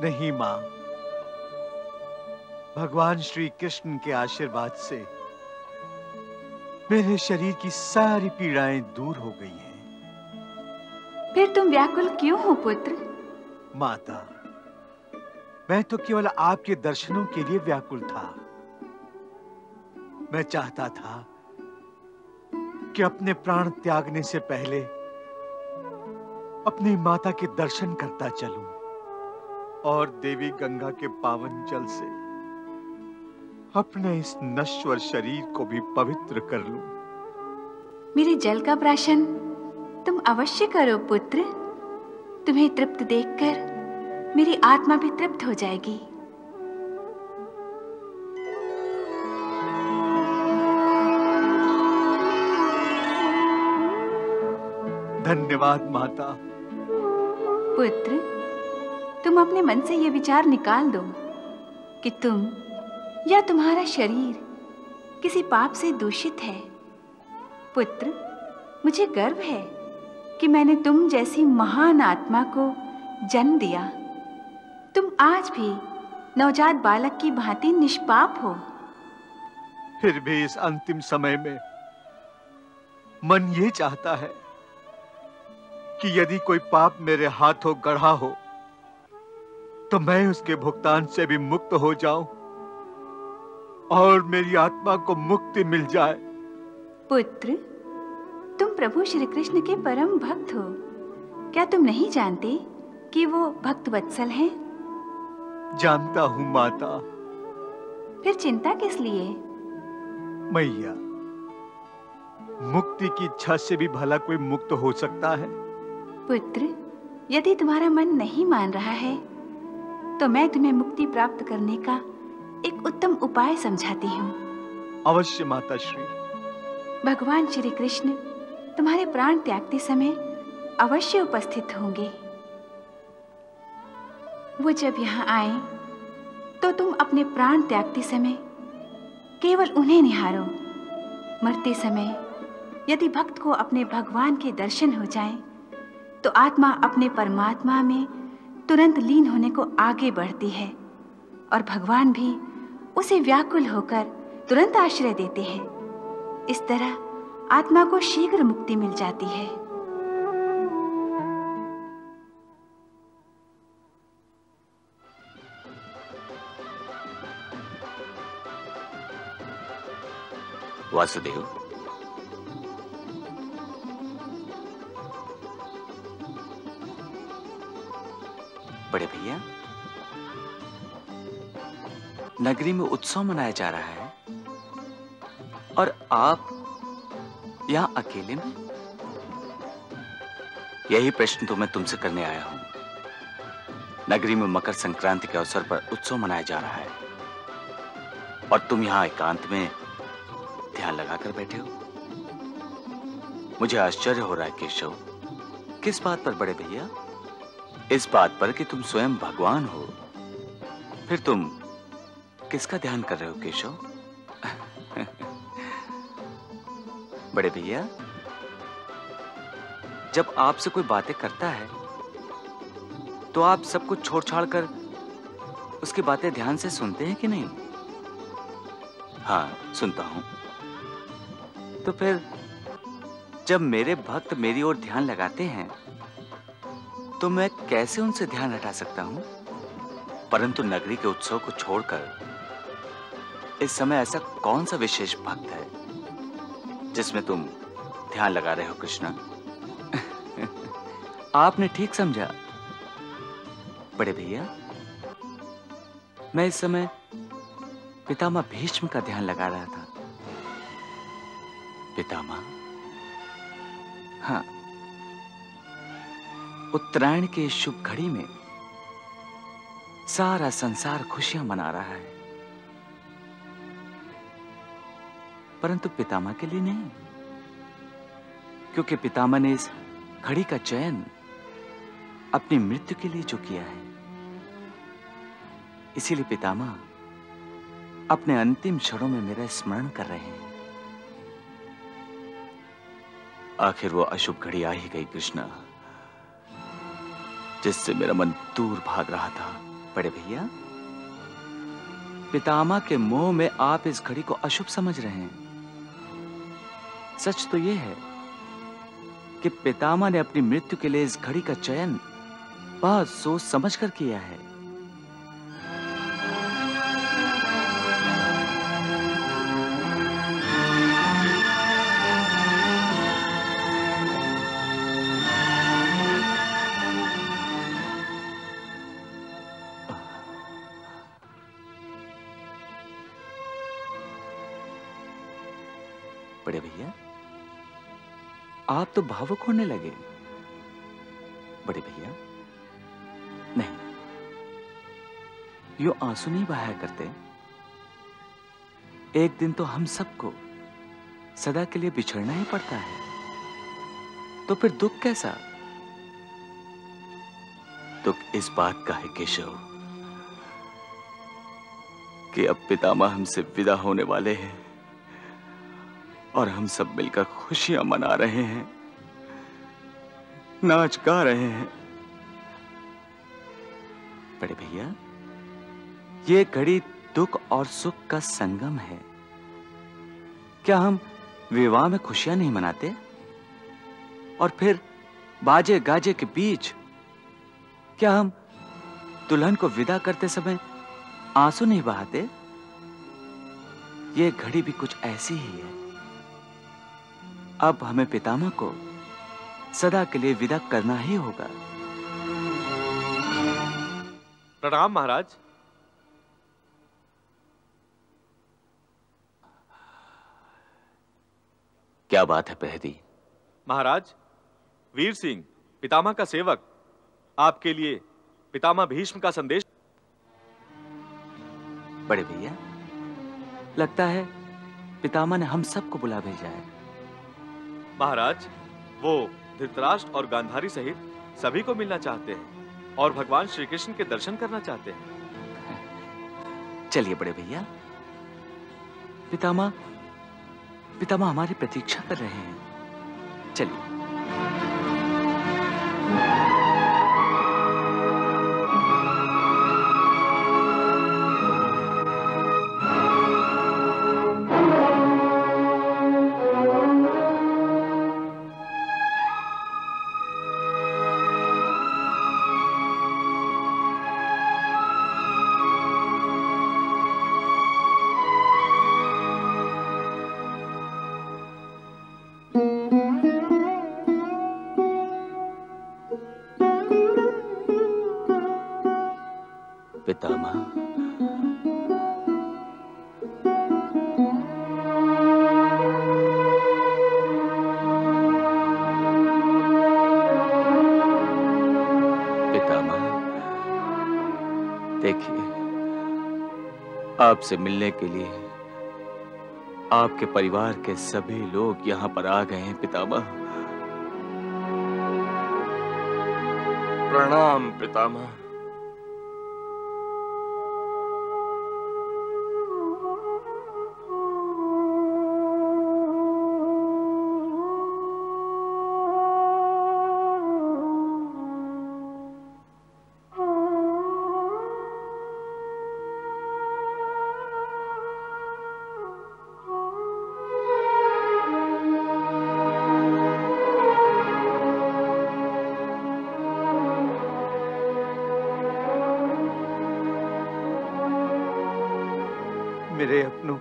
नहीं माँ। भगवान श्री कृष्ण के आशीर्वाद से मेरे शरीर की सारी पीड़ाएँ दूर हो गई हैं। फिर तुम व्याकुल क्यों हो पुत्र? माता मैं तो केवल आपके दर्शनों के लिए व्याकुल था। मैं चाहता था कि अपने प्राण त्यागने से पहले अपनी माता के दर्शन करता चलूँ और देवी गंगा के पावन जल से अपने इस नश्वर शरीर को भी पवित्र कर लूँ। मेरे जल का प्राशन तुम अवश्य करो पुत्र। तुम्हें तृप्त देखकर मेरी आत्मा भी तृप्त हो जाएगी। धन्यवाद माता। पुत्र तुम अपने मन से यह विचार निकाल दो कि तुम या तुम्हारा शरीर किसी पाप से दूषित है? पुत्र, मुझे गर्व है कि मैंने तुम जैसी महान आत्मा को जन्म दिया। तुम आज भी नवजात बालक की भांति निष्पाप हो। फिर भी इस अंतिम समय में मन ये चाहता है कि यदि कोई पाप मेरे हाथों गढ़ा हो तो मैं उसके भुगतान से भी मुक्त हो जाऊँ। और मेरी आत्मा को मुक्ति मिल जाए। पुत्र तुम प्रभु श्री कृष्ण के परम भक्त हो। क्या तुम नहीं जानते कि वो भक्त वत्सल हैं? जानता हूँ माता। फिर चिंता किस लिए? मैया मुक्ति की इच्छा से भी भला कोई मुक्त हो सकता है? पुत्र यदि तुम्हारा मन नहीं मान रहा है तो मैं तुम्हें मुक्ति प्राप्त करने का एक उत्तम उपाय समझाती हूँ। अवश्य माता श्री भगवान श्री कृष्ण तुम्हारे प्राण त्यागते समय अवश्य उपस्थित होंगे। वो जब यहाँ आए तो तुम अपने प्राण त्यागते समय केवल उन्हें निहारो। मरते समय यदि भक्त को अपने भगवान के दर्शन हो जाएँ, तो आत्मा अपने परमात्मा में तुरंत लीन होने को आगे बढ़ती है और भगवान भी उसे व्याकुल होकर तुरंत आश्रय देते हैं। इस तरह आत्मा को शीघ्र मुक्ति मिल जाती है। वासुदेव। बड़े भैया नगरी में उत्सव मनाया जा रहा है। और आप यहाँ अकेले में? यही प्रश्न तो मैं तुमसे करने आया हूँ। नगरी में मकर संक्रांति के अवसर पर उत्सव मनाया जा रहा है। और तुम यहाँ एकांत में ध्यान लगाकर बैठे हो। मुझे आश्चर्य हो रहा है, केशव। किस बात पर बड़े भैया? इस बात पर कि तुम स्वयं भगवान हो। फिर तुम किसका ध्यान कर रहे हो, केशव? बड़े भैया, जब आपसे कोई बातें करता है तो आप सब कुछ छोड़ छाड़ कर उसकी बातें ध्यान से सुनते हैं कि नहीं? हाँ सुनता हूँ। तो फिर, जब मेरे भक्त मेरी ओर ध्यान लगाते हैं तो मैं कैसे उनसे ध्यान हटा सकता हूँ? परंतु नगरी के उत्सव को छोड़कर इस समय ऐसा कौन सा विशेष भक्त है, जिसमें तुम ध्यान लगा रहे हो, कृष्णा? (laughs) आपने ठीक समझा। बड़े भैया, मैं इस समय पितामह भीष्म का ध्यान लगा रहा था। पितामह? हाँ। उत्तरायण के शुभ घड़ी में सारा संसार खुशियाँ मना रहा है। परंतु पितामह के लिए नहीं। क्योंकि पितामह ने इस घड़ी का चयन अपनी मृत्यु के लिए जो किया है। इसीलिए पितामह अपने अंतिम क्षणों में मेरा स्मरण कर रहे हैं। आखिर वो अशुभ घड़ी आ ही गई, कृष्णा, जिससे मेरा मन दूर भाग रहा था। बड़े भैया, पितामह के मोह में आप इस घड़ी को अशुभ समझ रहे हैं। सच तो यह है कि पितामा ने अपनी मृत्यु के लिए इस घड़ी का चयन बहुत सोच समझ कर किया है। आप तो भावुक होने लगे। बड़े भैया, नहीं। यो आँसू नहीं बहाया करते। एक दिन तो हम सबको सदा के लिए बिछड़ना ही पड़ता है। तो फिर दुख कैसा? दुख इस बात का है, केशव, कि अब पितामह हमसे विदा होने वाले हैं। और हम सब मिलकर खुशियाँ मना रहे हैं, नाच गा रहे हैं। बड़े भैया, ये घड़ी दुख और सुख का संगम है। क्या हम विवाह में खुशियाँ नहीं मनाते? और फिर बाजे गाजे के बीच, क्या हम दुल्हन को विदा करते समय आँसू नहीं बहाते? ये घड़ी भी कुछ ऐसी ही है। अब हमें पितामह को सदा के लिए विदा करना ही होगा। प्रणाम महाराज। क्या बात है पहदी? महाराज वीर सिंह पितामह का सेवक आपके लिए पितामह भीष्म का संदेश। बड़े भैया लगता है पितामह ने हम सबको बुला भेजा है। महाराज, वो धृतराष्ट्र और गांधारी सहित सभी को मिलना चाहते हैं और भगवान श्री कृष्ण के दर्शन करना चाहते हैं। चलिए बड़े भैया पितामा पितामा हमारी प्रतीक्षा कर रहे हैं। चलिए। आपसे मिलने के लिए। आपके परिवार के सभी लोग यहाँ पर आ गए हैं, पितामह। प्रणाम, पितामह।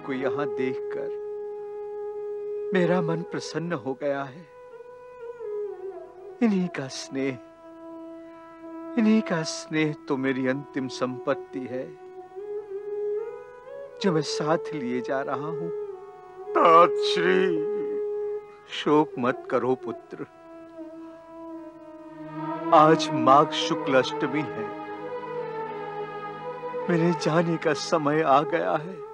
को यहाँ देखकर मेरा मन प्रसन्न हो गया है। इन्हीं का स्नेह इन्हीं का स्नेह तो मेरी अंतिम संपत्ति है। जो मैं साथ लिए जा रहा हूँ। श्री शोक मत करो पुत्र। आज माघ शुक्ल अष्टमी है। मेरे जाने का समय आ गया है।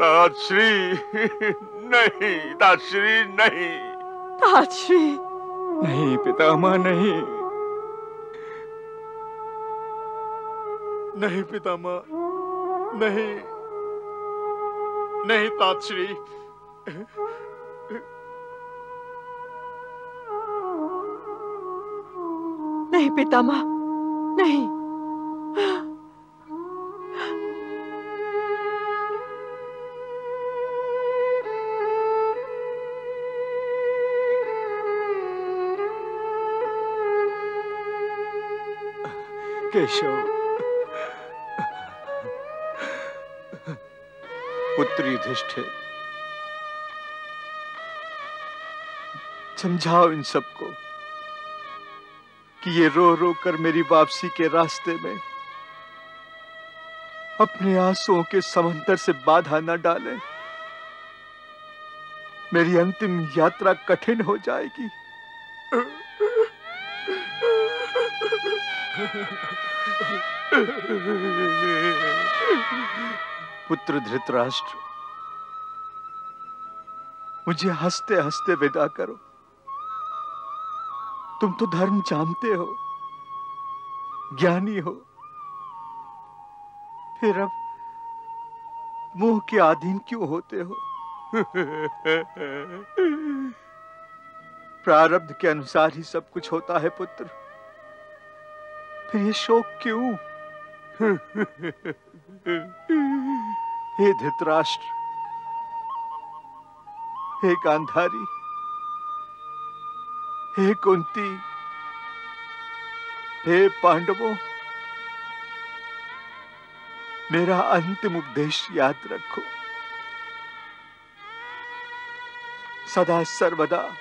तातश्री नहीं तातश्री नहीं। ताजश्री नहीं पितामह नहीं। नहीं पितामह नहीं। नहीं तातश्री नहीं पितामह। केशव। पुत्र युधिष्ठिर समझाओ इन सबको कि ये रो रो कर मेरी वापसी के रास्ते में अपने आंसुओं के समंदर से बाधा न डालें। मेरी अंतिम यात्रा कठिन हो जाएगी। पुत्र धृतराष्ट्र, मुझे हँसते हँसते विदा करो। तुम तो धर्म जानते हो, ज्ञानी हो। फिर अब मोह के आधीन क्यों होते हो? (laughs) प्रारब्ध के अनुसार ही सब कुछ होता है, पुत्र। फिर ये शोक क्यों? (laughs) हे धृतराष्ट्र, हे गांधारी, हे कुंती, हे पांडवों, मेरा अंतिम उपदेश याद रखो। सदा सर्वदा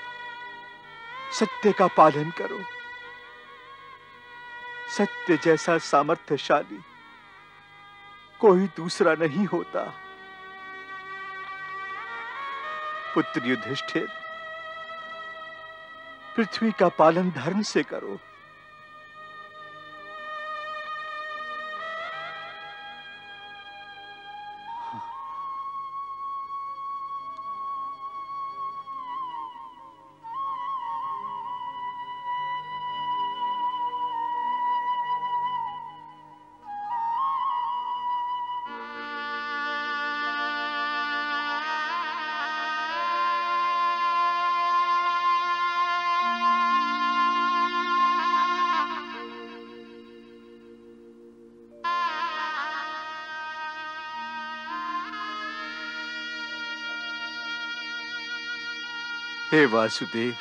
सत्य का पालन करो। सत्य जैसा सामर्थ्यशाली। कोई दूसरा नहीं होता। पुत्र युधिष्ठिर, पृथ्वी का पालन धर्म से करो। हे वासुदेव,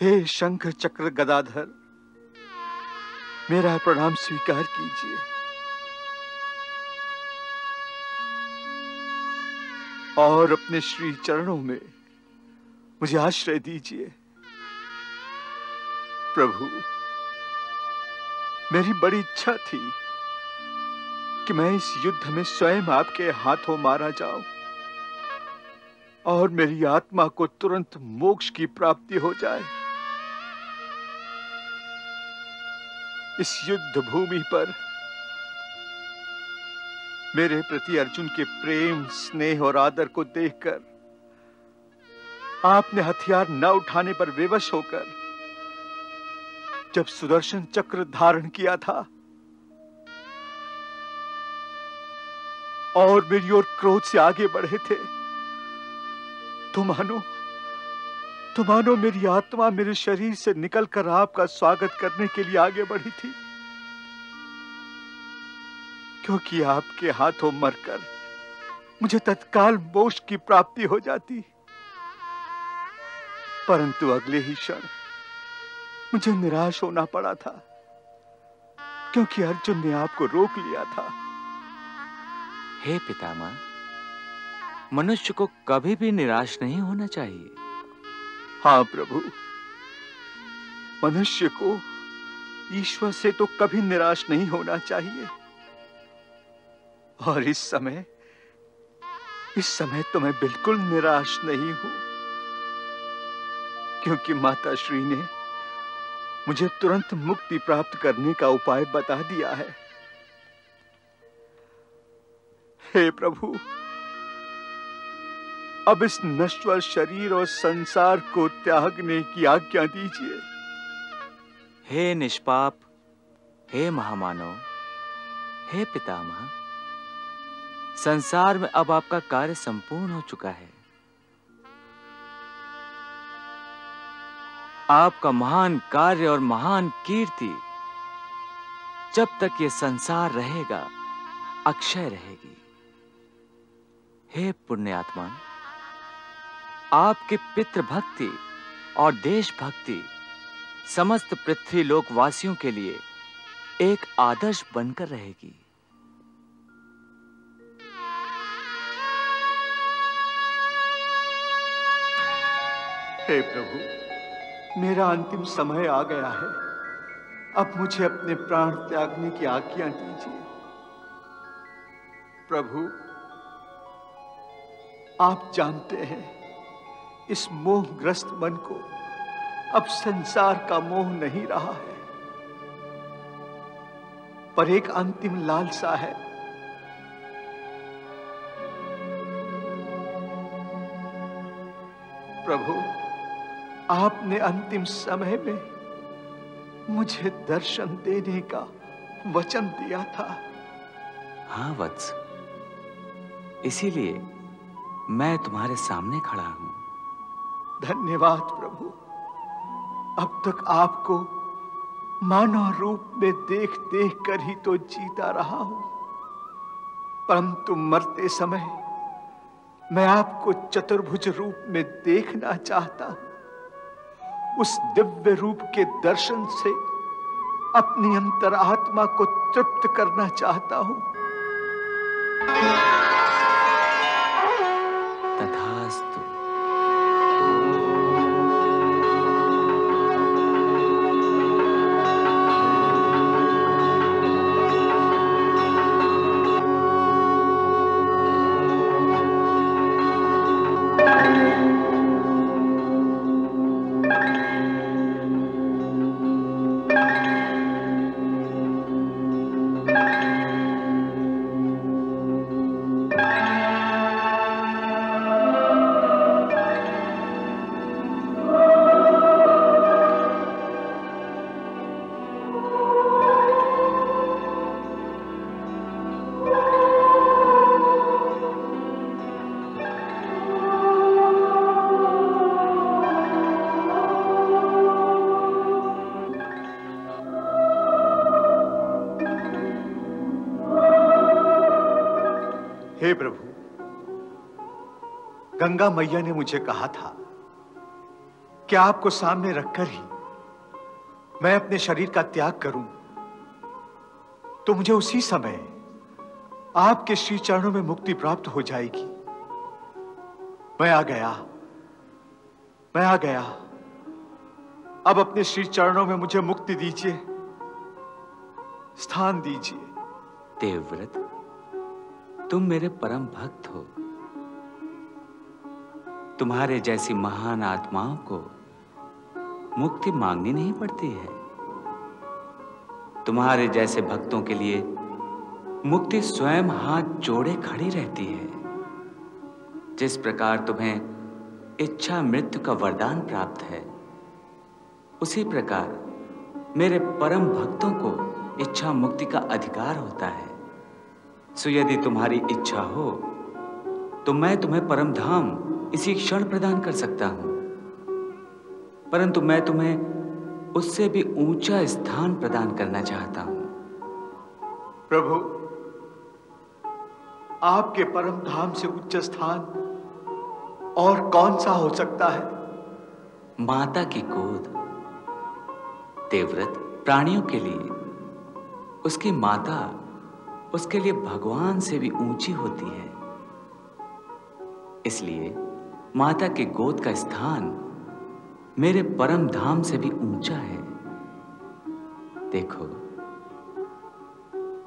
हे शंख चक्र गदाधर, मेरा प्रणाम स्वीकार कीजिए। और अपने श्री चरणों में मुझे आश्रय दीजिए। प्रभु, मेरी बड़ी इच्छा थी कि मैं इस युद्ध में स्वयं आपके हाथों मारा जाऊँ। और मेरी आत्मा को तुरंत मोक्ष की प्राप्ति हो जाए। इस युद्ध भूमि पर मेरे प्रति अर्जुन के प्रेम, स्नेह और आदर को देखकर, आपने हथियार न उठाने पर विवश होकर, जब सुदर्शन चक्र धारण किया था, और मेरी ओर क्रोध से आगे बढ़े थे तो मानो मेरी आत्मा मेरे शरीर से निकलकर आपका स्वागत करने के लिए आगे बढ़ी थी। क्योंकि आपके हाथों मरकर मुझे तत्काल मोक्ष की प्राप्ति हो जाती। परंतु अगले ही क्षण मुझे निराश होना पड़ा था, क्योंकि अर्जुन ने आपको रोक लिया था। हे पितामह मनुष्य को कभी भी निराश नहीं होना चाहिए। हाँ प्रभु। मनुष्य को ईश्वर से तो कभी निराश नहीं होना चाहिए। और इस समय इस समय तो मैं बिल्कुल निराश नहीं हूँ। क्योंकि माता श्री ने मुझे तुरंत मुक्ति प्राप्त करने का उपाय बता दिया है। हे प्रभु अब इस नश्वर शरीर और संसार को त्यागने की आज्ञा दीजिए। हे निष्पाप, हे महामानव, हे पितामह, संसार में अब आपका कार्य संपूर्ण हो चुका है। आपका महान कार्य और महान कीर्ति जब तक ये संसार रहेगा, अक्षय रहेगी। हे पुण्यात्मा आपके पितृ भक्ति और देश भक्ति समस्त पृथ्वी लोकवासियों के लिए एक आदर्श बनकर रहेगी। हे प्रभु, मेरा अंतिम समय आ गया है। अब मुझे अपने प्राण त्यागने की आज्ञा दीजिए। प्रभु, आप जानते हैं इस मोहग्रस्त मन को अब संसार का मोह नहीं रहा है। पर एक अंतिम लालसा है। प्रभु, आपने अंतिम समय में मुझे दर्शन देने का वचन दिया था। हाँ वत्स। इसीलिए मैं तुम्हारे सामने खड़ा हूँ। धन्यवाद प्रभु। अब तक आपको मानव रूप में देख देख कर ही तो जीता रहा हूँ। परंतु मरते समय मैं आपको चतुर्भुज रूप में देखना चाहता हूँ। उस दिव्य रूप के दर्शन से अपनी अंतरात्मा को तृप्त करना चाहता हूँ। गंगा मैया ने मुझे कहा था कि आपको सामने रखकर ही मैं अपने शरीर का त्याग करूँ। तो मुझे उसी समय आपके श्री चरणों में मुक्ति प्राप्त हो जाएगी। मैं आ गया। मैं आ गया। अब अपने श्री चरणों में मुझे मुक्ति दीजिए। स्थान दीजिए। देवव्रत, तुम मेरे परम भक्त हो। तुम्हारे जैसी महान आत्माओं को मुक्ति मांगनी नहीं पड़ती है। तुम्हारे जैसे भक्तों के लिए मुक्ति स्वयं हाथ जोड़े खड़ी रहती है। जिस प्रकार तुम्हें इच्छा मृत्यु का वरदान प्राप्त है, उसी प्रकार मेरे परम भक्तों को इच्छा मुक्ति का अधिकार होता है। सो यदि तुम्हारी इच्छा हो तो मैं तुम्हें परम धाम इसी क्षण प्रदान कर सकता हूँ। परंतु मैं तुम्हें उससे भी ऊँचा स्थान प्रदान करना चाहता हूँ। प्रभु आपके परम धाम से उच्च स्थान और कौन सा हो सकता है? माता की गोद देवव्रत प्राणियों के लिए। उसकी माता उसके लिए भगवान से भी ऊँची होती है। इसलिए माता के गोद का स्थान मेरे परम धाम से भी ऊँचा है। देखो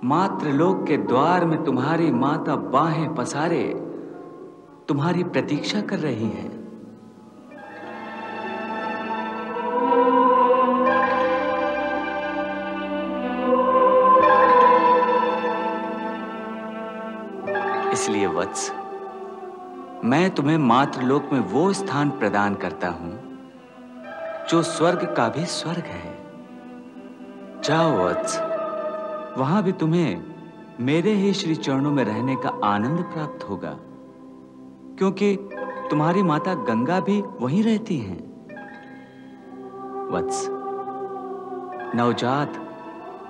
मात्र के द्वार में तुम्हारी माता बाहें पसारे तुम्हारी प्रतीक्षा कर रही है। इसलिए वत्स मैं तुम्हें मातृलोक में वो स्थान प्रदान करता हूँ, जो स्वर्ग का भी स्वर्ग है। जाओ वत्स, वहाँ भी तुम्हें मेरे ही श्री चरणों में रहने का आनंद प्राप्त होगा, क्योंकि तुम्हारी माता गंगा भी वहीं रहती हैं। वत्स, नवजात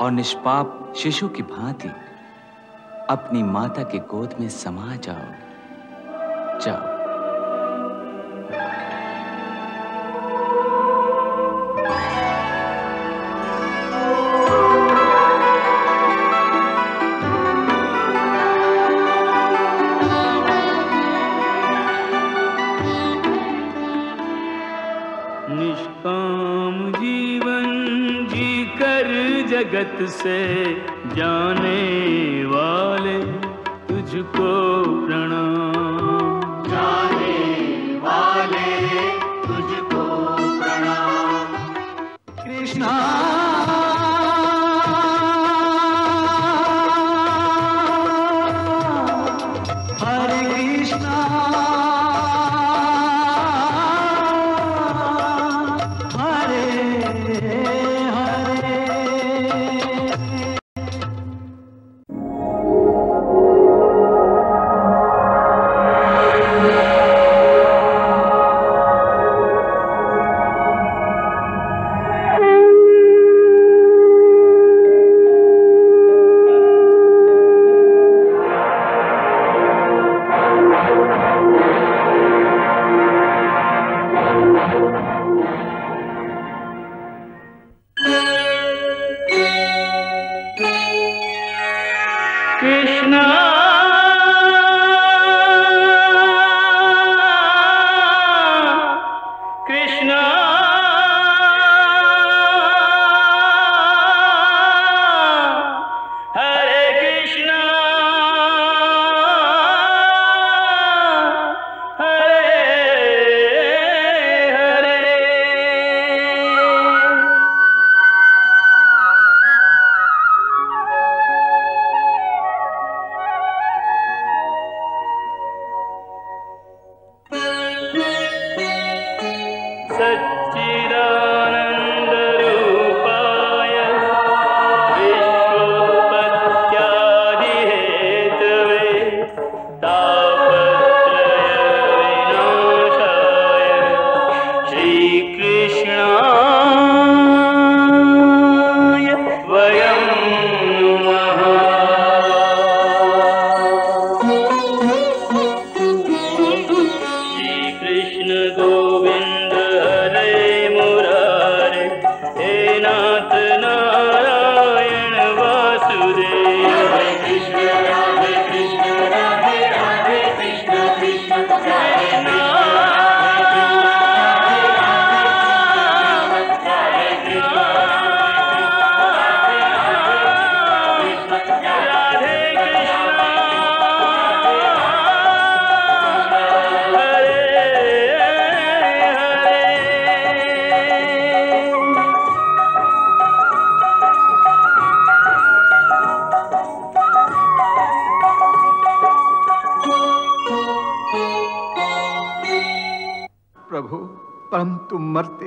और निष्पाप शिशु की भांति अपनी माता के गोद में समा जाओ। जाओ। निष्काम जीवन जी कर जगत से जाने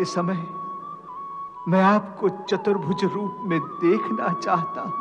समय मैं आपको चतुर्भुज रूप में देखना चाहता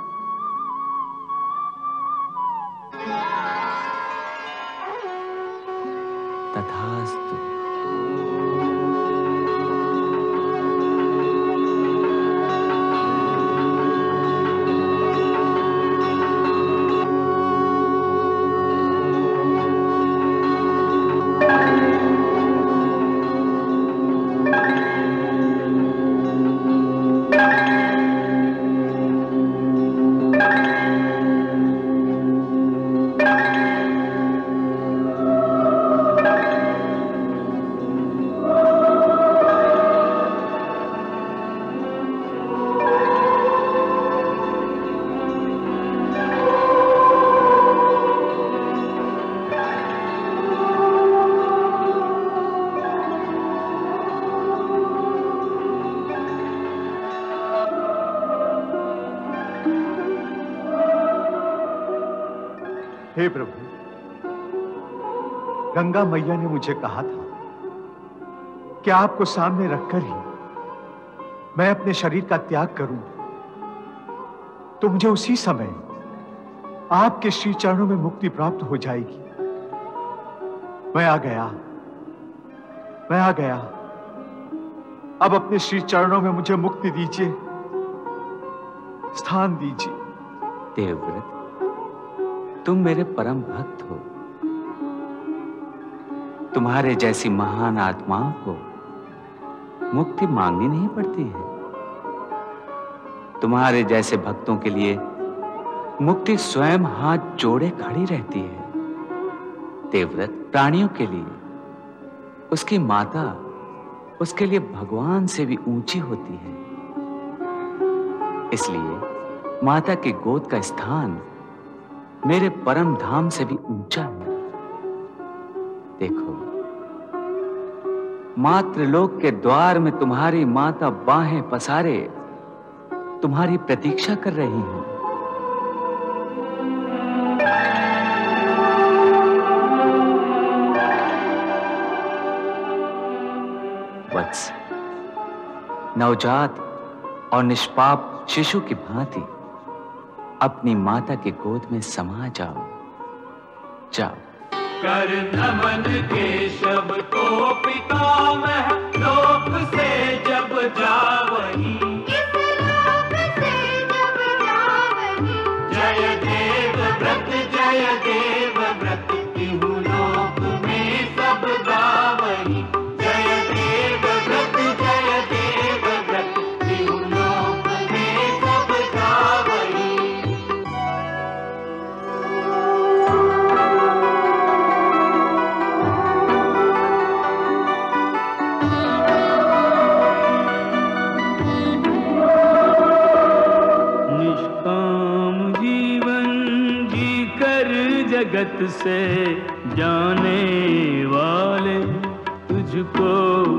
गंगा मैया ने मुझे कहा था कि आपको सामने रखकर ही मैं अपने शरीर का त्याग करूँ तो मुझे उसी समय आपके श्री चरणों में मुक्ति प्राप्त हो जाएगी। मैं आ गया। मैं आ गया। अब अपने श्री चरणों में मुझे मुक्ति दीजिए। स्थान दीजिए। देवव्रत, तुम मेरे परम भक्त हो। तुम्हारे जैसी महान आत्माओं को मुक्ति मांगनी नहीं पड़ती है। तुम्हारे जैसे भक्तों के लिए मुक्ति स्वयं हाथ जोड़े खड़ी रहती है। देवव्रत प्राणियों के लिए, उसकी माता उसके लिए भगवान से भी ऊँची होती है। इसलिए माता की गोद का स्थान मेरे परम धाम से भी ऊँचा है। देखो मातृलोक के द्वार में तुम्हारी माता बाहें पसारे, तुम्हारी प्रतीक्षा कर रही हैं। वत्स, नवजात और निष्पाप शिशु की भांति अपनी माता की गोद में समा जाओ। जाओ। कर नमन केशव को पितामह लोक से जब जावही जगत से जाने वाले तुझको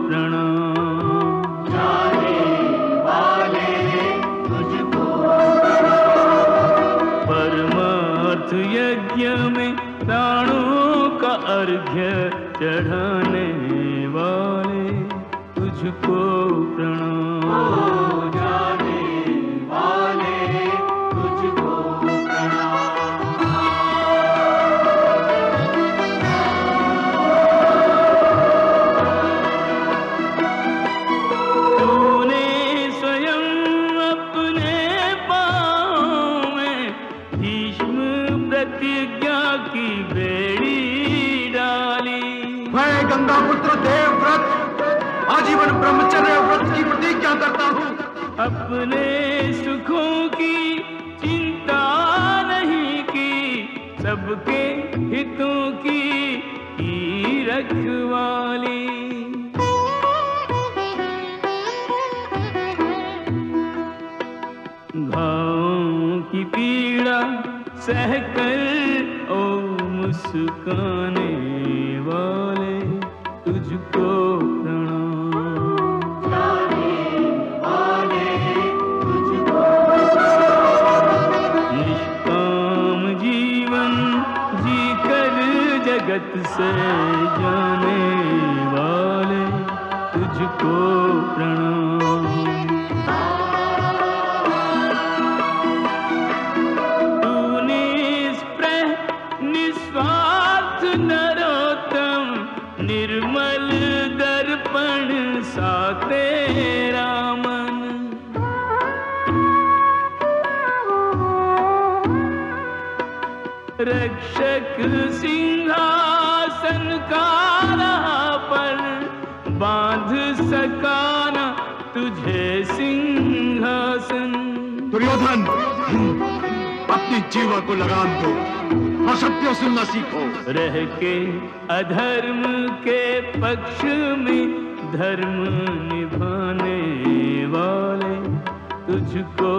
प्रणाम। जाने वाले तुझको परमार्थ यज्ञ में प्राणों का अर्घ्य चढ़ाने अपने सुखों की कर जगत जीवा को लगाम दो असत्य सुनना सीखो। रह के अधर्म के पक्ष में धर्म निभाने वाले तुझको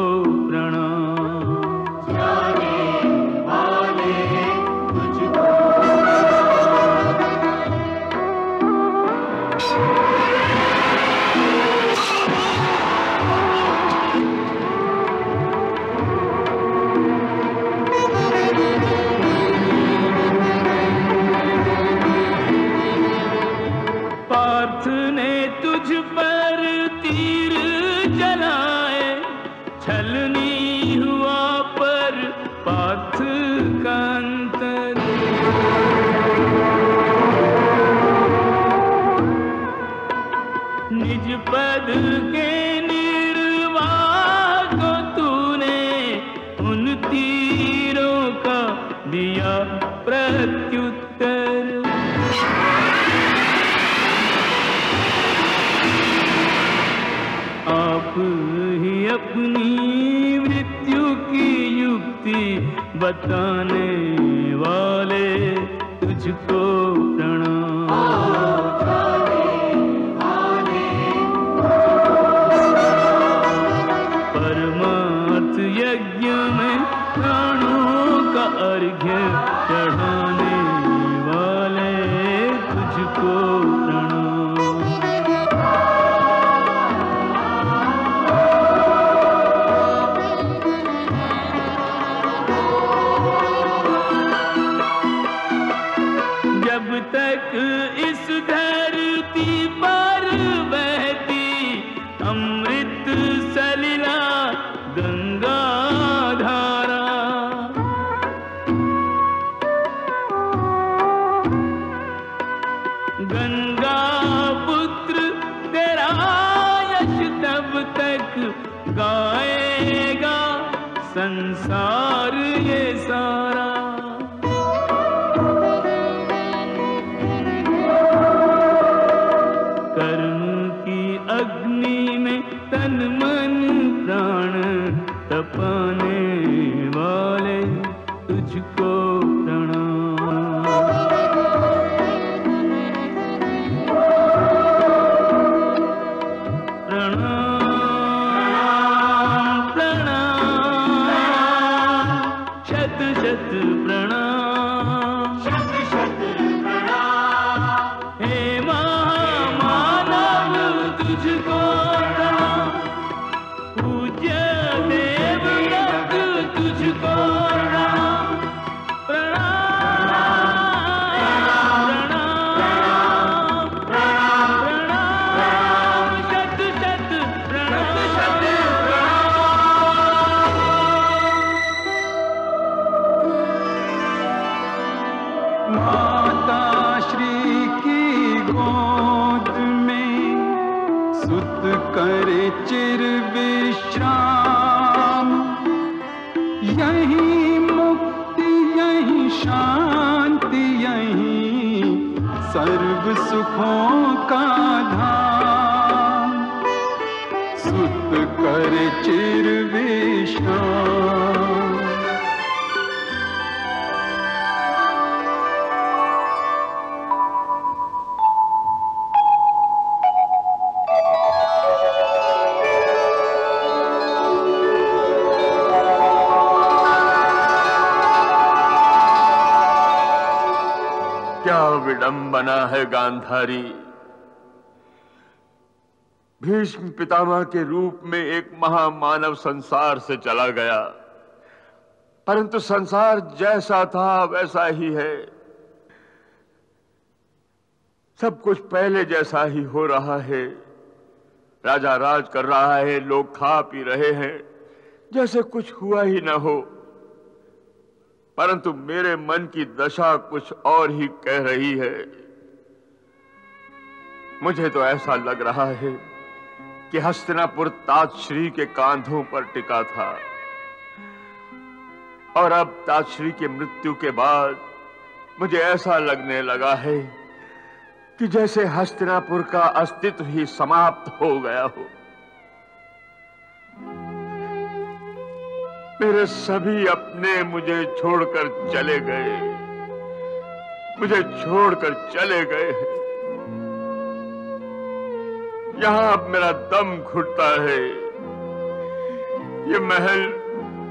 है गांधारी। भीष्म पितामह के रूप में एक महामानव संसार से चला गया। परंतु संसार जैसा था, वैसा ही है। सब कुछ पहले जैसा ही हो रहा है। राजा राज कर रहा है, लोग खा पी रहे हैं। जैसे कुछ हुआ ही ना हो। परंतु मेरे मन की दशा कुछ और ही कह रही है। मुझे तो ऐसा लग रहा है कि हस्तिनापुर ताजश्री के कांधों पर टिका था। और अब ताजश्री की मृत्यु के बाद मुझे ऐसा लगने लगा है कि जैसे हस्तिनापुर का अस्तित्व ही समाप्त हो गया हो। मेरे सभी अपने मुझे छोड़कर चले गए। मुझे छोड़कर चले गए हैं। यहाँ अब मेरा दम घुटता है। ये महल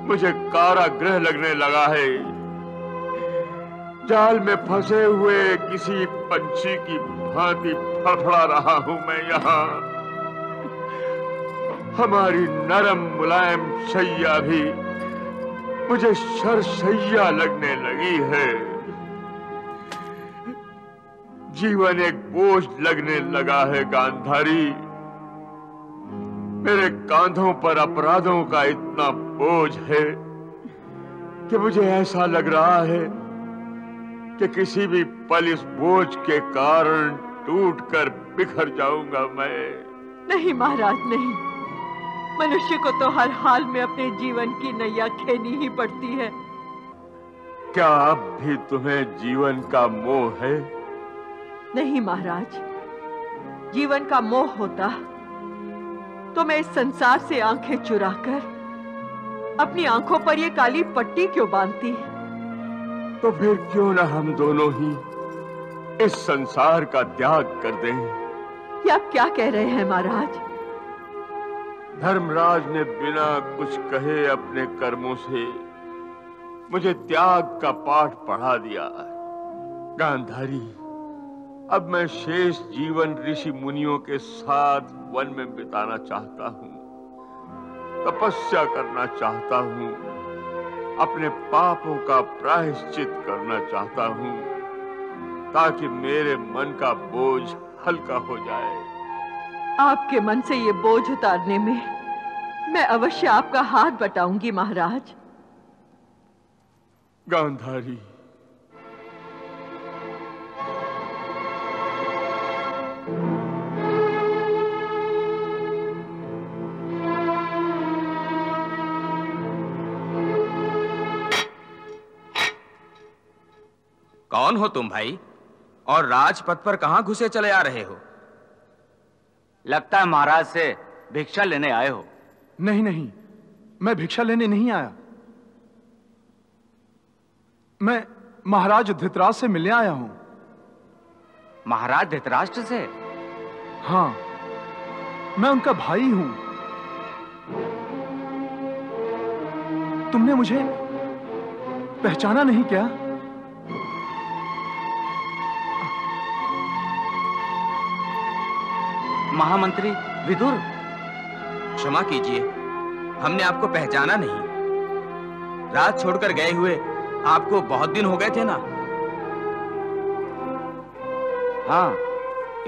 मुझे कारागृह लगने लगा है। जाल में फंसे हुए किसी पंछी की भांति फड़फड़ा रहा हूँ मैं यहाँ। हमारी नरम मुलायम सैया भी मुझे शरशैया लगने लगी है। जीवन एक बोझ लगने लगा है गांधारी। मेरे कांधों पर अपराधों का इतना बोझ है कि मुझे ऐसा लग रहा है कि किसी भी पल इस बोझ के कारण टूटकर बिखर जाऊँगा मैं। नहीं महाराज नहीं। मनुष्य को तो हर हाल में अपने जीवन की नैया खेनी ही पड़ती है। क्या अब भी तुम्हें जीवन का मोह है? नहीं महाराज। जीवन का मोह होता तो मैं इस संसार से आँखें चुराकर अपनी आँखों पर ये काली पट्टी क्यों बांधती? तो फिर क्यों ना हम दोनों ही इस संसार का त्याग कर दें? ये आप क्या कह रहे हैं महाराज? धर्मराज ने बिना कुछ कहे अपने कर्मों से मुझे त्याग का पाठ पढ़ा दिया। गांधारी अब मैं शेष जीवन ऋषि मुनियों के साथ वन में बिताना चाहता हूँ तपस्या करना चाहता हूँ अपने पापों का प्रायश्चित करना चाहता हूँ ताकि मेरे मन का बोझ हल्का हो जाए। आपके मन से ये बोझ उतारने में मैं अवश्य आपका हाथ बटाऊँगी महाराज। गांधारी कौन हो तुम भाई? और राजपथ पर कहाँ घुसे चले आ रहे हो? लगता है महाराज से भिक्षा लेने आए हो। नहीं नहीं। मैं भिक्षा लेने नहीं आया। मैं महाराज धृतराज से मिलने आया हूँ। महाराज धृतराष्ट्र से? हाँ। मैं उनका भाई हूँ। तुमने मुझे पहचाना नहीं क्या? महामंत्री विदुर। क्षमा कीजिए हमने आपको पहचाना नहीं। रात छोड़कर गए हुए आपको बहुत दिन हो गए थे ना? हाँ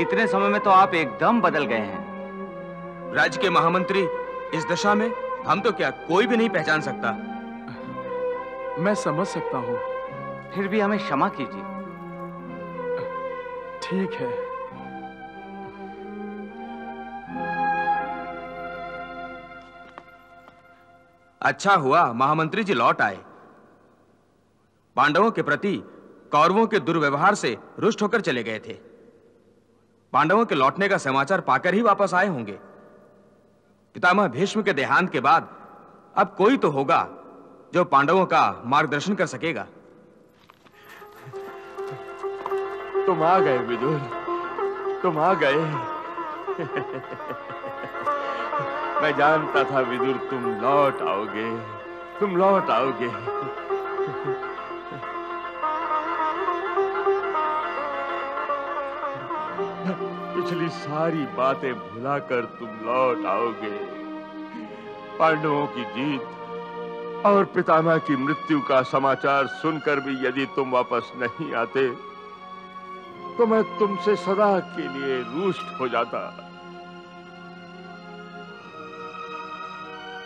इतने समय में तो आप एकदम बदल गए हैं। राज्य के महामंत्री इस दशा में हम तो क्या कोई भी नहीं पहचान सकता। मैं समझ सकता हूँ। फिर भी हमें क्षमा कीजिए। ठीक है। अच्छा हुआ, महामंत्री जी लौट आए। पांडवों के प्रति कौरवों के दुर्व्यवहार से रुष्ट होकर चले गए थे। पांडवों के लौटने का समाचार पाकर ही वापस आए होंगे। पितामह भीष्म के देहांत के बाद अब कोई तो होगा जो पांडवों का मार्गदर्शन कर सकेगा। तुम आ गए विदुर, तुम आ गए। मैं जानता था विदुर, तुम लौट आओगे। तुम लौट आओगे। पिछली सारी बातें भुलाकर तुम लौट आओगे। पांडवों की जीत और पितामह की मृत्यु का समाचार सुनकर भी यदि तुम वापस नहीं आते तो मैं तुमसे सदा के लिए रूष्ट हो जाता।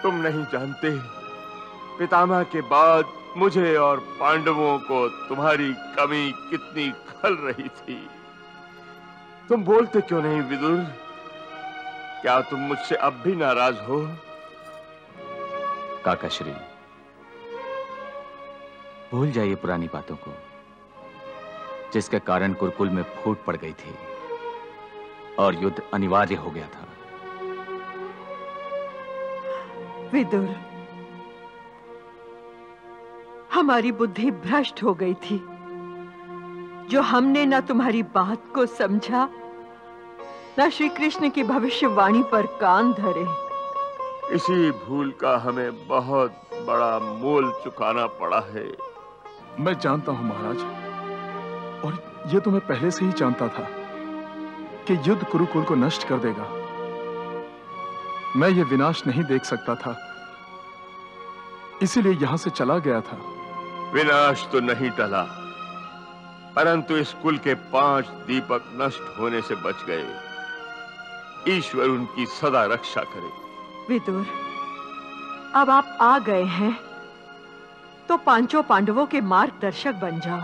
तुम नहीं जानते। पितामह के बाद मुझे और पांडवों को तुम्हारी कमी कितनी खल रही थी। तुम बोलते क्यों नहीं, विदुर? क्या तुम मुझसे अब भी नाराज़ हो? काकाश्री, भूल जाइए पुरानी बातों को, जिसके कारण कुरकुल में फूट पड़ गई थी और युद्ध अनिवार्य हो गया था। विदुर हमारी बुद्धि भ्रष्ट हो गई थी जो हमने ना तुम्हारी बात को समझा ना श्री कृष्ण की भविष्यवाणी पर कान धरे। इसी भूल का हमें बहुत बड़ा मोल चुकाना पड़ा है। मैं जानता हूँ महाराज और यह तो मैं पहले से ही जानता था कि युद्ध कुरुकुल को नष्ट कर देगा। मैं ये विनाश नहीं देख सकता था। इसीलिए यहाँ से चला गया था। विनाश तो नहीं टला परंतु इस कुल के पाँच दीपक नष्ट होने से बच गए। ईश्वर उनकी सदा रक्षा करे। विदुर अब आप आ गए हैं तो पाँचों पांडवों के मार्गदर्शक बन जाओ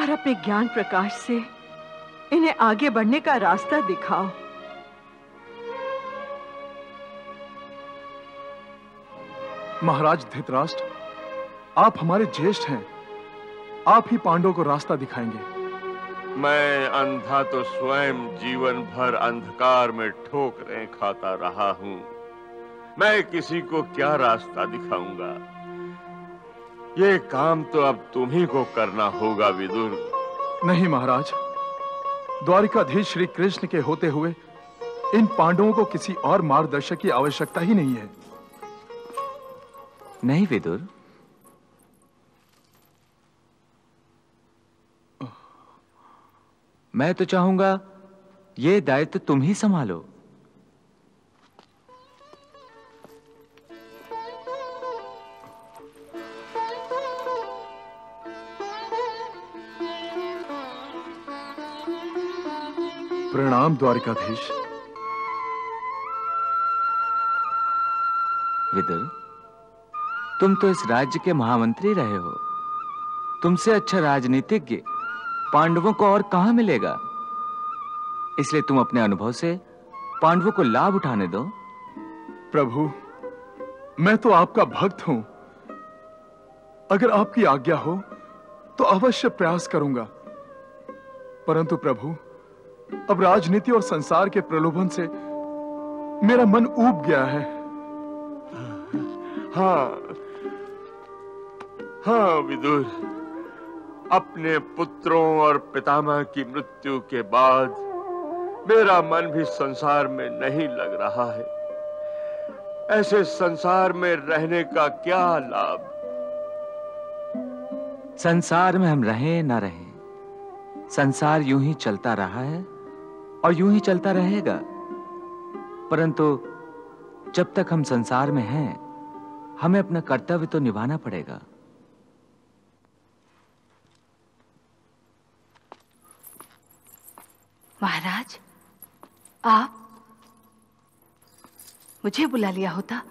और अपने ज्ञान प्रकाश से इन्हें आगे बढ़ने का रास्ता दिखाओ। महाराज धृतराष्ट्र आप हमारे ज्येष्ठ हैं। आप ही पांडवों को रास्ता दिखाएँगे। मैं अंधा तो स्वयं जीवन भर अंधकार में ठोकरें खाता रहा हूँ। मैं किसी को क्या रास्ता दिखाऊँगा? ये काम तो अब तुम्ही को करना होगा विदुर। नहीं महाराज द्वारिकाधीश श्री कृष्ण के होते हुए इन पांडवों को किसी और मार्गदर्शक की आवश्यकता ही नहीं है। नहीं विदुर। मैं तो चाहूँगा ये दायित्व तुम ही संभालो। प्रणाम द्वारिकाधीश। विदुर तुम तो इस राज्य के महामंत्री रहे हो। तुमसे अच्छा राजनीतिज्ञ पांडवों को और कहाँ मिलेगा? इसलिए तुम अपने अनुभव से पांडवों को लाभ उठाने दो। प्रभु मैं तो आपका भक्त हूँ। अगर आपकी आज्ञा हो तो अवश्य प्रयास करूँगा। परंतु प्रभु अब राजनीति और संसार के प्रलोभन से मेरा मन ऊब गया है। हाँ। हाँ विदुर। अपने पुत्रों और पितामह की मृत्यु के बाद मेरा मन भी संसार में नहीं लग रहा है। ऐसे संसार में रहने का क्या लाभ? संसार में हम रहें ना रहें, संसार यूँ ही चलता रहा है और यूँ ही चलता रहेगा। परंतु जब तक हम संसार में हैं, हमें अपना कर्तव्य तो निभाना पड़ेगा। महाराज आप मुझे बुला लिया होता।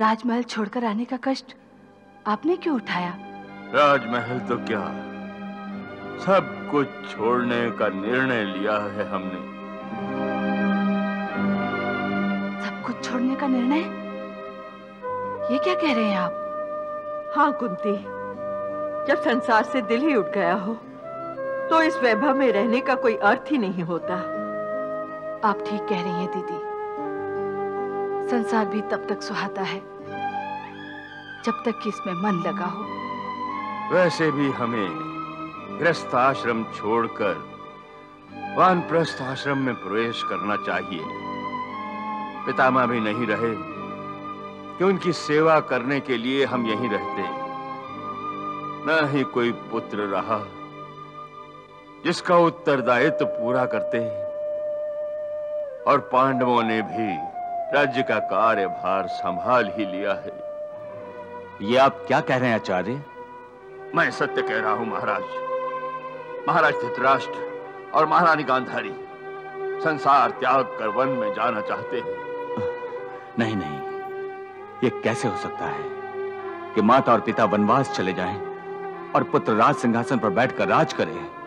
राजमहल छोड़कर आने का कष्ट आपने क्यों उठाया? राजमहल तो क्या? सब कुछ छोड़ने का निर्णय लिया है हमने। सब कुछ छोड़ने का निर्णय? ये क्या कह रहे हैं आप? हाँ कुंती। जब संसार से दिल ही उठ गया हो तो इस वैभव में रहने का कोई अर्थ ही नहीं होता। आप ठीक कह रही हैं, दीदी। संसार भी तब तक सुहाता है, जब तक कि इसमें मन लगा हो। वैसे भी हमें गृहस्थ आश्रम छोड़कर, वानप्रस्थ आश्रम में प्रवेश करना चाहिए। पितामह भी नहीं रहे, कि उनकी सेवा करने के लिए हम यहीं रहते। न ही कोई पुत्र रहा। जिसका उत्तरदायित्व तो पूरा करते हैं। और पांडवों ने भी राज्य का कार्यभार संभाल ही लिया है। ये आप क्या कह रहे हैं आचार्य? मैं सत्य कह रहा हूँ महाराज। महाराज धृतराष्ट्र और महारानी गांधारी संसार त्याग कर वन में जाना चाहते हैं। नहीं नहीं। ये कैसे हो सकता है कि माता और पिता वनवास चले जाएँ और पुत्र राज सिंहासन पर बैठकर राज करे?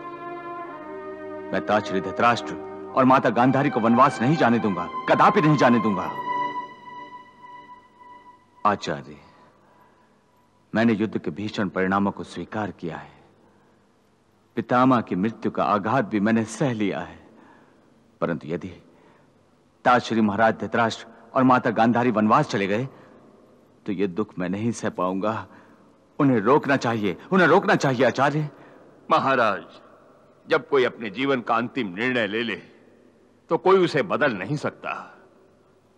मैं ताचरी धृतराष्ट्र और माता गांधारी को वनवास नहीं जाने दूँगा, कदापि नहीं जाने दूँगा। आचार्य, मैंने युद्ध के भीषण परिणामों को स्वीकार किया है। पितामह की मृत्यु का आघात भी मैंने सह लिया है। परंतु यदि ताजश्री महाराज धृतराष्ट्र और माता गांधारी वनवास चले गए तो ये दुख मैं नहीं सह पाऊँगा। उन्हें रोकना चाहिए, उन्हें रोकना चाहिए, आचार्य। महाराज जब कोई अपने जीवन का अंतिम निर्णय ले ले तो कोई उसे बदल नहीं सकता।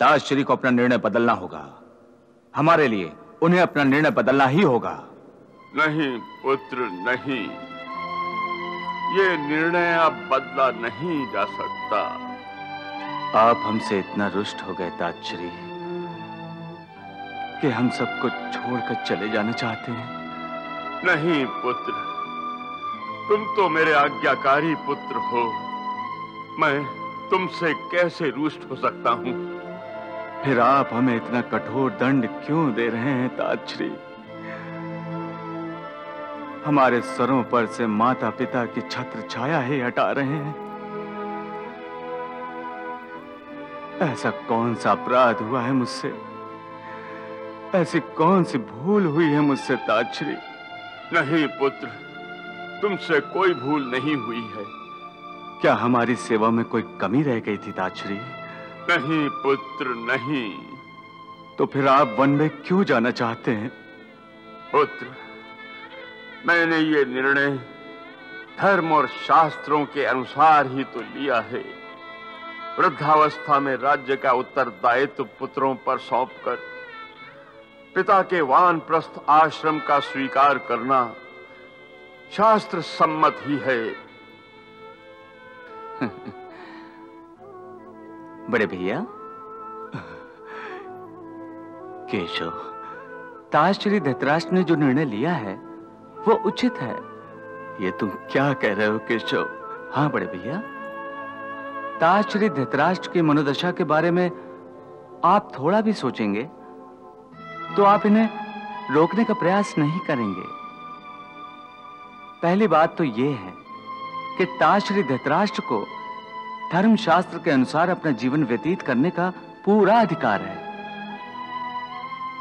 ताजश्री को अपना निर्णय बदलना होगा। हमारे लिए उन्हें अपना निर्णय बदलना ही होगा। नहीं पुत्र नहीं। ये निर्णय अब बदला नहीं जा सकता। आप हमसे इतना रुष्ट हो गए ताजश्री कि हम सबको छोड़कर चले जाना चाहते हैं। नहीं पुत्र। तुम तो मेरे आज्ञाकारी पुत्र हो। मैं तुमसे कैसे रुष्ट हो सकता हूँ? फिर आप हमें इतना कठोर दंड क्यों दे रहे हैं ताजश्री हमारे सरों पर से माता पिता की छत्र छाया ही हटा रहे हैं। ऐसा कौन सा अपराध हुआ है मुझसे? ऐसी कौन सी भूल हुई है मुझसे ताजश्री नहीं, पुत्र। तुमसे कोई भूल नहीं हुई है। क्या हमारी सेवा में कोई कमी रह गई थी ताजश्री नहीं पुत्र नहीं। तो फिर आप वन में क्यों जाना चाहते हैं? पुत्र मैंने ये निर्णय धर्म और शास्त्रों के अनुसार ही तो लिया है। वृद्धावस्था में राज्य का उत्तरदायित्व पुत्रों पर सौंपकर पिता के वानप्रस्थ आश्रम का स्वीकार करना शास्त्र सम्मत ही है। (laughs) बड़े भैया। केशव ताजश्री धृतराष्ट्र ने जो निर्णय लिया है, वो उचित है। ये तुम क्या कह रहे हो, केशव? हाँ बड़े भैया। ताजश्री धतराष्ट्र की मनोदशा के बारे में आप थोड़ा भी सोचेंगे तो आप इन्हें रोकने का प्रयास नहीं करेंगे। पहली बात तो यह है कि ताजश्री धृतराष्ट्र को धर्मशास्त्र के अनुसार अपना जीवन व्यतीत करने का पूरा अधिकार है।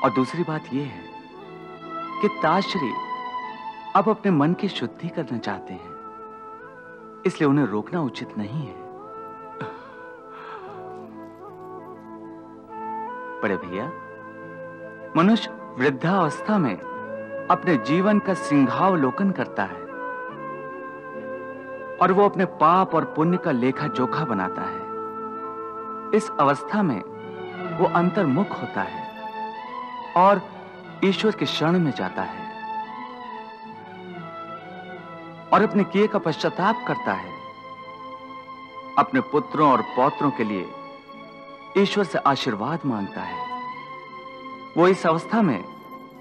और दूसरी बात यह है कि ताजश्री अब अपने मन की शुद्धि करना चाहते हैं, इसलिए उन्हें रोकना उचित नहीं है। बड़े भैया, मनुष्य वृद्धावस्था में अपने जीवन का सिंघावलोकन करता है। और वो अपने पाप और पुण्य का लेखा जोखा बनाता है। इस अवस्था में वो अंतर्मुख होता है और ईश्वर के शरण में जाता है और अपने किए का पश्चाताप करता है। अपने पुत्रों और पौत्रों के लिए ईश्वर से आशीर्वाद माँगता है। वो इस अवस्था में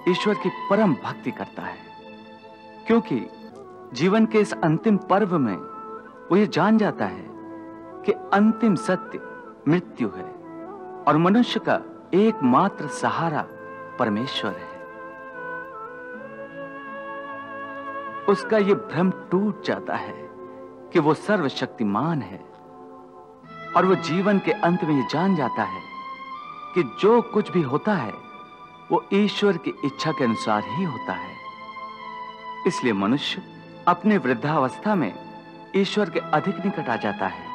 ईश्वर की परम भक्ति करता है, क्योंकि जीवन के इस अंतिम पर्व में वो ये जान जाता है कि अंतिम सत्य मृत्यु है और मनुष्य का एकमात्र सहारा परमेश्वर है। उसका ये भ्रम टूट जाता है कि वो सर्वशक्तिमान है और वो जीवन के अंत में ये जान जाता है कि जो कुछ भी होता है, वो ईश्वर की इच्छा के अनुसार ही होता है। इसलिए मनुष्य अपने वृद्धावस्था में ईश्वर के अधिक निकट आ जाता है।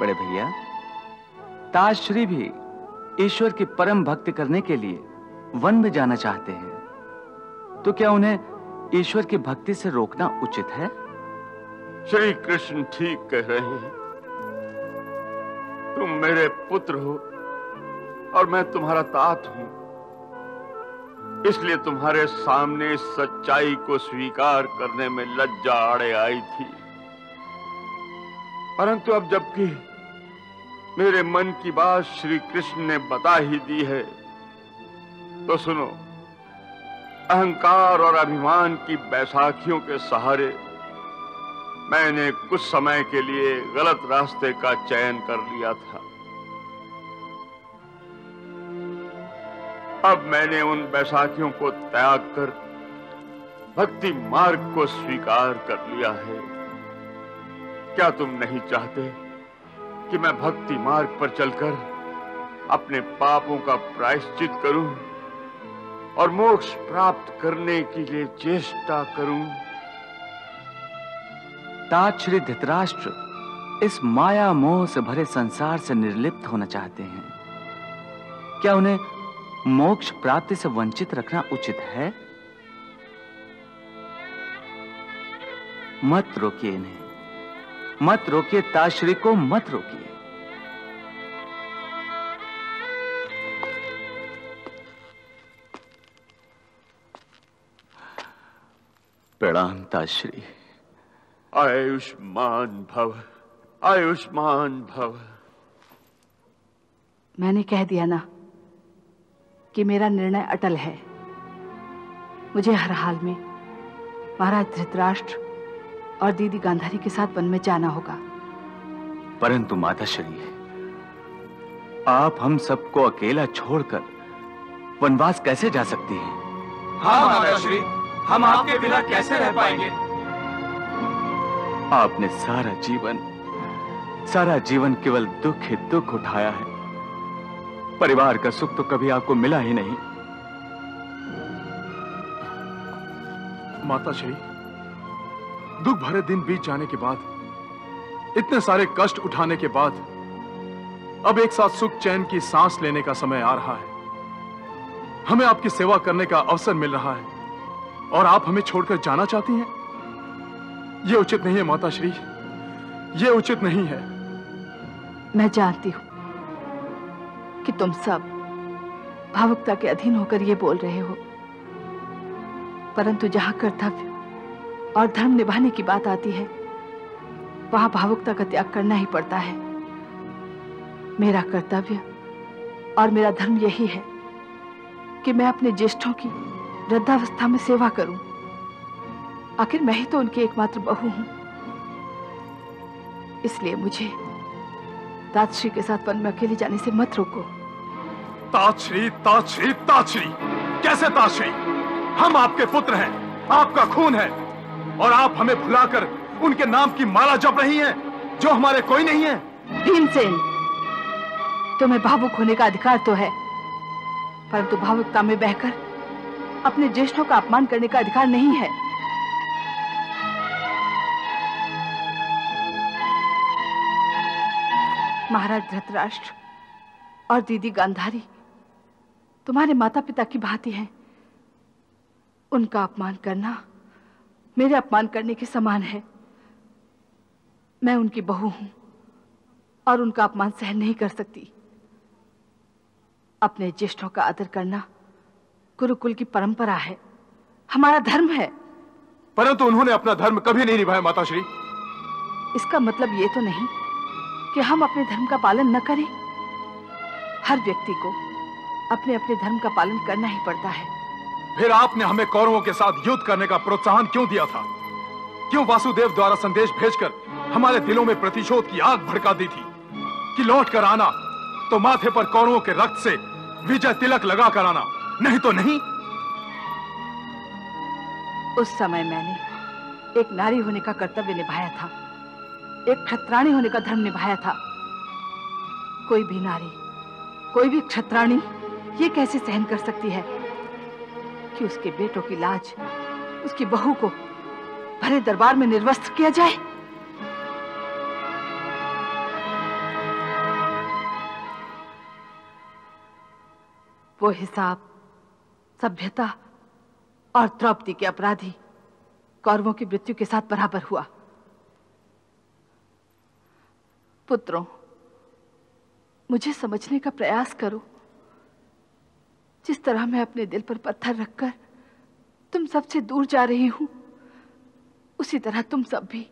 बड़े भैया ताजश्री भी ईश्वर की परम भक्ति करने के लिए वन में जाना चाहते हैं। तो क्या उन्हें ईश्वर की भक्ति से रोकना उचित है? श्री कृष्ण ठीक कह रहे हैं। तुम मेरे पुत्र हो और मैं तुम्हारा तात हूँ। इसलिए तुम्हारे सामने सच्चाई को स्वीकार करने में लज्जा आड़े आई थी। परंतु अब जबकि मेरे मन की बात श्री कृष्ण ने बता ही दी है तो सुनो, अहंकार और अभिमान की बैसाखियों के सहारे मैंने कुछ समय के लिए गलत रास्ते का चयन कर लिया था। अब मैंने उन बैसाखियों को त्याग कर भक्ति मार्ग को स्वीकार कर लिया है। क्या तुम नहीं चाहते कि मैं भक्ति मार्ग पर चलकर अपने पापों का प्रायश्चित करूँ और मोक्ष प्राप्त करने के लिए चेष्टा करूँ? तात श्री धृतराष्ट्र, इस माया मोह से भरे संसार से निर्लिप्त होना चाहते हैं। क्या उन्हें मोक्ष प्राप्ति से वंचित रखना उचित है? मत रोकिए इन्हें। मत रोकिए ताश्री को मत रोकिए। प्रणाम ताश्री। आयुष्मान भव आयुष्मान भव। मैंने कह दिया ना। कि मेरा निर्णय अटल है। मुझे हर हाल में महाराज धृतराष्ट्र और दीदी गांधारी के साथ वन में जाना होगा। परंतु माता श्री आप हम सबको अकेला छोड़कर वनवास कैसे जा सकती हैं? हाँ माता श्री हम आपके बिना कैसे रह पाएँगे? आपने सारा जीवन सारा जीवन केवल दुख ही दुख उठाया है। परिवार का सुख तो कभी आपको मिला ही नहीं। माता श्री, दुख भरे दिन बीत जाने के बाद, इतने सारे कष्ट उठाने के बाद, अब एक साथ सुख चैन की सांस लेने का समय आ रहा है। हमें आपकी सेवा करने का अवसर मिल रहा है, और आप हमें छोड़कर जाना चाहती हैं? यह उचित नहीं है माता श्री यह उचित नहीं है। मैं जानती हूँ। कि तुम सब भावुकता के अधीन होकर ये बोल रहे हो। परंतु जहाँ कर्तव्य और धर्म निभाने की बात आती है, वहाँ भावुकता का त्याग करना ही पड़ता है। मेरा कर्तव्य और मेरा धर्म यही है कि मैं अपने ज्येष्ठों की वृद्धावस्था में सेवा करूँ। आखिर मैं ही तो उनकी एकमात्र बहू हूँ। इसलिए मुझे ताजश्री के साथ वन में अकेले जाने से मत रोको। ताजश्री ताजश्री ताजश्री कैसे ताजश्री हम आपके पुत्र हैं, आपका खून है, और आप हमें भुलाकर उनके नाम की माला जप रही हैं, जो हमारे कोई नहीं है। भीमसेन, तुम्हें भावुक होने का अधिकार तो है, परंतु भावुकता में बहकर अपने ज्येष्ठों का अपमान करने का अधिकार नहीं है। महाराज धृतराष्ट्र और दीदी गांधारी तुम्हारे माता पिता की भांति हैं। उनका अपमान करना मेरे अपमान करने के समान है। मैं उनकी बहू हूँ और उनका अपमान सहन नहीं कर सकती। अपने ज्येष्ठों का आदर करना गुरुकुल की परंपरा है। हमारा धर्म है। परंतु उन्होंने अपना धर्म कभी नहीं निभाया माताश्री। इसका मतलब ये तो नहीं कि हम अपने धर्म का पालन न करें। हर व्यक्ति को अपने अपने धर्म का पालन करना ही पड़ता है। फिर आपने हमें कौरवों के साथ युद्ध करने का प्रोत्साहन क्यों दिया था? क्यों वासुदेव द्वारा संदेश भेजकर हमारे दिलों में प्रतिशोध की आग भड़का दी थी? कि लौट कर आना तो माथे पर कौरवों के रक्त से विजय तिलक लगा कर आना नहीं तो नहीं? उस समय मैंने एक नारी होने का कर्तव्य निभाया था। एक क्षत्राणी होने का धर्म निभाया था। कोई भी नारी कोई भी क्षत्राणी ये कैसे सहन कर सकती है कि उसके बेटों की लाज, उसकी बहू को भरे दरबार में निर्वस्त्र किया जाए? वो हिसाब, सभ्यता और द्रौपदी के अपराधी कौरवों की मृत्यु के साथ बराबर हुआ। पुत्रों, मुझे समझने का प्रयास करो। जिस तरह मैं अपने दिल पर पत्थर रखकर तुम सबसे दूर जा रही हूँ, उसी तरह तुम सब भी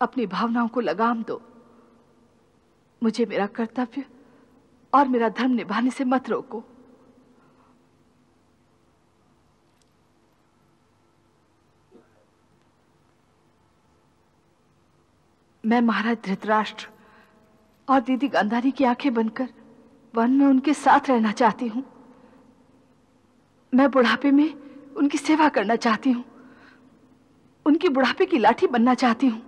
अपनी भावनाओं को लगाम दो। मुझे मेरा कर्तव्य और मेरा धर्म निभाने से मत रोको। मैं महाराज धृतराष्ट्र और दीदी गंधारी की आँखें बनकर वन में उनके साथ रहना चाहती हूँ। मैं बुढ़ापे में उनकी सेवा करना चाहती हूँ। उनकी बुढ़ापे की लाठी बनना चाहती हूँ।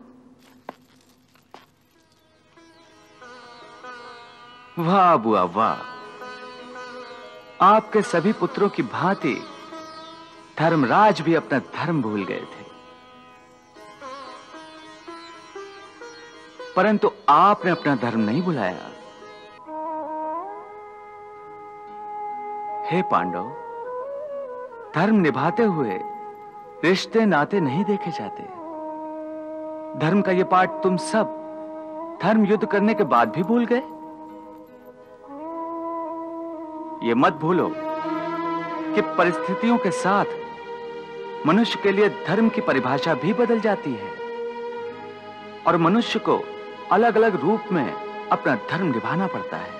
वाह, बुआ, वाह। आपके सभी पुत्रों की भांति धर्मराज भी अपना धर्म भूल गए थे। परंतु आपने अपना धर्म नहीं भुलाया। हे पांडव धर्म निभाते हुए रिश्ते नाते नहीं देखे जाते। धर्म का यह पाठ तुम सब धर्म युद्ध करने के बाद भी भूल गए? ये मत भूलो कि परिस्थितियों के साथ मनुष्य के लिए धर्म की परिभाषा भी बदल जाती है और मनुष्य को अलग अलग रूप में अपना धर्म निभाना पड़ता है।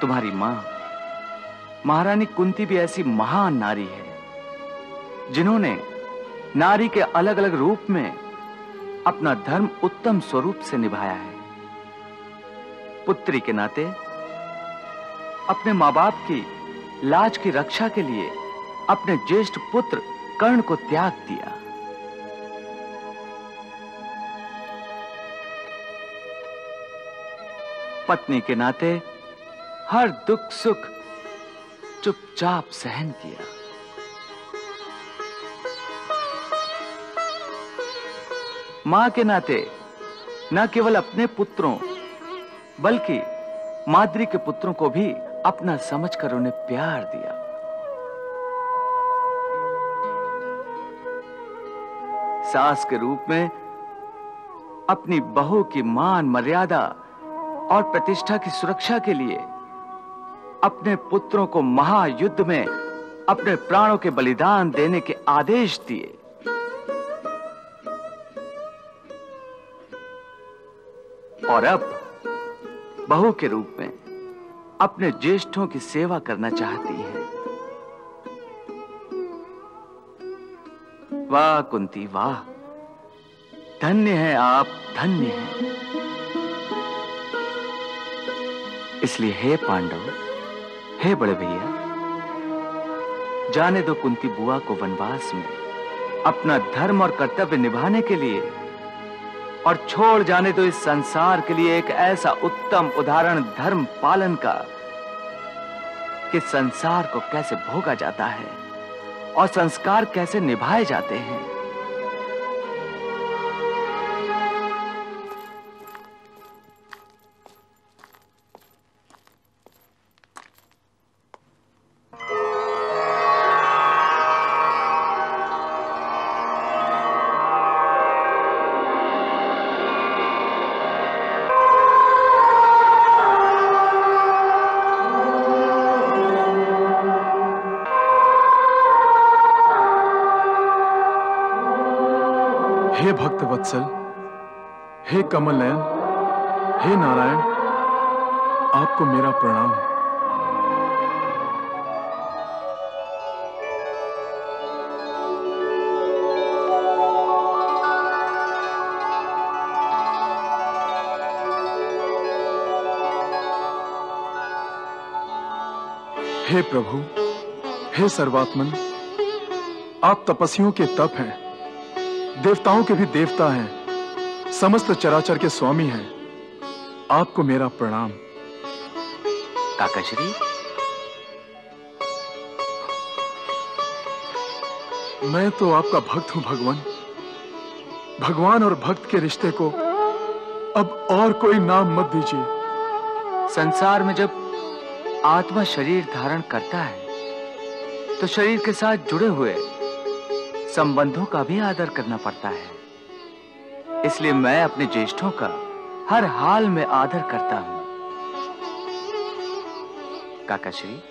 तुम्हारी माँ महारानी कुंती भी ऐसी महान नारी है, जिन्होंने नारी के अलग अलग रूप में अपना धर्म उत्तम स्वरूप से निभाया है। पुत्री के नाते अपने माँ बाप की लाज की रक्षा के लिए अपने ज्येष्ठ पुत्र कर्ण को त्याग दिया। पत्नी के नाते हर दुख सुख चुपचाप सहन किया। माँ के नाते, न केवल अपने पुत्रों, बल्कि माद्री के पुत्रों को भी अपना समझकर उन्हें प्यार दिया। सास के रूप में अपनी बहू की मान, मर्यादा और प्रतिष्ठा की सुरक्षा के लिए अपने पुत्रों को महायुद्ध में अपने प्राणों के बलिदान देने के आदेश दिए। और अब बहू के रूप में अपने ज्येष्ठों की सेवा करना चाहती है। वाह कुंती, वाह। धन्य है आप, धन्य हैं। इसलिए हे पांडव हे बड़े भैया, जाने दो कुंती बुआ को वनवास में, अपना धर्म और कर्तव्य निभाने के लिए, और छोड़ जाने दो इस संसार के लिए एक ऐसा उत्तम उदाहरण धर्म पालन का, कि संसार को कैसे भोगा जाता है और संस्कार कैसे निभाए जाते हैं। कमल नयन हे नारायण, आपको मेरा प्रणाम। हे प्रभु, हे सर्वात्मन, आप तपस्वियों के तप हैं, देवताओं के भी देवता हैं। समस्त चराचर के स्वामी हैं। आपको मेरा प्रणाम। काकाश्री मैं तो आपका भक्त हूँ भगवान। भगवान और भक्त के रिश्ते को अब और कोई नाम मत दीजिए। संसार में जब आत्मा शरीर धारण करता है तो शरीर के साथ जुड़े हुए संबंधों का भी आदर करना पड़ता है। इसलिए मैं अपने ज्येष्ठों का हर हाल में आदर करता हूँ। काकाश्री,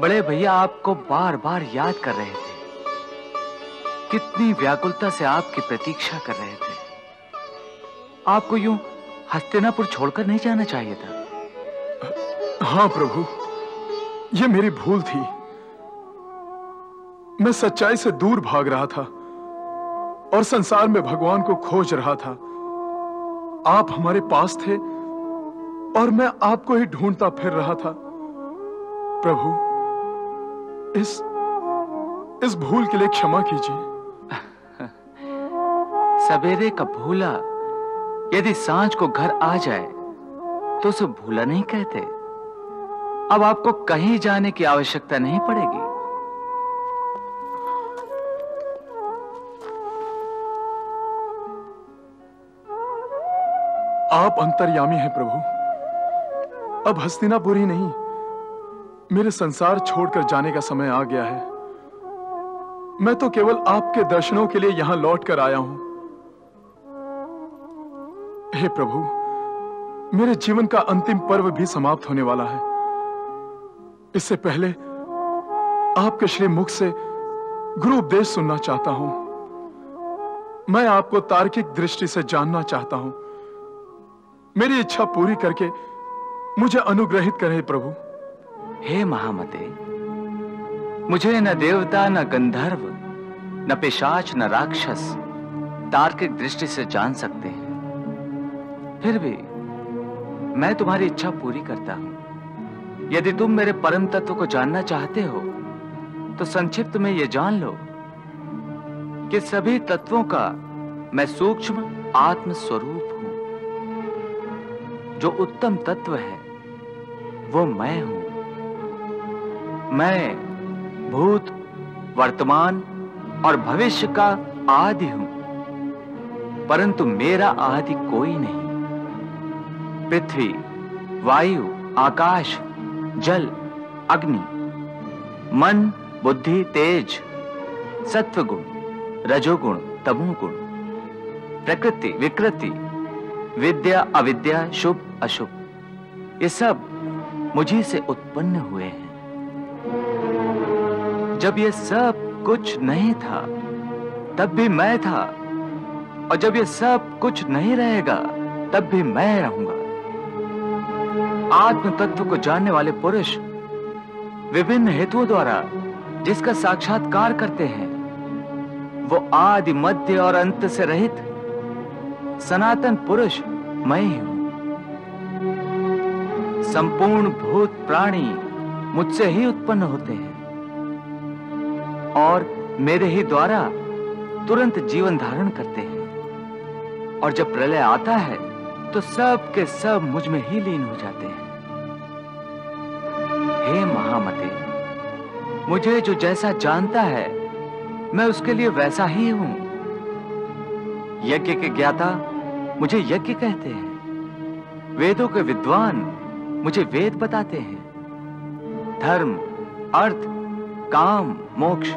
बड़े भैया आपको बार बार याद कर रहे थे। कितनी व्याकुलता से आपकी प्रतीक्षा कर रहे थे। आपको यूँ हस्तिनापुर छोड़कर नहीं जाना चाहिए था। हाँ प्रभु यह मेरी भूल थी। मैं सच्चाई से दूर भाग रहा था। और संसार में भगवान को खोज रहा था। आप हमारे पास थे और मैं आपको ही ढूंढता फिर रहा था। प्रभु, इस इस भूल के लिए क्षमा कीजिए। (laughs) सवेरे का भूला, यदि साँझ को घर आ जाए तो उसे भूला नहीं कहते। अब आपको कहीं जाने की आवश्यकता नहीं पड़ेगी। आप अंतर्यामी हैं प्रभु। अब हस्तिनापुरी नहीं, मेरे संसार छोड़कर जाने का समय आ गया है। मैं तो केवल आपके दर्शनों के लिए यहाँ लौट कर आया हूँ। हे प्रभु, मेरे जीवन का अंतिम पर्व भी समाप्त होने वाला है। इससे पहले आपके श्री मुख से गुरु उपदेश सुनना चाहता हूँ। मैं आपको तार्किक दृष्टि से जानना चाहता हूँ। मेरी इच्छा पूरी करके मुझे अनुग्रहित करें प्रभु। हे महामते, मुझे न देवता, न गंधर्व, न पिशाच, न राक्षस तार्किक दृष्टि से जान सकते हैं। फिर भी मैं तुम्हारी इच्छा पूरी करता हूँ। यदि तुम मेरे परम तत्व को जानना चाहते हो तो संक्षिप्त में यह जान लो कि सभी तत्वों का मैं सूक्ष्म आत्म स्वरूप जो उत्तम तत्व है, वो मैं हूँ। मैं भूत, वर्तमान और भविष्य का आदि हूँ, परंतु मेरा आदि कोई नहीं। पृथ्वी, वायु, आकाश, जल, अग्नि, मन, बुद्धि, तेज, सत्वगुण, रजोगुण, तमोगुण, प्रकृति, विकृति विद्या, अविद्या, शुभ, अशुभ, ये सब मुझी से उत्पन्न हुए हैं। जब ये सब कुछ नहीं था, तब भी मैं था, और जब ये सब कुछ नहीं रहेगा, तब भी मैं रहूँगा। आत्म तत्व को जानने वाले पुरुष विभिन्न हेतुओं द्वारा जिसका साक्षात्कार करते हैं, वो आदि, मध्य और अंत से रहित सनातन पुरुष मैं ही संपूर्ण भूत प्राणी मुझसे ही उत्पन्न होते हैं। और मेरे ही द्वारा तुरंत जीवन धारण करते हैं। और जब प्रलय आता है तो सब के सब मुझमें ही लीन हो जाते हैं। हे महामते, मुझे जो जैसा जानता है, मैं उसके लिए वैसा ही हूँ। यज्ञ के ज्ञाता मुझे यज्ञ कहते हैं। वेदों के विद्वान मुझे वेद बताते हैं। धर्म, अर्थ, काम, मोक्ष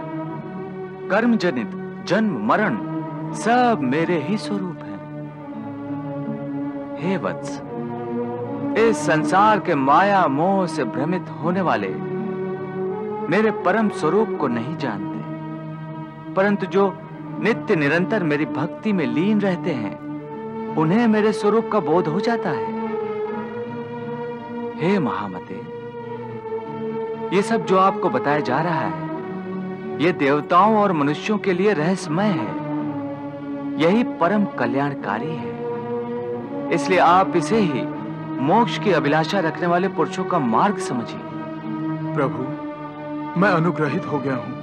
कर्म जनित जन्म, मरण, सब मेरे ही स्वरूप हैं। हे वत्स, इस संसार के माया मोह से भ्रमित होने वाले मेरे परम स्वरूप को नहीं जानते। परंतु जो नित्य निरंतर मेरी भक्ति में लीन रहते हैं उन्हें मेरे स्वरूप का बोध हो जाता है। हे महामते, ये सब जो आपको बताया जा रहा है, ये देवताओं और मनुष्यों के लिए रहस्यमय है। यही परम कल्याणकारी है। इसलिए आप इसे ही मोक्ष की अभिलाषा रखने वाले पुरुषों का मार्ग समझिए। प्रभु, मैं अनुग्रहित हो गया हूँ।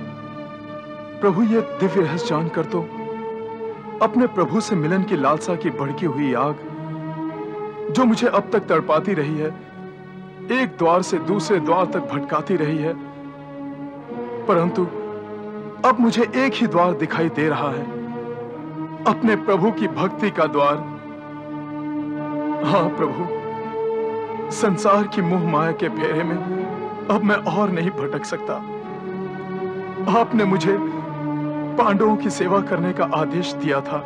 प्रभु, ये दिव्य रहस्य जानकर तो अपने प्रभु से मिलन की लालसा की भड़की हुई आग, जो मुझे अब तक तड़पाती रही है, एक द्वार से दूसरे द्वार तक भटकाती रही है। परंतु अब मुझे एक ही द्वार दिखाई दे रहा है। अपने प्रभु की भक्ति का द्वार। हाँ प्रभु, संसार की मोह माया के फेरे में अब मैं और नहीं भटक सकता। आपने मुझे पांडवों की सेवा करने का आदेश दिया था,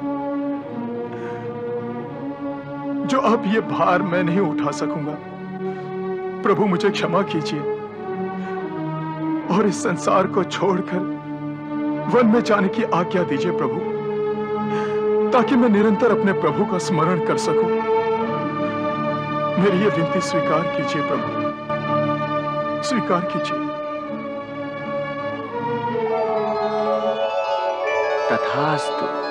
जो अब ये भार मैं नहीं उठा सकूँगा। प्रभु मुझे क्षमा कीजिए और इस संसार को छोड़कर वन में जाने की आज्ञा दीजिए प्रभु, ताकि मैं निरंतर अपने प्रभु का स्मरण कर सकूँ। मेरी ये विनती स्वीकार कीजिए प्रभु। स्वीकार कीजिए। तथास्तु।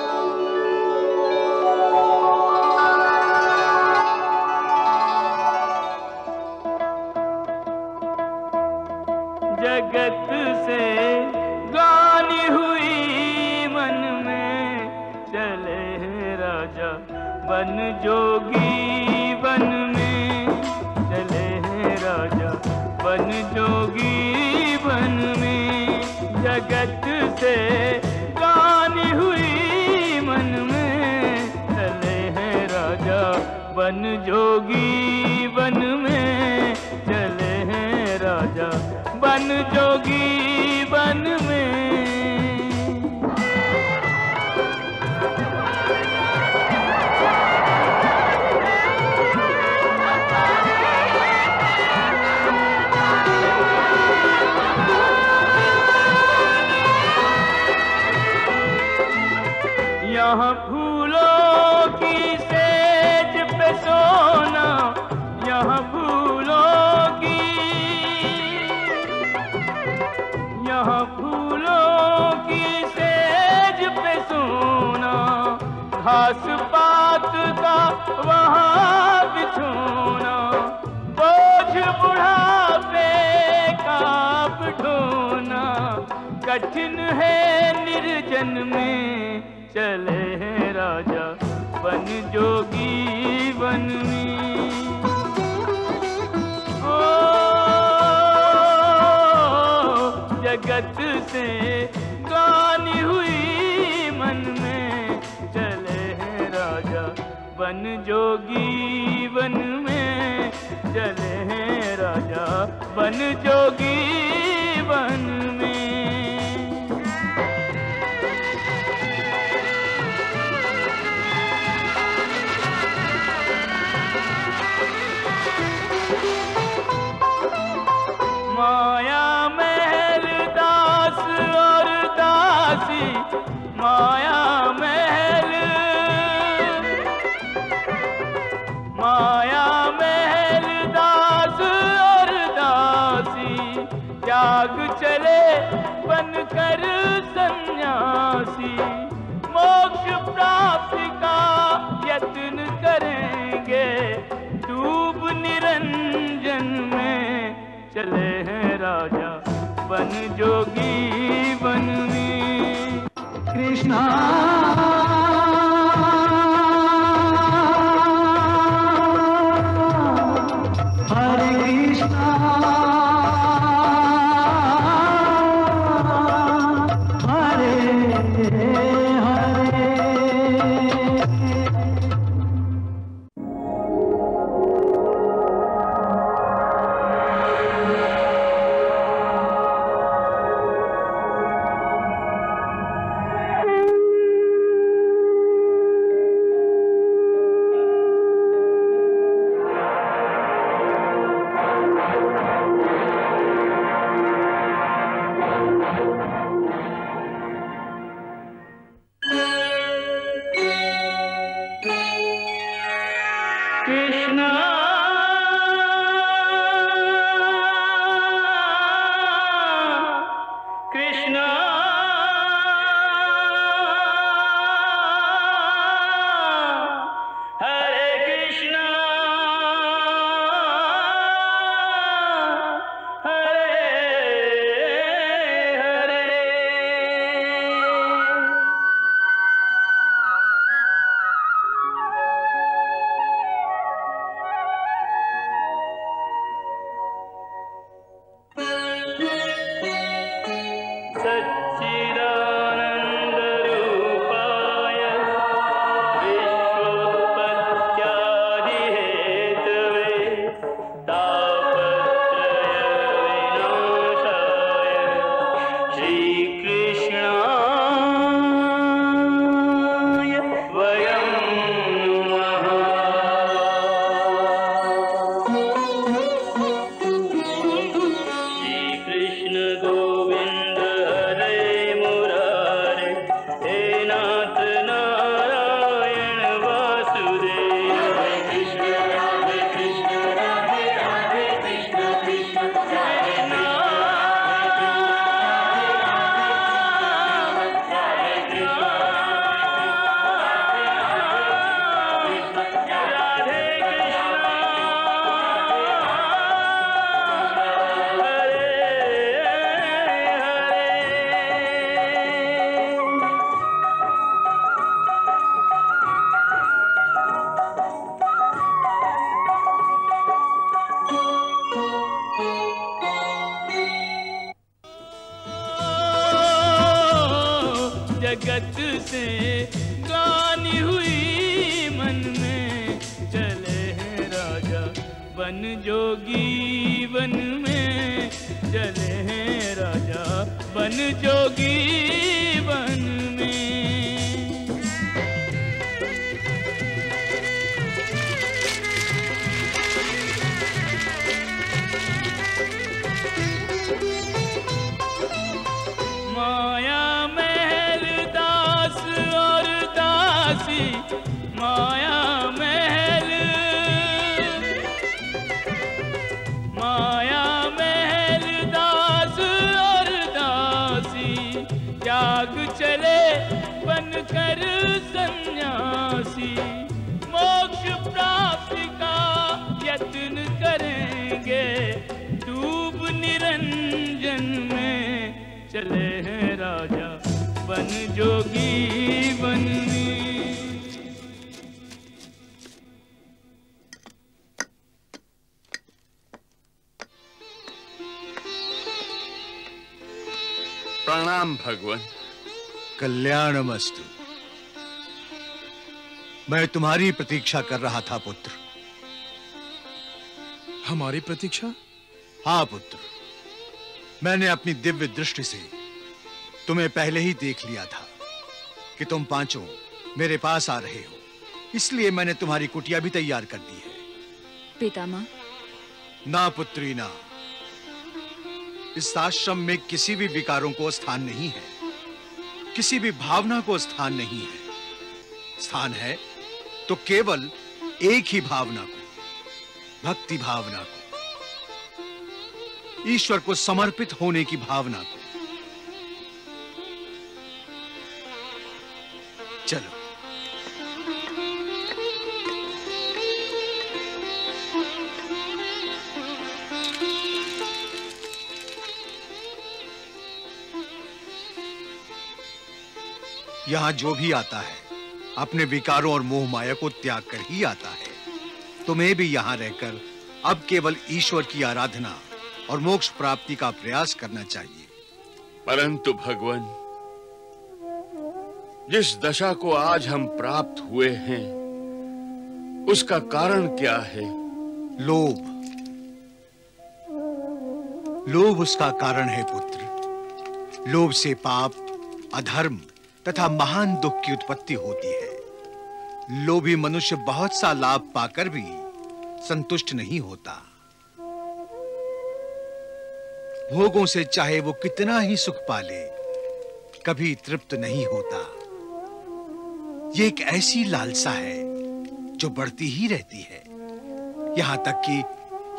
मैं तुम्हारी प्रतीक्षा कर रहा था पुत्र। हमारी प्रतीक्षा? हाँ पुत्र। मैंने अपनी दिव्य दृष्टि से तुम्हें पहले ही देख लिया था कि तुम पाँचों मेरे पास आ रहे हो। इसलिए मैंने तुम्हारी कुटिया भी तैयार कर दी है। पितामह। ना पुत्री ना। इस आश्रम में किसी भी विकारों को स्थान नहीं है। किसी भी भावना को स्थान नहीं है। स्थान है तो केवल एक ही भावना को, भक्ति भावना को, ईश्वर को समर्पित होने की भावना को। चलो। यहाँ जो भी आता है अपने विकारों और मोह माया को त्याग कर ही आता है। तुम्हें भी यहाँ रहकर अब केवल ईश्वर की आराधना और मोक्ष प्राप्ति का प्रयास करना चाहिए। परंतु भगवान जिस दशा को आज हम प्राप्त हुए हैं उसका कारण क्या है? लोभ। लोभ उसका कारण है पुत्र। लोभ से पाप अधर्म तथा महान दुख की उत्पत्ति होती है। लोभी मनुष्य बहुत सा लाभ पाकर भी संतुष्ट नहीं होता। भोगों से चाहे वो कितना ही सुख पाले, कभी तृप्त नहीं होता। ये एक ऐसी लालसा है जो बढ़ती ही रहती है। यहाँ तक कि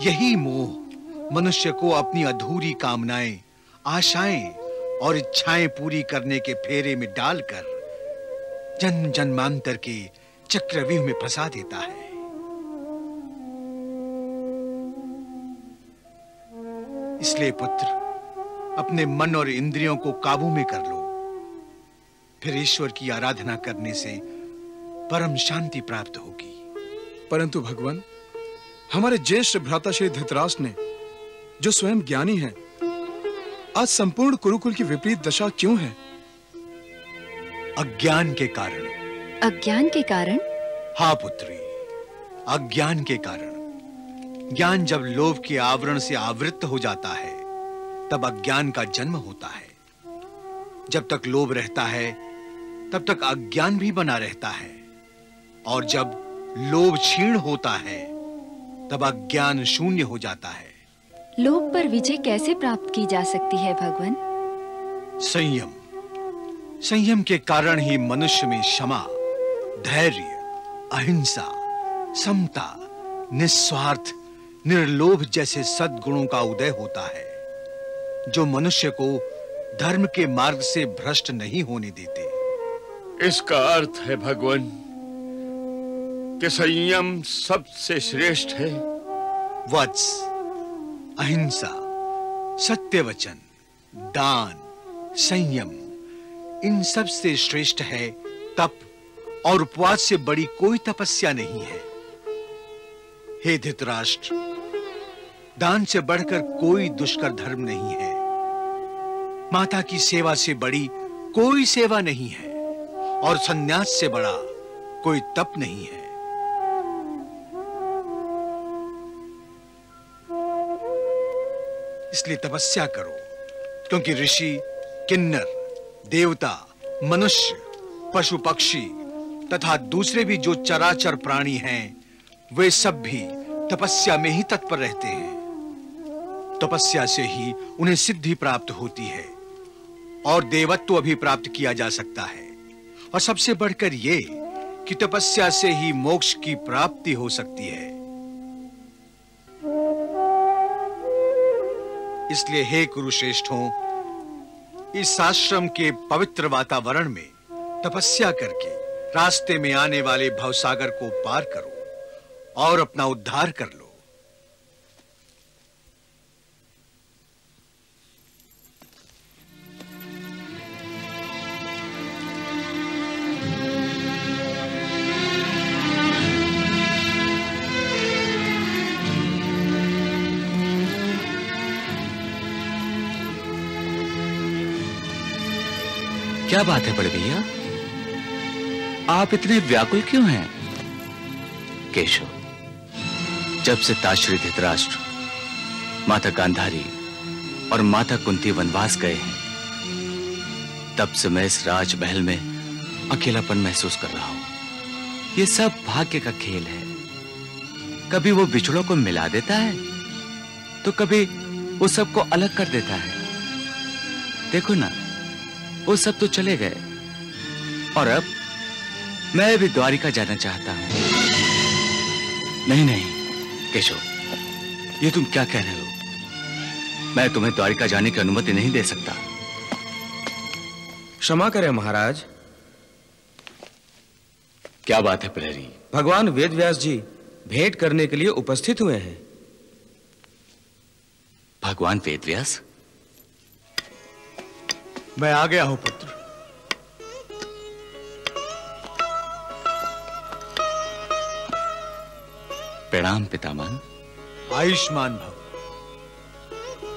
यही मोह मनुष्य को अपनी अधूरी कामनाएँ, आशाएँ और इच्छाएँ पूरी करने के फेरे में डालकर जन्म जन्मांतर के चक्रव्यूह में फंसा देता है। इसलिए पुत्र, अपने मन और इंद्रियों को काबू में कर लो। फिर ईश्वर की आराधना करने से परम शांति प्राप्त होगी। परंतु भगवान, हमारे ज्येष्ठ भ्राता श्री धृतराष्ट्र ने, जो स्वयं ज्ञानी है आज संपूर्ण कुरुकुल की विपरीत दशा क्यों है? अज्ञान के कारण। अज्ञान के कारण? हाँ पुत्री अज्ञान के कारण। ज्ञान जब लोभ के आवरण से आवृत हो जाता है तब अज्ञान का जन्म होता है। जब तक लोभ रहता है तब तक अज्ञान भी बना रहता है। और जब लोभ क्षीण होता है तब अज्ञान शून्य हो जाता है। लोभ पर विजय कैसे प्राप्त की जा सकती है भगवान? संयम। संयम के कारण ही मनुष्य में क्षमा धैर्य अहिंसा समता निस्वार्थ निर्लोभ जैसे सद्गुणों का उदय होता है जो मनुष्य को धर्म के मार्ग से भ्रष्ट नहीं होने देते। इसका अर्थ है भगवान कि संयम सबसे श्रेष्ठ है। वत्स। अहिंसा सत्य वचन दान, संयम, इन सबसे श्रेष्ठ है तप, और उपवास से बड़ी कोई तपस्या नहीं है। हे धृतराष्ट्र, दान से बढ़कर कोई दुष्कर धर्म नहीं है। माता की सेवा से बड़ी कोई सेवा नहीं है, और सन्यास से बड़ा कोई तप नहीं है। इसलिए तपस्या करो, क्योंकि ऋषि, किन्नर, देवता, मनुष्य, पशु पक्षी तथा दूसरे भी जो चराचर प्राणी हैं, वे सब भी तपस्या में ही तत्पर रहते हैं। तपस्या से ही उन्हें सिद्धि प्राप्त होती है और देवत्व भी प्राप्त किया जा सकता है। और सबसे बढ़कर ये कि तपस्या से ही मोक्ष की प्राप्ति हो सकती है। इसलिए हे कुरुश्रेष्ठों इस आश्रम के पवित्र वातावरण में तपस्या करके रास्ते में आने वाले भवसागर को पार करो और अपना उद्धार कर लो। क्या बात है बड़े भैया आप इतने व्याकुल क्यों हैं? केशव, जब से ताश्री धृतराष्ट्र माता गांधारी और माता कुंती वनवास गए हैं, तब से मैं इस राजमहल में अकेलापन महसूस कर रहा हूँ। ये सब भाग्य का खेल है। कभी वो बिछड़ों को मिला देता है तो कभी वो सबको अलग कर देता है। देखो ना वो सब तो चले गए। और अब मैं भी द्वारिका जाना चाहता हूँ। नहीं नहीं केशव ये तुम क्या कह रहे हो? मैं तुम्हें द्वारिका जाने की अनुमति नहीं दे सकता। क्षमा करें महाराज। क्या बात है प्रहरी? भगवान वेदव्यास जी भेंट करने के लिए उपस्थित हुए हैं। भगवान वेदव्यास? मैं आ गया हूँ पुत्र। प्रणाम पितामह। आयुष्मान भव।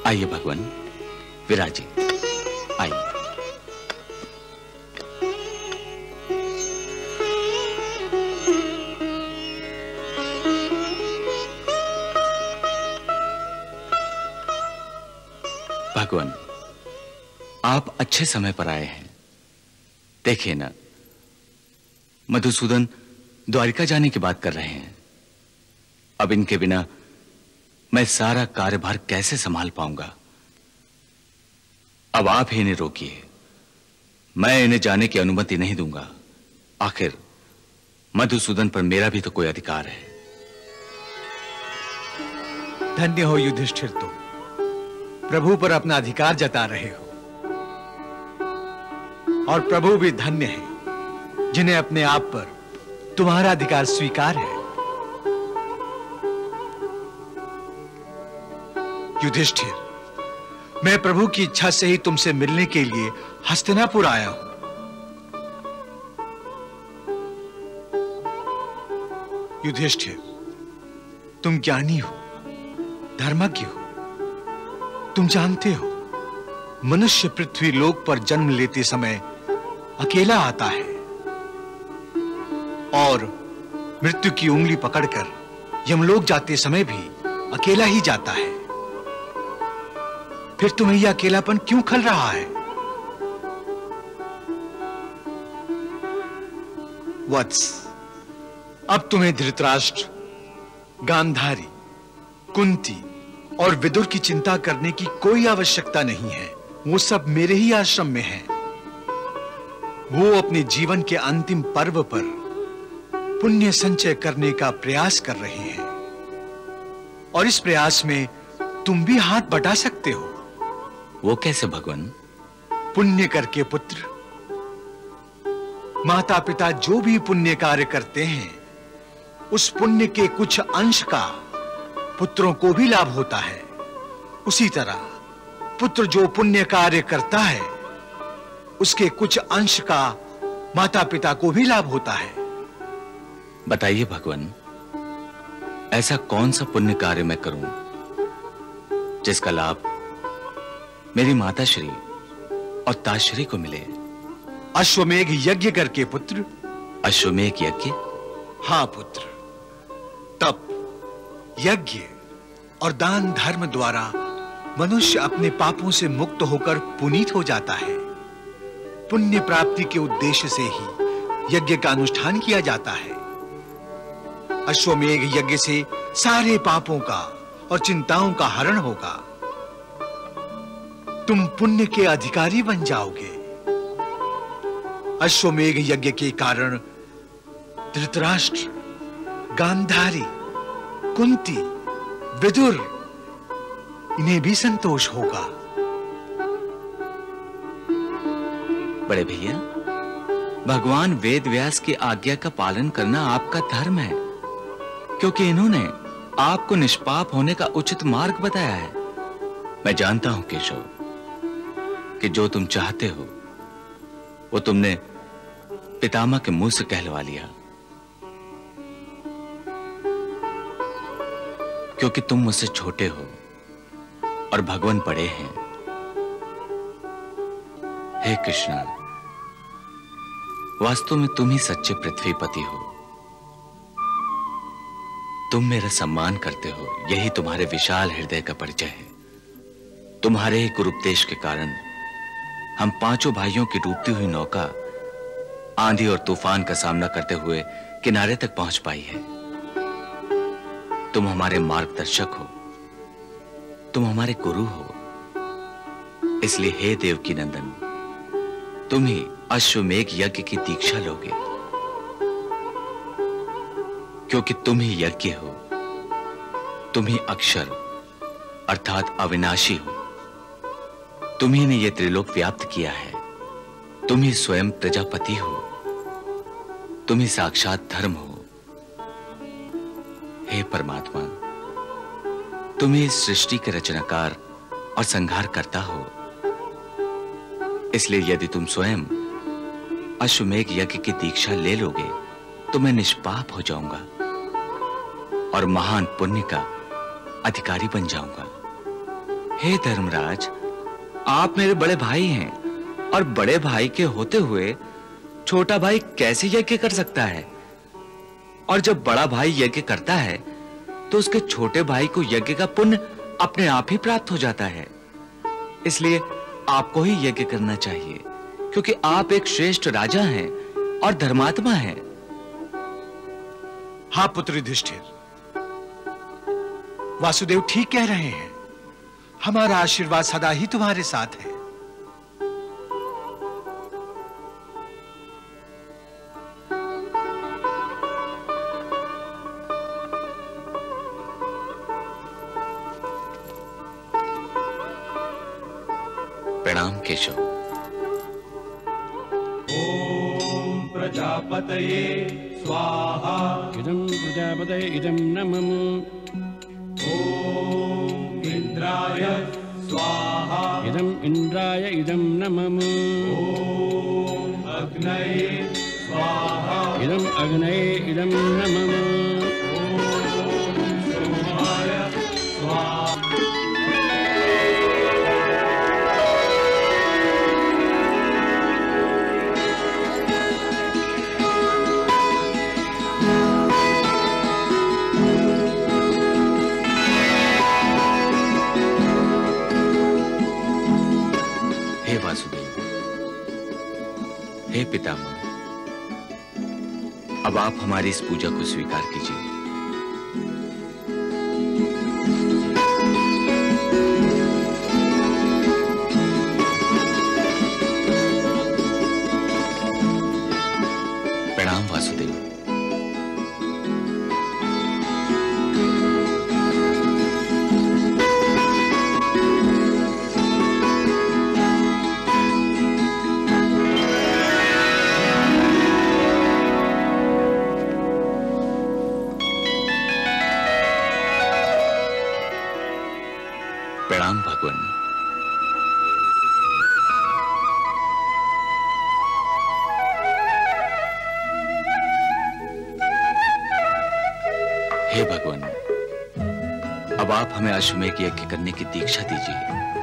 आइए भगवान। विराजी आइए। भगवान आप अच्छे समय पर आए हैं। देखिए ना, मधुसूदन द्वारिका जाने की बात कर रहे हैं। अब इनके बिना मैं सारा कार्यभार कैसे संभाल पाऊँगा? अब आप ही इन्हें रोकिए। मैं इन्हें जाने की अनुमति नहीं दूँगा। आखिर मधुसूदन पर मेरा भी तो कोई अधिकार है। धन्य हो युधिष्ठिर तुम। प्रभु पर अपना अधिकार जता रहे हो। और प्रभु भी धन्य है, जिन्हें अपने आप पर तुम्हारा अधिकार स्वीकार है। युधिष्ठिर, मैं प्रभु की इच्छा से ही तुमसे मिलने के लिए हस्तिनापुर आया हूँ। युधिष्ठिर, तुम ज्ञानी हो, धर्मज्ञ हो, तुम जानते हो, मनुष्य पृथ्वी लोक पर जन्म लेते समय अकेला आता है और मृत्यु की उंगली पकड़कर यमलोक जाते समय भी अकेला ही जाता है। फिर तुम्हें यह अकेलापन क्यों खल रहा है? वत्स, अब तुम्हें धृतराष्ट्र, गांधारी, कुंती और विदुर की चिंता करने की कोई आवश्यकता नहीं है। वो सब मेरे ही आश्रम में हैं। वो अपने जीवन के अंतिम पर्व पर पुण्य संचय करने का प्रयास कर रहे हैं। और इस प्रयास में तुम भी हाथ बटा सकते हो। वो कैसे भगवान? पुण्य करके पुत्र। माता पिता जो भी पुण्य कार्य करते हैं उस पुण्य के कुछ अंश का पुत्रों को भी लाभ होता है। उसी तरह पुत्र जो पुण्य कार्य करता है उसके कुछ अंश का माता पिता को भी लाभ होता है। बताइए भगवान ऐसा कौन सा पुण्य कार्य मैं करूँ जिसका लाभ मेरी माता श्री और ताश्री को मिले? अश्वमेघ यज्ञ करके पुत्र। अश्वमेघ यज्ञ? हाँ पुत्र। तप यज्ञ और दान धर्म द्वारा मनुष्य अपने पापों से मुक्त होकर पुनीत हो जाता है। पुण्य प्राप्ति के उद्देश्य से ही यज्ञ का अनुष्ठान किया जाता है। अश्वमेघ यज्ञ से सारे पापों का और चिंताओं का हरण होगा। तुम पुण्य के अधिकारी बन जाओगे। अश्वमेघ यज्ञ के कारण धृतराष्ट्र, गांधारी, कुंती, विदुर, इन्हें भी संतोष होगा। बड़े भैया, भगवान वेद व्यास की आज्ञा का पालन करना आपका धर्म है, क्योंकि इन्होंने आपको निष्पाप होने का उचित मार्ग बताया है। मैं जानता हूँ, केशव, कि जो तुम चाहते हो, वो तुमने पितामह के मुँह से कहलवा लिया। क्योंकि तुम मुझसे छोटे हो और भगवान बड़े हैं। हे कृष्ण वास्तव में तुम ही सच्चे पृथ्वीपति हो। तुम मेरा सम्मान करते हो। यही तुम्हारे विशाल हृदय का परिचय है। तुम्हारे ही गुरुपदेश के कारण हम पाँचों भाइयों की डूबती हुई नौका, आंधी और तूफ़ान का सामना करते हुए किनारे तक पहुँच पाई है। तुम हमारे मार्गदर्शक हो। तुम हमारे गुरु हो। इसलिए हे देव की नंदन तुम ही अश्वमेघ यज्ञ की दीक्षा लोगे। क्योंकि तुम ही यज्ञ हो, तुम ही अक्षर, अर्थात अविनाशी हो। तुम ही ने यह त्रिलोक व्याप्त किया है। तुम ही स्वयं प्रजापति हो। तुम ही साक्षात धर्म हो। हे परमात्मा, तुम ही सृष्टि के रचनाकार और संहार करता हो। इसलिए यदि तुम स्वयं अश्वमेघ यज्ञ की दीक्षा ले लोगे तो मैं निष्पाप हो जाऊँगा और महान पुण्य का अधिकारी बन जाऊँगा। हे धर्मराज, आप मेरे बड़े भाई हैं और बड़े भाई के होते हुए छोटा भाई कैसे यज्ञ कर सकता है? और जब बड़ा भाई यज्ञ करता है तो उसके छोटे भाई को यज्ञ का पुण्य अपने आप ही प्राप्त हो जाता है। इसलिए आपको ही यज्ञ करना चाहिए, क्योंकि आप एक श्रेष्ठ राजा हैं और धर्मात्मा हैं। हाँ पुत्र युधिष्ठिर। वासुदेव ठीक कह रहे हैं। हमारा आशीर्वाद सदा ही तुम्हारे साथ है। केशव। प्रजापतये स्वाहा। इदं प्रजापते इदं नमम् ॐ इन्द्राय स्वाहा। इदम् इन्द्राय इदं नमम् ॐ अग्नये स्वाहा। इदम् अग्नये इदं नमम् सोमाय हे पितामह अब आप हमारी इस पूजा को स्वीकार कीजिए। अश्वमेघ यज्ञ करने की दीक्षा दीजिए।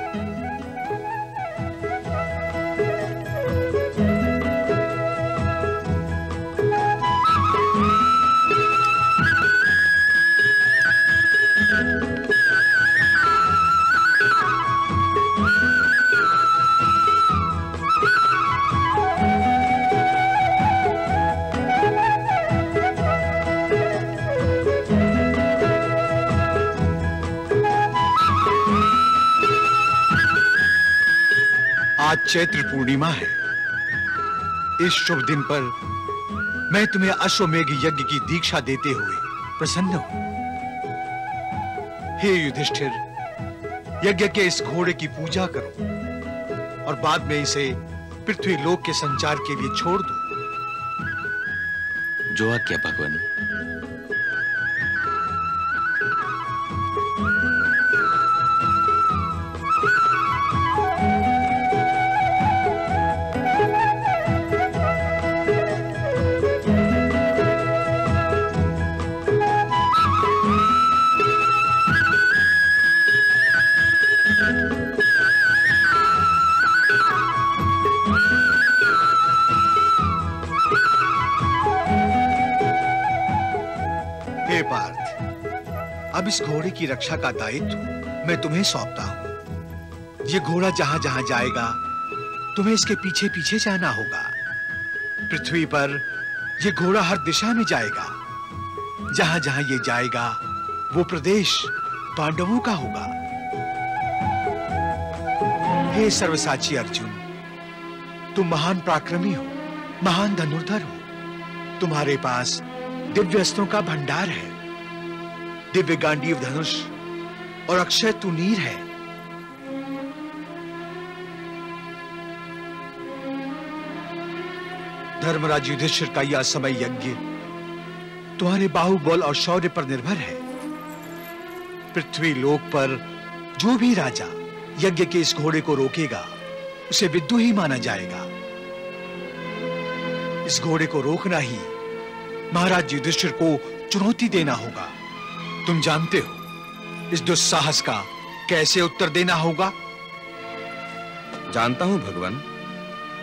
चैत्र पूर्णिमा है। इस शुभ दिन पर मैं तुम्हें अश्वमेघ यज्ञ की दीक्षा देते हुए प्रसन्न हूँ। हे युधिष्ठिर, यज्ञ के इस घोड़े की पूजा करो और बाद में इसे पृथ्वी लोक के संचार के लिए छोड़ दो। जो आज्ञा भगवान की रक्षा का दायित्व मैं तुम्हें सौंपता हूँ। ये घोड़ा जहाँ जहाँ जाएगा, तुम्हें इसके पीछे पीछे जाना होगा। पृथ्वी पर ये घोड़ा हर दिशा में जाएगा। जहाँ जहाँ ये जाएगा, वो प्रदेश पांडवों का होगा। हे सर्वसाची अर्जुन, तुम महान पराक्रमी हो, महान धनुर्धर हो। तुम्हारे पास दिव्य अस्त्रों का भंडार है। दिव्य गांडीव धनुष। और अक्षय, तू नीर है। धर्मराज युधिष्ठिर का यह समय यज्ञ तुम्हारे बाहुबल और शौर्य पर निर्भर है। पृथ्वी लोक पर जो भी राजा यज्ञ के इस घोड़े को रोकेगा, उसे विद्यु ही माना जाएगा। इस घोड़े को रोकना ही महाराज युधिष्ठिर को चुनौती देना होगा। तुम जानते हो इस दुस्साहस का कैसे उत्तर देना होगा? जानता हूँ भगवान।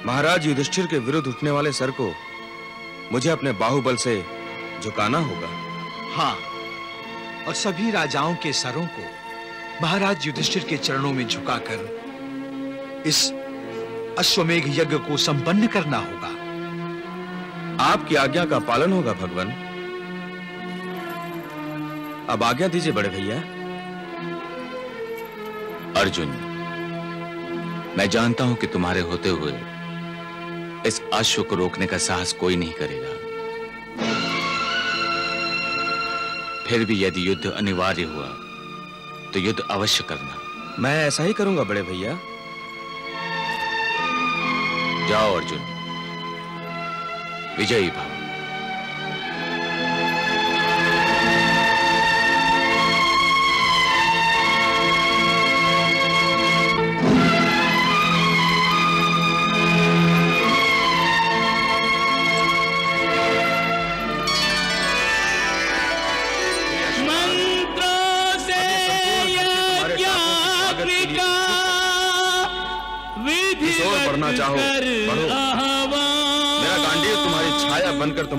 महाराज युधिष्ठिर के विरुद्ध उठने वाले सर को मुझे अपने बाहुबल से झुकाना होगा। हाँ और सभी राजाओं के सरों को महाराज युधिष्ठिर के चरणों में झुकाकर इस अश्वमेघ यज्ञ को संपन्न करना होगा। आपकी आज्ञा का पालन होगा भगवान। अब आज्ञा दीजिए बड़े भैया। अर्जुन मैं जानता हूँ कि तुम्हारे होते हुए इस अश्व को रोकने का साहस कोई नहीं करेगा। फिर भी यदि युद्ध अनिवार्य हुआ तो युद्ध अवश्य करना। मैं ऐसा ही करूँगा बड़े भैया। जाओ अर्जुन। विजयी भव।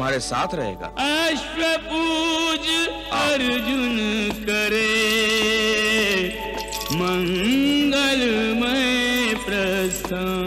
तुम्हारे साथ रहेगा। अश्व पूज अर्जुन करे मंगलमय प्रस्थान।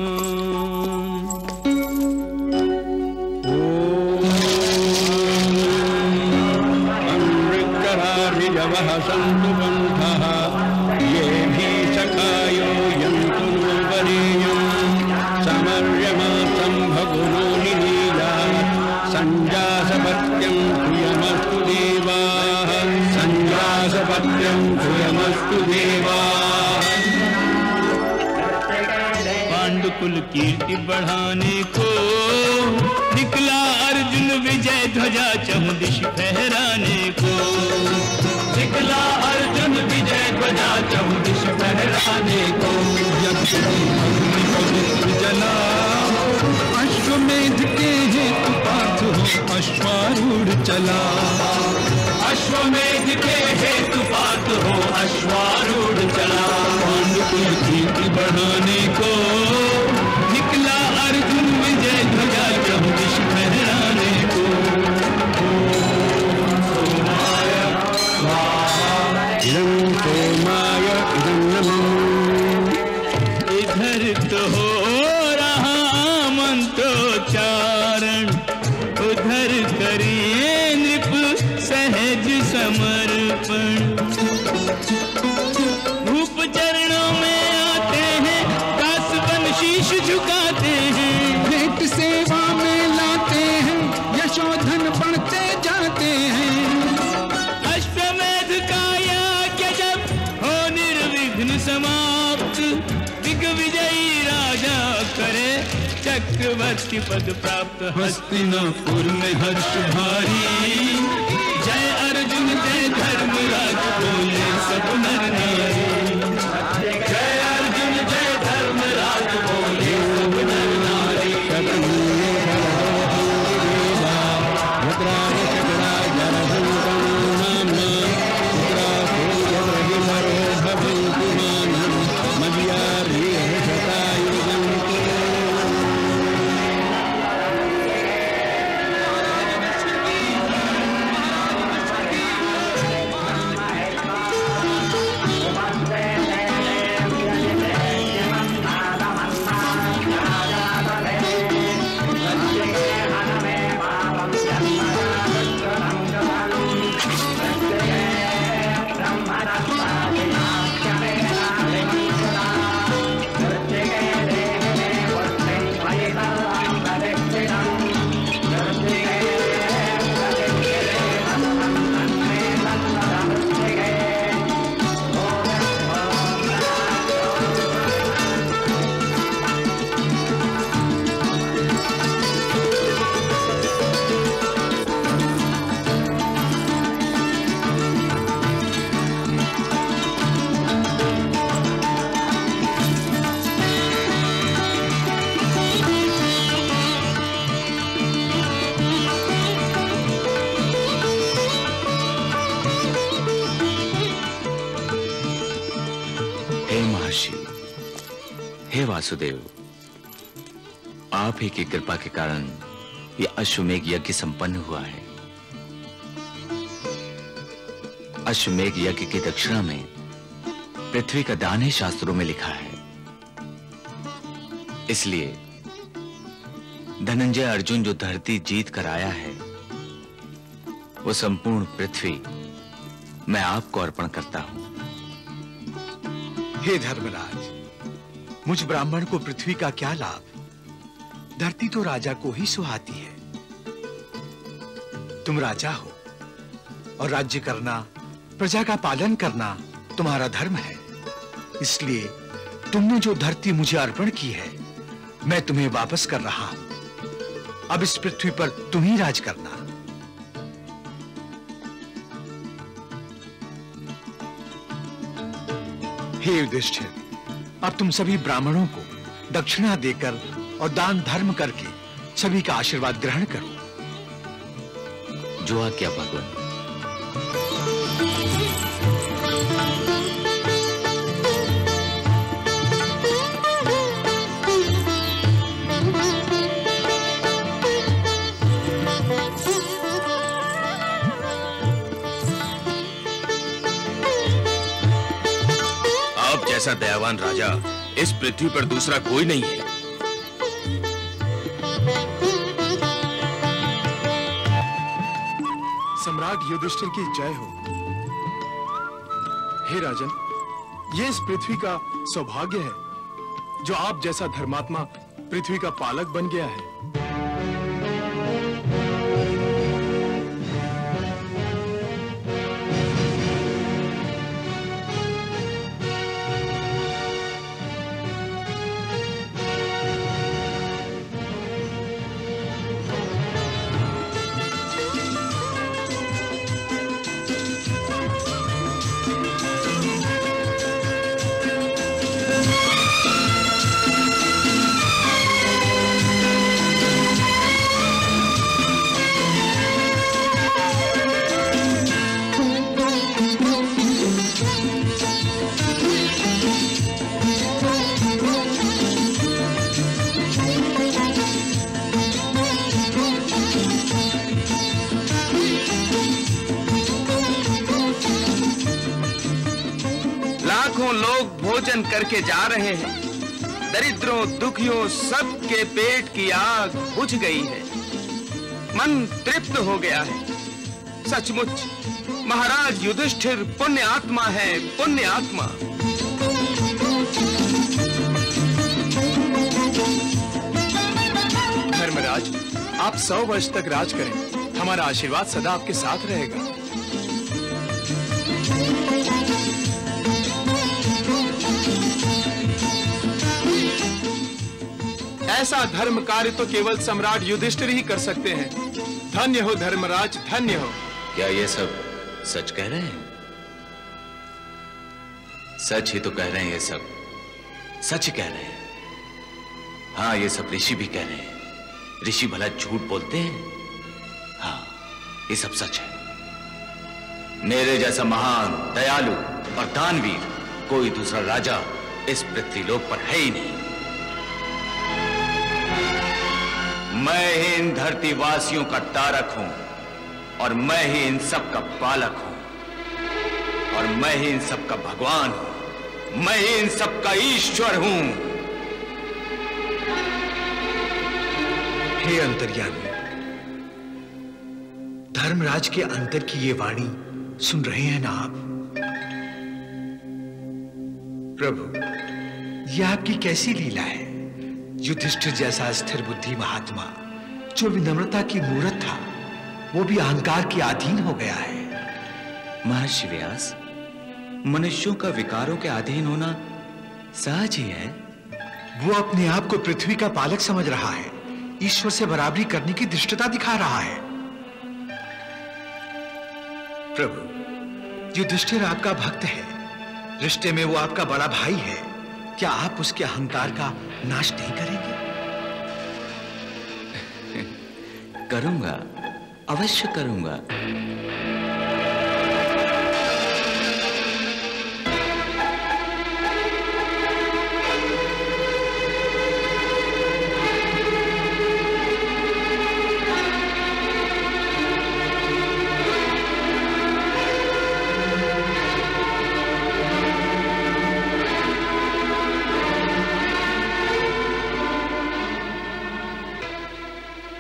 कीर्ति बढ़ाने को निकला अर्जुन विजय ध्वजा चहुदिश फहराने को। निकला अर्जुन विजय ध्वजा चहुदिश फहराने को। जला, अश्वमेध के हेतु पार्थ हो, अश्वारूढ़ चला। अश्वमेध के हेतु पात हो, अश्वारूढ़ चला। पांडुकुल कीर्ति बढ़ाने को चक्रवर्ती पद प्राप्त हस्तिनापुर में हर्ष भारी। जय अर्जुन, जय धर्मराज, बोले सब नर नारी वासुदेव, आप ही की कृपा के कारण यह अश्वमेघ यज्ञ संपन्न हुआ है। अश्वमेघ यज्ञ की दक्षिणा में पृथ्वी का दान ही शास्त्रों में लिखा है। इसलिए धनंजय अर्जुन जो धरती जीत कर आया है, वो संपूर्ण पृथ्वी मैं आपको अर्पण करता हूँ। हे धर्मराज मुझ ब्राह्मण को पृथ्वी का क्या लाभ? धरती तो राजा को ही सुहाती है। तुम राजा हो, और राज्य करना, प्रजा का पालन करना तुम्हारा धर्म है। इसलिए तुमने जो धरती मुझे अर्पण की है, मैं तुम्हें वापस कर रहा हूँ। अब इस पृथ्वी पर तुम ही राज करना। हे युधिष्ठिर अब तुम सभी ब्राह्मणों को दक्षिणा देकर और दान धर्म करके सभी का आशीर्वाद ग्रहण करो। जो आज्ञा भगवान। जैसा दयावान राजा, इस पृथ्वी पर दूसरा कोई नहीं है। सम्राट युधिष्ठिर की जय हो। हे राजन, ये इस पृथ्वी का सौभाग्य है, जो आप जैसा धर्मात्मा पृथ्वी का पालक बन गया है। जा रहे हैं। दरिद्रों, दुखियों, सबके पेट की आग बुझ गई है। मन तृप्त हो गया है। सचमुच, महाराज युधिष्ठिर पुण्य आत्मा है पुण्य आत्मा धर्मराज, आप सौ वर्ष तक राज करें। हमारा आशीर्वाद सदा आपके साथ रहेगा। ऐसा धर्म कार्य तो केवल सम्राट युधिष्ठिर ही कर सकते हैं। धन्य हो धर्मराज, धन्य हो। क्या ये सब सच कह रहे हैं? सच ही तो कह रहे हैं ये सब। सच कह रहे हैं। हाँ ये सब ऋषि भी कह रहे हैं। ऋषि भला झूठ बोलते हैं? हाँ ये सब सच है। मेरे जैसा महान, दयालु और दानवीर कोई दूसरा राजा इस पृथ्वीलोक पर है ही नहीं। मैं ही इन धरती वासियों का तारक हूँ और मैं ही इन सब का पालक हूँ और मैं ही इन सब का भगवान हूँ मैं ही इन सब का ईश्वर हूँ। हे अंतर्यामी धर्मराज के अंतर की ये वाणी सुन रहे हैं ना आप? प्रभु यह आपकी कैसी लीला है? युधिष्ठिर जैसा स्थिर बुद्धि महात्मा जो विनम्रता की मूर्त था वो भी अहंकार के अधीन हो गया है। महर्षि व्यास मनुष्यों का विकारों के अधीन होना सहज ही है। वो अपने आप को पृथ्वी का पालक समझ रहा है ईश्वर से बराबरी करने की दृष्टता दिखा रहा है। प्रभु युधिष्ठिर आपका भक्त है। रिश्ते में वो आपका बड़ा भाई है। क्या आप उसके अहंकार का नाश नहीं करेंगे। करूँगा। अवश्य करूँगा।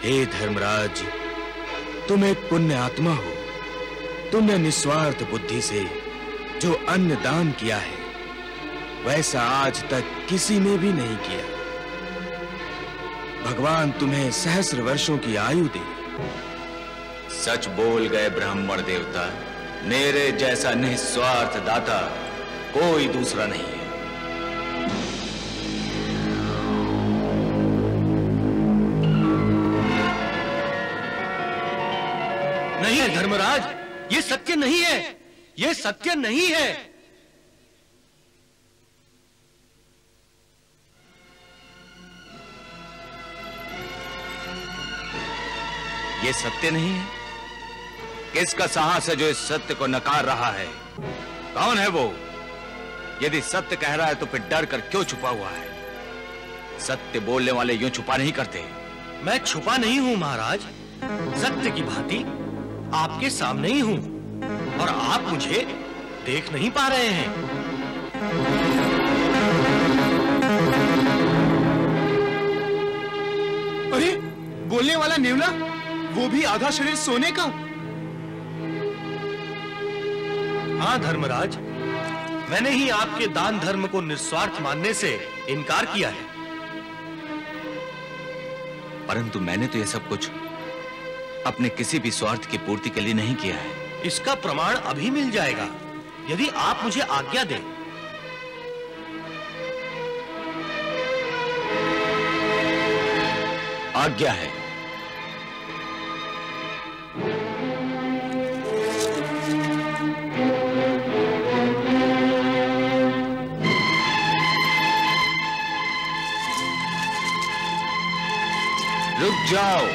हे धर्मराज, तुम एक पुण्य आत्मा हो। तुमने निस्वार्थ बुद्धि से जो अन्न दान किया है, वैसा आज तक किसी ने भी नहीं किया। भगवान तुम्हें सहस्र वर्षों की आयु दे। सच बोल गए ब्राह्मण देवता, मेरे जैसा निस्वार्थ दाता कोई दूसरा नहीं। सत्य नहीं है। ये सत्य नहीं है। ये सत्य नहीं है। किसका साहस है जो इस सत्य को नकार रहा है? कौन है वो? यदि सत्य कह रहा है तो फिर डर कर क्यों छुपा हुआ है? सत्य बोलने वाले यूँ छुपा नहीं करते। मैं छुपा नहीं हूँ, महाराज। सत्य की भांति आपके सामने ही हूँ। और आप मुझे देख नहीं पा रहे हैं। अरे बोलने वाला नेवला वो भी आधा शरीर सोने का? हाँ धर्मराज मैंने ही आपके दान धर्म को निस्वार्थ मानने से इनकार किया है। परंतु मैंने तो यह सब कुछ अपने किसी भी स्वार्थ की पूर्ति के लिए नहीं किया है। इसका प्रमाण अभी मिल जाएगा। यदि आप मुझे आज्ञा दें। आज्ञा है। रुक जाओ।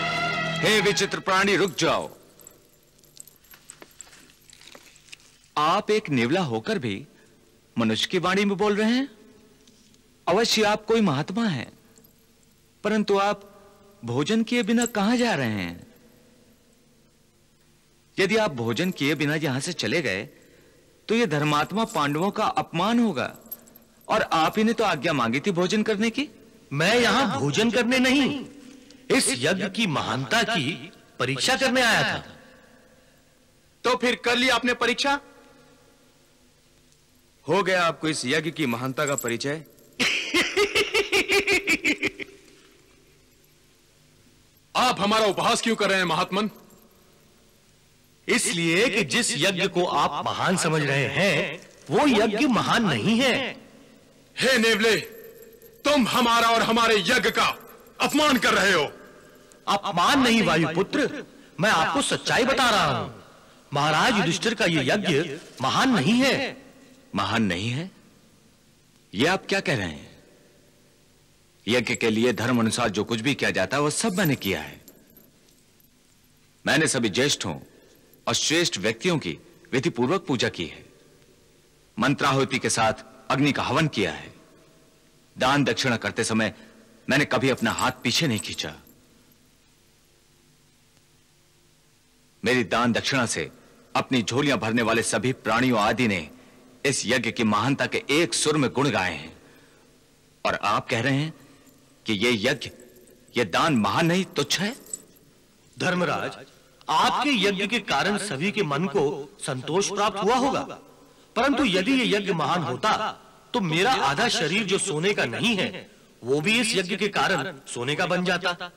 हे विचित्र प्राणी, रुक जाओ। आप एक नेवला होकर भी मनुष्य की वाणी में बोल रहे हैं? अवश्य आप कोई महात्मा हैं परंतु आप भोजन किए बिना कहाँ जा रहे हैं? यदि आप भोजन किए बिना यहाँ से चले गए तो यह धर्मात्मा पांडवों का अपमान होगा और आप ही ने तो आज्ञा मांगी थी भोजन करने की। मैं यहाँ भोजन करने नहीं इस यज्ञ की महानता की परीक्षा करने आया था। तो फिर कर ली आपने परीक्षा? हो गया आपको इस यज्ञ की महानता का परिचय? (laughs) आप हमारा उपहास क्यों कर रहे हैं महात्मन? इसलिए कि जिस यज्ञ को आप महान समझ रहे हैं वो यज्ञ महान नहीं है। हे। नेवले तुम हमारा और हमारे यज्ञ का अपमान कर रहे हो। अपमान नहीं वायुपुत्र। मैं आपको सच्चाई बता रहा हूँ। महाराज युधिष्ठिर का ये यज्ञ महान नहीं है। महान नहीं है? यह आप क्या कह रहे हैं? यज्ञ के लिए धर्म अनुसार जो कुछ भी किया जाता है वह सब मैंने किया है। मैंने सभी ज्येष्ठों और श्रेष्ठ व्यक्तियों की विधि पूर्वक पूजा की है। मंत्राहुति के साथ अग्नि का हवन किया है। दान दक्षिणा करते समय मैंने कभी अपना हाथ पीछे नहीं खींचा। मेरी दान दक्षिणा से अपनी झोलियाँ भरने वाले सभी प्राणियों आदि ने इस यज्ञ की महानता के एक सुर में गुण गाए हैं। और आप कह रहे हैं कि यह यज्ञ यह दान महान नहीं, तुच्छ है? धर्मराज, आपके यज्ञ के कारण सभी के मन को संतोष प्राप्त हुआ होगा। परंतु यदि ये यज्ञ महान होता तो मेरा आधा शरीर जो सोने का नहीं है, वो भी इस यज्ञ के कारण सोने का बन जाता।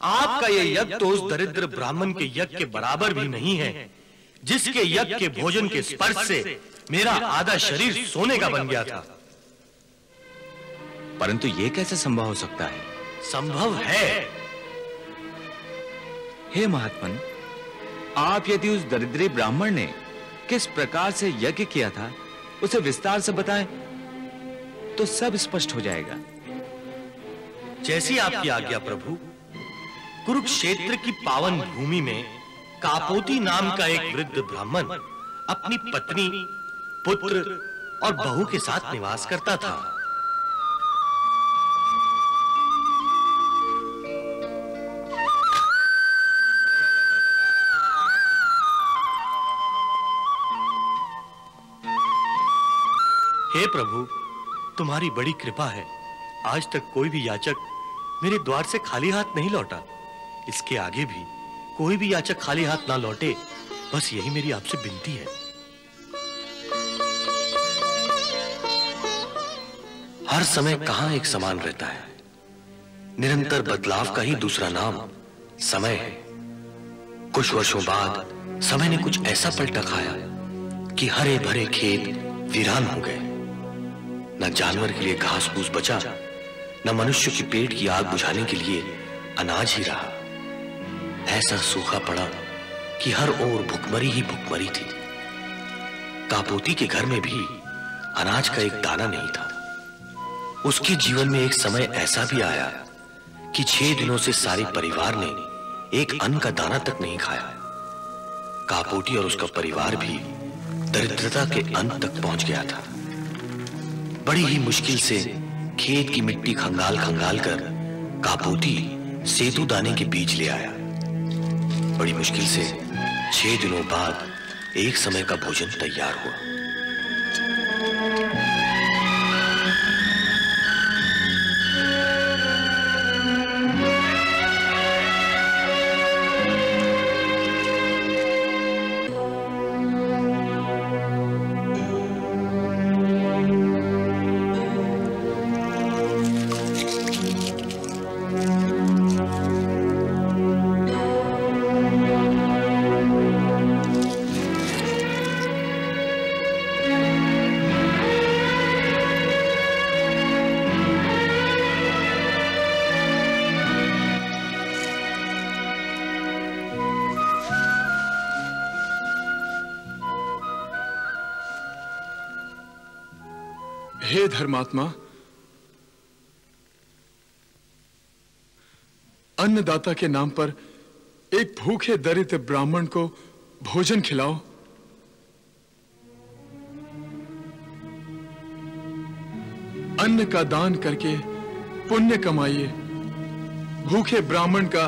आपका यह यज्ञ तो उस दरिद्र ब्राह्मण के यज्ञ के बराबर भी नहीं है, जिसके यज्ञ के भोजन के स्पर्श से मेरा आधा शरीर सोने का बन गया था। परंतु यह कैसे संभव हो सकता है? संभव है। हे। महात्मन आप यदि उस दरिद्री ब्राह्मण ने किस प्रकार से यज्ञ किया था उसे विस्तार से बताएँ तो सब स्पष्ट हो जाएगा। जैसी आपकी आज्ञा प्रभु कुरुक्षेत्र की पावन भूमि में कापोती नाम का एक वृद्ध ब्राह्मण अपनी पत्नी पुत्र और बहू के साथ निवास करता था। हे प्रभु, तुम्हारी बड़ी कृपा है। आज तक कोई भी याचक मेरे द्वार से खाली हाथ नहीं लौटा। इसके आगे भी कोई भी याचक खाली हाथ ना लौटे, बस यही मेरी आपसे विनती है। हर समय कहाँ एक समान रहता है। निरंतर बदलाव का ही दूसरा नाम समय है। कुछ वर्षों बाद समय ने कुछ ऐसा पलटा खाया कि हरे भरे खेत वीरान हो गए। न जानवर के लिए घास फूस बचा, न मनुष्य की पेट की आग बुझाने के लिए अनाज ही रहा। ऐसा सूखा पड़ा कि हर ओर भुखमरी ही भुखमरी थी। कापोती के घर में भी अनाज का एक दाना नहीं था। उसके जीवन में एक समय ऐसा भी आया कि छह दिनों से सारे परिवार ने एक अन्न का दाना तक नहीं खाया। कापोटी और उसका परिवार भी दरिद्रता के अंत तक पहुँच गया था। बड़ी ही मुश्किल से खेत की मिट्टी खंगाल खंगाल कर कापोती सेतु दाने के बीज ले आया। बड़ी मुश्किल से छह दिनों बाद एक समय का भोजन तैयार हुआ। धर्मात्मा, अन्नदाता के नाम पर एक भूखे दरिद्र ब्राह्मण को भोजन खिलाओ। अन्न का दान करके पुण्य कमाइए। भूखे ब्राह्मण का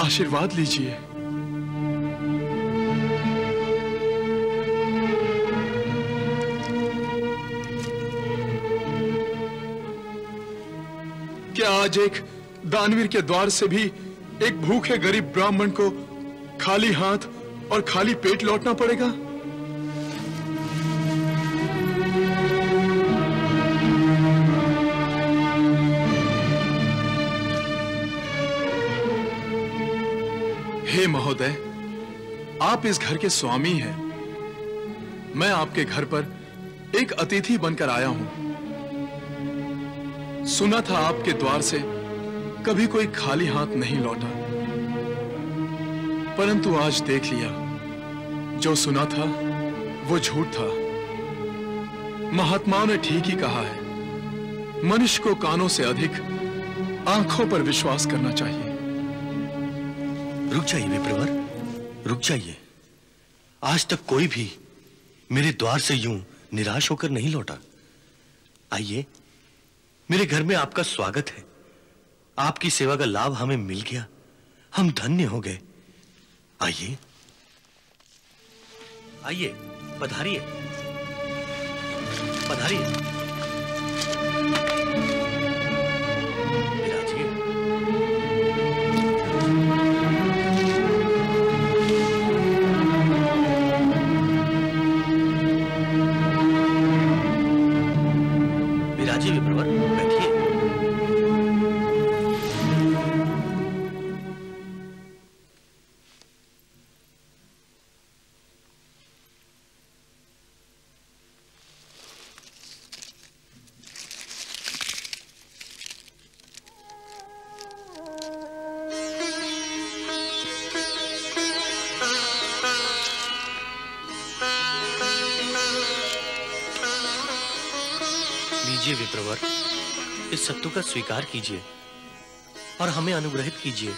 आशीर्वाद लीजिए। क्या आज एक दानवीर के द्वार से भी एक भूखे गरीब ब्राह्मण को खाली हाथ और खाली पेट लौटना पड़ेगा? हे महोदय, आप इस घर के स्वामी हैं। मैं आपके घर पर एक अतिथि बनकर आया हूँ। सुना था आपके द्वार से, कभी कोई खाली हाथ नहीं लौटा। परंतु आज देख लिया, जो सुना था, वो झूठ था। महात्माओं ने ठीक ही कहा है, मनुष्य को कानों से अधिक आँखों पर विश्वास करना चाहिए। रुक जाइए विप्रवर, रुक जाइए। आज तक कोई भी मेरे द्वार से यूँ निराश होकर नहीं लौटा। आइए मेरे घर में आपका स्वागत है। आपकी सेवा का लाभ हमें मिल गया। हम धन्य हो गए। आइए। आइए, पधारिए। पधारिए। स्वीकार कीजिए और हमें अनुग्रहित कीजिए।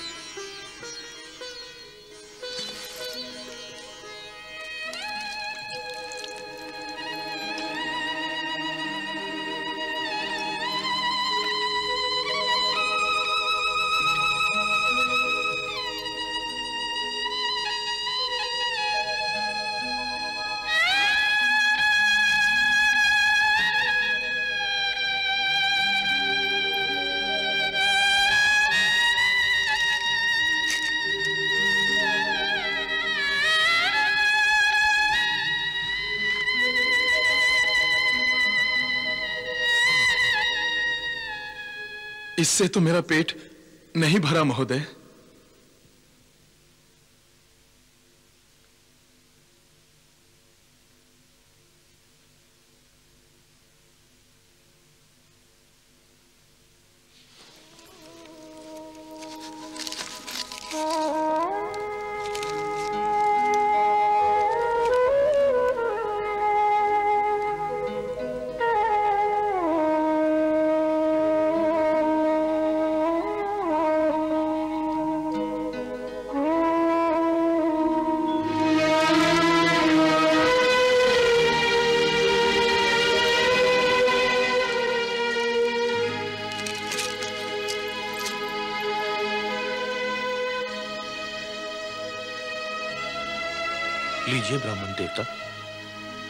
इससे तो मेरा पेट नहीं भरा महोदय।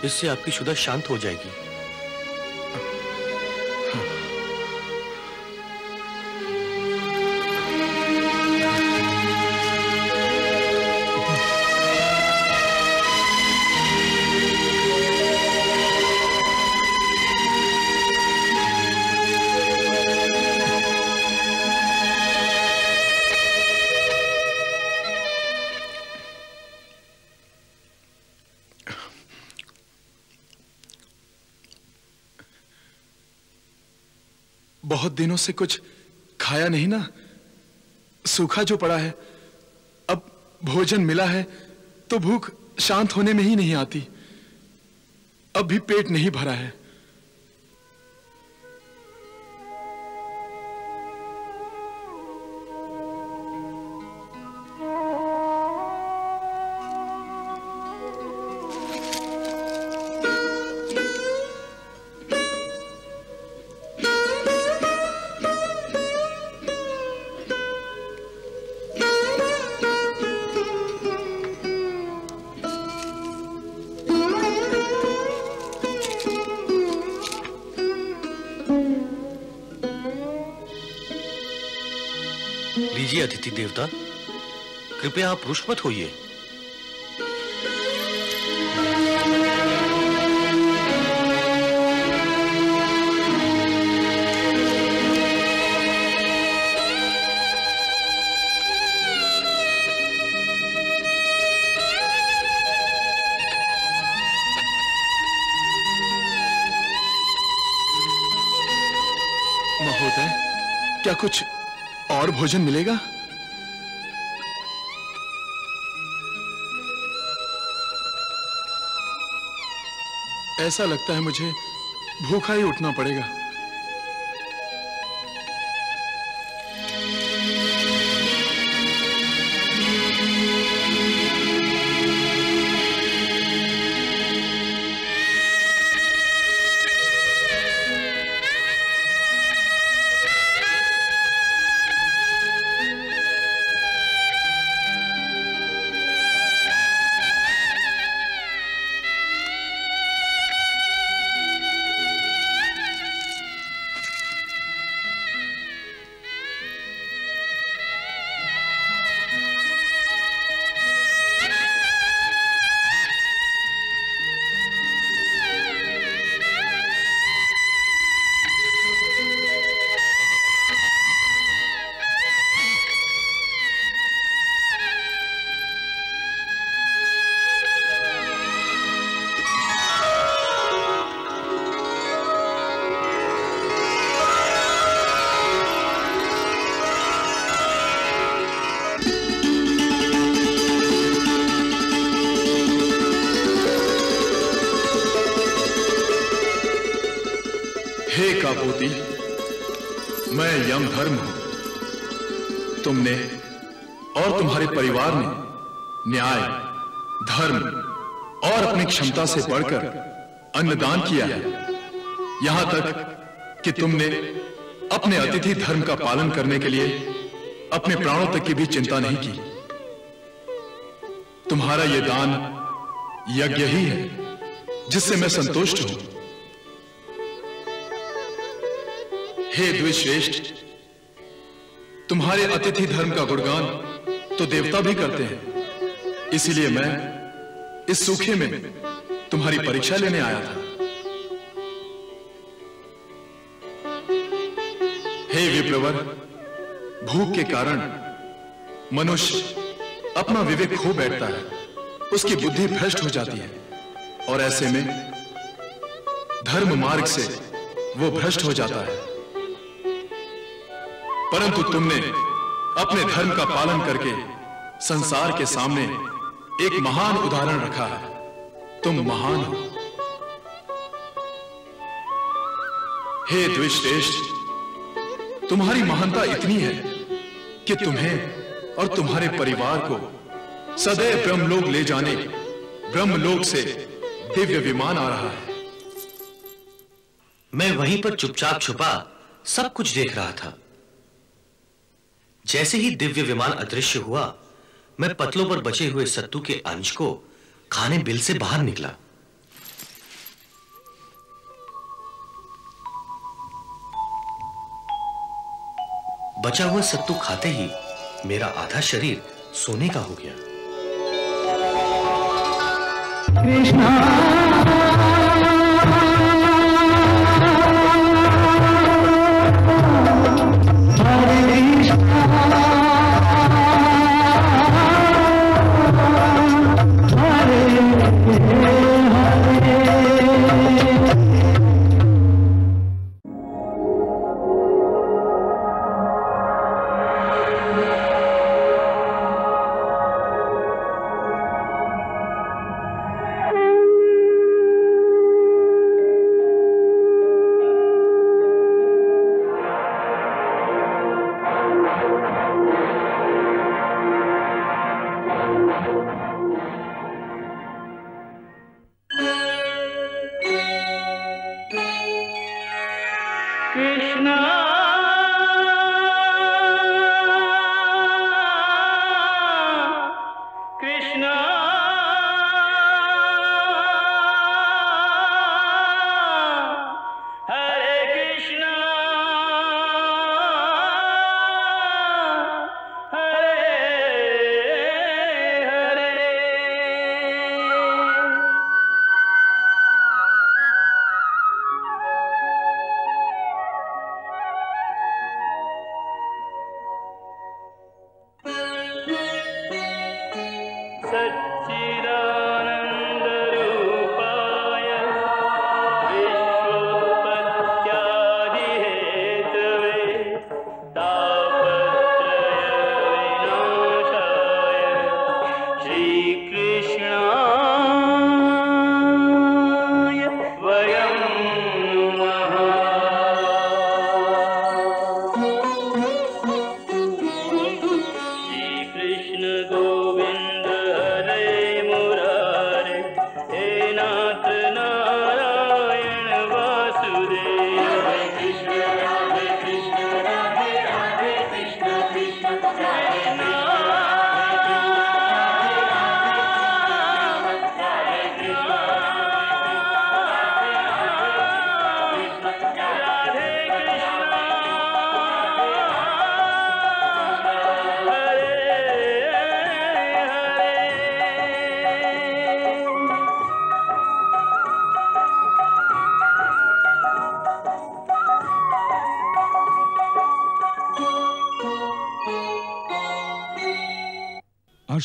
इससे आपकी शुदा शांत हो जाएगी। दिनों से कुछ खाया नहीं ना? सूखा जो पड़ा है, अब भोजन मिला है तो भूख शांत होने में ही नहीं आती। अब भी पेट नहीं भरा है। कृपया आप रुष्ट मत होइए। क्या कुछ और भोजन मिलेगा? ऐसा लगता है मुझे भूखा ही उठना पड़ेगा। तुम्हारे परिवार ने न्याय, धर्म और अपनी क्षमता से बढ़कर अन्नदान किया है। यहाँ तक कि तुमने अपने अतिथि धर्म का पालन करने के लिए अपने प्राणों तक की भी चिंता नहीं की। तुम्हारा यह दान यज्ञ ही है, जिससे मैं संतुष्ट हूँ। हे द्विश्रेष्ठ, तुम्हारे अतिथि धर्म का गुणगान तो देवता भी करते हैं। इसीलिए मैं इस सूखे में तुम्हारी परीक्षा लेने आया था। हे विप्रवर, भूख के कारण मनुष्य अपना विवेक खो बैठता है, उसकी बुद्धि भ्रष्ट हो जाती है, और ऐसे में धर्म मार्ग से वो भ्रष्ट हो जाता है। परंतु तुमने अपने धर्म का पालन करके संसार के सामने एक महान उदाहरण रखा है। तुम महान हो। हे। द्विश्रेष्ठ तुम्हारी महानता इतनी है कि तुम्हें और तुम्हारे परिवार को सदैव ब्रह्मलोक ले जाने ब्रह्मलोक से दिव्य विमान आ रहा है। मैं वहीं पर चुपचाप छुपा सब कुछ देख रहा था। जैसे ही दिव्य विमान अदृश्य हुआ, मैं पतलों पर बचे हुए सत्तू के अंश को खाने बिल से बाहर निकला। बचा हुआ सत्तू खाते ही मेरा आधा शरीर सोने का हो गया। कृष्णा।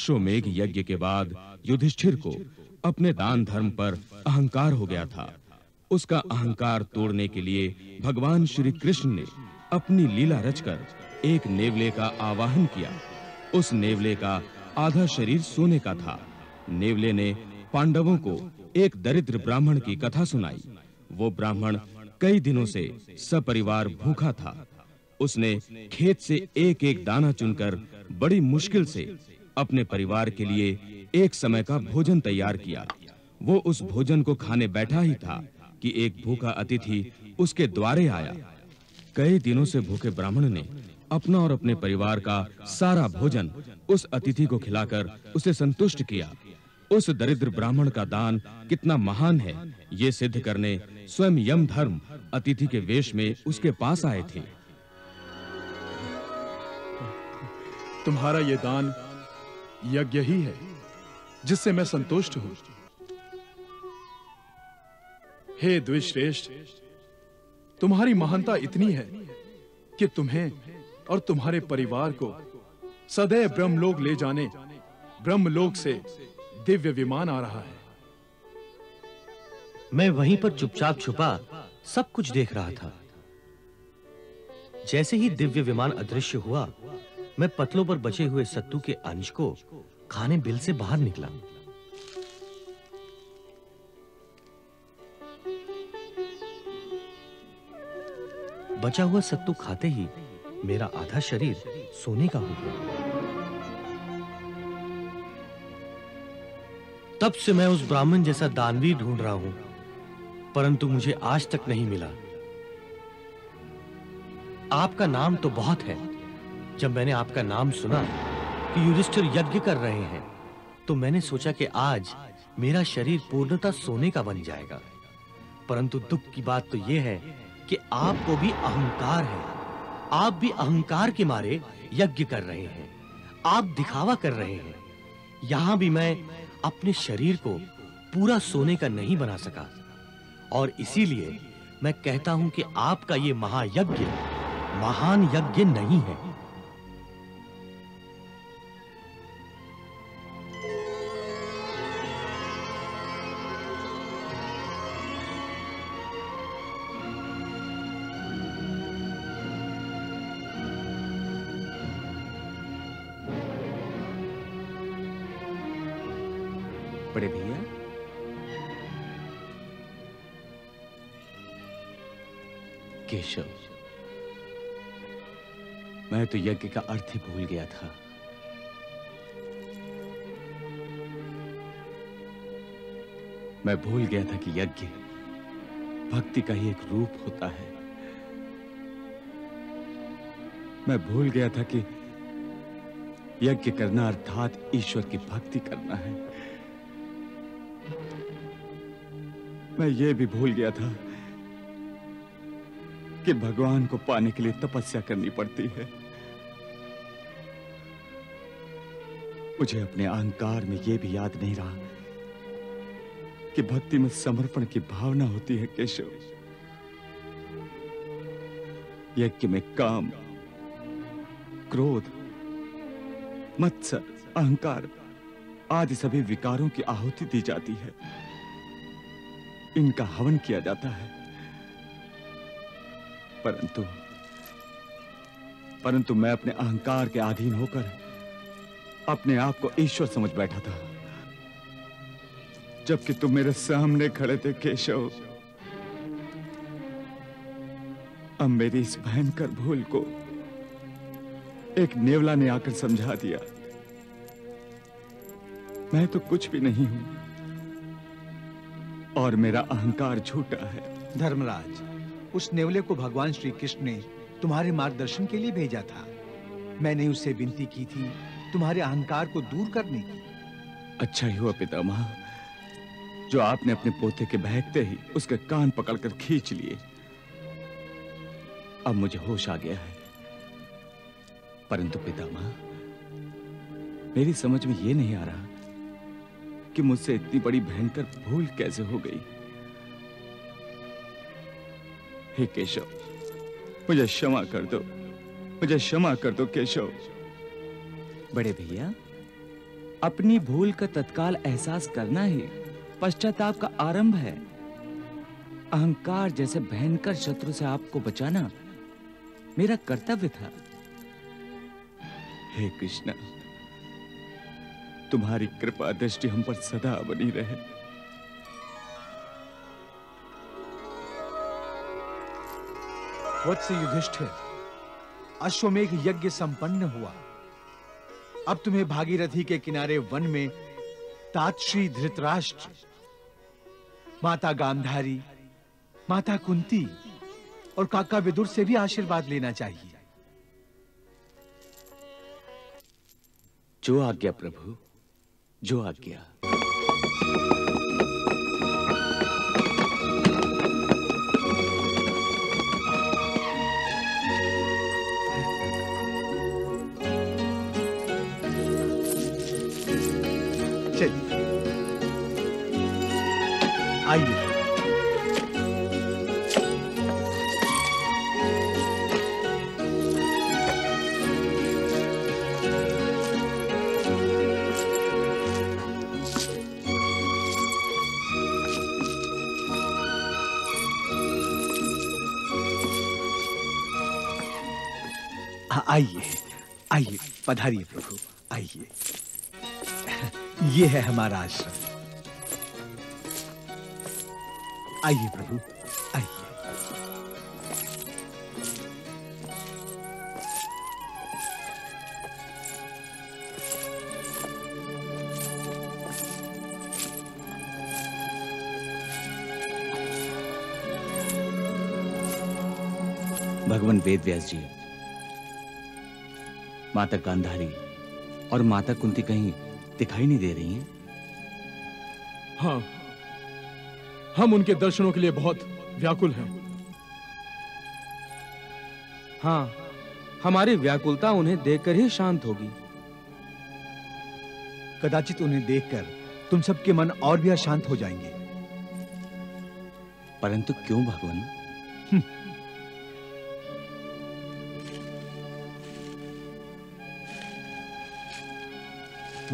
अश्वमेघ यज्ञ के बाद युधिष्ठिर को अपने दान धर्म पर अहंकार हो गया था। उसका अहंकार तोड़ने के लिए भगवान श्री कृष्ण ने अपनी लीला रचकर एक नेवले का आवाहन किया। उस नेवले का आधा शरीर सोने का था। नेवले ने पांडवों को एक दरिद्र ब्राह्मण की कथा सुनाई। वो ब्राह्मण कई दिनों से सपरिवार भूखा था। उसने खेत से एक-एक दाना चुनकर बड़ी मुश्किल से अपने परिवार के लिए एक समय का भोजन तैयार किया। वो उस भोजन को खाने बैठा ही था कि एक भूखा अतिथि उसके द्वारे आया। कई दिनों से भूखे ब्राह्मण ने अपना और अपने परिवार का सारा भोजन उस अतिथि को खिलाकर उसे संतुष्ट किया। उस दरिद्र ब्राह्मण का दान कितना महान है, ये सिद्ध करने स्वयं यम धर्म अतिथि के वेश में उसके पास आए थे। तुम्हारा ये दान यज्ञ ही है, जिससे मैं संतुष्ट हूँ। हे द्विश्रेष्ठ, तुम्हारी महानता इतनी है कि तुम्हें और तुम्हारे परिवार को सदैव ब्रह्मलोक ले जाने, ब्रह्मलोक से दिव्य विमान आ रहा है। मैं वहीं पर चुपचाप छुपा, सब कुछ देख रहा था। जैसे ही दिव्य विमान अदृश्य हुआ मैं पतलों पर बचे हुए सत्तू के अंश को खाने बिल से बाहर निकला। बचा हुआ सत्तू खाते ही मेरा आधा शरीर सोने का हो गया। तब से मैं उस ब्राह्मण जैसा दानवीर ढूंढ रहा हूँ, परंतु मुझे आज तक नहीं मिला। आपका नाम तो बहुत है। जब मैंने आपका नाम सुना कि युधिष्ठिर यज्ञ कर रहे हैं तो मैंने सोचा कि आज मेरा शरीर पूर्णतः सोने का बन जाएगा। परंतु दुख की बात तो यह है कि आपको भी अहंकार है। आप भी अहंकार के मारे यज्ञ कर रहे हैं। आप दिखावा कर रहे हैं। यहाँ भी मैं अपने शरीर को पूरा सोने का नहीं बना सका। और इसीलिए मैं कहता हूँ कि आपका ये महायज्ञ महान यज्ञ नहीं है। बड़े भैया। केशव, मैं तो यज्ञ का अर्थ ही भूल गया था। मैं भूल गया था कि यज्ञ भक्ति का ही एक रूप होता है। मैं भूल गया था कि यज्ञ करना अर्थात ईश्वर की भक्ति करना है। मैं ये भी भूल गया था कि भगवान को पाने के लिए तपस्या करनी पड़ती है। मुझे अपने अहंकार में यह भी याद नहीं रहा कि भक्ति में समर्पण की भावना होती है, केशव। यज्ञ में काम, क्रोध, मत्सर, अहंकार आदि सभी विकारों की आहुति दी जाती है। इनका हवन किया जाता है। परंतु परंतु मैं अपने अहंकार के अधीन होकर अपने आप को ईश्वर समझ बैठा था। जबकि तुम मेरे सामने खड़े थे, केशव, अब मेरी इस भयंकर भूल को एक नेवला ने आकर समझा दिया। मैं तो कुछ भी नहीं हूँ। और मेरा अहंकार झूठा है। धर्मराज उस नेवले को भगवान श्री कृष्ण ने तुम्हारे मार्गदर्शन के लिए भेजा था। मैंने उससे विनती की थी तुम्हारे अहंकार को दूर करने की। अच्छा ही हुआ पितामह जो आपने अपने पोते के बहकते ही उसके कान पकड़कर खींच लिए। अब मुझे होश आ गया है। परंतु पितामह मेरी समझ में यह नहीं आ रहा कि मुझसे इतनी बड़ी भयंकर भूल कैसे हो गई? हे केशव मुझे क्षमा कर दो। मुझे क्षमा कर दो केशव। बड़े भैया अपनी भूल का तत्काल एहसास करना ही पश्चाताप का आरंभ है। अहंकार जैसे भयंकर शत्रु से आपको बचाना मेरा कर्तव्य था। हे कृष्ण तुम्हारी कृपा दृष्टि हम पर सदा बनी रहे। वत्स युधिष्ठिर अश्वमेघ यज्ञ संपन्न हुआ। अब तुम्हें भागीरथी के किनारे वन में तातश्री धृतराष्ट्र माता गांधारी माता कुंती और काका विदुर से भी आशीर्वाद लेना चाहिए। जो आज्ञा प्रभु जो आज्ञा पधारिए प्रभु आइए। ये है हमारा आश्रम। आइए प्रभु आइए। भगवान वेद व्यास जी माता गांधारी और माता कुंती कहीं दिखाई नहीं दे रही हैं? हाँ। हम उनके दर्शनों के लिए बहुत व्याकुल हैं। हाँ हमारी व्याकुलता उन्हें देखकर ही शांत होगी। कदाचित उन्हें देखकर तुम सबके मन और भी अशांत हो जाएँगे। परंतु क्यों भगवान?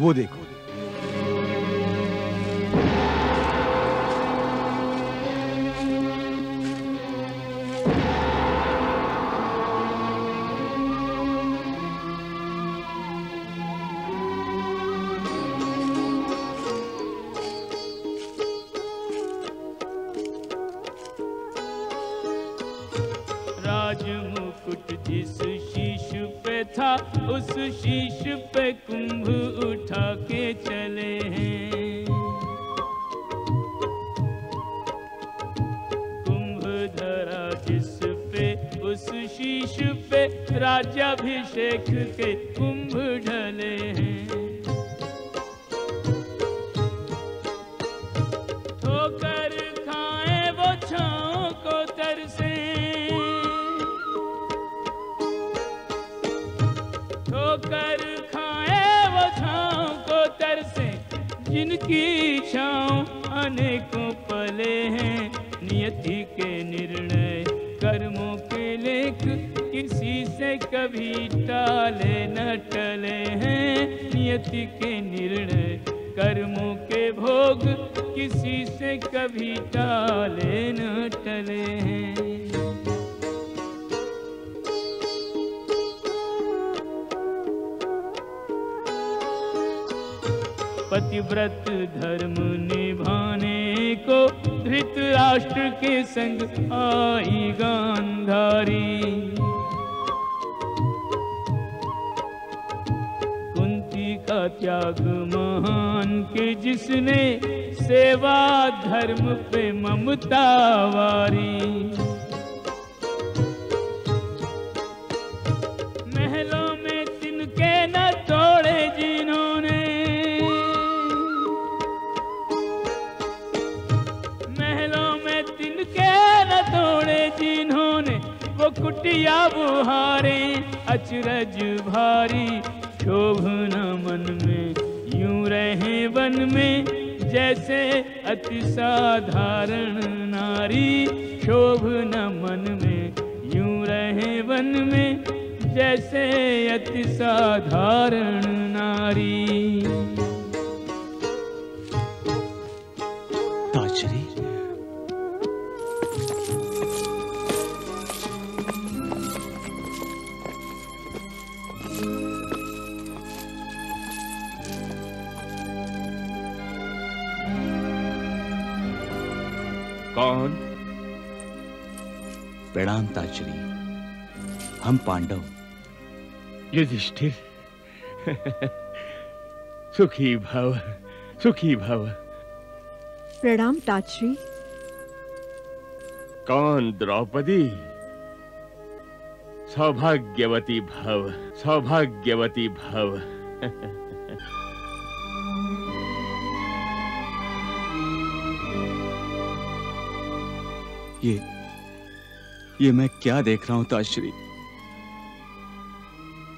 वो देखो। युधिष्ठिर सुखी भव सुखी भव। प्रणाम ताजश्री कौन द्रौपदी? सौभाग्यवती भव सौभाग्यवती भव। ये ये मैं क्या देख रहा हूँ ताजश्री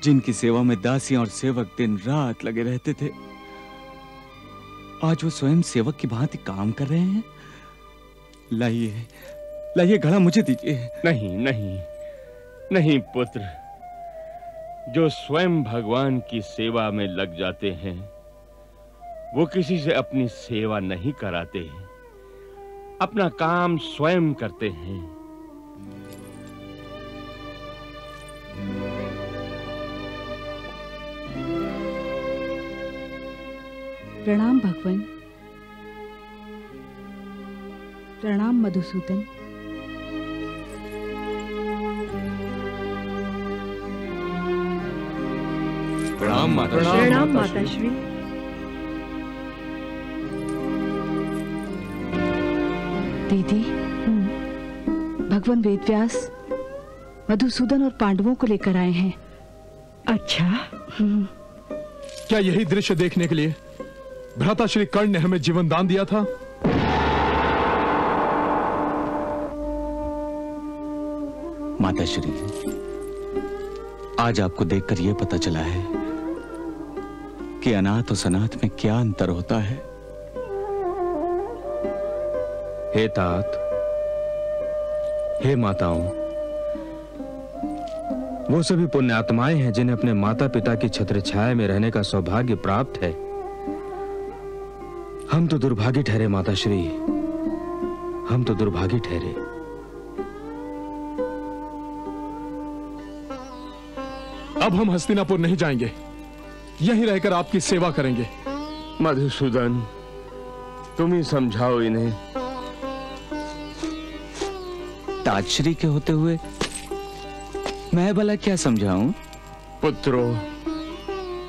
जिनकी सेवा में दासियाँ और सेवक दिन रात लगे रहते थे, आज वो स्वयं सेवक की भांति काम कर रहे हैं। लाइए लाइए घड़ा मुझे दीजिए। नहीं नहीं नहीं पुत्र। जो स्वयं भगवान की सेवा में लग जाते हैं, वो किसी से अपनी सेवा नहीं कराते अपना काम स्वयं करते हैं। प्रणाम भगवान। प्रणाम मधुसूदन। प्रणाम माता प्रणाम माता श्री दीदी भगवान वेदव्यास मधुसूदन और पांडवों को लेकर आए हैं। अच्छा। क्या यही दृश्य देखने के लिए? भ्राता श्री कर्ण ने हमें जीवन दान दिया था। माता श्री आज आपको देखकर यह पता चला है कि अनाथ और सनाथ में क्या अंतर होता है। हे तात हे माताओं वो सभी पुण्यात्माएँ हैं जिन्हें अपने माता पिता की छत्र छाया में रहने का सौभाग्य प्राप्त है। हम तो दुर्भागी ठहरे माता श्री। हम तो दुर्भागी ठहरे। अब हम हस्तिनापुर नहीं जाएँगे। यहीं रहकर आपकी सेवा करेंगे। मधुसूदन तुम ही समझाओ इन्हें। ताजश्री के होते हुए मैं भला क्या समझाऊं? पुत्रों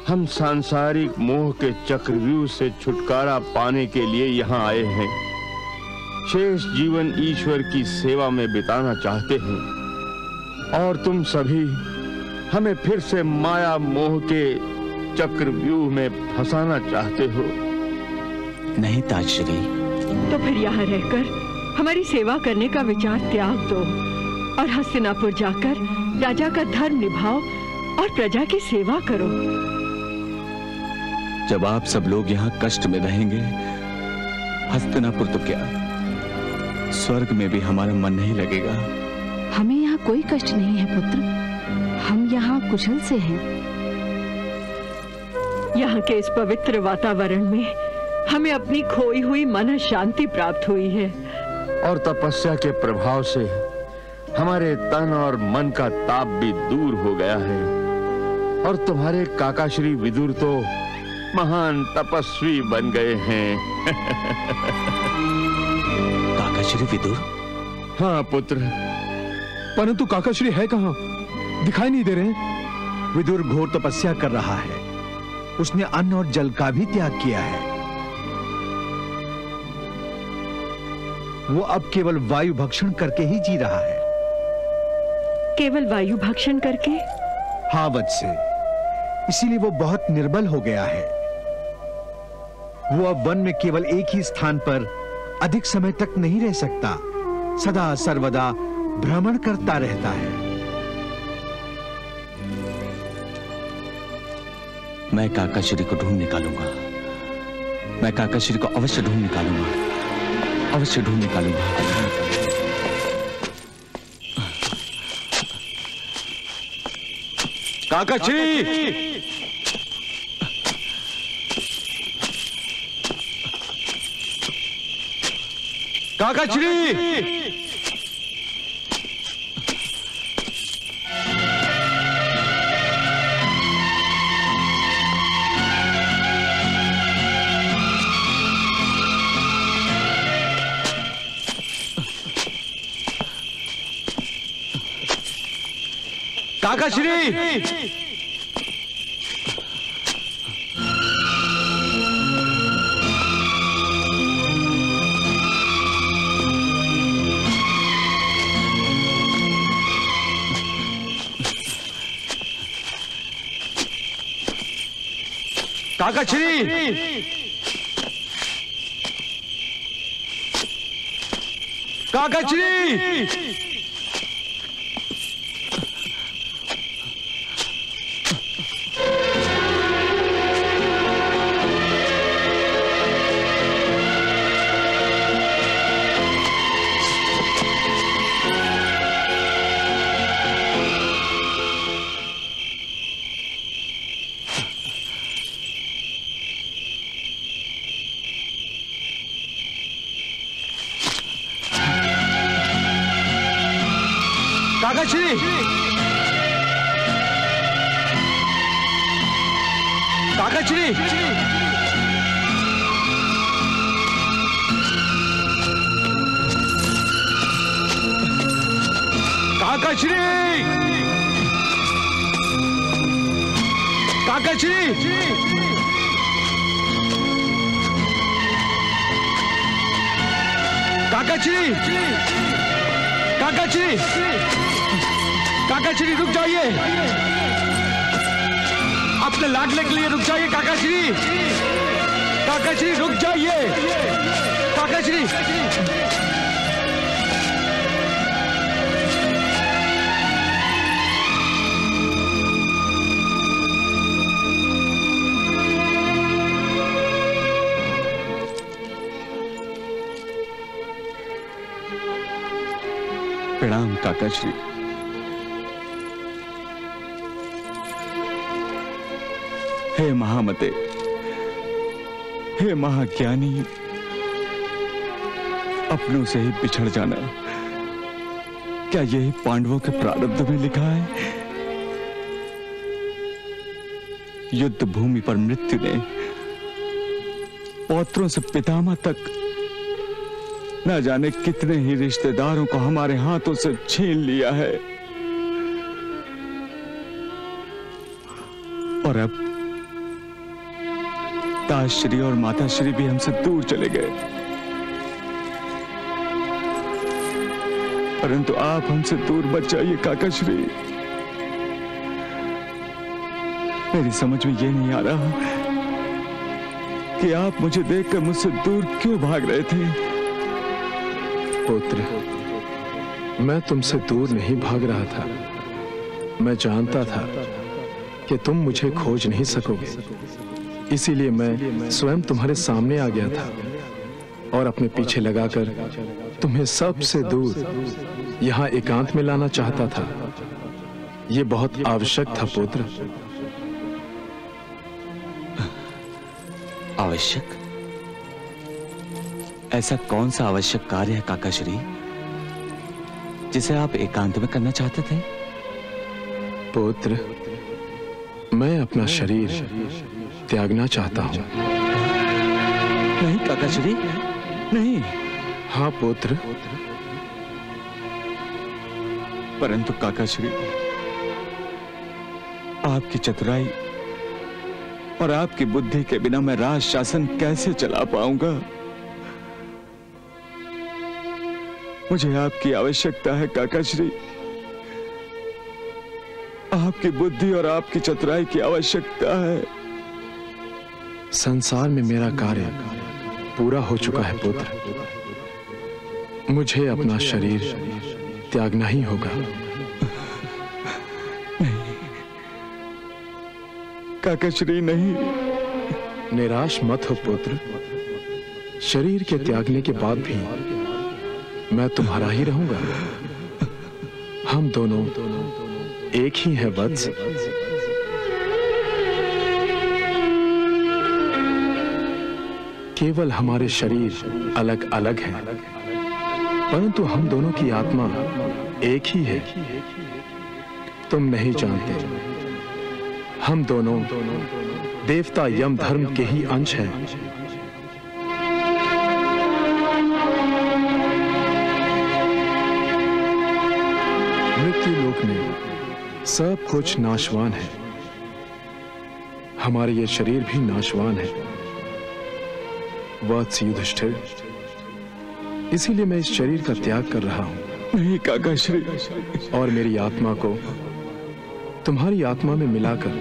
हम सांसारिक मोह के चक्रव्यूह से छुटकारा पाने के लिए यहाँ आए हैं। शेष जीवन ईश्वर की सेवा में बिताना चाहते हैं। और तुम सभी हमें फिर से माया मोह के चक्रव्यूह में फंसाना चाहते हो। नहीं ताजश्री तो फिर यहाँ रहकर हमारी सेवा करने का विचार त्याग दो और हस्तिनापुर जाकर राजा का धर्म निभाओ और प्रजा की सेवा करो। जब आप सब लोग यहाँ कष्ट में रहेंगे हस्तिनापुर तो क्या? स्वर्ग में भी हमारा मन नहीं लगेगा। हमें यहाँ कोई कष्ट नहीं है पुत्र। हम यहाँ कुशल से हैं। यहाँ के इस पवित्र वातावरण में हमें अपनी खोई हुई मन शांति प्राप्त हुई है। और तपस्या के प्रभाव से हमारे तन और मन का ताप भी दूर हो गया है। और तुम्हारे काका श्री विदुर तो महान तपस्वी बन गए हैं। काकाश्री विदुर? हाँ पुत्र। परंतु काकाश्री है कहाँ? दिखाई नहीं दे रहे विदुर घोर तपस्या कर रहा है। उसने अन्न और जल का भी त्याग किया है। वो अब केवल वायु भक्षण करके ही जी रहा है। केवल वायु भक्षण करके? हाँ वत्से। इसीलिए वो बहुत निर्बल हो गया है। वो अब वन में केवल एक ही स्थान पर अधिक समय तक नहीं रह सकता। सदा सर्वदा भ्रमण करता रहता है। मैं काकाश्री को ढूंढ निकालूँगा। मैं काकाश्री को अवश्य ढूंढ निकालूँगा। अवश्य ढूंढ निकालूँगा। काकाश्री! काका श्री काका श्री काकाक्षरी काकाक्षरी श्री काका श्री काका श्री काका श्री काका श्री काका श्री काका श्री रुक जाइए। अपने लाडले के लिए रुक जाइए काका श्री काका श्री रुक जाइए। काका श्री प्रणाम काका श्री हे महामते, हे महाज्ञानी, अपनों से ही पिछड़ जाना। क्या यही पांडवों के प्रारब्ध में लिखा है? युद्ध भूमि पर मृत्यु ने पौत्रों से पितामह तक न जाने कितने ही रिश्तेदारों को हमारे हाथों से छीन लिया है। और अब ताश्री और माताश्री भी हमसे दूर चले गए। परंतु आप हमसे दूर बच जाइए काका श्री मेरी समझ में यह नहीं आ रहा कि आप मुझे देखकर मुझसे दूर क्यों भाग रहे थे? पुत्र, मैं तुमसे दूर नहीं भाग रहा था। मैं जानता था कि तुम मुझे खोज नहीं सकोगे। इसीलिए मैं स्वयं तुम्हारे सामने आ गया था और अपने पीछे लगाकर तुम्हें सबसे दूर यहाँ एकांत में लाना चाहता था। ये बहुत आवश्यक था, पुत्र। आवश्यक? ऐसा कौन सा आवश्यक कार्य है काकाश्री जिसे आप एकांत में करना चाहते थे? पुत्र मैं अपना शरीर त्यागना चाहता हूँ। नहीं काका श्री नहीं। हाँ पुत्र। परंतु काकाश्री आपकी चतुराई और आपकी बुद्धि के बिना मैं राज शासन कैसे चला पाऊँगा? मुझे आपकी आवश्यकता है काका श्री आपकी बुद्धि और आपकी चतुराई की आवश्यकता है। संसार में मेरा कार्य पूरा हो चुका है पुत्र। मुझे अपना शरीर त्यागना ही होगा। काका श्री नहीं। निराश मत हो पुत्र। शरीर के त्यागने के बाद भी मैं तुम्हारा ही रहूँगा। हम दोनों एक ही है वत्स। केवल हमारे शरीर अलग अलग हैं। परंतु हम दोनों की आत्मा एक ही है। तुम नहीं जानते। हम दोनों देवता यम धर्म के ही अंश हैं। सब कुछ नाशवान है। हमारे ये शरीर भी नाशवान है। वत्स युधिष्ठिर इसीलिए मैं इस शरीर का त्याग कर रहा हूँ। नहीं काका श्री और मेरी आत्मा को तुम्हारी आत्मा में मिलाकर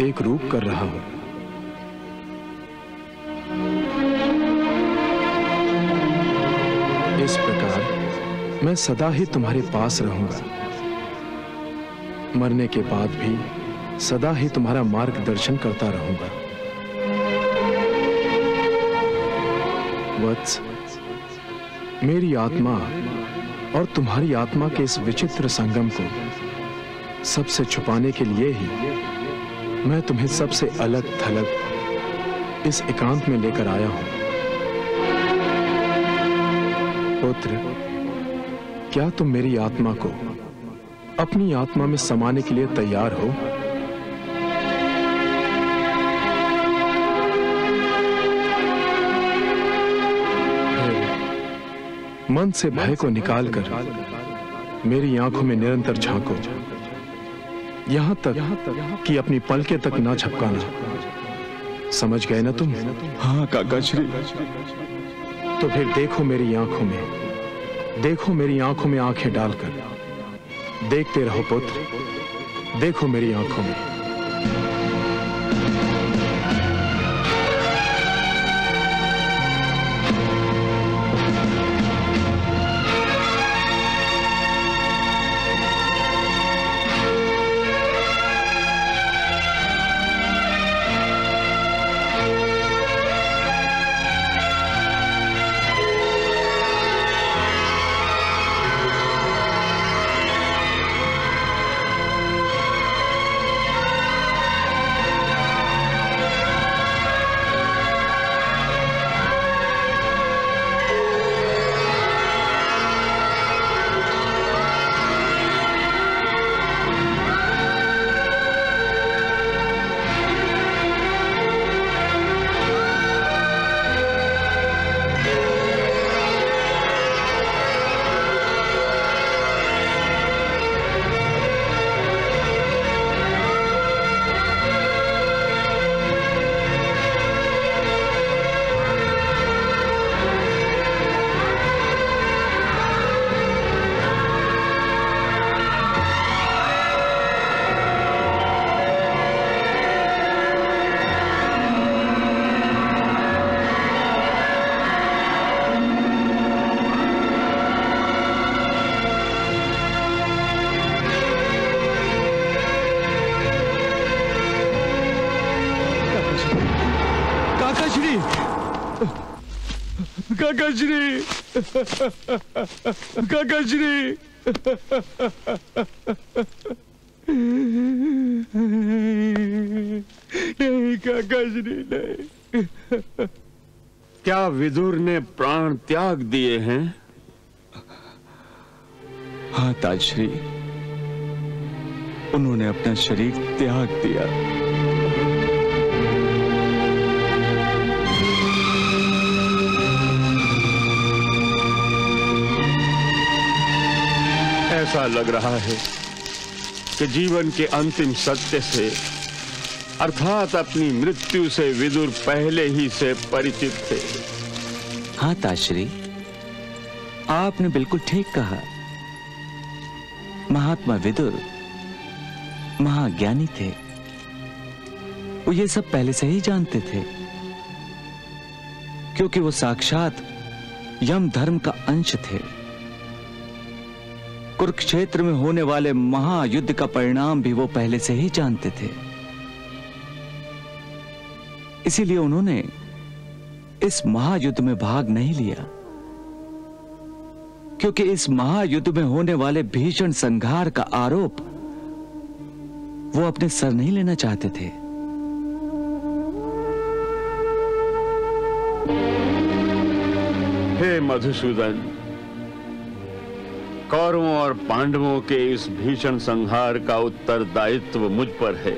एक रूप कर रहा हूँ। इस प्रकार मैं सदा ही तुम्हारे पास रहूँगा। मरने के बाद भी सदा ही तुम्हारा मार्गदर्शन करता रहूँगा। वत्स, मेरी आत्मा और तुम्हारी आत्मा के इस विचित्र संगम को सबसे छुपाने के लिए ही मैं तुम्हें सबसे अलग थलग इस एकांत में लेकर आया हूँ। पुत्र, क्या तुम मेरी आत्मा को अपनी आत्मा में समाने के लिए तैयार हो। मन से भय को निकालकर मेरी आँखों में निरंतर झांको। यहाँ तक कि अपनी पलके तक ना झपकाना। समझ गए ना तुम? हाँ काका श्री तो फिर देखो मेरी आँखों में। देखो मेरी आँखों में आँखें डालकर। देखते रहो पुत्र। देखो मेरी आँखों में। श्री काका श्री नहीं श्री नहीं क्या विदुर ने प्राण त्याग दिए हैं? हाँ ताजश्री। उन्होंने अपना शरीर त्याग दिया। ऐसा लग रहा है कि जीवन के अंतिम सत्य से, अर्थात अपनी मृत्यु से विदुर पहले ही से परिचित थे। हाँ ताश्री, आपने बिल्कुल ठीक कहा। महात्मा विदुर, महाज्ञानी थे। वो ये सब पहले से ही जानते थे। क्योंकि वो साक्षात यम धर्म का अंश थे। कुरुक्षेत्र में होने वाले महायुद्ध का परिणाम भी वो पहले से ही जानते थे। इसीलिए उन्होंने इस महायुद्ध में भाग नहीं लिया। क्योंकि इस महायुद्ध में होने वाले भीषण संघार का आरोप वो अपने सर नहीं लेना चाहते थे। हे मधुसूदन कौरवों और पांडवों के इस भीषण संहार का उत्तरदायित्व मुझ पर है।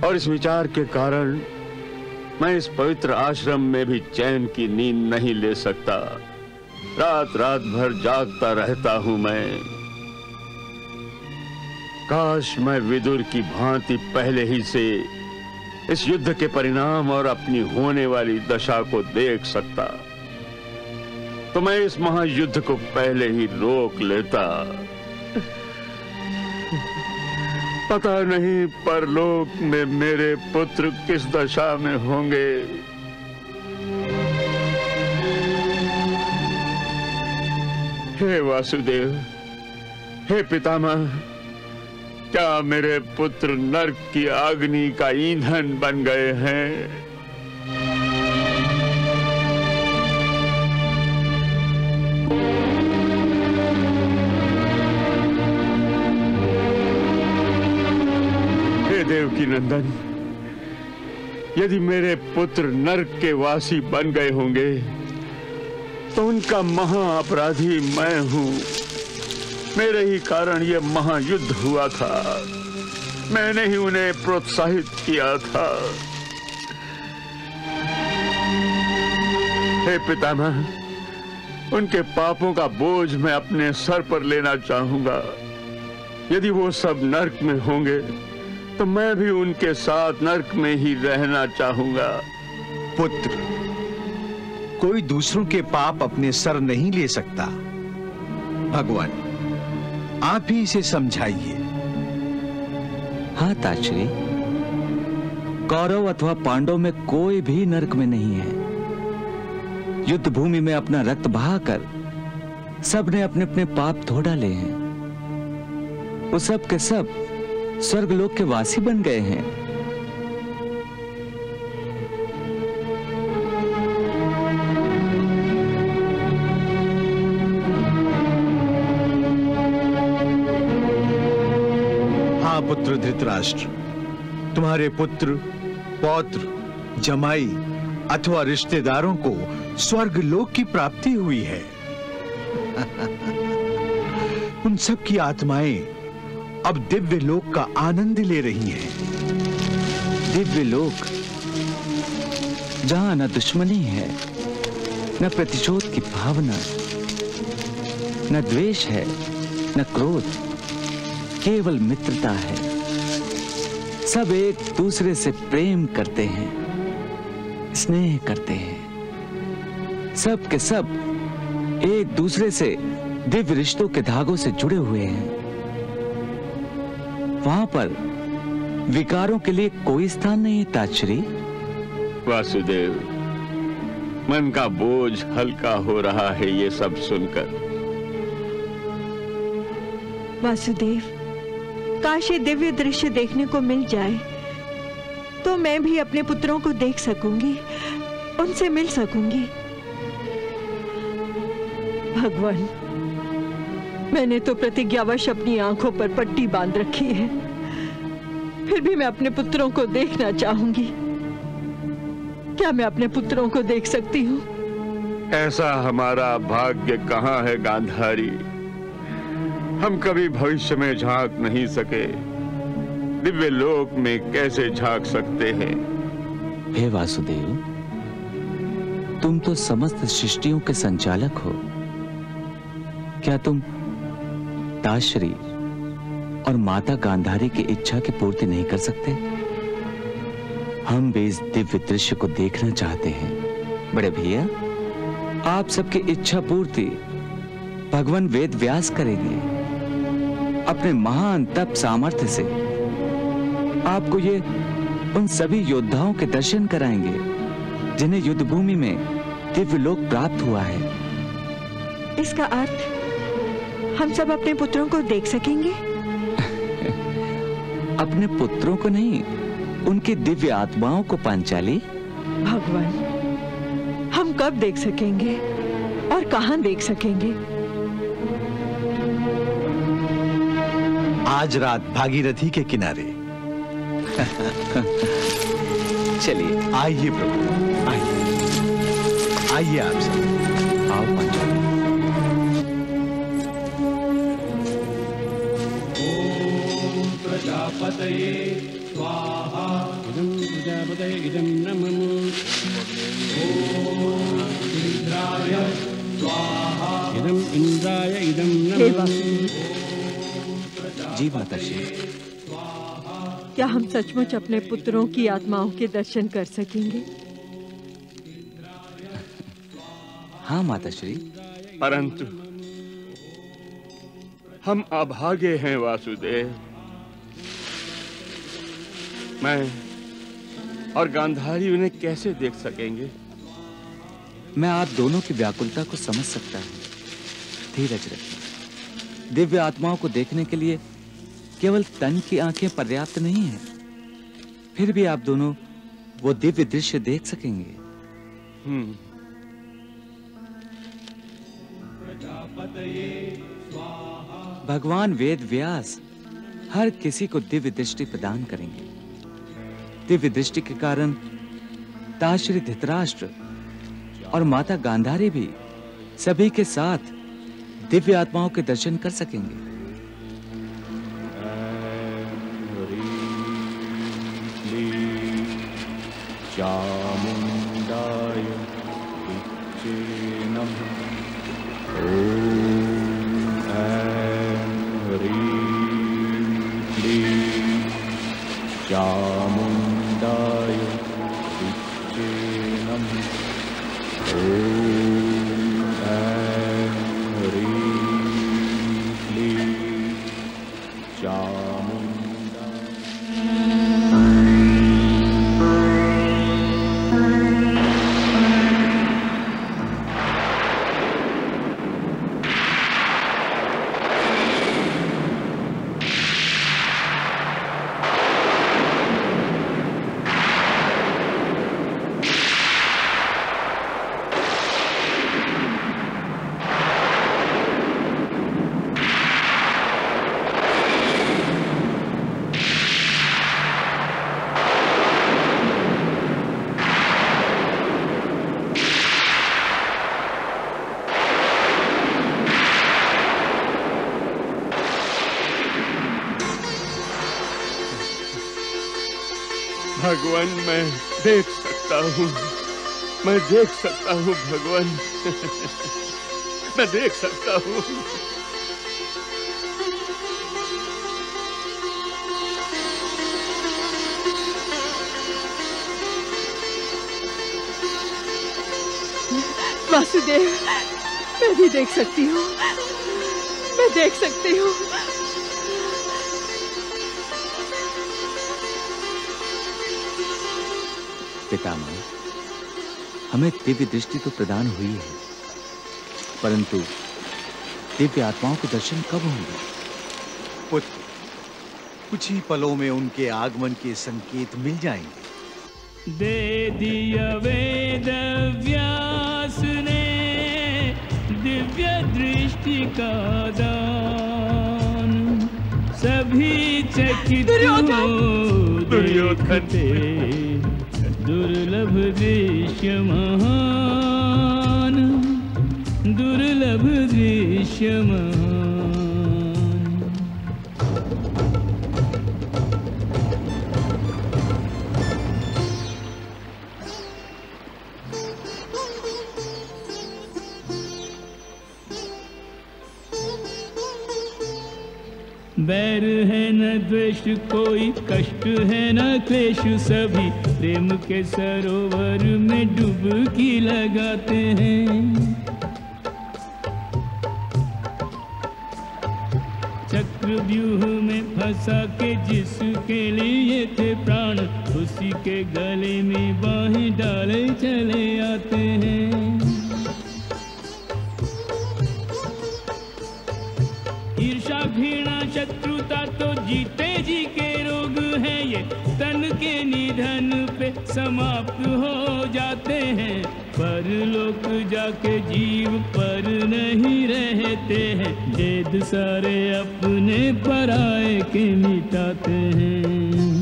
और इस विचार के कारण मैं इस पवित्र आश्रम में भी चैन की नींद नहीं ले सकता। रात रात भर जागता रहता हूँ मैं। काश मैं विदुर की भांति पहले ही से इस युद्ध के परिणाम और अपनी होने वाली दशा को देख सकता। तो मैं इस महायुद्ध को पहले ही रोक लेता। पता नहीं परलोक में मेरे पुत्र किस दशा में होंगे। हे वासुदेव, हे पितामह, क्या मेरे पुत्र नर्क की अग्नि का ईंधन बन गए हैं? देवकी नंदन, यदि मेरे पुत्र नरक के वासी बन गए होंगे तो उनका महा अपराधी मैं हूँ। मेरे ही कारण यह महायुद्ध हुआ था। मैंने ही उन्हें प्रोत्साहित किया था। हे पितामह, उनके पापों का बोझ मैं अपने सर पर लेना चाहूँगा। यदि वो सब नरक में होंगे तो मैं भी उनके साथ नरक में ही रहना चाहूँगा। पुत्र कोई दूसरों के पाप अपने सर नहीं ले सकता। भगवान आप ही इसे समझाइए। हाँ ताश्री कौरव अथवा पांडव में कोई भी नरक में नहीं है। युद्ध भूमि में अपना रक्त बहाकर सबने अपने अपने पाप धो डाले हैं। वो सब के सब स्वर्गलोक के वासी बन गए हैं। हाँ पुत्र धृतराष्ट्र। तुम्हारे पुत्र, पौत्र, जमाई अथवा रिश्तेदारों को स्वर्ग लोक की प्राप्ति हुई है। (laughs) उन सब की आत्माएँ अब दिव्य लोक का आनंद ले रही हैं। दिव्य लोक, जहाँ न दुश्मनी है, न प्रतिशोध की भावना, न द्वेष है, न क्रोध, केवल मित्रता है। सब एक दूसरे से प्रेम करते हैं, स्नेह करते हैं। सब के सब एक दूसरे से दिव्य रिश्तों के धागों से जुड़े हुए हैं। वहाँ पर विकारों के लिए कोई स्थान नहीं है ताजश्री वासुदेव मन का बोझ हल्का हो रहा है ये सब सुनकर। वासुदेव काश ये दिव्य दृश्य देखने को मिल जाए तो मैं भी अपने पुत्रों को देख सकूँगी उनसे मिल सकूँगी। भगवान मैंने तो प्रतिज्ञावश अपनी आँखों पर पट्टी बाँध रखी है। फिर भी मैं अपने पुत्रों को देखना चाहूँगी। क्या मैं अपने पुत्रों को देख सकती हूँ? ऐसा हमारा भाग्य कहाँ है गांधारी? हम कभी भविष्य में झाँक नहीं सके। दिव्य लोक में कैसे झाँक सकते हैं? हे वासुदेव तुम तो समस्त सृष्टियों के संचालक हो। क्या तुम ताश्री और माता गांधारी की इच्छा की पूर्ति नहीं कर सकते? हम भी इस दिव्य दृश्य को देखना चाहते हैं, बड़े भैया। आप सबकी इच्छा पूर्ति भगवान वेद व्यास करेंगे, अपने महान तप सामर्थ्य से। आपको ये उन सभी योद्धाओं के दर्शन कराएँगे, जिन्हें युद्ध भूमि में दिव्य लोक प्राप्त हुआ है। इसका अर्थ हम सब अपने पुत्रों को देख सकेंगे? (laughs) अपने पुत्रों को नहीं उनकी दिव्य आत्माओं को पांचाली। भगवान हम कब देख सकेंगे और कहाँ देख सकेंगे? आज रात भागीरथी के किनारे। (laughs) चलिए। आइए प्रभु। आइए। आइए आप सब। आओ पांचाली। प्रजापतये स्वाहा। इदं प्रजापतये इदं नमः। ॐ इन्द्राय स्वाहा। इदम् इन्द्राय इदं नमः। वासुदेव जी माताश्री क्या हम सचमुच अपने पुत्रों की आत्माओं के दर्शन कर सकेंगे? (laughs) हाँ माताश्री परंतु हम अभागे हैं वासुदेव। मैं और गांधारी उन्हें कैसे देख सकेंगे? मैं आप दोनों की व्याकुलता को समझ सकता हूँ। धीरज रखिए। दिव्य आत्माओं को देखने के लिए केवल तन की आँखें पर्याप्त नहीं है। फिर भी आप दोनों वो दिव्य दृश्य देख सकेंगे। हम्म। भगवान वेद व्यास हर किसी को दिव्य दृष्टि प्रदान करेंगे। दिव्य दृष्टि के कारण ताश्री धृतराष्ट्र और माता गांधारी भी सभी के साथ दिव्य आत्माओं के दर्शन कर सकेंगे। चामुंडाय देख सकता हूँ भगवान। मैं देख सकता हूँ। वासुदेव मैं भी देख सकती हूँ। मैं देख सकती हूँ। पितामह हमें दिव्य दृष्टि तो प्रदान हुई है परंतु दिव्य आत्माओं के दर्शन कब होंगे? पुत्र कुछ ही पलों में उनके आगमन के संकेत मिल जाएँगे। दे दिया वेद व्यास ने दिव्य दृष्टि का दान। सभी चकित हो देखते दुर्लभ दृश्य महान दुर्लभ दृश्य महान बैर है न द्वेष, कोई कष्ट है न क्लेश, सभी प्रेम के सरोवर में डुबकी लगाते हैं। चक्रव्यूह में फंसा के जिसके लिए थे प्राण, उसी के गले में बाहें डाले चले आते हैं। ईर्षा, घृणा, शत्रुता तो जीते जी के हैं ये, तन के निधन पे समाप्त हो जाते हैं। पर लोग जाके जीव पर नहीं रहते हैं। ये सारे अपने पराए के मिटाते हैं।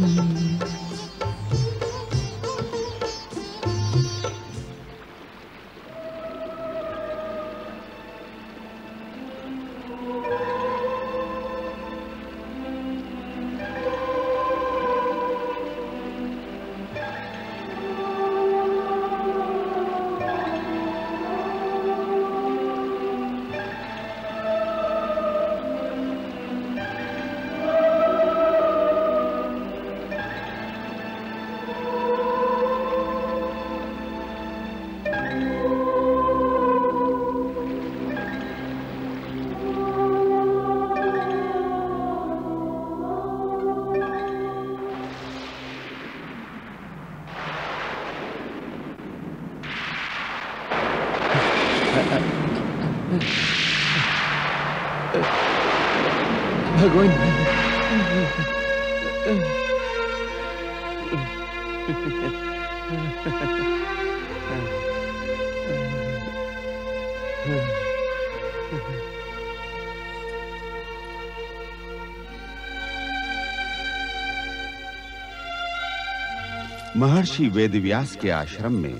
महर्षि वेदव्यास के आश्रम में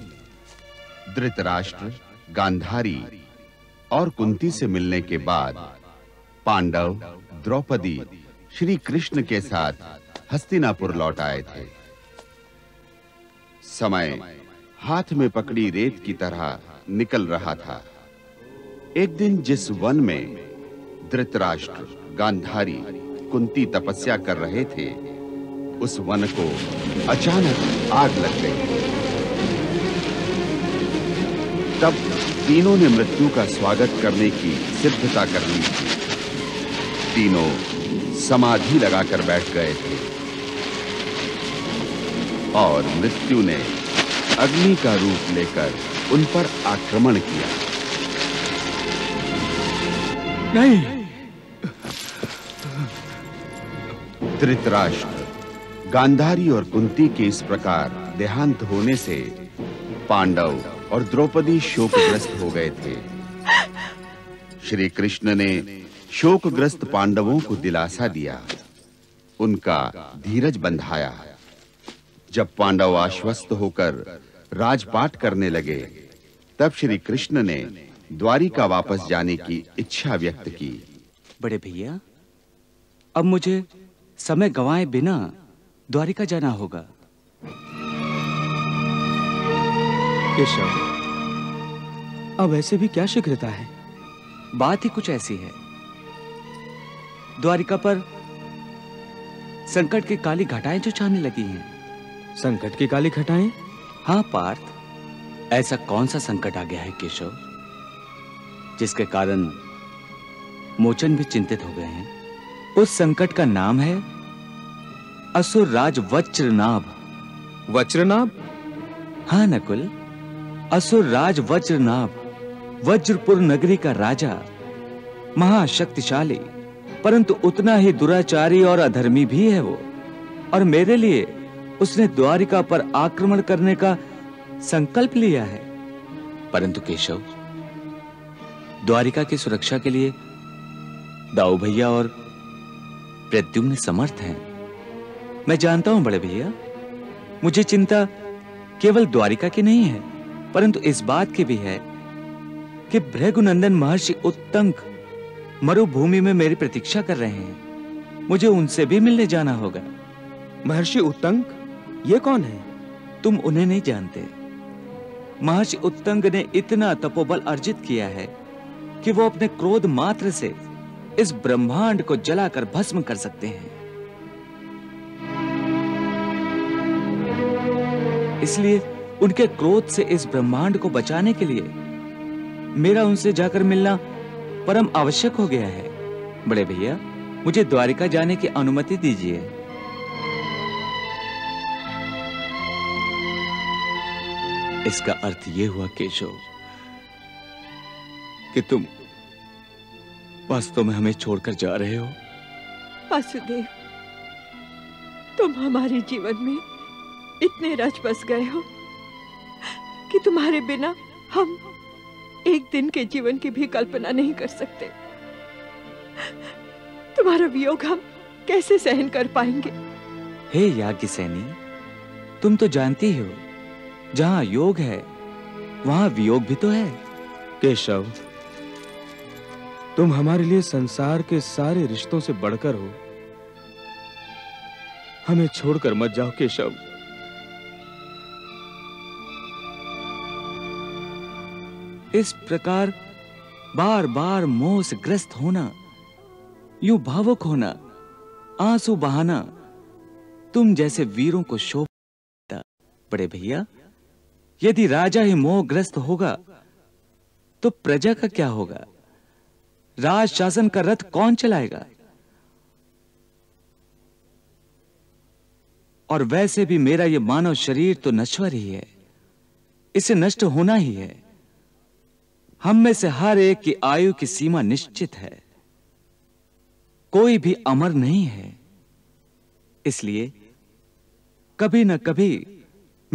धृतराष्ट्र, गांधारी और कुंती से मिलने के बाद पांडव, द्रौपदी श्री कृष्ण के साथ हस्तिनापुर लौट आए थे। समय हाथ में पकड़ी रेत की तरह निकल रहा था। एक दिन जिस वन में धृतराष्ट्र, गांधारी, कुंती तपस्या कर रहे थे उस वन को अचानक आग लग गई। तब तीनों ने मृत्यु का स्वागत करने की सिद्धता कर ली। थी तीनों समाधि लगाकर बैठ गए थे। और मृत्यु ने अग्नि का रूप लेकर उन पर आक्रमण किया। नहीं। धृतराष्ट्र गांधारी और कुंती के इस प्रकार देहांत होने से पांडव और द्रौपदी शोकग्रस्त हो गए थे। श्री कृष्ण ने शोकग्रस्त पांडवों को दिलासा दिया। उनका धीरज बंधाया। जब पांडव आश्वस्त होकर राजपाट करने लगे, तब श्री कृष्ण ने द्वारिका वापस जाने की इच्छा व्यक्त की। बड़े भैया, अब मुझे समय गवाए बिना द्वारिका जाना होगा। केशव अब ऐसे भी क्या शीघ्रता है? बात ही कुछ ऐसी है। द्वारिका पर संकट की काली घटाएँ जो छाने लगी हैं। संकट की काली घटाएँ? हाँ पार्थ। ऐसा कौन सा संकट आ गया है केशव जिसके कारण मोचन भी चिंतित हो गए हैं? उस संकट का नाम है असुर राज वज्रनाभ। वज्रनाभ? हाँ नकुल। असुर राज वज्रनाभ वज्रपुर नगरी का राजा। महाशक्तिशाली परंतु उतना ही दुराचारी और अधर्मी भी है वो। और मेरे लिए उसने द्वारिका पर आक्रमण करने का संकल्प लिया है। परंतु केशव द्वारिका की सुरक्षा के लिए दाऊ भैया और प्रद्युम्न समर्थ हैं। मैं जानता हूँ बड़े भैया मुझे चिंता केवल द्वारिका की नहीं है परंतु इस बात की भी है कि भृगुनंदन महर्षि उत्तंक मरुभूमि में मेरी प्रतीक्षा कर रहे हैं। मुझे उनसे भी मिलने जाना होगा। महर्षि उत्तंक ये कौन है? तुम उन्हें नहीं जानते। महर्षि उत्तंग ने इतना तपोबल अर्जित किया है कि वो अपने क्रोध मात्र से इस ब्रह्मांड को जलाकर भस्म कर सकते हैं। इसलिए उनके क्रोध से इस ब्रह्मांड को बचाने के लिए मेरा उनसे जाकर मिलना परम आवश्यक हो गया है। बड़े भैया, मुझे द्वारिका जाने की अनुमति दीजिए। इसका अर्थ यह हुआ, केशव, कि तुम वास्तव में हमें छोड़कर जा रहे हो। वासुदेव, तुम हमारे जीवन में इतने रच बस गए हो कि तुम्हारे बिना हम एक दिन के जीवन की भी कल्पना नहीं कर सकते। तुम्हारा वियोग हम कैसे सहन कर पाएँगे? हे याज्ञ सैनी तुम तो जानती हो जहाँ योग है वहाँ वियोग भी तो है। केशव तुम हमारे लिए संसार के सारे रिश्तों से बढ़कर हो। हमें छोड़कर मत जाओ केशव। इस प्रकार बार बार मोह से ग्रस्त होना, यूँ भावुक होना, आँसू बहाना, तुम जैसे वीरों को शोभता। बड़े भैया, यदि राजा ही मोहग्रस्त होगा तो प्रजा का क्या होगा? राज शासन का रथ कौन चलाएगा? और वैसे भी मेरा यह मानव शरीर तो नश्वर ही है, इसे नष्ट होना ही है। हम में से हर एक की आयु की सीमा निश्चित है। कोई भी अमर नहीं है। इसलिए कभी न कभी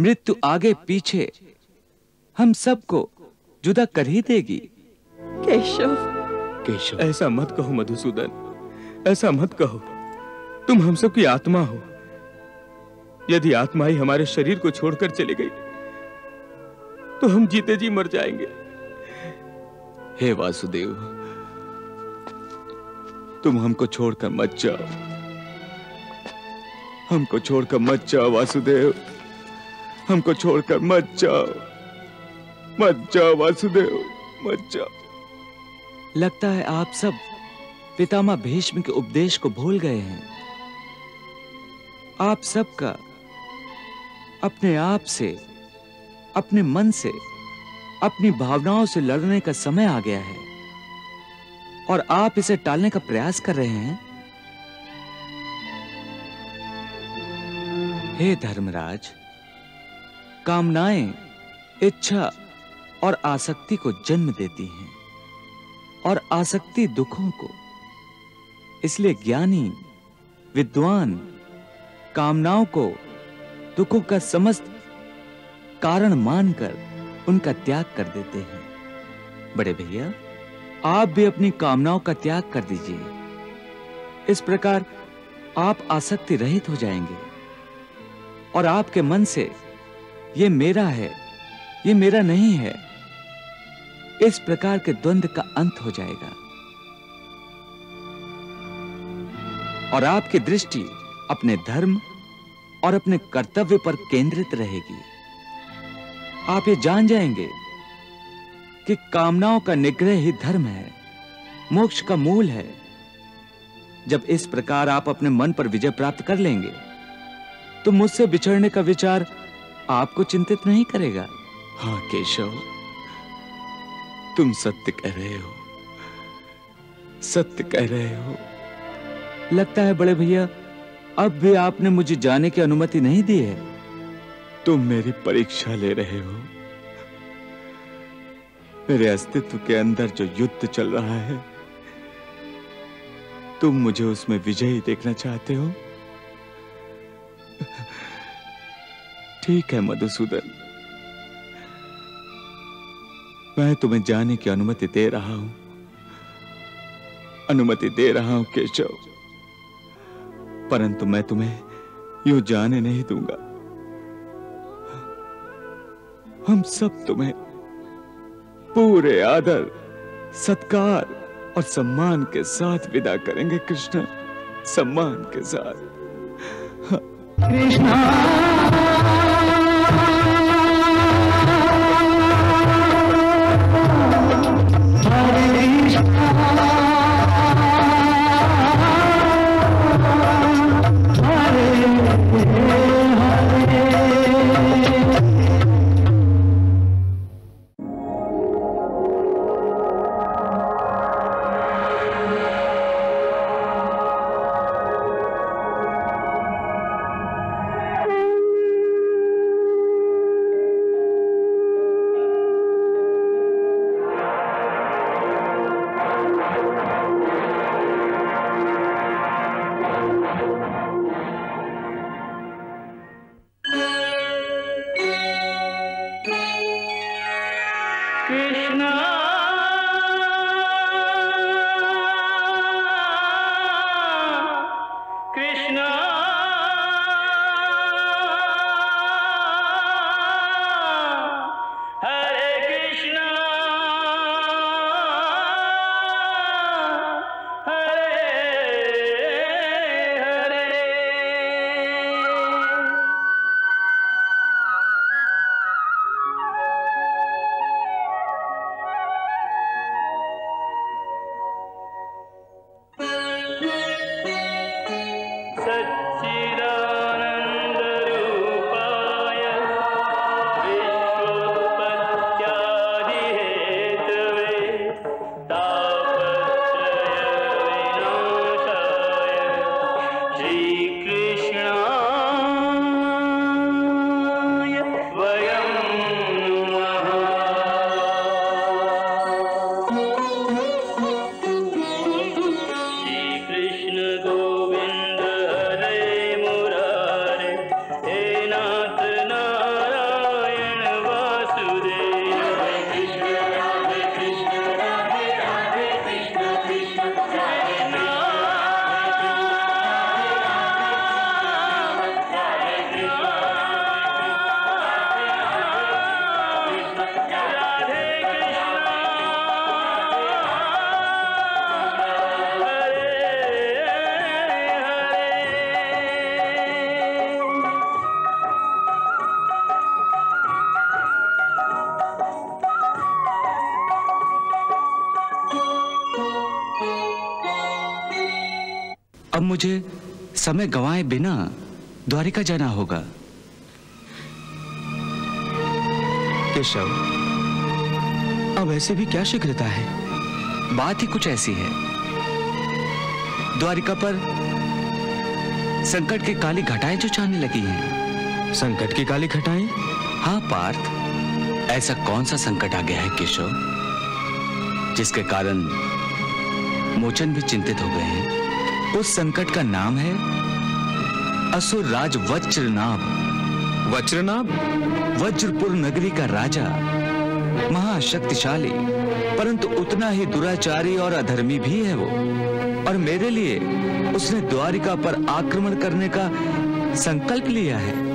मृत्यु आगे पीछे हम सबको जुदा कर ही देगी। केशव। केशव। ऐसा मत कहो मधुसूदन। ऐसा मत कहो। तुम हम सब की आत्मा हो। यदि आत्मा ही हमारे शरीर को छोड़कर चली गई तो हम जीते जी मर जाएँगे। हे वासुदेव, तुम हमको छोड़कर मत जाओ। हमको छोड़कर मत जाओ, वासुदेव। हमको छोड़कर मत जाओ। मत जाओ, वासुदेव, मत जाओ। लगता है आप सब पितामह भीष्म के उपदेश को भूल गए हैं। आप सबका अपने आप से, अपने मन से अपनी भावनाओं से लड़ने का समय आ गया है। और आप इसे टालने का प्रयास कर रहे हैं? हे धर्मराज, कामनाएँ इच्छा और आसक्ति को जन्म देती हैं और आसक्ति दुखों को, इसलिए ज्ञानी, विद्वान, कामनाओं को दुखों का समस्त कारण मानकर उनका त्याग कर देते हैं। बड़े भैया, आप भी अपनी कामनाओं का त्याग कर दीजिए। इस प्रकार आप आसक्ति रहित हो जाएँगे। और आपके मन से, ये मेरा है, ये मेरा नहीं है, इस प्रकार के द्वंद्व का अंत हो जाएगा। और आपकी दृष्टि अपने धर्म और अपने कर्तव्य पर केंद्रित रहेगी। आप ये जान जाएँगे कि कामनाओं का निग्रह ही धर्म है, मोक्ष का मूल है। जब इस प्रकार आप अपने मन पर विजय प्राप्त कर लेंगे तो मुझसे बिछड़ने का विचार आपको चिंतित नहीं करेगा। हाँ केशव, तुम सत्य कह रहे हो। सत्य कह रहे हो। लगता है बड़े भैया, अब भी आपने मुझे जाने की अनुमति नहीं दी है। तुम मेरी परीक्षा ले रहे हो। मेरे अस्तित्व के अंदर जो युद्ध चल रहा है, तुम मुझे उसमें विजयी देखना चाहते हो? ठीक है, मधुसूदन। मैं तुम्हें जाने की अनुमति दे रहा हूँ। अनुमति दे रहा हूँ, केशव। परंतु मैं तुम्हें यूँ जाने नहीं दूँगा। हम सब तुम्हें पूरे आदर, सत्कार और सम्मान के साथ विदा करेंगे, कृष्णा। सम्मान के साथ। कृष्णा। द्वारिका जाना होगा। केशव अब ऐसे भी क्या शीघ्रता है? बात ही कुछ ऐसी है। द्वारिका पर संकट की काली घटाएँ जो छाने लगी हैं। संकट की काली घटाएँ? हाँ पार्थ ऐसा कौन सा संकट आ गया है केशव जिसके कारण मोचन भी चिंतित हो गए हैं? उस संकट का नाम है असुर राज वज्रनाभ? वज्रनाभ वज्रपुर नगरी का राजा। महाशक्तिशाली। परंतु उतना ही दुराचारी और अधर्मी भी है वो। और मेरे लिए उसने द्वारिका पर आक्रमण करने का संकल्प लिया है।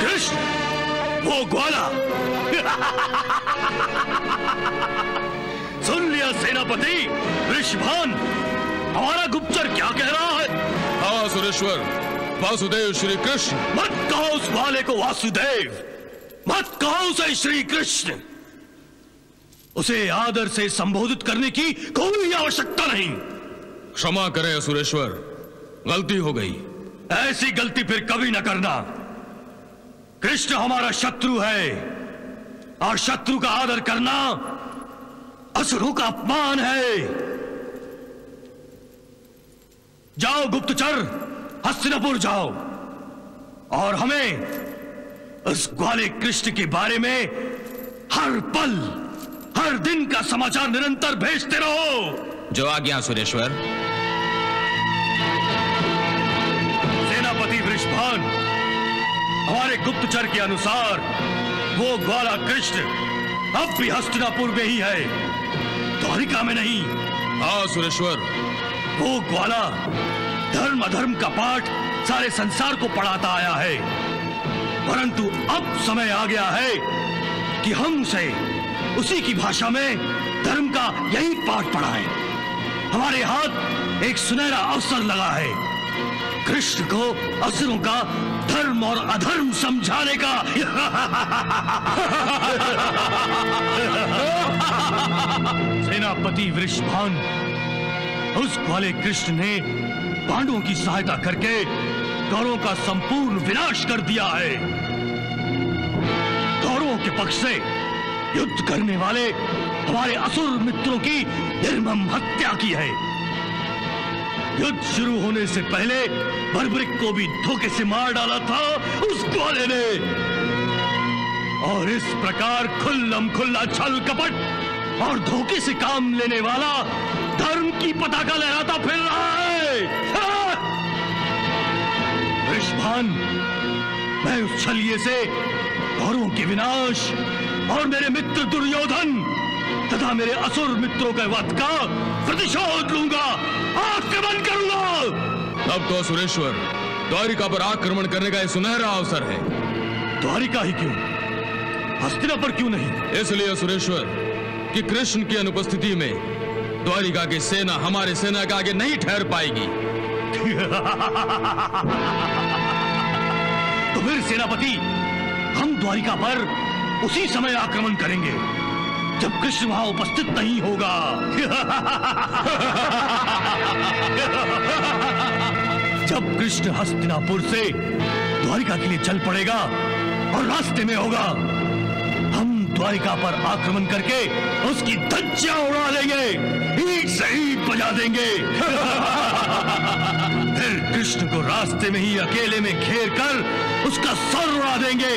(laughs) कृष्ण! वो ग्वाला सुन लिया सेनापति ऋषभान हमारा गुप्तचर क्या कह रहा है? हाँ सुरेश्वर। वासुदेव श्री कृष्ण मत कहो उस ग्वाले को वासुदेव। मत कहो उसे श्री कृष्ण उसे आदर से संबोधित करने की कोई आवश्यकता नहीं। क्षमा करें सुरेश्वर। गलती हो गई। ऐसी गलती फिर कभी न करना। कृष्ण हमारा शत्रु है। और शत्रु का आदर करना असुरों का अपमान है। जाओ, गुप्तचर, हस्तिनापुर जाओ। और हमें उस ग्वाले कृष्ण के बारे में हर पल, हर दिन का समाचार निरंतर भेजते रहो। जो आज्ञा, सुरेश्वर। हमारे गुप्तचर के अनुसार वो ग्वाला कृष्ण अब भी हस्तिनापुर में ही है। द्वारिका में नहीं। हाँ सुरेश्वर। वो ग्वाला धर्म अधर्म का पाठ सारे संसार को पढ़ाता आया है। परंतु अब समय आ गया है कि हम उसे उसी की भाषा में धर्म का यही पाठ पढ़ाएँ। हमारे हाथ एक सुनहरा अवसर लगा है। कृष्ण को असुरों का धर्म और अधर्म समझाने का। सेनापति वृषभान, उस ग्वाले कृष्ण ने पांडवों की सहायता करके कौरवों का संपूर्ण विनाश कर दिया है। कौरवों के पक्ष से युद्ध करने वाले हमारे असुर मित्रों की निर्मम हत्या की है। युद्ध शुरू होने से पहले बर्बरिक को भी धोखे से मार डाला था उस ग्वाले ने और इस प्रकार खुल्लम खुल्ला छल कपट और धोखे से काम लेने वाला धर्म की पताका लहराता फिर रहा है हाँ! वृषभान मैं उस छलिए से कौरवों के विनाश और मेरे मित्र दुर्योधन तथा मेरे असुर मित्रों के वध का। प्रतिशोध लूँगा। आक्रमण करूँगा। अब तो सुरेश्वर द्वारिका पर आक्रमण करने का यह सुनहरा अवसर है। द्वारिका ही क्यों? हस्तिनापुर क्यों नहीं? इसलिए सुरेश्वर कि कृष्ण की अनुपस्थिति में द्वारिका की सेना हमारे सेना के आगे नहीं ठहर पाएगी। (laughs) तो फिर सेनापति हम द्वारिका पर उसी समय आक्रमण करेंगे। जब कृष्ण वहाँ उपस्थित नहीं होगा। जब कृष्ण हस्तिनापुर से द्वारिका के लिए चल पड़ेगा और रास्ते में होगा, हम द्वारिका पर आक्रमण करके उसकी धज्जियाँ उड़ा लेंगे ईट से ईट बजा देंगे। फिर कृष्ण को रास्ते में ही अकेले में घेर कर उसका सर उड़ा देंगे।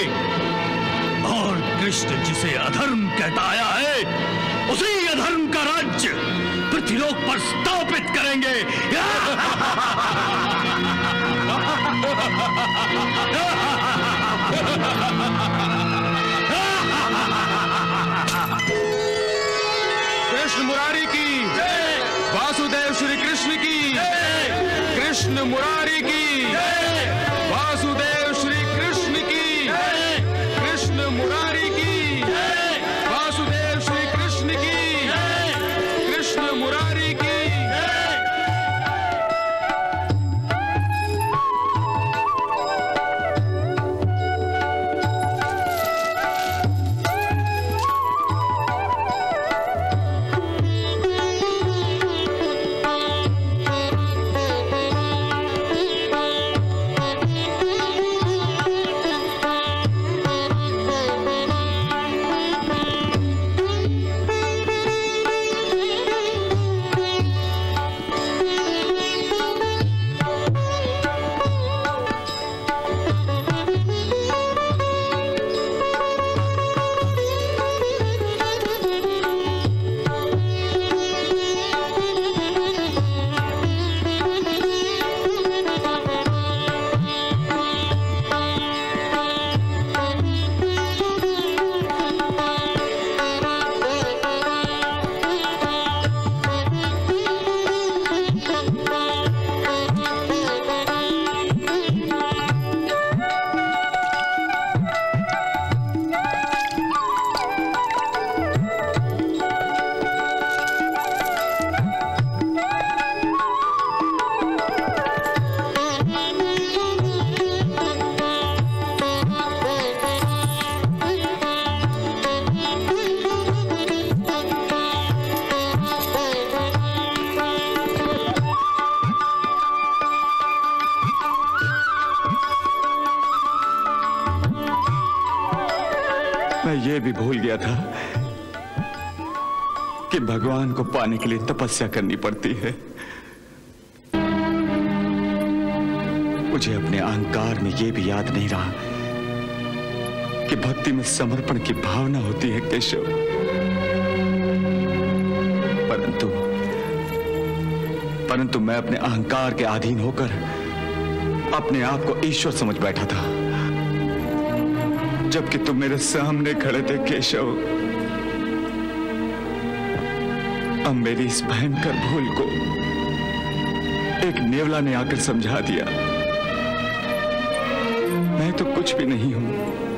और कृष्ण जिसे अधर्म कहताया है उसी अधर्म का राज्य पृथ्वीलोक पर स्थापित करेंगे। (laughs) भगवान को पाने के लिए तपस्या करनी पड़ती है। मुझे अपने अहंकार में यह भी याद नहीं रहा कि भक्ति में समर्पण की भावना होती है, केशव। परंतु परंतु मैं अपने अहंकार के अधीन होकर अपने आप को ईश्वर समझ बैठा था। जबकि तुम मेरे सामने खड़े थे, केशव। अब मेरी इस भयंकर भूल को एक नेवला ने आकर समझा दिया। मैं तो कुछ भी नहीं हूँ।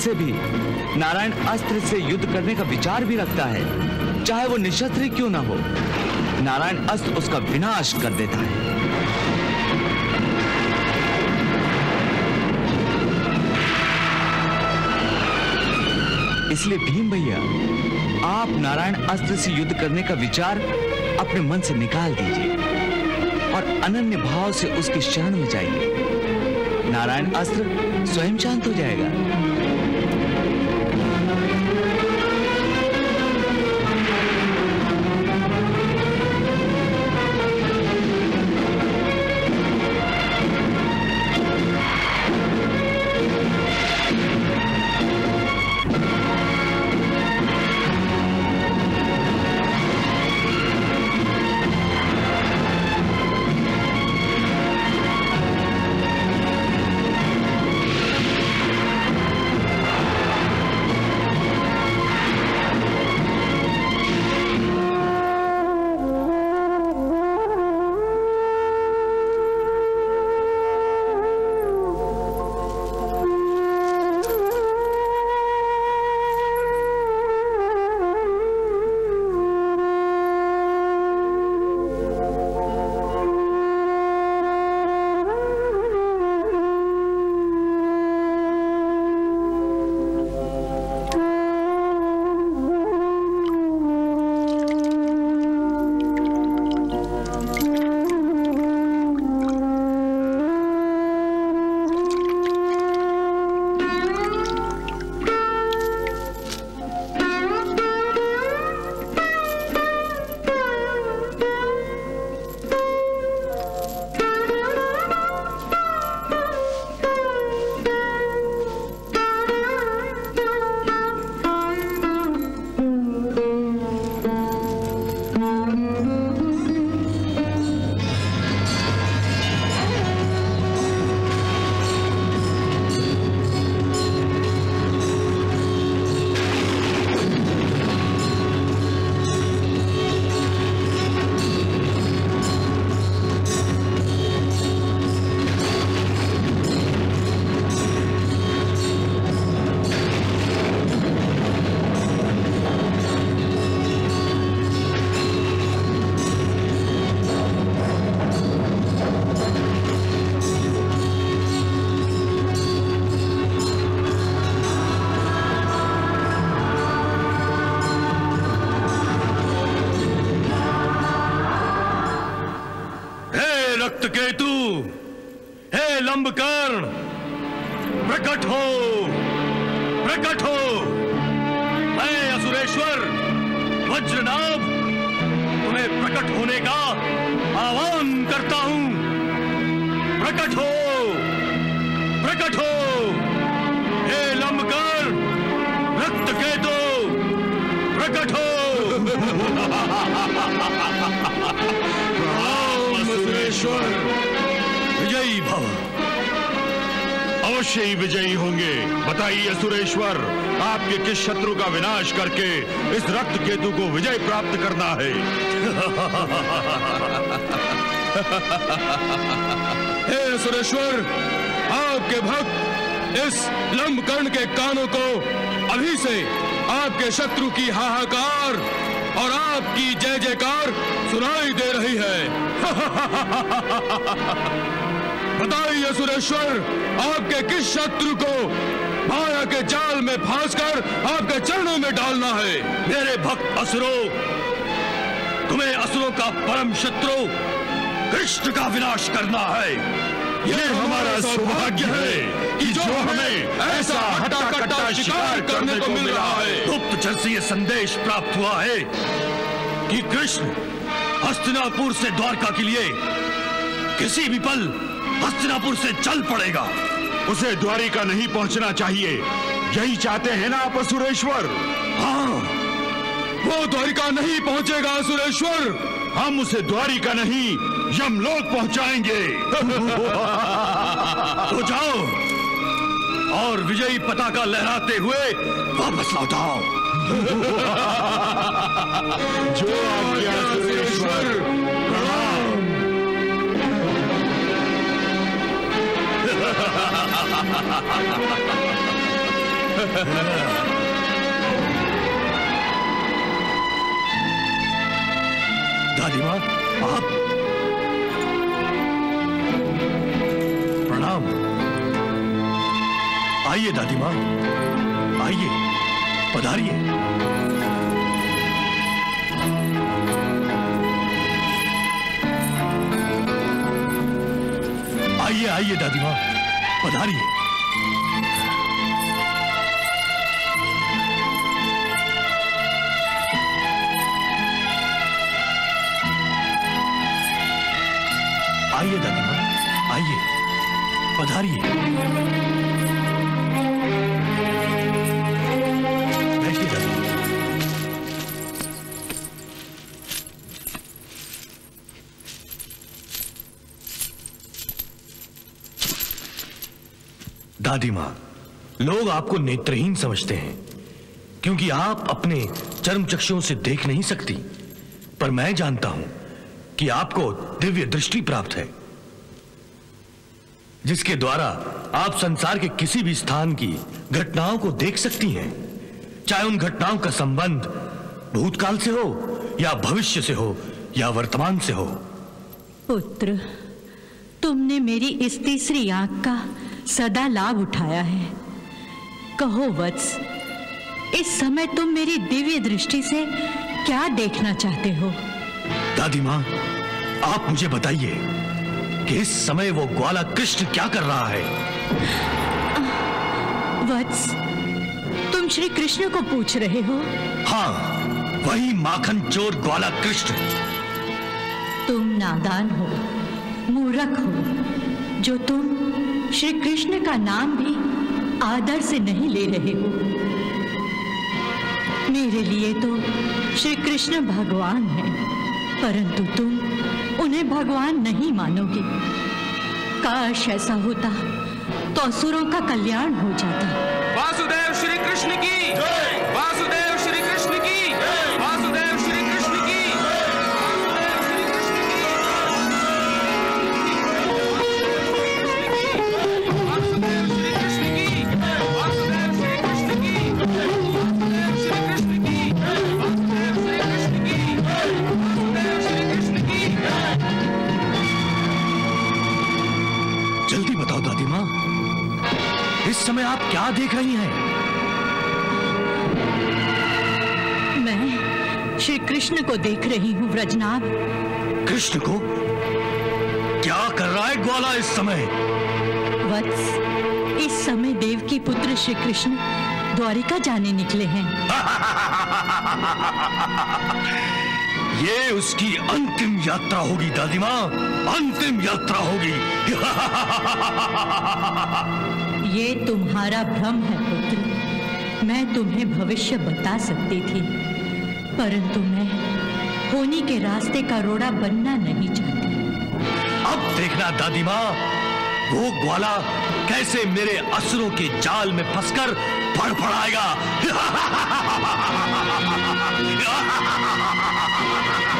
से भी। नारायण अस्त्र से युद्ध करने का विचार भी रखता है। चाहे वो निशस्त्र क्यों ना हो, नारायण अस्त्र उसका विनाश कर देता है। इसलिए भीम भैया, आप नारायण अस्त्र से युद्ध करने का विचार अपने मन से निकाल दीजिए और अनन्य भाव से उसकी शरण में जाइए। नारायण अस्त्र स्वयं शांत हो जाएगा। विनाश करना है। ये हमारा सौभाग्य है कि जो हमें ऐसा हट्टा कट्टा शिकार करने को मिल रहा है। गुप्त जल से ये संदेश प्राप्त हुआ है कि कृष्ण हस्तिनापुर से द्वारका के लिए किसी भी पल हस्तिनापुर से चल पड़ेगा। उसे द्वारिका नहीं पहुँचना चाहिए। यही चाहते हैं ना आप असुरेश्वर? हाँ। वो द्वारिका नहीं पहुंचेगा सुरेश्वर हम उसे द्वारिका नहीं यमलोक पहुंचाएँगे। (laughs) तो जाओ और विजयी पताका लहराते हुए वापस लौटाओ (laughs) जो आज्ञा सुरेश्वर प्रणाम। (laughs) दादी माँ आप आइए दादी माँ। आइए। पधारिए। आइए आइए दादी माँ। पधारिए। दादी माँ, लोग आपको नेत्रहीन समझते हैं, क्योंकि आप अपने चर्म चक्षुओं से देख नहीं सकती। पर मैं जानता हूँ कि आपको दिव्य दृष्टि प्राप्त है, जिसके द्वारा आप संसार के किसी भी स्थान की घटनाओं को देख सकती हैं, चाहे उन घटनाओं का संबंध भूतकाल से हो, या भविष्य से हो, या वर्तमान से हो। पुत्र, तुमने मेरी इस तीसरी आँख का सदा लाभ उठाया है। कहो वत्स इस समय तुम मेरी दिव्य दृष्टि से क्या देखना चाहते हो? दादी माँ आप मुझे बताइए कि इस समय वो ग्वाला कृष्ण क्या कर रहा है? वत्स तुम श्री कृष्ण को पूछ रहे हो? हाँ वही माखन चोर ग्वाला कृष्ण तुम नादान हो मूर्ख हो जो तुम श्री कृष्ण का नाम भी आदर से नहीं ले रहे हो। मेरे लिए तो श्री कृष्ण भगवान है, परंतु तुम उन्हें भगवान नहीं मानोगे। काश ऐसा होता तो असुरों का कल्याण हो जाता। वासुदेव श्री कृष्ण की इस समय आप क्या देख रही हैं? मैं श्री कृष्ण को देख रही हूँ व्रजनाभ कृष्ण को? क्या कर रहा है ग्वाला इस समय? वत्स इस समय देव की पुत्र श्री कृष्ण द्वारिका जाने निकले हैं। (laughs) ये उसकी अंतिम यात्रा होगी दादी माँ। अंतिम यात्रा होगी। (laughs) ये तुम्हारा भ्रम है, पुत्र। मैं तुम्हें भविष्य बता सकती थी, परंतु मैं होनी के रास्ते का रोड़ा बनना नहीं चाहती। अब देखना दादी माँ, वो ग्वाला कैसे मेरे असुरों के जाल में फंसकर फड़फड़ाएगा (laughs)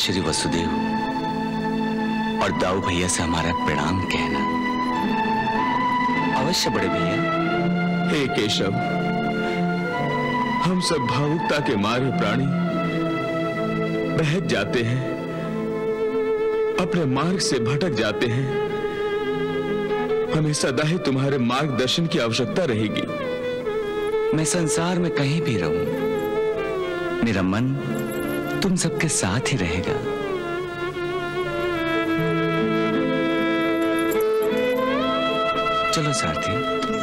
श्री वसुदेव और दाऊ भैया से हमारा प्रणाम कहना। अवश्य बड़े भैया। हे केशव हम सब भावुकता के मारे प्राणी बहक जाते हैं अपने मार्ग से भटक जाते हैं। हमें सदा ही तुम्हारे मार्गदर्शन की आवश्यकता रहेगी। मैं संसार में कहीं भी रहूँ मेरा मन तुम सबके साथ ही रहेगा। चलो सारथी।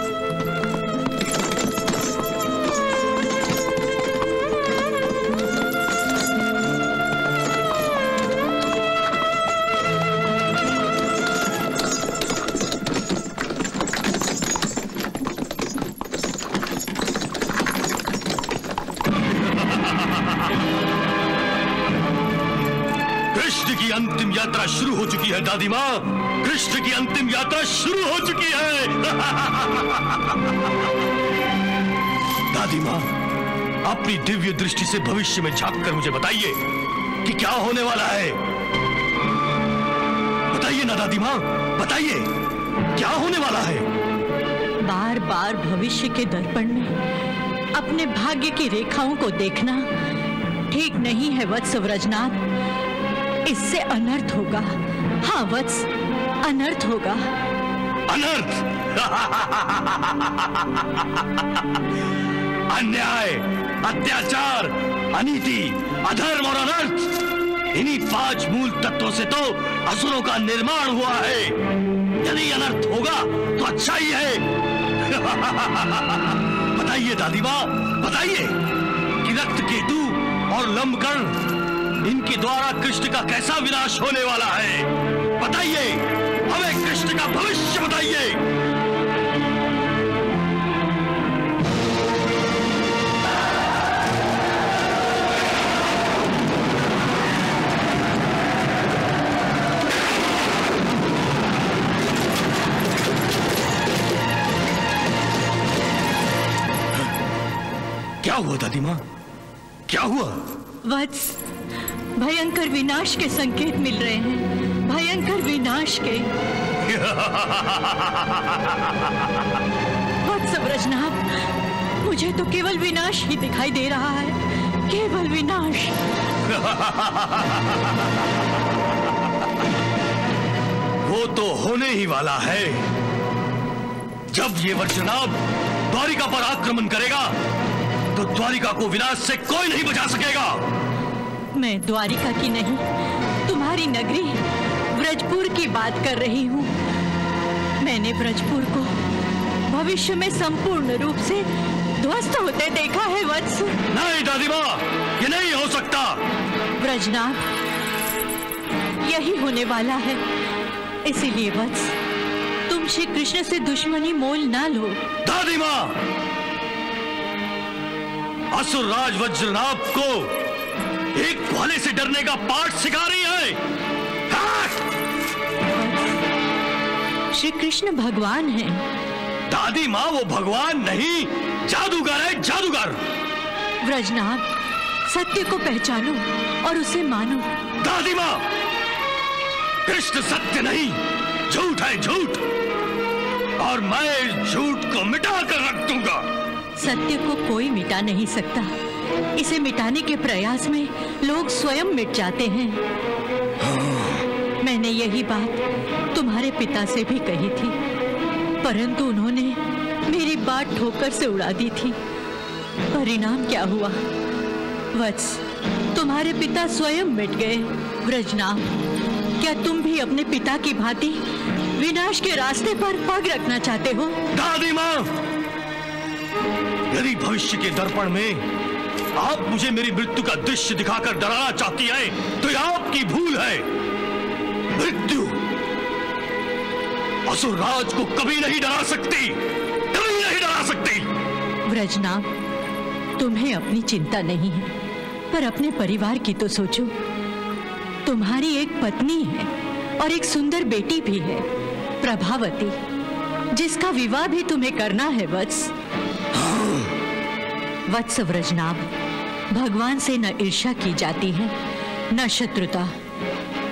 अपनी दिव्य दृष्टि से भविष्य में झाँक कर मुझे बताइए कि क्या होने वाला है। बताइए ना दादी माँ बताइए क्या होने वाला है? बार बार भविष्य के दर्पण में अपने भाग्य की रेखाओं को देखना ठीक नहीं है वत्स व्रजनाथ। इससे अनर्थ होगा। हाँ वत्स अनर्थ होगा। अनर्थ! (laughs) अन्याय, अत्याचार, अनीति, अधर्म और अनर्थ, इन्हीं पाँच मूल तत्वों से तो असुरों का निर्माण हुआ है। यदि अनर्थ होगा तो अच्छा ही है। (laughs) बताइए दादी माँ बताइए कि रक्त केतु और लंबकर्ण, इनके द्वारा कृष्ण का कैसा विनाश होने वाला है? बताइए, हमें कृष्ण का भविष्य बताइए। हुआ दादी माँ? क्या हुआ? वत्स भयंकर विनाश के संकेत मिल रहे हैं। भयंकर विनाश के। (laughs) वत्स व्रजनाथ मुझे तो केवल विनाश ही दिखाई दे रहा है। केवल विनाश। (laughs) वो तो होने ही वाला है। जब ये वर्षनाभ द्वारिका पर आक्रमण करेगा तो द्वारिका को विनाश से कोई नहीं बचा सकेगा। मैं द्वारिका की नहीं तुम्हारी नगरी ब्रजपुर की बात कर रही हूँ। मैंने ब्रजपुर को भविष्य में संपूर्ण रूप से ध्वस्त होते देखा है वत्स। नहीं दादी माँ ये नहीं हो सकता। ब्रजनाथ यही होने वाला है। इसीलिए वत्स तुम श्री कृष्ण से दुश्मनी मोल ना लो। दादी माँ असुर राज वज्रनाभ को एक भाले से डरने का पाठ सिखा रही है। श्री कृष्ण भगवान है। दादी माँ वो भगवान नहीं जादूगर है जादूगर। व्रजनाभ सत्य को पहचानो और उसे मानो। दादी माँ कृष्ण सत्य नहीं झूठ है झूठ। और मैं इस झूठ को मिटा कर रख दूँगा। सत्य को कोई मिटा नहीं सकता। इसे मिटाने के प्रयास में लोग स्वयं मिट जाते हैं। मैंने यही बात तुम्हारे पिता से भी कही थी, परंतु उन्होंने मेरी बात ठोकर से उड़ा दी थी। परिणाम क्या हुआ? वत्स, तुम्हारे पिता स्वयं मिट गए। व्रजनाभ क्या तुम भी अपने पिता की भांति विनाश के रास्ते पर पग रखना चाहते हो? दादी माँ यदि भविष्य के दर्पण में आप मुझे मेरी मृत्यु का दृश्य दिखाकर डराना चाहती हैं, तो यह आपकी भूल है। मृत्यु असुर राज को कभी नहीं डरा सकती कभी नहीं डरा सकती। व्रजनाभ तुम्हें अपनी चिंता नहीं है पर अपने परिवार की तो सोचो। तुम्हारी एक पत्नी है और एक सुंदर बेटी भी है प्रभावती जिसका विवाह भी तुम्हें करना है वत्स। वत्स व्रजनाभ भगवान से न ईर्षा की जाती है, न शत्रुता।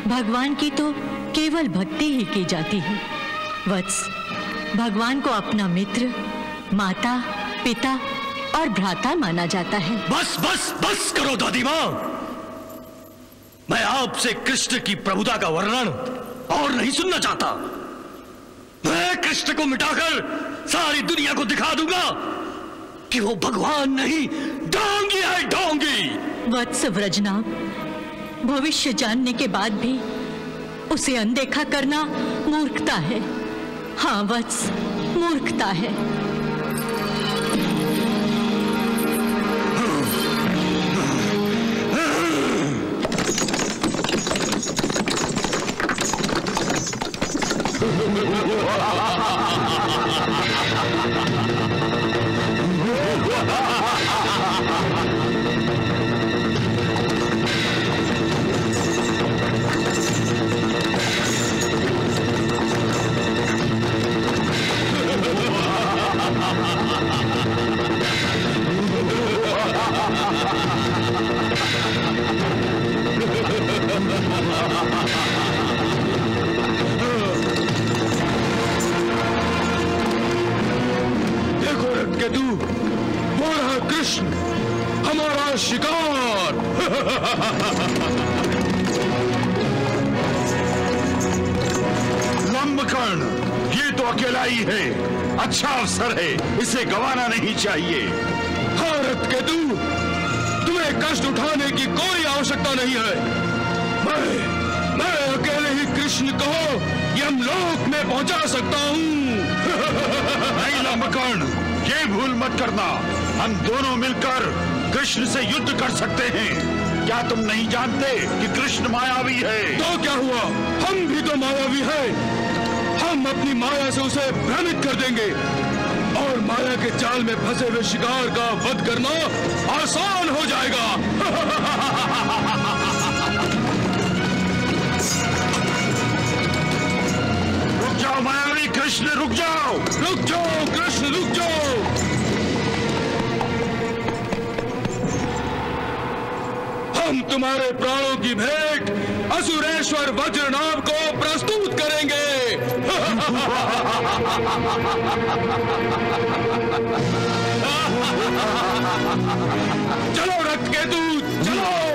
भगवान की तो केवल भक्ति ही की जाती है। वत्स, भगवान को अपना मित्र, माता, पिता और भ्राता माना जाता है। बस बस बस करो दादी माँ। मैं आपसे कृष्ण की प्रभुता का वर्णन और नहीं सुनना चाहता। मैं कृष्ण को मिटाकर सारी दुनिया को दिखा दूँगा। कि वो भगवान नहीं डोंगी है डोंगी। वत्स व्रजनाभ भविष्य जानने के बाद भी उसे अनदेखा करना मूर्खता है। हाँ वत्स मूर्खता है। (laughs) अवसर है। इसे गंवाना नहीं चाहिए। भारत के रत्केतु तुम्हें कष्ट उठाने की कोई आवश्यकता नहीं है। मैं मैं अकेले ही कृष्ण को यमलोक में पहुँचा सकता हूँ। नहीं लंबकर्ण ये भूल मत करना। हम दोनों मिलकर कृष्ण से युद्ध कर सकते हैं। क्या तुम नहीं जानते कि कृष्ण मायावी है? तो क्या हुआ? हम भी तो मायावी है। हम अपनी माया से उसे भ्रमित कर देंगे। माया के जाल में फंसे हुए शिकार का वध करना आसान हो जाएगा। रुक जाओ मायावी, कृष्ण, रुक जाओ। रुक जाओ, कृष्ण, रुक जाओ। हम तुम्हारे प्राणों की भेंट असुरेश्वर वज्रनाभ को प्रस्तुत करेंगे। चलो रक्त दूध चलो।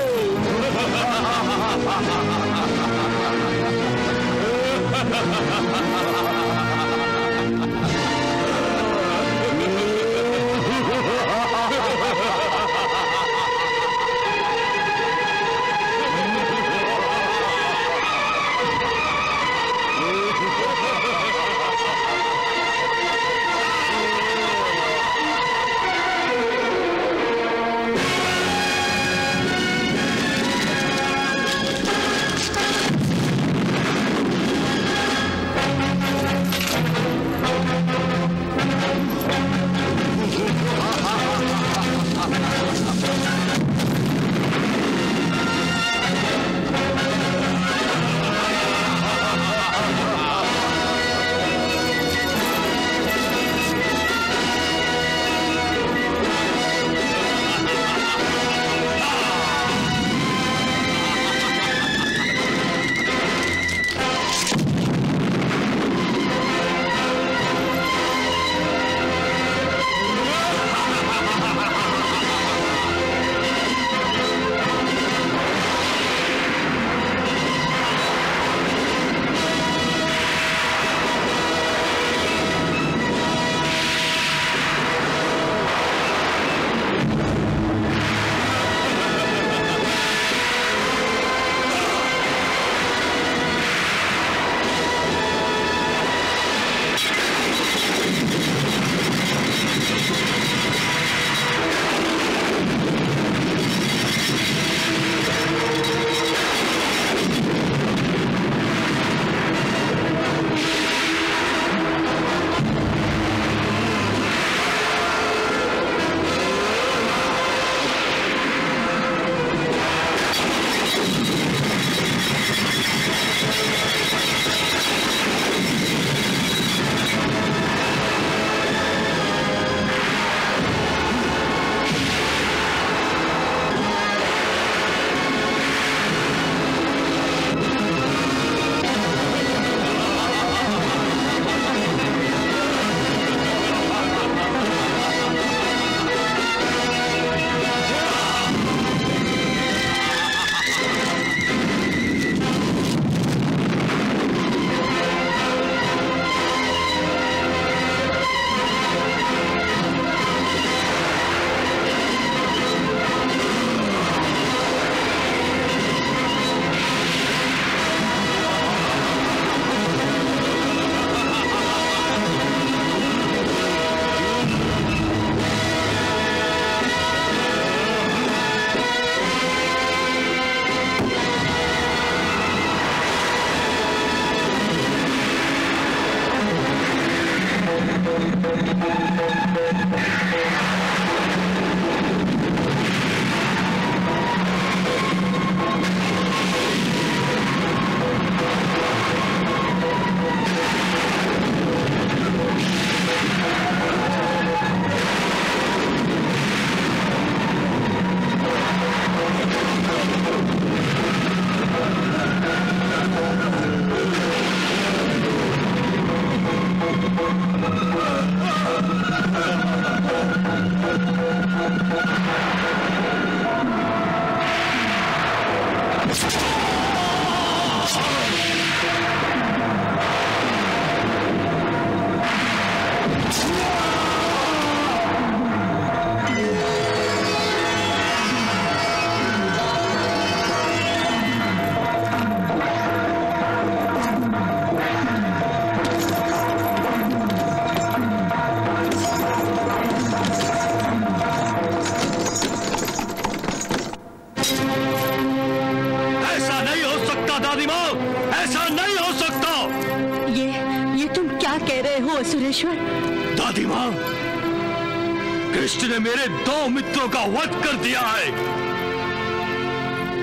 मेरे दो मित्रों का वध कर दिया है।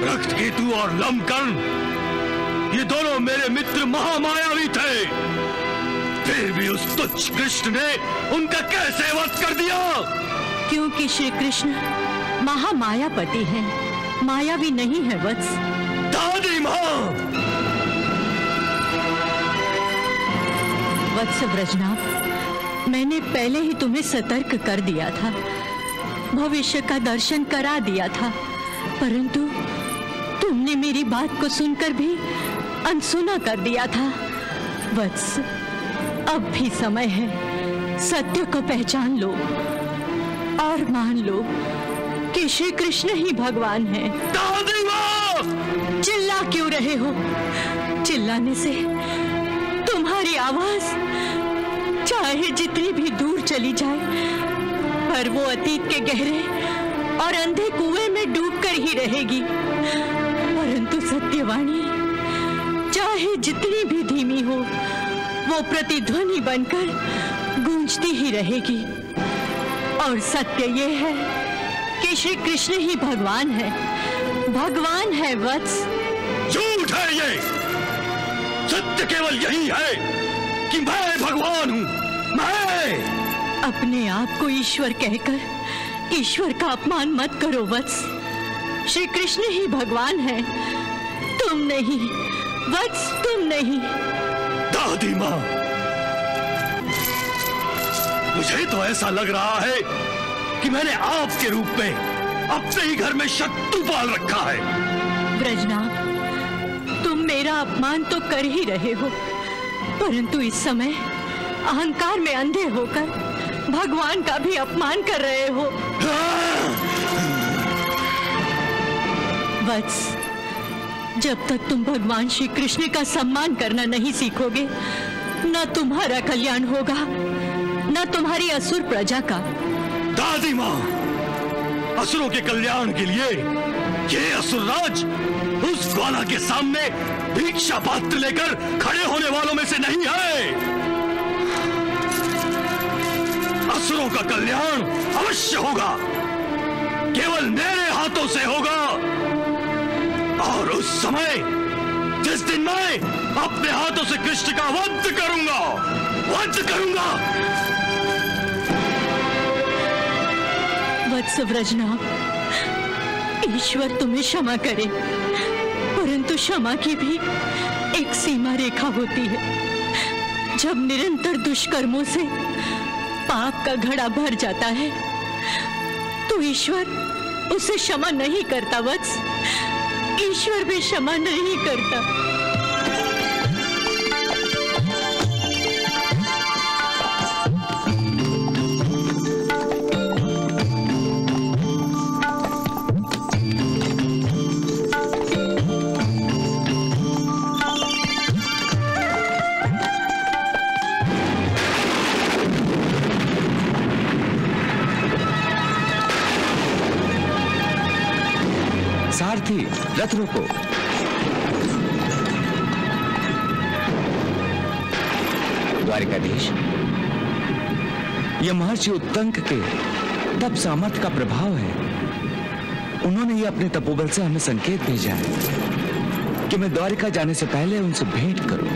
रक्त केतु और लमकर्ण ये दोनों मेरे मित्र महामायावी थे फिर भी उस तुच्छ कृष्ण ने उनका कैसे वध कर दिया? क्योंकि श्री कृष्ण महामायापति हैं मायावी नहीं है वत्स। दादी माँ! वत्स ब्रजनाभ मैंने पहले ही तुम्हें सतर्क कर दिया था। भविष्य का दर्शन करा दिया था। परंतु तुमने मेरी बात को सुनकर भी अनसुना कर दिया था। वत्स अब भी समय है। सत्य को पहचान लो और मान लो कि श्री कृष्ण ही भगवान है। चिल्ला क्यों रहे हो? चिल्लाने से तुम्हारी आवाज़ चाहे जितनी भी दूर चली जाए पर वो अतीत के गहरे और अंधे कुएँ में डूबकर ही रहेगी। परंतु सत्यवाणी, चाहे जितनी भी धीमी हो, वो प्रतिध्वनि बनकर गूंजती ही रहेगी। और सत्य ये है कि श्री कृष्ण ही भगवान है। भगवान है वत्स। झूठ है ये। सत्य केवल यही है कि मैं भगवान हूँ। मैं अपने आप को ईश्वर कहकर ईश्वर का अपमान मत करो वत्स। श्री कृष्ण ही भगवान है। तुम नहीं वत्स तुम नहीं। दादी माँ मुझे तो ऐसा लग रहा है कि मैंने आपके रूप में अपने ही घर में शत्रु पाल रखा है। ब्रजनाभ तुम मेरा अपमान तो कर ही रहे हो परंतु इस समय अहंकार में अंधे होकर भगवान का भी अपमान कर रहे हो। वत्स जब तक तुम भगवान श्री कृष्ण का सम्मान करना नहीं सीखोगे, न तुम्हारा कल्याण होगा, न तुम्हारी असुर प्रजा का। दादी माँ, असुरों के कल्याण के लिए ये असुर राज उस ग्वाला के सामने भिक्षा पात्र लेकर खड़े होने वालों में से नहीं है। असुरों का कल्याण अवश्य होगा। केवल मेरे हाथों से होगा। और उस समय, जिस दिन मैं अपने हाथों से कृष्ण का वध करूँगा वध करूँगा। वत्स व्रजनाभ ईश्वर तुम्हें क्षमा करे, परंतु क्षमा की भी एक सीमा रेखा होती है। जब निरंतर दुष्कर्मों से पाप का घड़ा भर जाता है। तो ईश्वर उसे क्षमा नहीं करता, वत्स। ईश्वर भी क्षमा नहीं करता। उत्तंक के तप सामर्थ्य का प्रभाव है। उन्होंने ही अपने तपोबल से हमें संकेत भेजा है कि मैं द्वारिका जाने से पहले उनसे भेंट करूँ।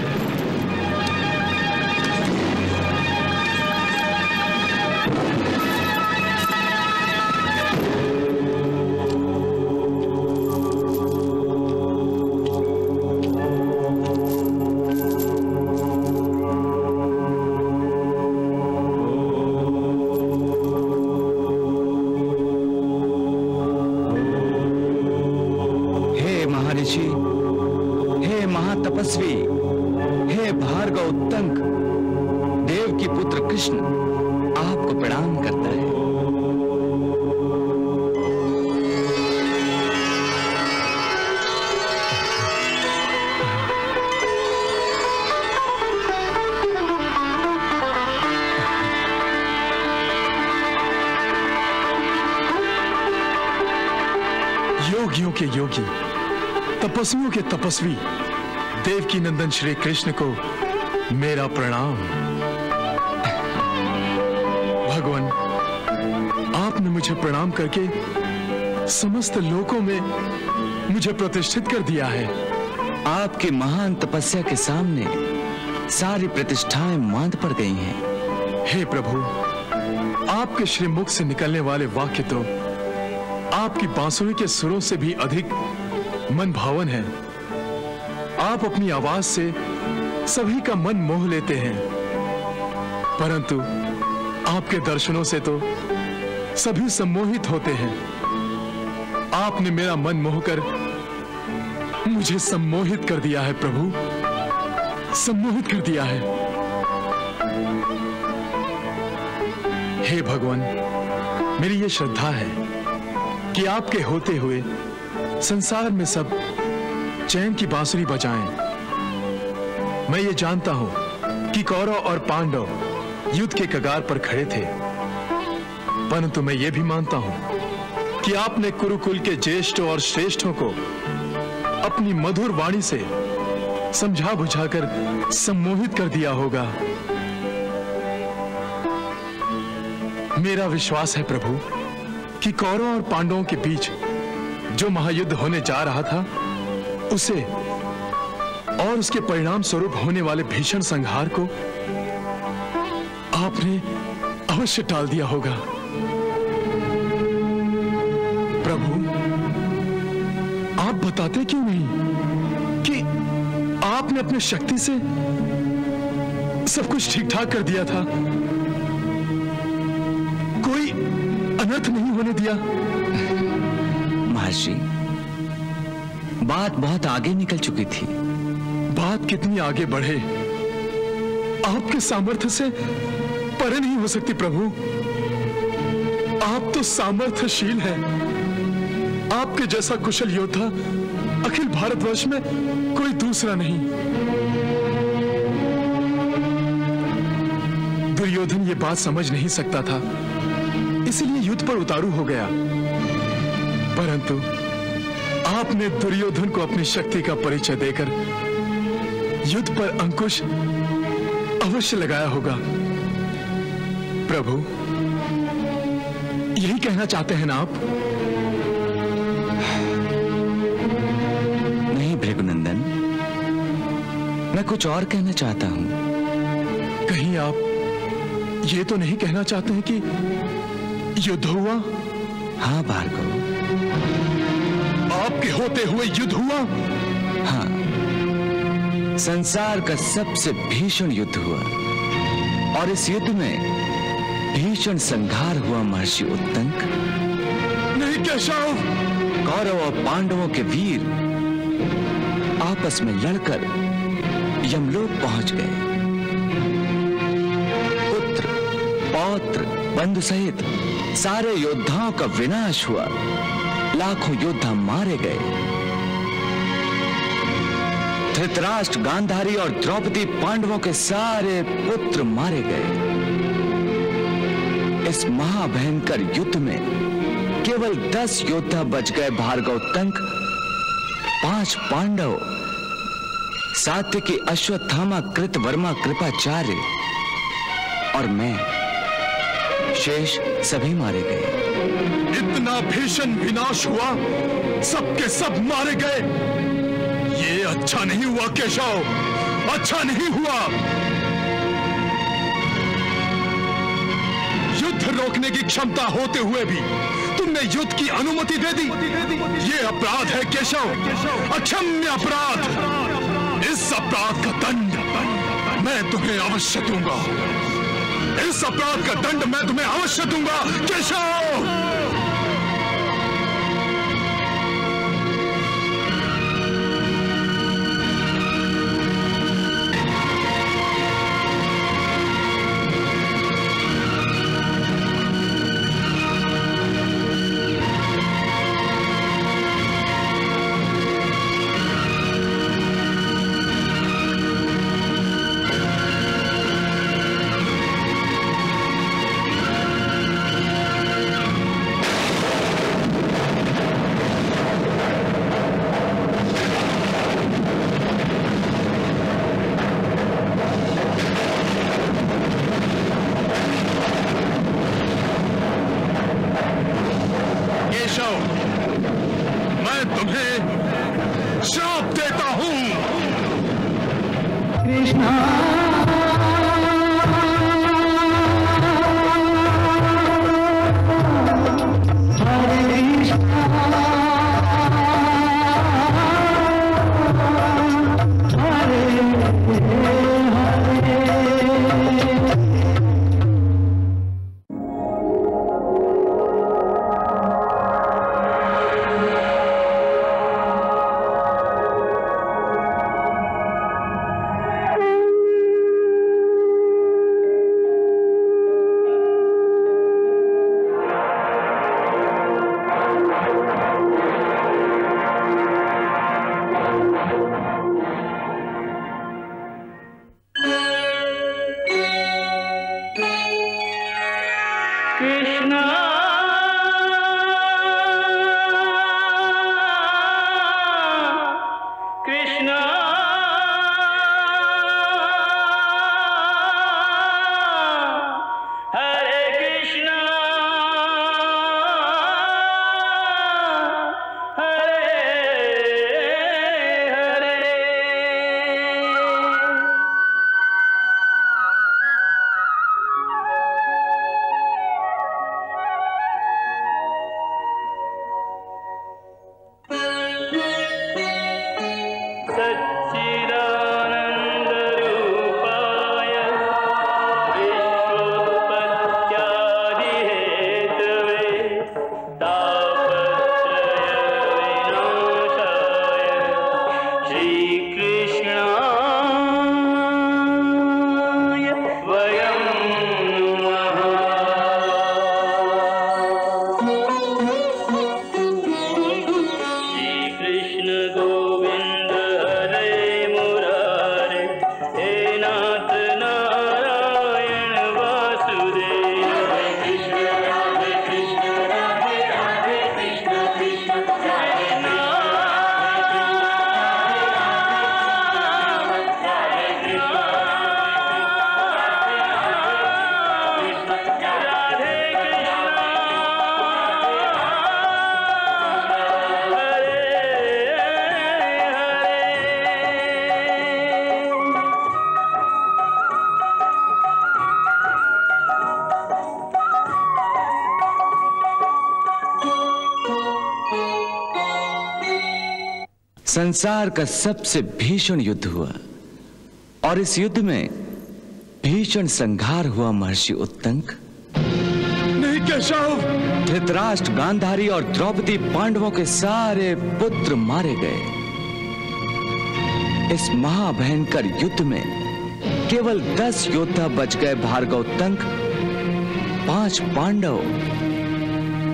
तपस्वी देवकी नंदन श्री कृष्ण को मेरा प्रणाम। भगवान आपने मुझे प्रणाम करके समस्त लोकों में मुझे प्रतिष्ठित कर दिया है। आपकी महान तपस्या के सामने सारी प्रतिष्ठाएँ मांद पड़ गई हैं। हे प्रभु आपके श्री मुख से निकलने वाले वाक्य तो आपकी बांसुरी के सुरों से भी अधिक मन भावन है। आप अपनी आवाज़ से सभी का मन मोह लेते हैं। परंतु आपके दर्शनों से तो सभी सम्मोहित होते हैं। आपने मेरा मन मोहकर मुझे सम्मोहित कर दिया है, प्रभु। सम्मोहित कर दिया है। हे भगवान, मेरी ये श्रद्धा है कि आपके होते हुए संसार में सब चैन की बांसुरी बजाएँ। मैं ये जानता हूँ कि कौरव और पांडव युद्ध के कगार पर खड़े थे। परंतु मैं ये भी मानता हूँ कि आपने कुरुकुल के ज्येष्ठों और श्रेष्ठों को अपनी मधुर वाणी से समझा बुझाकर सम्मोहित कर दिया होगा। मेरा विश्वास है प्रभु कि कौरव और पांडवों के बीच जो महायुद्ध होने जा रहा था उसे और उसके परिणाम स्वरूप होने वाले भीषण संहार को आपने अवश्य टाल दिया होगा। प्रभु, आप बताते क्यों नहीं कि आपने अपने शक्ति से सब कुछ ठीक ठाक कर दिया था? कोई अनर्थ नहीं होने दिया। (laughs) महर्षि बात बहुत आगे निकल चुकी थी। बात कितनी आगे बढ़े। आपके सामर्थ्य से परे नहीं हो सकती प्रभु। आप तो सामर्थ्यशील हैं। आपके जैसा कुशल योद्धा अखिल भारतवर्ष में कोई दूसरा नहीं। दुर्योधन ये बात समझ नहीं सकता था, इसलिए युद्ध पर उतारू हो गया। परंतु आपने दुर्योधन को अपनी शक्ति का परिचय देकर युद्ध पर अंकुश अवश्य लगाया होगा। प्रभु यही कहना चाहते हैं ना आप? नहीं भृगुनंदन। मैं कुछ और कहना चाहता हूँ। कहीं आप ये तो नहीं कहना चाहते हैं कि युद्ध हुआ? हाँ भार्गव। आपके होते हुए युद्ध हुआ? हाँ। संसार का सबसे भीषण युद्ध हुआ। और इस युद्ध में भीषण संघार हुआ महर्षि उत्तंक। नहीं केशव! कौरव और पांडवों के वीर आपस में लड़कर यमलोक पहुँच गए। पुत्र पौत्र बंधु सहित सारे योद्धाओं का विनाश हुआ। लाखों योद्धा मारे गए। धृतराष्ट्र, गांधारी और द्रौपदी पांडवों के सारे पुत्र मारे गए। इस महाभयंकर युद्ध में केवल दस योद्धा बच गए भार्गव तंक, पाँच पांडव सात्य की अश्वत्थामा कृत वर्मा कृपाचार्य और मैं शेष सभी मारे गए। भीषण विनाश हुआ। सबके सब मारे गए। ये अच्छा नहीं हुआ, केशव। अच्छा नहीं हुआ। युद्ध रोकने की क्षमता होते हुए भी तुमने युद्ध की अनुमति दे दी। ये अपराध है, केशव। अक्षम्य अपराध। इस अपराध का दंड मैं तुम्हें अवश्य दूँगा। इस अपराध का दंड मैं तुम्हें अवश्य दूँगा, केशव। केशव संसार का सबसे भीषण युद्ध हुआ। और इस युद्ध में भीषण संघार हुआ महर्षि उत्तंक। नहीं केशव! धृतराष्ट्र गांधारी और द्रौपदी पांडवों के सारे पुत्र मारे गए। इस महाभयंकर युद्ध में केवल दस योद्धा बच गए भार्गव तंक पाँच पांडव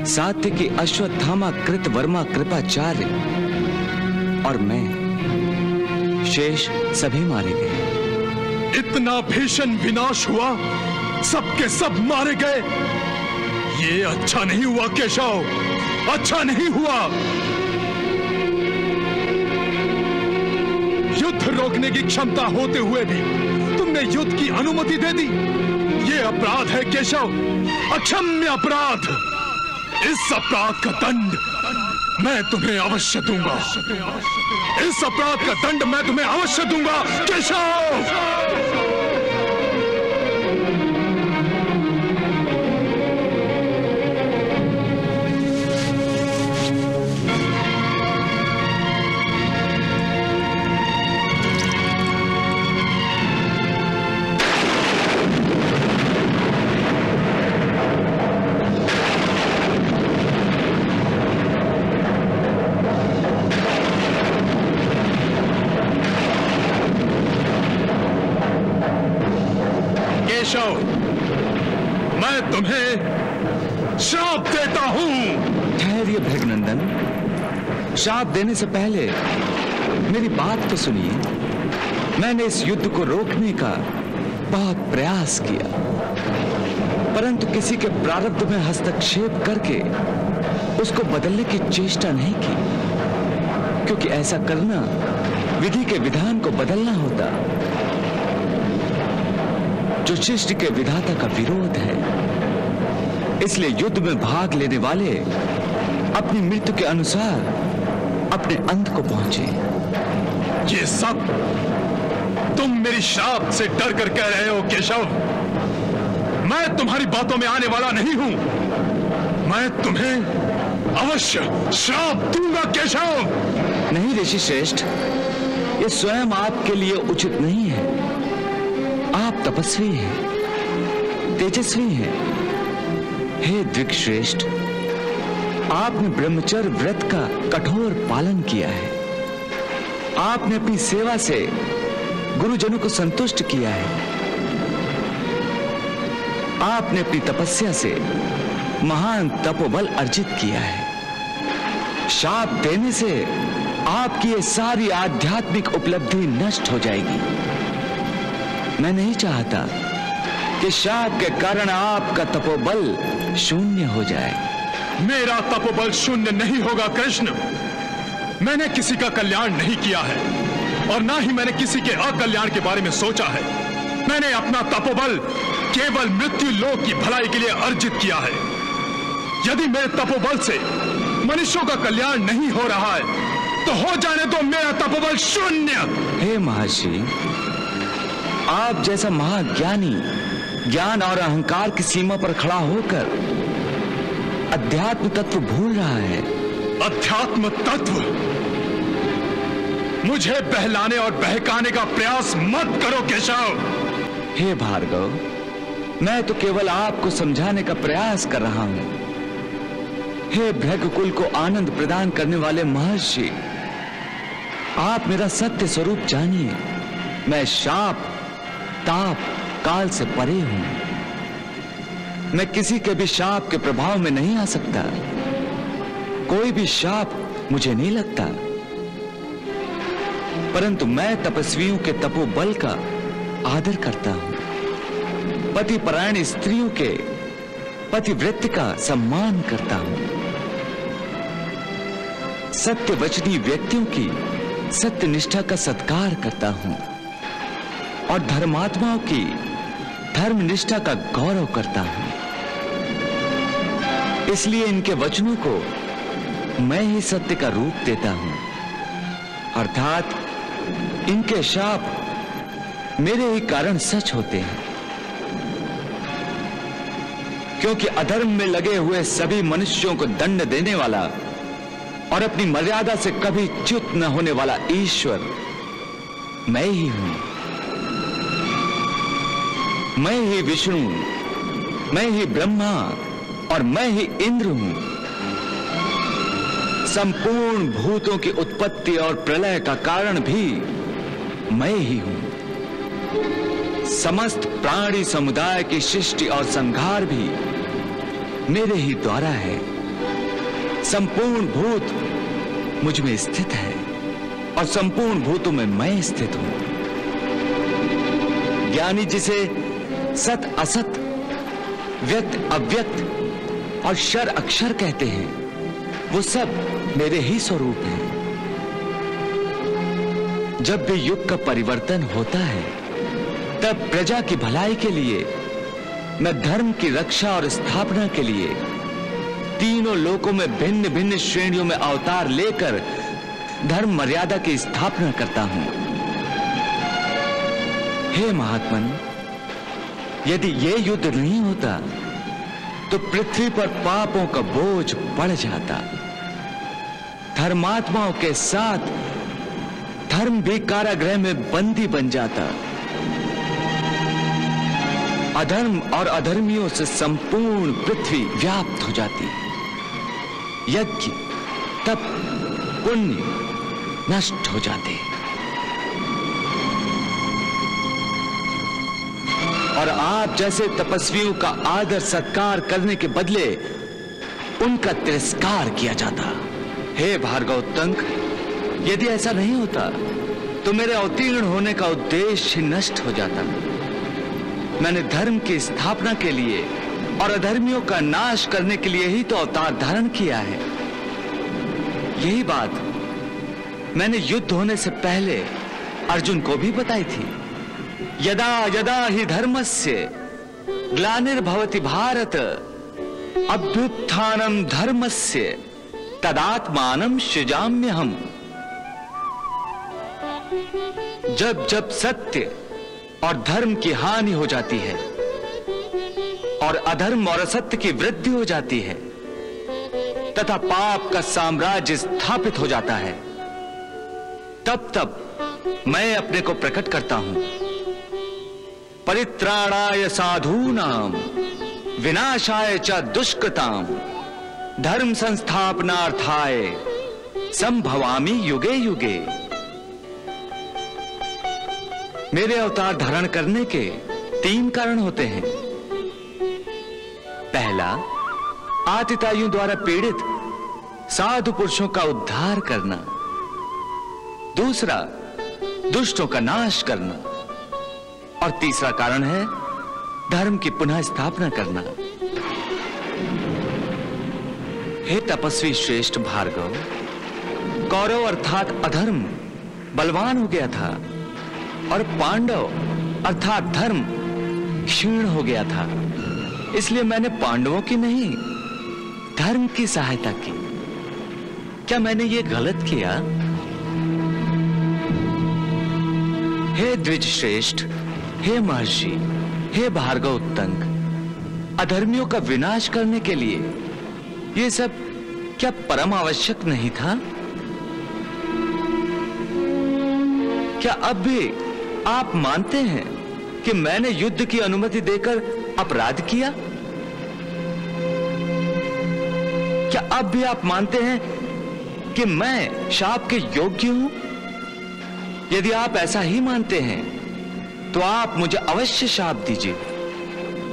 सात्विकी अश्वत्थामा कृत वर्मा कृपाचार्य। और मैं शेष सभी मारे गए। इतना भीषण विनाश हुआ, सबके सब मारे गए। ये अच्छा नहीं हुआ, केशव। अच्छा नहीं हुआ। युद्ध रोकने की क्षमता होते हुए भी तुमने युद्ध की अनुमति दे दी। ये अपराध है, केशव। अक्षम्य अपराध। इस अपराध का दंड मैं तुम्हें अवश्य दूँगा। इस अपराध का दंड मैं तुम्हें अवश्य दूँगा। केशव! देने से पहले मेरी बात तो सुनिए। मैंने इस युद्ध को रोकने का बहुत प्रयास किया। परंतु किसी के प्रारब्ध में हस्तक्षेप करके उसको बदलने की चेष्टा नहीं की। क्योंकि ऐसा करना विधि के विधान को बदलना होता। जो शिष्ट के विधाता का विरोध है, इसलिए युद्ध में भाग लेने वाले अपनी मृत्यु के अनुसार अपने अंत को पहुँचे। ये सब तुम मेरी शाप से डर कर कह रहे हो केशव। मैं तुम्हारी बातों में आने वाला नहीं हूँ। मैं तुम्हें अवश्य श्राप दूँगा केशव। नहीं ऋषि श्रेष्ठ ये स्वयं आपके लिए उचित नहीं है। आप तपस्वी हैं तेजस्वी हैं। हे द्विगश्रेष्ठ आपने ब्रह्मचर्य व्रत का कठोर पालन किया है। आपने अपनी सेवा से गुरुजनों को संतुष्ट किया है। आपने अपनी तपस्या से महान तपोबल अर्जित किया है। शाप देने से आपकी ये सारी आध्यात्मिक उपलब्धि नष्ट हो जाएगी। मैं नहीं चाहता कि शाप के कारण आपका तपोबल शून्य हो जाए। मेरा तपोबल शून्य नहीं होगा, कृष्ण। मैंने किसी का कल्याण नहीं किया है, और ना ही मैंने किसी के अकल्याण के बारे में सोचा है। मैंने अपना तपोबल केवल मृत्यु लोक की भलाई के लिए अर्जित किया है। यदि मेरे तपोबल से मनुष्यों का कल्याण नहीं हो रहा है तो हो जाने तो मेरा तपोबल शून्य। हे महर्षि, आप जैसा महाज्ञानी, ज्ञान और अहंकार की सीमा पर खड़ा होकर अध्यात्म तत्व भूल रहा है। अध्यात्म तत्व मुझे बहलाने और बहकाने का प्रयास मत करो केशव। हे भार्गव मैं तो केवल आपको समझाने का प्रयास कर रहा हूँ। हे भृगकुल को आनंद प्रदान करने वाले महर्षि आप मेरा सत्य स्वरूप जानिए। मैं शाप ताप काल से परे हूँ। मैं किसी के भी शाप के प्रभाव में नहीं आ सकता। कोई भी शाप मुझे नहीं लगता। परंतु मैं तपस्वियों के तपोबल का आदर करता हूँ। पति परायण स्त्रियों के पतिवृत्ति का सम्मान करता हूँ। सत्य वचनी व्यक्तियों की सत्य निष्ठा का सत्कार करता हूँ। और धर्मात्माओं की धर्म निष्ठा का गौरव करता हूँ। इसलिए इनके वचनों को मैं ही सत्य का रूप देता हूँ। अर्थात, इनके शाप मेरे ही कारण सच होते हैं। क्योंकि अधर्म में लगे हुए सभी मनुष्यों को दंड देने वाला और अपनी मर्यादा से कभी च्युत न होने वाला ईश्वर मैं ही हूँ। मैं ही विष्णु, मैं ही ब्रह्मा और मैं ही इंद्र हूँ। संपूर्ण भूतों की उत्पत्ति और प्रलय का कारण भी मैं ही हूँ। समस्त प्राणी समुदाय की सृष्टि और संघार भी मेरे ही द्वारा है। संपूर्ण भूत मुझमें स्थित है और संपूर्ण भूतों में मैं स्थित हूँ। ज्ञानी जिसे सत असत, व्यक्त अव्यक्त और शर अक्षर कहते हैं। वो सब मेरे ही स्वरूप हैं। जब भी युग का परिवर्तन होता है, तब प्रजा की भलाई के लिए, मैं धर्म की रक्षा और स्थापना के लिए, तीनों लोकों में भिन्न भिन्न श्रेणियों में अवतार लेकर धर्म मर्यादा की स्थापना करता हूँ। हे महात्मन, यदि यह युद्ध नहीं होता तो पृथ्वी पर पापों का बोझ बढ़ जाता। धर्मात्माओं के साथ धर्म भी कारागृह में बंदी बन जाता। अधर्म और अधर्मियों से संपूर्ण पृथ्वी व्याप्त हो जाती। यज्ञ, तप, पुण्य नष्ट हो जाते। और आप जैसे तपस्वियों का आदर सत्कार करने के बदले उनका तिरस्कार किया जाता। हे भार्गव तंक यदि ऐसा नहीं होता तो मेरे अवतीर्ण होने का उद्देश्य नष्ट हो जाता। मैंने धर्म की स्थापना के लिए और अधर्मियों का नाश करने के लिए ही तो अवतार धारण किया है। यही बात मैंने युद्ध होने से पहले अर्जुन को भी बताई थी। यदा यदा ही धर्मस्य ग्लानिर्भवति भारत अभ्युत्थानम धर्मस्य तदात्मानम सृजाम्य हम जब जब सत्य और धर्म की हानि हो जाती है और अधर्म और असत्य की वृद्धि हो जाती है, तथा पाप का साम्राज्य स्थापित हो जाता है, तब तब मैं अपने को प्रकट करता हूँ। परित्राणाय साधूनाम, विनाशाय च दुष्कृताम, धर्म संस्थापनार्थाय संभवामी युगे युगे। मेरे अवतार धारण करने के तीन कारण होते हैं। पहला आतिताइयों द्वारा पीड़ित साधु पुरुषों का उद्धार करना। दूसरा, दुष्टों का नाश करना। और तीसरा कारण है धर्म की पुनः स्थापना करना। हे तपस्वी श्रेष्ठ भार्गव, कौरव अर्थात अधर्म बलवान हो गया था और पांडव अर्थात धर्म क्षीण हो गया था। इसलिए मैंने पांडवों की नहीं, धर्म की सहायता की। क्या मैंने ये गलत किया? हे द्विज श्रेष्ठ हे महर्षि, हे भार्गव उत्तंक अधर्मियों का विनाश करने के लिए ये सब क्या परम आवश्यक नहीं था? क्या अब भी आप मानते हैं कि मैंने युद्ध की अनुमति देकर अपराध किया? क्या अब भी आप मानते हैं कि मैं शाप के योग्य हूँ? यदि आप ऐसा ही मानते हैं तो आप मुझे अवश्य शाप दीजिए।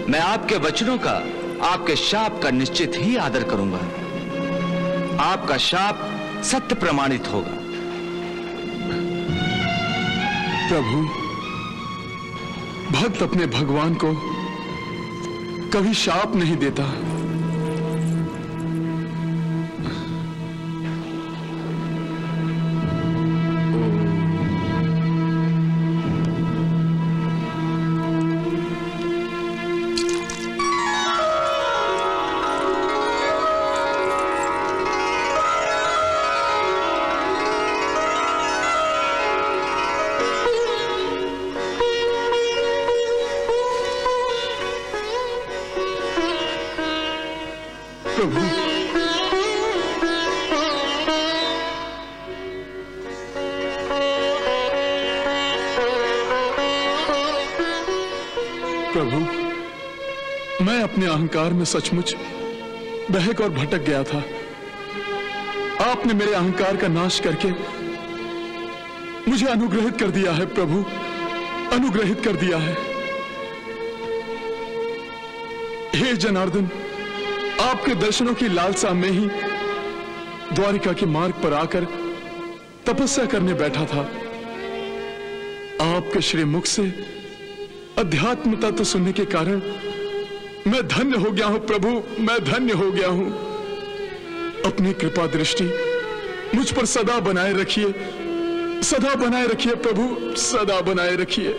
मैं आपके वचनों का, आपके शाप का निश्चित ही आदर करूँगा। आपका शाप सत्य प्रमाणित होगा। प्रभु, भक्त अपने भगवान को कभी शाप नहीं देता। में सचमुच बहक और भटक गया था। आपने मेरे अहंकार का नाश करके मुझे अनुग्रहित कर दिया है, प्रभु। अनुग्रहित कर दिया है। हे जनार्दन, आपके दर्शनों की लालसा में ही द्वारिका के मार्ग पर आकर तपस्या करने बैठा था। आपके श्रीमुख से अध्यात्म तत्व सुनने के कारण मैं धन्य हो गया हूँ, प्रभु। मैं धन्य हो गया हूँ। अपनी कृपा दृष्टि मुझ पर सदा बनाए रखिए। सदा बनाए रखिए, प्रभु। सदा बनाए रखिए।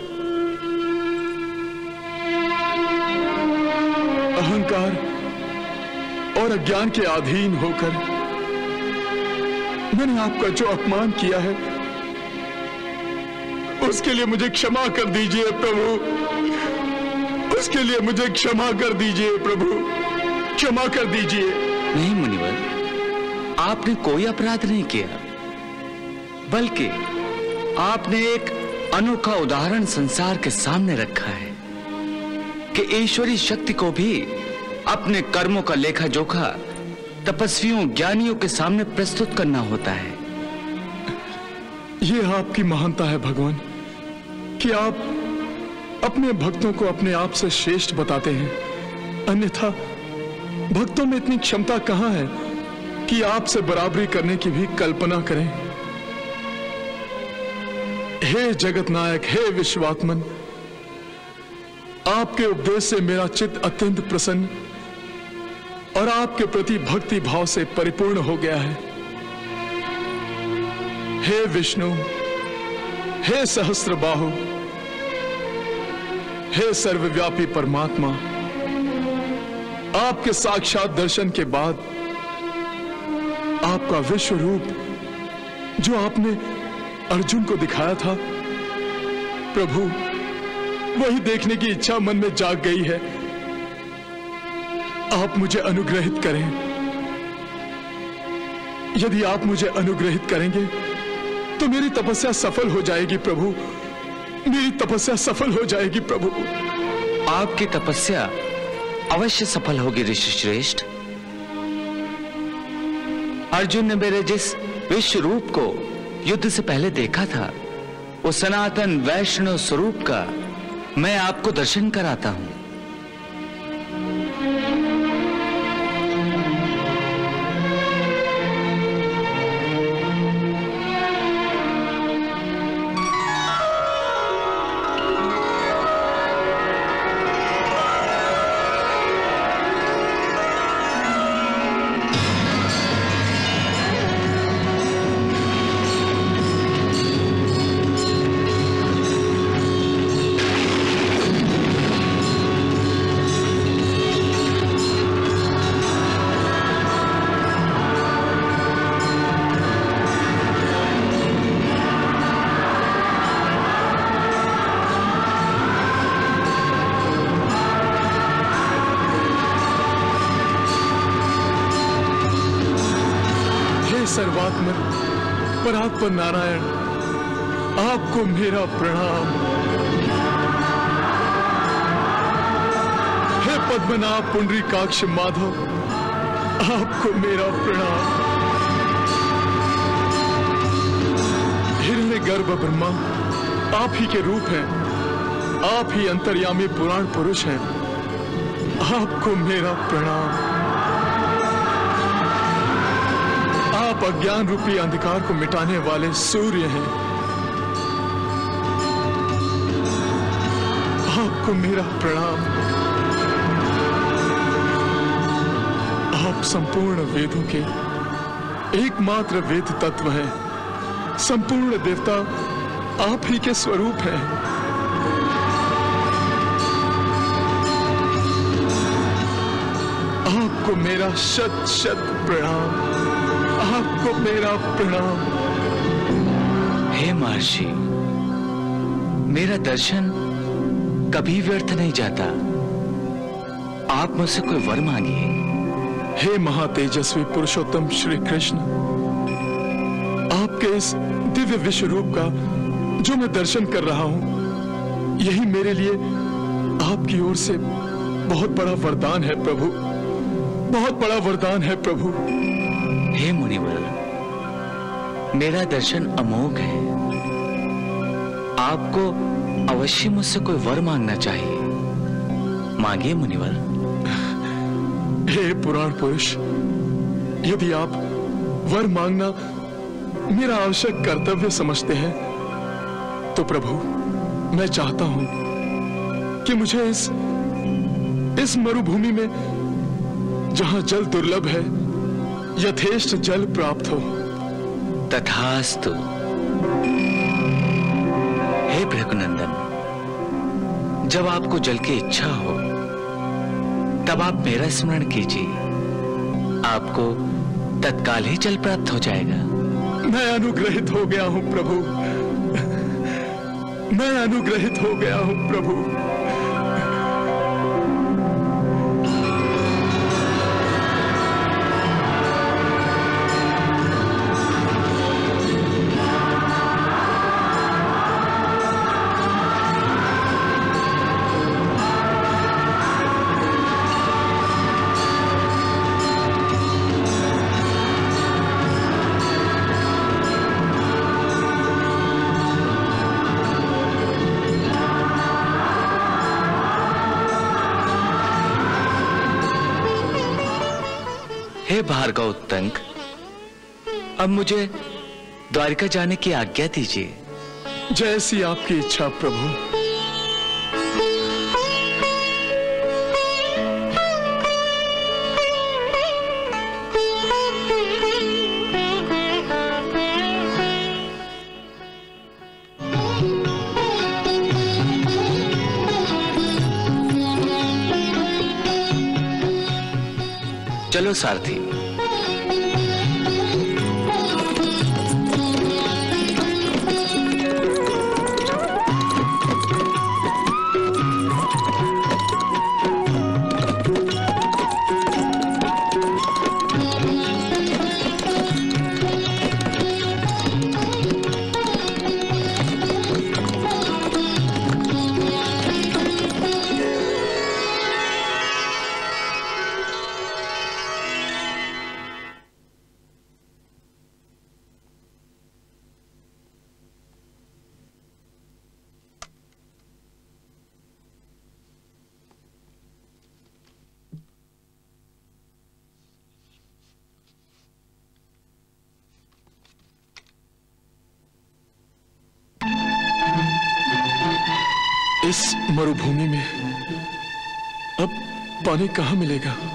अहंकार और अज्ञान के अधीन होकर मैंने आपका जो अपमान किया है, उसके लिए मुझे क्षमा कर दीजिए, प्रभु। उसके लिए मुझे क्षमा कर दीजिए प्रभु। क्षमा कर दीजिए। नहीं मुनिवर आपने कोई अपराध नहीं किया बल्कि आपने एक अनोखा उदाहरण संसार के सामने रखा है कि ईश्वरी शक्ति को भी अपने कर्मों का लेखा जोखा तपस्वियों ज्ञानियों के सामने प्रस्तुत करना होता है। यह आपकी महानता है भगवान कि आप अपने भक्तों को अपने आप से श्रेष्ठ बताते हैं। अन्यथा, भक्तों में इतनी क्षमता कहाँ है कि आपसे बराबरी करने की भी कल्पना करें। हे जगत नायक, हे विश्वात्मन, आपके उपदेश से मेरा चित्त अत्यंत प्रसन्न और आपके प्रति भक्ति भाव से परिपूर्ण हो गया है। हे विष्णु, हे सहस्त्र बाहु हे सर्वव्यापी परमात्मा, आपके साक्षात दर्शन के बाद आपका विश्व रूप जो आपने अर्जुन को दिखाया था, प्रभु, वही देखने की इच्छा मन में जाग गई है। आप मुझे अनुग्रहित करें। यदि आप मुझे अनुग्रहित करेंगे तो मेरी तपस्या सफल हो जाएगी, प्रभु। मेरी तपस्या सफल हो जाएगी, प्रभु। आपकी तपस्या अवश्य सफल होगी, ऋषि श्रेष्ठ। अर्जुन ने मेरे जिस विश्व रूप को युद्ध से पहले देखा था, वो सनातन वैष्णव स्वरूप का मैं आपको दर्शन कराता हे। नारायण, आपको मेरा प्रणाम। हे पद्मनाभ पुंडरीकाक्ष माधव, आपको मेरा प्रणाम। हिरण्य गर्भ ब्रह्मा, आप ही के रूप हैं। आप ही अंतर्यामी पुराण पुरुष हैं। आपको मेरा प्रणाम। आप अज्ञान रूपी अंधकार को मिटाने वाले सूर्य हैं। आपको मेरा प्रणाम। आप संपूर्ण वेदों के एकमात्र वेद तत्व हैं। संपूर्ण देवता आप ही के स्वरूप हैं। आपको मेरा शत शत प्रणाम। आपको मेरा प्रणाम। हे महर्षि मेरा दर्शन कभी व्यर्थ नहीं जाता। आप मुझसे कोई वर मांगिए। हे महातेजस्वी पुरुषोत्तम श्री कृष्ण आपके इस दिव्य विश्व रूप का जो मैं दर्शन कर रहा हूँ यही मेरे लिए आपकी ओर से बहुत बड़ा वरदान है प्रभु। बहुत बड़ा वरदान है प्रभु। हे मुनिवर, मेरा दर्शन अमोघ है। आपको अवश्य मुझसे कोई वर मांगना चाहिए। मांगिए मुनिवर। हे पुराण पुरुष, यदि आप वर मांगना मेरा आवश्यक कर्तव्य समझते हैं तो प्रभु, मैं चाहता हूँ कि मुझे इस इस मरुभूमि में जहाँ जल दुर्लभ है यथेष्ट जल प्राप्त हो। तथास्तु। हे भृगुनंदन जब आपको जल की इच्छा हो तब आप मेरा स्मरण कीजिए। आपको तत्काल ही जल प्राप्त हो जाएगा। मैं अनुग्रहित हो गया हूँ प्रभु। मैं अनुग्रहित हो गया हूँ प्रभु। भार्गव तंक अब मुझे द्वारिका जाने की आज्ञा दीजिए। जैसी आपकी इच्छा प्रभु। चलो सारथी पानी कहाँ मिलेगा?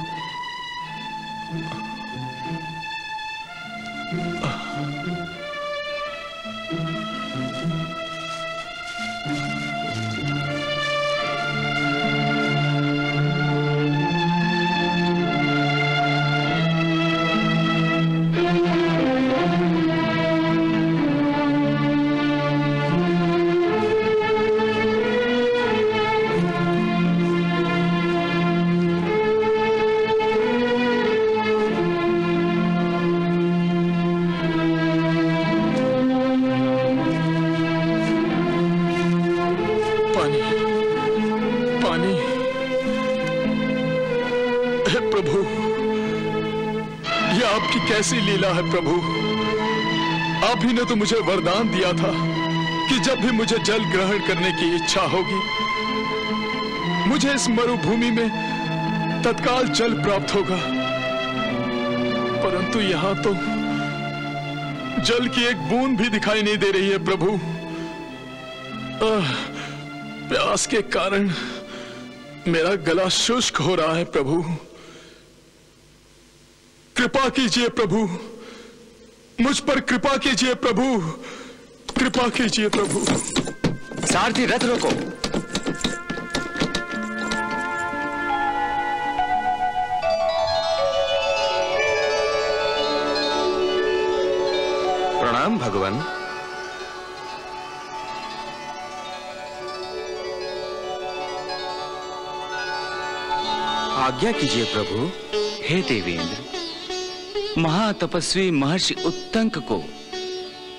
है प्रभु। आप ही ने तो मुझे वरदान दिया था कि जब भी मुझे जल ग्रहण करने की इच्छा होगी मुझे इस मरुभूमि में तत्काल जल प्राप्त होगा। परंतु यहाँ तो जल की एक बूंद भी दिखाई नहीं दे रही है प्रभु। आह, प्यास के कारण मेरा गला शुष्क हो रहा है प्रभु। कृपा कीजिए प्रभु। मुझ पर कृपा कीजिए प्रभु। कृपा कीजिए प्रभु। सारथी, रथ रोको। प्रणाम, भगवान। आज्ञा कीजिए प्रभु, हे देवेंद्र। महातपस्वी महर्षि उत्तंक को,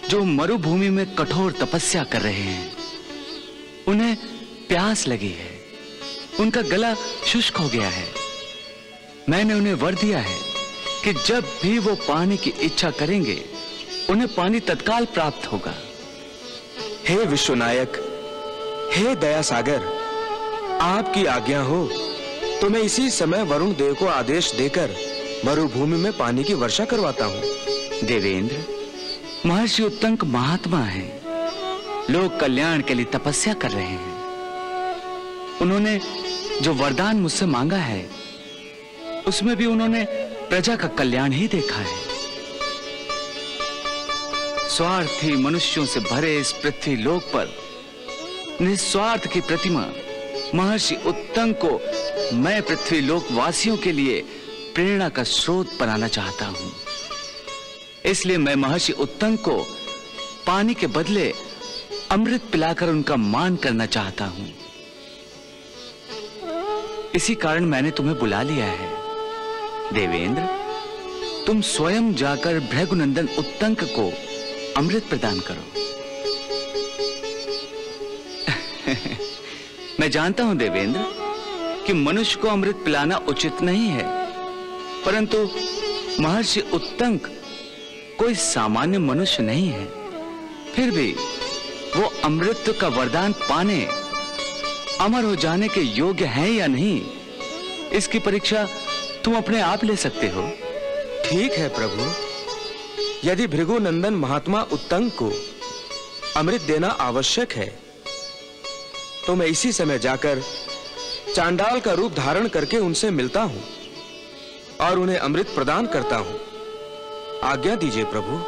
जो मरुभूमि में कठोर तपस्या कर रहे हैं, उन्हें प्यास लगी है। उनका गला शुष्क हो गया है। मैंने उन्हें वर दिया है कि जब भी वो पानी की इच्छा करेंगे, उन्हें पानी तत्काल प्राप्त होगा। हे विश्वनायक, हे दया सागर आपकी आज्ञा हो तो मैं इसी समय वरुण देव को आदेश देकर मरुभूमि में पानी की वर्षा करवाता हूँ। देवेंद्र, महर्षि उत्तंक महात्मा है। लोग कल्याण के लिए तपस्या कर रहे हैं। उन्होंने जो वरदान मुझसे मांगा है, उसमें भी उन्होंने प्रजा का कल्याण ही देखा है। स्वार्थी मनुष्यों से भरे इस पृथ्वी लोक पर निस्वार्थ की प्रतिमा, महर्षि उत्तंग को मैं पृथ्वी लोक वासियों के लिए प्रेरणा का स्रोत बनाना चाहता हूँ। इसलिए मैं महर्षि उत्तंग को पानी के बदले अमृत पिलाकर उनका मान करना चाहता हूँ। इसी कारण मैंने तुम्हें बुला लिया है। देवेंद्र, तुम स्वयं जाकर भृगुनंदन उत्तंक को अमृत प्रदान करो। (laughs) मैं जानता हूँ देवेंद्र, कि मनुष्य को अमृत पिलाना उचित नहीं है। परंतु महर्षि उत्तंक कोई सामान्य मनुष्य नहीं है। फिर भी वो अमृत का वरदान पाने, अमर हो जाने के योग्य हैं या नहीं, इसकी परीक्षा तुम अपने आप ले सकते हो। ठीक है प्रभु। यदि भृगुनंदन महात्मा उत्तंग को अमृत देना आवश्यक है तो मैं इसी समय जाकर चांडाल का रूप धारण करके उनसे मिलता हूँ। और उन्हें अमृत प्रदान करता हूँ। आज्ञा दीजिए प्रभु।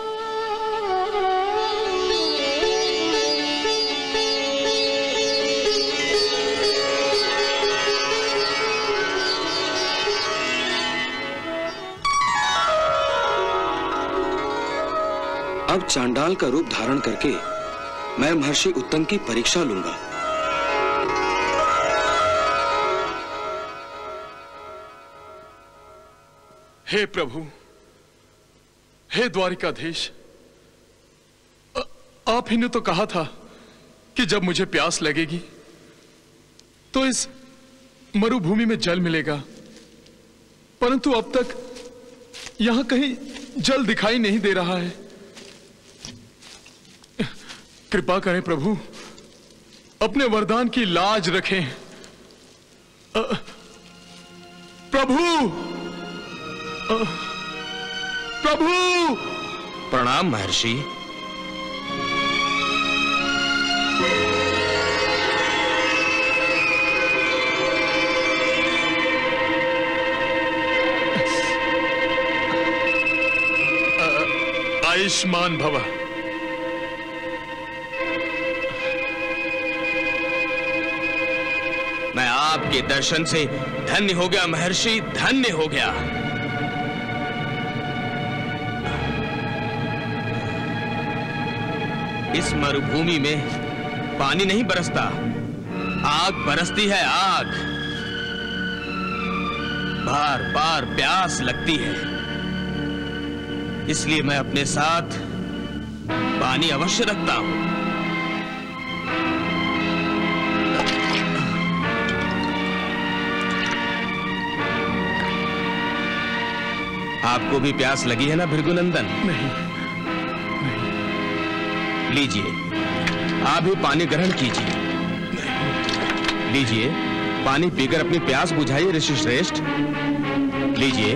अब चांडाल का रूप धारण करके मैं महर्षि उत्तम की परीक्षा लूँगा। हे प्रभु, हे द्वारिकाधीश आप ही ने तो कहा था कि जब मुझे प्यास लगेगी तो इस मरुभूमि में जल मिलेगा। परंतु अब तक यहाँ कहीं जल दिखाई नहीं दे रहा है। कृपा करें प्रभु, अपने वरदान की लाज रखें। प्रभु! प्रभु! प्रणाम महर्षि। आयुष्मान भव। मैं आपके दर्शन से धन्य हो गया महर्षि धन्य हो गया। इस मरुभूमि में पानी नहीं बरसता। आग बरसती है, आग। बार बार प्यास लगती है। इसलिए मैं अपने साथ पानी अवश्य रखता हूँ। आपको भी प्यास लगी है ना, भृगुनंदन? नहीं। लीजिए। आप भी पानी ग्रहण कीजिए। लीजिए पानी पीकर अपनी प्यास बुझाइए ऋषि श्रेष्ठ। लीजिए।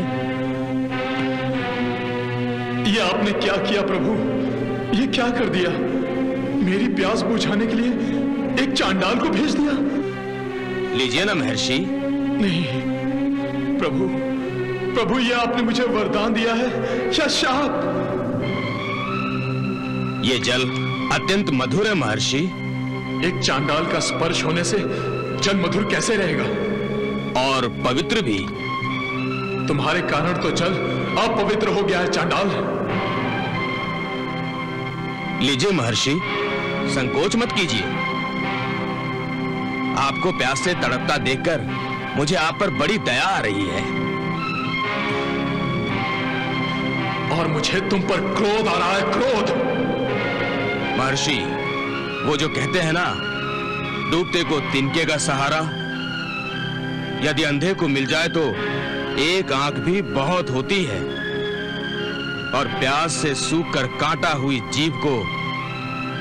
ये आपने क्या किया प्रभु? ये क्या कर दिया? मेरी प्यास बुझाने के लिए एक चांडाल को भेज दिया? लीजिए ना महर्षि। नहीं। प्रभु प्रभु ये आपने मुझे वरदान दिया है। या शाप? ये जल अत्यंत मधुर है महर्षि। एक चांडाल का स्पर्श होने से जल मधुर कैसे रहेगा? और पवित्र भी। तुम्हारे कारण तो जल अपवित्र हो गया है चांडाल। लीजिए महर्षि संकोच मत कीजिए। आपको प्यास से तड़पता देखकर मुझे आप पर बड़ी दया आ रही है। और मुझे तुम पर क्रोध आ रहा है क्रोध। महर्षि, वो जो कहते हैं ना, डूबते को तिनके का सहारा। यदि अंधे को मिल जाए तो एक आँख भी बहुत होती है। और प्यास से सूख कर काटा हुई जीव को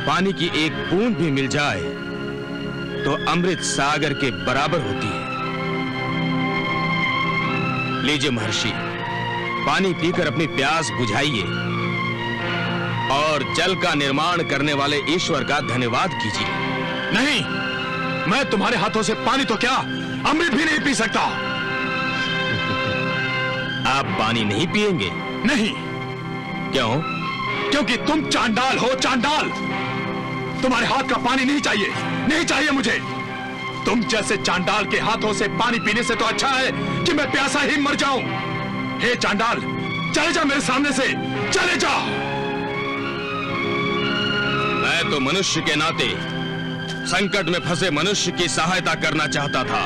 पानी की एक बूंद भी मिल जाए तो अमृत सागर के बराबर होती है। लीजिए महर्षि, पानी पीकर अपनी प्यास बुझाइए। और जल का निर्माण करने वाले ईश्वर का धन्यवाद कीजिए। नहीं मैं तुम्हारे हाथों से पानी तो क्या अमृत भी नहीं पी सकता? (laughs) आप पानी नहीं पिएँगे? नहीं। क्यों? क्योंकि तुम चांडाल हो चांडाल। तुम्हारे हाथ का पानी नहीं चाहिए नहीं चाहिए मुझे। तुम जैसे चांडाल के हाथों से पानी पीने से तो अच्छा है कि मैं प्यासा ही मर जाऊँ। हे चांडाल चले जा मेरे सामने से चले जा। मैं तो मनुष्य के नाते संकट में फंसे मनुष्य की सहायता करना चाहता था।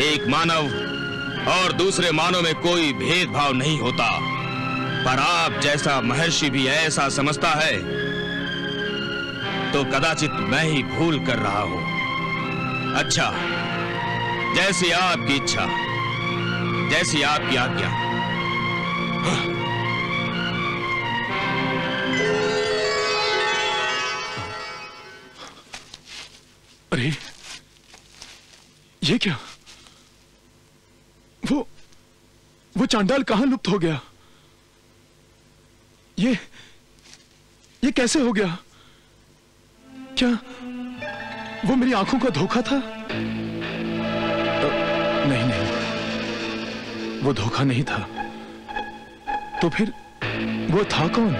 एक मानव और दूसरे मानव में कोई भेदभाव नहीं होता। पर आप जैसा महर्षि भी ऐसा समझता है तो कदाचित मैं ही भूल कर रहा हूँ। अच्छा जैसी आपकी इच्छा, जैसी आपकी आज्ञा। अरे ये क्या? वो वो चांडाल कहाँ लुप्त हो गया? ये ये कैसे हो गया? क्या वो मेरी आँखों का धोखा था? नहीं नहीं। वो धोखा नहीं था। तो फिर वो था कौन?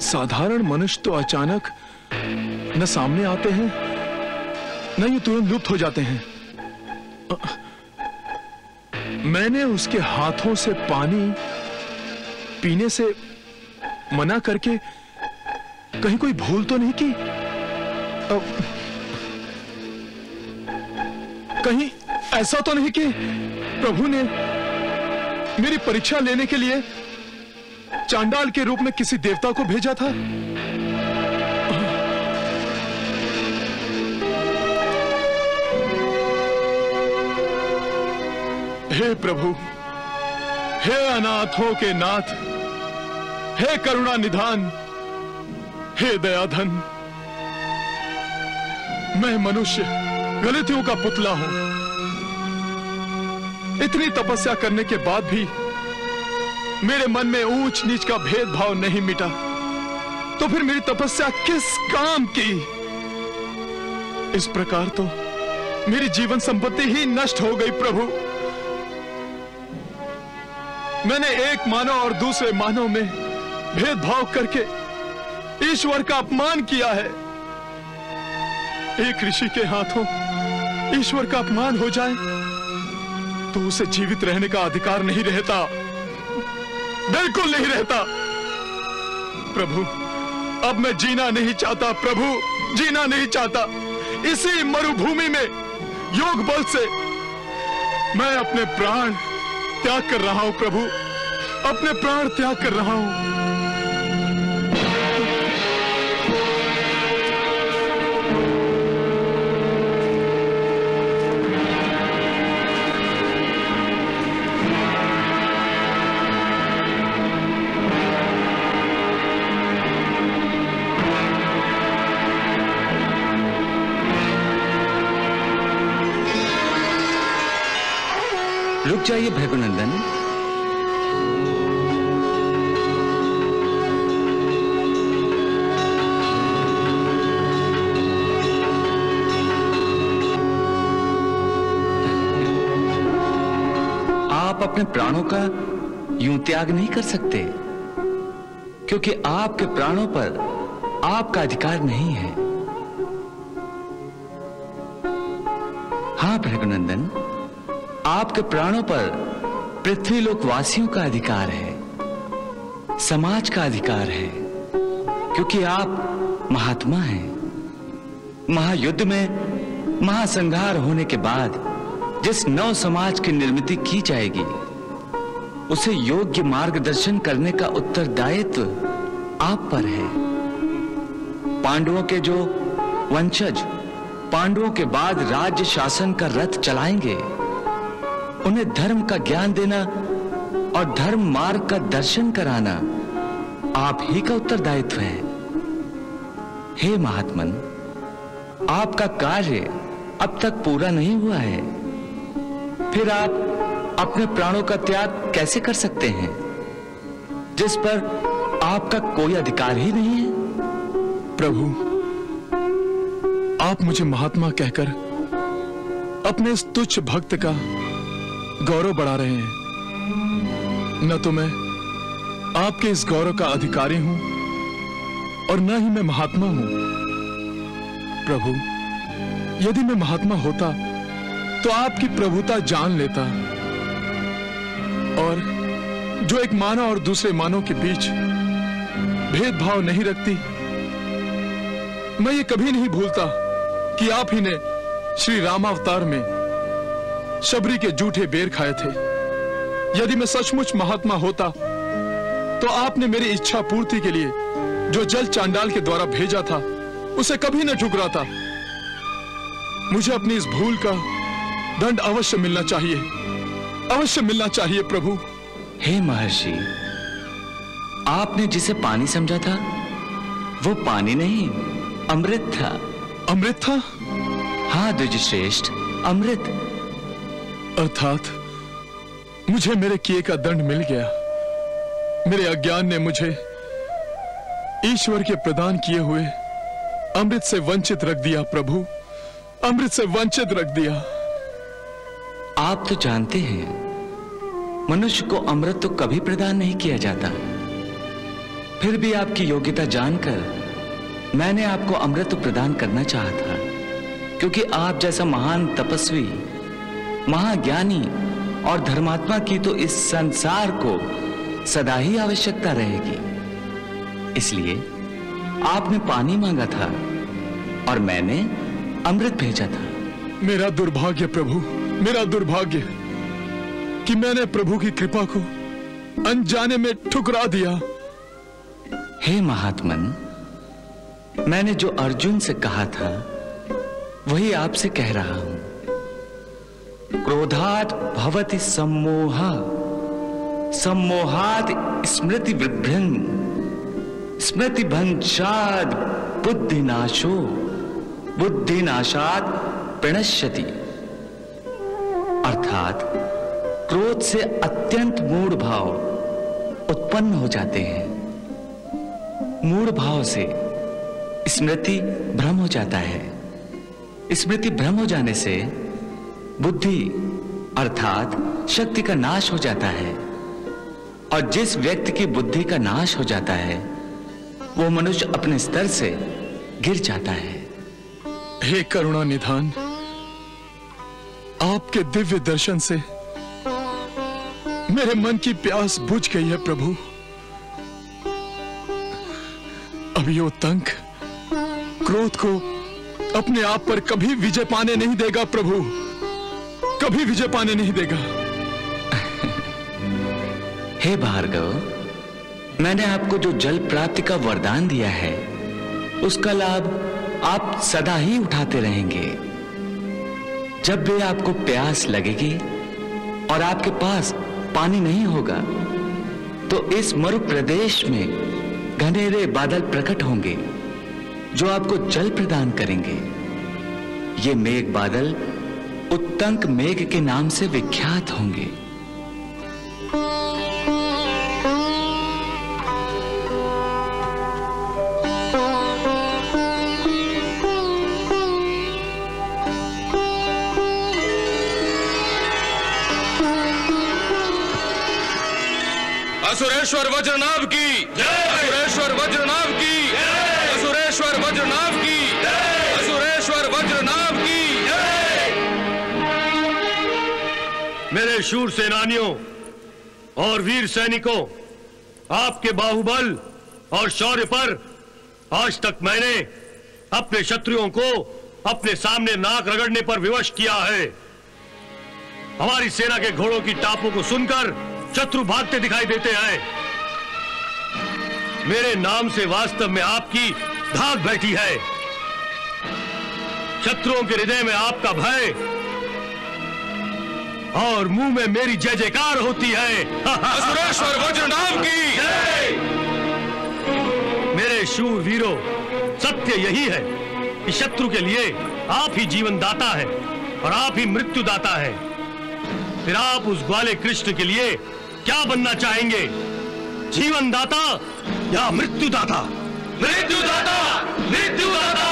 साधारण मनुष्य तो अचानक न सामने आते हैं न ये तुरंत लुप्त हो जाते हैं। मैंने उसके हाथों से पानी पीने से मना करके कहीं कोई भूल तो नहीं की? अ, कहीं ऐसा तो नहीं कि प्रभु ने मेरी परीक्षा लेने के लिए चांडाल के रूप में किसी देवता को भेजा था? हे प्रभु, हे अनाथों के नाथ, हे करुणा निधान, हे दयाधन। मैं मनुष्य, गलतियों का पुतला हूँ। इतनी तपस्या करने के बाद भी मेरे मन में ऊंच नीच का भेदभाव नहीं मिटा। तो फिर मेरी तपस्या किस काम की? इस प्रकार तो मेरी जीवन संपत्ति ही नष्ट हो गई, प्रभु। मैंने एक मानव और दूसरे मानव में भेदभाव करके ईश्वर का अपमान किया है। एक ऋषि के हाथों ईश्वर का अपमान हो जाए तो उसे जीवित रहने का अधिकार नहीं रहता। बिल्कुल नहीं रहता। प्रभु, अब मैं जीना नहीं चाहता। प्रभु, जीना नहीं चाहता। इसी मरुभूमि में, योग बल से मैं अपने प्राण त्याग कर रहा हूँ प्रभु। अपने प्राण त्याग कर रहा हूँ। रुक जाइए भैगुनंदन। आप अपने प्राणों का यूँ त्याग नहीं कर सकते, क्योंकि आपके प्राणों पर आपका अधिकार नहीं है। आपके प्राणों पर पृथ्वी लोक वासियों का अधिकार है, समाज का अधिकार है, क्योंकि आप महात्मा हैं। महायुद्ध में महासंहार होने के बाद जिस नव समाज की निर्मित की जाएगी, उसे योग्य मार्गदर्शन करने का उत्तरदायित्व आप पर है। पांडवों के जो वंशज, पांडवों के बाद राज्य शासन का रथ चलाएँगे उन्हें धर्म का ज्ञान देना और धर्म मार्ग का दर्शन कराना आप ही का उत्तरदायित्व है। हे महात्मन, आपका कार्य अब तक पूरा नहीं हुआ है। फिर आप अपने प्राणों का त्याग कैसे कर सकते हैं? जिस पर आपका कोई अधिकार ही नहीं है। प्रभु, आप मुझे महात्मा कहकर अपने तुच्छ भक्त का गौरव बढ़ा रहे हैं। न तो मैं आपके इस गौरव का अधिकारी हूँ और न ही मैं महात्मा हूँ। प्रभु, यदि मैं महात्मा होता तो आपकी प्रभुता जान लेता। और जो एक मानव और दूसरे मानव के बीच भेदभाव नहीं रखती, मैं ये कभी नहीं भूलता कि आप ही ने श्री रामावतार में शबरी के जूठे बेर खाए थे। यदि मैं सचमुच महात्मा होता तो आपने मेरी इच्छा पूर्ति के लिए जो जल चांडाल के द्वारा भेजा था उसे कभी न ठुकराता। मुझे अपनी इस भूल का दंड अवश्य मिलना चाहिए। अवश्य मिलना चाहिए प्रभु। हे महर्षि आपने जिसे पानी समझा था वो पानी नहीं अमृत था। अमृत था? हाँ द्विजश्रेष्ठ अमृत। अर्थात, मुझे मेरे किए का दंड मिल गया। मेरे अज्ञान ने मुझे ईश्वर के प्रदान किए हुए अमृत से वंचित रख दिया, प्रभु। अमृत से वंचित रख दिया। आप तो जानते हैं, मनुष्य को अमृत तो कभी प्रदान नहीं किया जाता। फिर भी आपकी योग्यता जानकर मैंने आपको अमृत प्रदान करना चाहा था, क्योंकि आप जैसा महान तपस्वी महाज्ञानी और धर्मात्मा की तो इस संसार को सदा ही आवश्यकता रहेगी। इसलिए आपने पानी मांगा था और मैंने अमृत भेजा था। मेरा दुर्भाग्य प्रभु मेरा दुर्भाग्य कि मैंने प्रभु की कृपा को अनजाने में ठुकरा दिया। हे महात्मन मैंने जो अर्जुन से कहा था वही आपसे कह रहा हूँ। क्रोधात भवति सम्मोहा। सम्मोहात स्मृति विभ्रंग स्मृति भंशाद बुद्धिनाशो। बुद्धिनाशात प्रणश्यति। अर्थात क्रोध से अत्यंत मूढ़ भाव उत्पन्न हो जाते हैं। मूढ़ भाव से स्मृति भ्रम हो जाता है। स्मृति भ्रम हो जाने से बुद्धि अर्थात शक्ति का नाश हो जाता है। और जिस व्यक्ति की बुद्धि का नाश हो जाता है, वो मनुष्य अपने स्तर से गिर जाता है। हे करुणा निधान, आपके दिव्य दर्शन से मेरे मन की प्यास बुझ गई है, प्रभु। अब यो तंक क्रोध को अपने आप पर कभी विजय पाने नहीं देगा, प्रभु। कभी विजय पाने नहीं देगा। (laughs) हे भार्गव, मैंने आपको जो जल प्राप्ति का वरदान दिया है, उसका लाभ आप सदा ही उठाते रहेंगे। जब भी आपको प्यास लगेगी और आपके पास पानी नहीं होगा तो इस मरु प्रदेश में घनेरे बादल प्रकट होंगे, जो आपको जल प्रदान करेंगे। ये मेघ बादल उत्तंक मेघ के नाम से विख्यात होंगे। असुरेश्वर वज्रनाभ की असुरेश्वर शूर सेनानियों और वीर सैनिकों, आपके बाहुबल और शौर्य पर आज तक मैंने अपने शत्रुओं को अपने सामने नाक रगड़ने पर विवश किया है। हमारी सेना के घोड़ों की टापों को सुनकर शत्रु भागते दिखाई देते हैं। मेरे नाम से वास्तव में आपकी धाक बैठी है। शत्रुओं के हृदय में आपका भय और मुँह में मेरी जय जयकार होती है। (laughs) असुरेश्वर वज्रनाभ की। मेरे शूर वीरों सत्य यही है कि शत्रु के लिए आप ही जीवन दाता है और आप ही मृत्यु दाता है। फिर आप उस ग्वाले कृष्ण के लिए क्या बनना चाहेंगे? जीवन दाता या मृत्यु दाता मृत्यु दाता मृत्यु दाता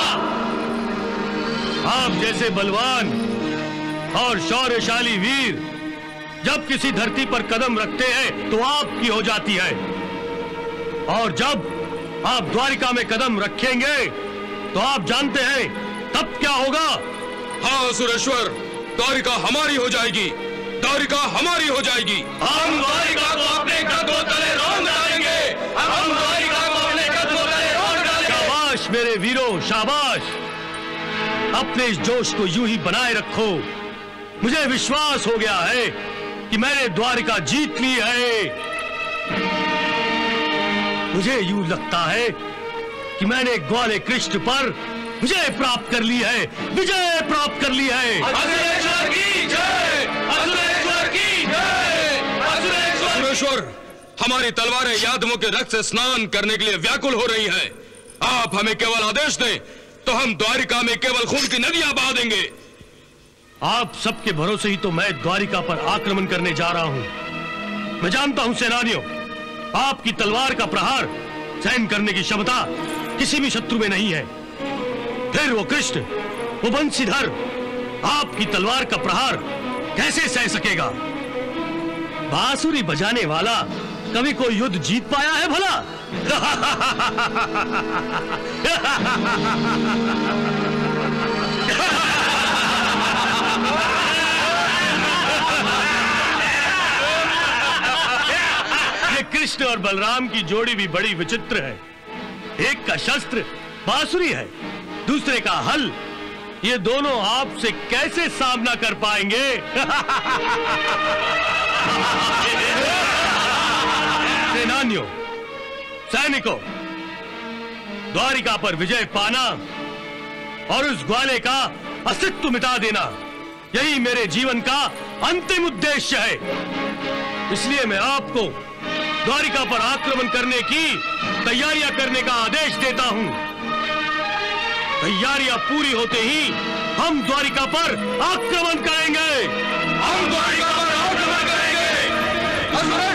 आप जैसे बलवान और शौर्यशाली वीर जब किसी धरती पर कदम रखते हैं तो आपकी हो जाती है। और जब आप द्वारिका में कदम रखेंगे तो आप जानते हैं तब क्या होगा? हाँ सुरेश्वर द्वारिका हमारी हो जाएगी। द्वारिका हमारी हो जाएगी। हम द्वारिका को अपने कदमों तले रौंद डालेंगे। हम द्वारिका को अपने कदमों तले रौंद डालेंगे। शाबाश मेरे वीरों शाबाश। अपने इस जोश को यूँ ही बनाए रखो। मुझे विश्वास हो गया है कि मैंने द्वारिका जीत ली है। मुझे यूँ लगता है कि मैंने ग्वाले कृष्ण पर विजय प्राप्त कर ली है। विजय प्राप्त कर ली है। असुरेश्वर की जय! असुरेश्वर की जय! असुरेश्वर सुरेश्वर हमारी तलवारें यादवों के रक्त से स्नान करने के लिए व्याकुल हो रही हैं। आप हमें केवल आदेश दें तो हम द्वारिका में केवल खून की नदियाँ बहा देंगे। आप सबके भरोसे ही तो मैं द्वारिका पर आक्रमण करने जा रहा हूँ। मैं जानता हूँ सेनानियों, आपकी तलवार का प्रहार सहन करने की क्षमता किसी भी शत्रु में नहीं है। फिर वो कृष्ण, वो बंशीधर, आपकी तलवार का प्रहार कैसे सह सकेगा? बांसुरी बजाने वाला कभी कोई युद्ध जीत पाया है भला? (laughs) (laughs) कृष्ण और बलराम की जोड़ी भी बड़ी विचित्र है। एक का शस्त्र बांसुरी है, दूसरे का हल। ये दोनों आपसे कैसे सामना कर पाएँगे? (laughs) सेनानियों, सैनिकों, द्वारिका पर विजय पाना और उस ग्वाले का अस्तित्व मिटा देना, यही मेरे जीवन का अंतिम उद्देश्य है। इसलिए मैं आपको द्वारिका पर आक्रमण करने की तैयारियाँ करने का आदेश देता हूँ। तैयारियाँ पूरी होते ही हम द्वारिका पर आक्रमण करेंगे। हम द्वारिका पर आक्रमण करेंगे।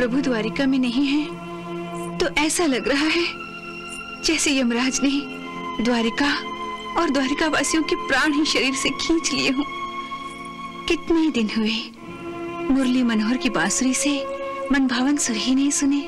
प्रभु द्वारिका में नहीं है तो ऐसा लग रहा है जैसे यमराज ने द्वारिका और द्वारिका वासियों के प्राण ही शरीर से खींच लिए हों। कितने दिन हुए, मुरली मनोहर की बांसुरी से मनभावन सुर ही नहीं सुने।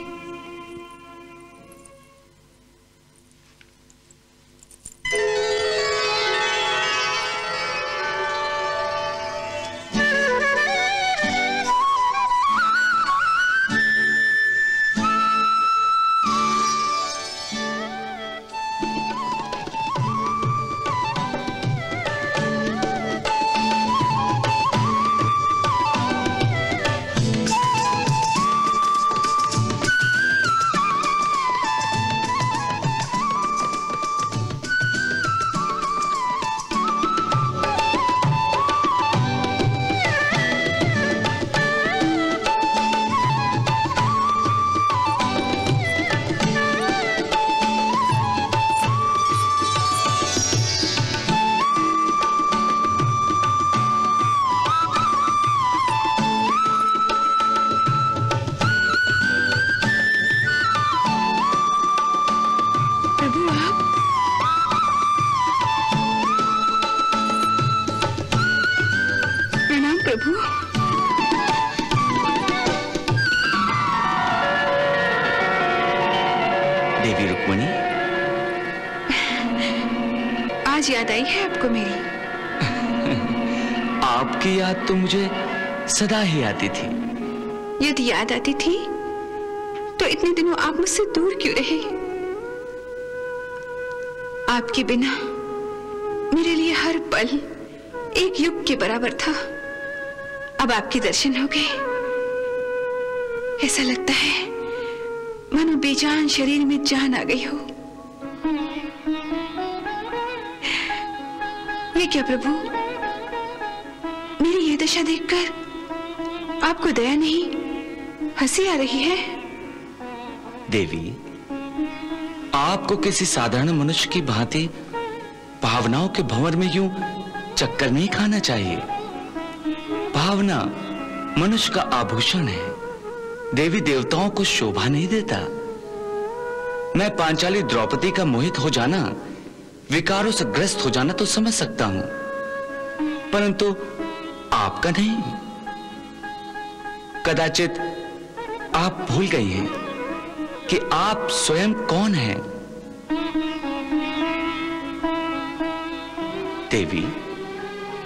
सदा ही आती थी। यदि याद आती थी तो इतने दिनों आप मुझसे दूर क्यों रहे? आपके बिना मेरे लिए हर पल एक युग के बराबर था। अब आपके दर्शन हो गए। ऐसा लगता है, मानो बेजान शरीर में जान आ गई हो। ये क्या प्रभु? मेरी ये दशा देखकर आपको दया नहीं? हँसी आ रही है? देवी, आपको किसी साधारण मनुष्य की भांति भावनाओं के भंवर में यूँ चक्कर नहीं खाना चाहिए। भावना मनुष्य का आभूषण है। देवी देवताओं को शोभा नहीं देता। मैं पांचाली द्रौपदी का मोहित हो जाना, विकारों से ग्रस्त हो जाना तो समझ सकता हूँ। परंतु आपका नहीं। कदाचित आप भूल गई हैं कि आप स्वयं कौन हैं? देवी,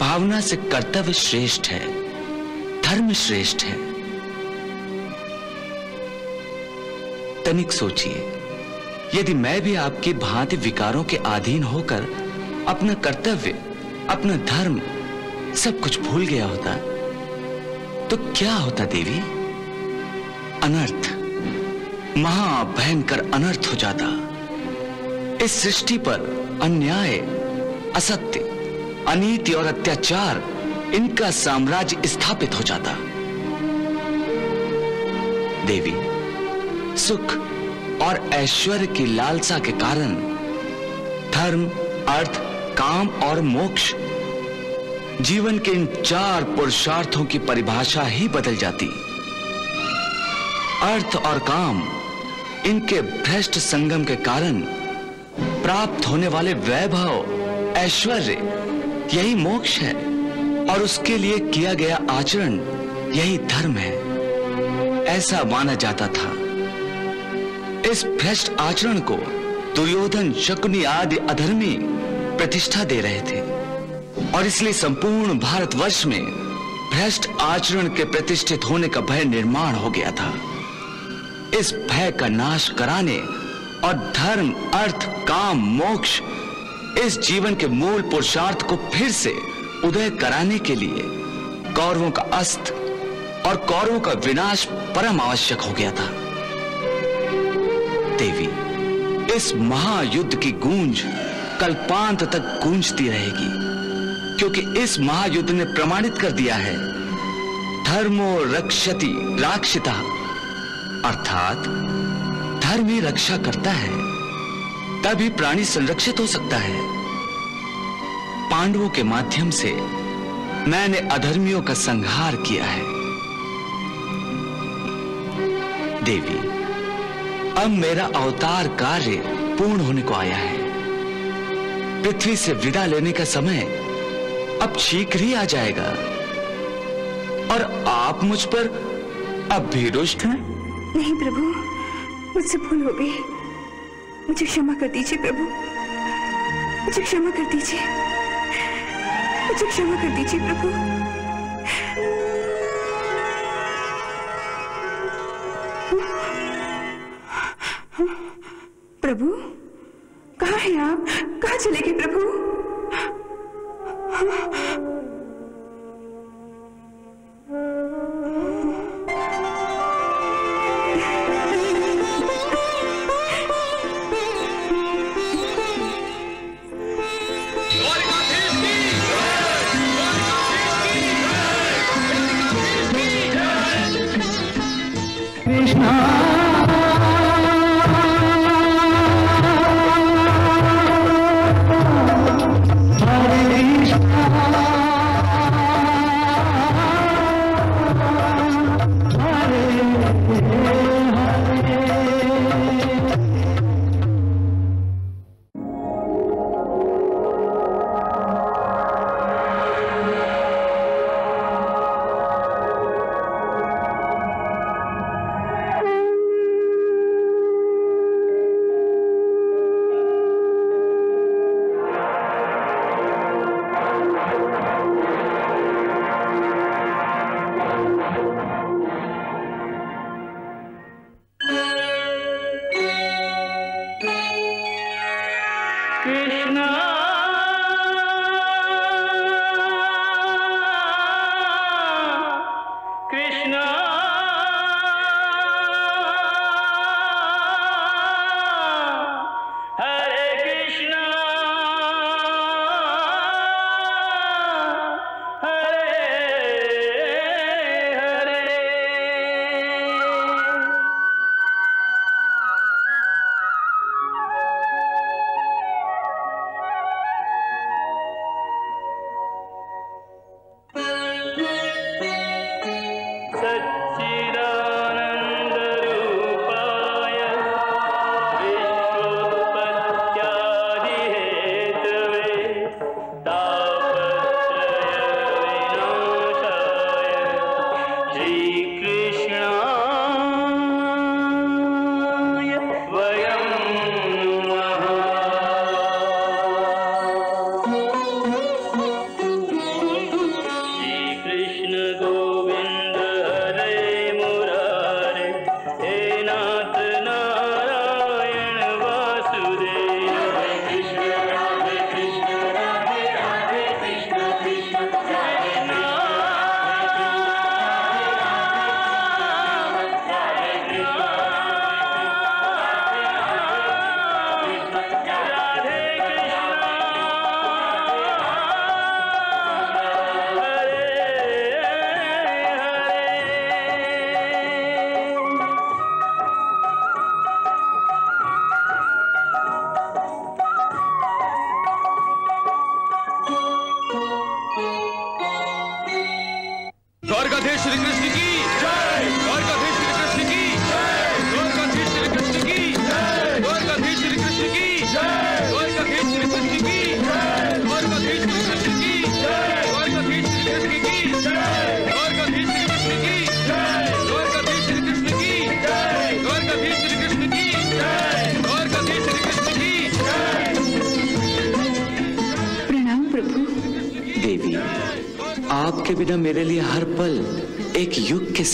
भावना से कर्तव्य श्रेष्ठ है, धर्म श्रेष्ठ है। तनिक सोचिए, यदि मैं भी आपकी भांति विकारों के अधीन होकर अपना कर्तव्य, अपना धर्म सब कुछ भूल गया होता तो क्या होता देवी? अनर्थ। महाभयंकर अनर्थ हो जाता। इस सृष्टि पर अन्याय, असत्य, अनीति और अत्याचार, इनका साम्राज्य स्थापित हो जाता। देवी, सुख और ऐश्वर्य की लालसा के कारण धर्म, अर्थ, काम और मोक्ष जीवन के इन चार पुरुषार्थों की परिभाषा ही बदल जाती। अर्थ और काम इनके भ्रष्ट संगम के कारण प्राप्त होने वाले वैभव, ऐश्वर्य, यही मोक्ष है और उसके लिए किया गया आचरण, यही धर्म है। ऐसा माना जाता था। इस भ्रष्ट आचरण को दुर्योधन शकुनी आदि अधर्मी प्रतिष्ठा दे रहे थे। और इसलिए संपूर्ण भारतवर्ष में भ्रष्ट आचरण के प्रतिष्ठित होने का भय निर्माण हो गया था। इस भय का नाश कराने और धर्म, अर्थ, काम, मोक्ष इस जीवन के मूल पुरुषार्थ को फिर से उदय कराने के लिए कौरवों का अस्त और कौरवों का विनाश परम आवश्यक हो गया था। देवी, इस महायुद्ध की गूंज कल्पांत तक गूंजती रहेगी। क्योंकि इस महायुद्ध ने प्रमाणित कर दिया है। धर्मो रक्षति राक्षिता। अर्थात, धर्म ही रक्षा करता है, तभी प्राणी संरक्षित हो सकता है। पांडवों के माध्यम से मैंने अधर्मियों का संहार किया है। देवी, अब मेरा अवतार कार्य पूर्ण होने को आया है। पृथ्वी से विदा लेने का समय अब शीघ्र ही आ जाएगा। और आप मुझ पर अब भी रुष्ट हैं? नहीं, प्रभु। मुझसे भूल हो गई। मुझे क्षमा कर दीजिए, प्रभु। मुझे क्षमा कर दीजिए। मुझे क्षमा कर दीजिए, प्रभु। प्रभु, कहाँ हैं आप? कहाँ चले गए, प्रभु?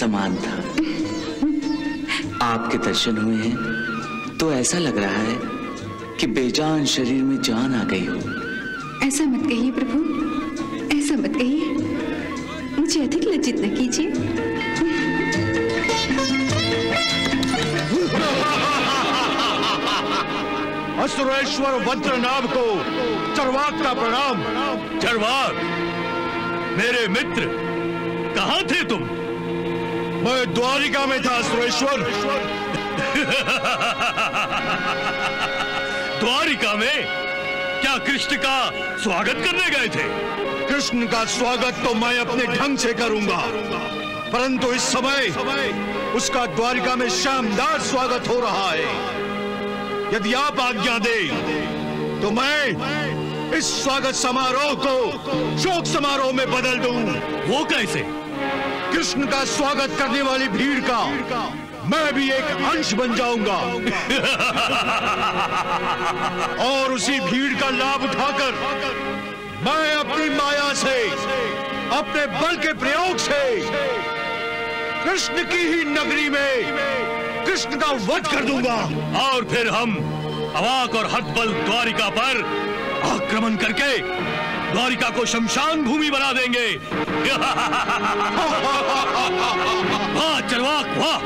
समान था। आपके दर्शन हुए हैं तो ऐसा लग रहा है कि बेजान शरीर में जान आ गई हो। ऐसा मत कहिए प्रभु ऐसा मत कहिए। मुझे अधिक लज्जित न कीजिए। असुरेश्वर वज्रनाभ को चरवाक का प्रणाम। चरवाक मेरे मित्र कहाँ थे तुम? मैं द्वारिका में था सुरेश्वर द्वारिका में क्या कृष्ण का स्वागत करने गए थे कृष्ण का स्वागत तो मैं अपने ढंग से करूँगा परंतु इस समय उसका द्वारिका में शानदार स्वागत हो रहा है यदि आप आज्ञा दे तो मैं इस स्वागत समारोह को शोक समारोह में बदल दूँ वो कैसे कृष्ण का स्वागत करने वाली भीड़ का मैं भी एक अंश बन जाऊँगा। (laughs) और उसी भीड़ का लाभ उठाकर मैं अपनी माया से अपने बल के प्रयोग से कृष्ण की ही नगरी में कृष्ण का वध कर दूँगा। और फिर हम अवाक और हद बल द्वारिका पर आक्रमण करके द्वारिका को शमशान भूमि बना देंगे। वाह, चरवाक, वाह।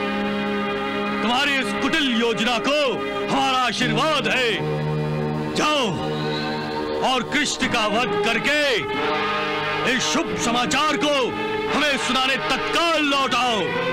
तुम्हारी इस कुटिल योजना को हमारा आशीर्वाद है। जाओ और कृष्ण का वध करके इस शुभ समाचार को हमें सुनाने तत्काल लौट आओ।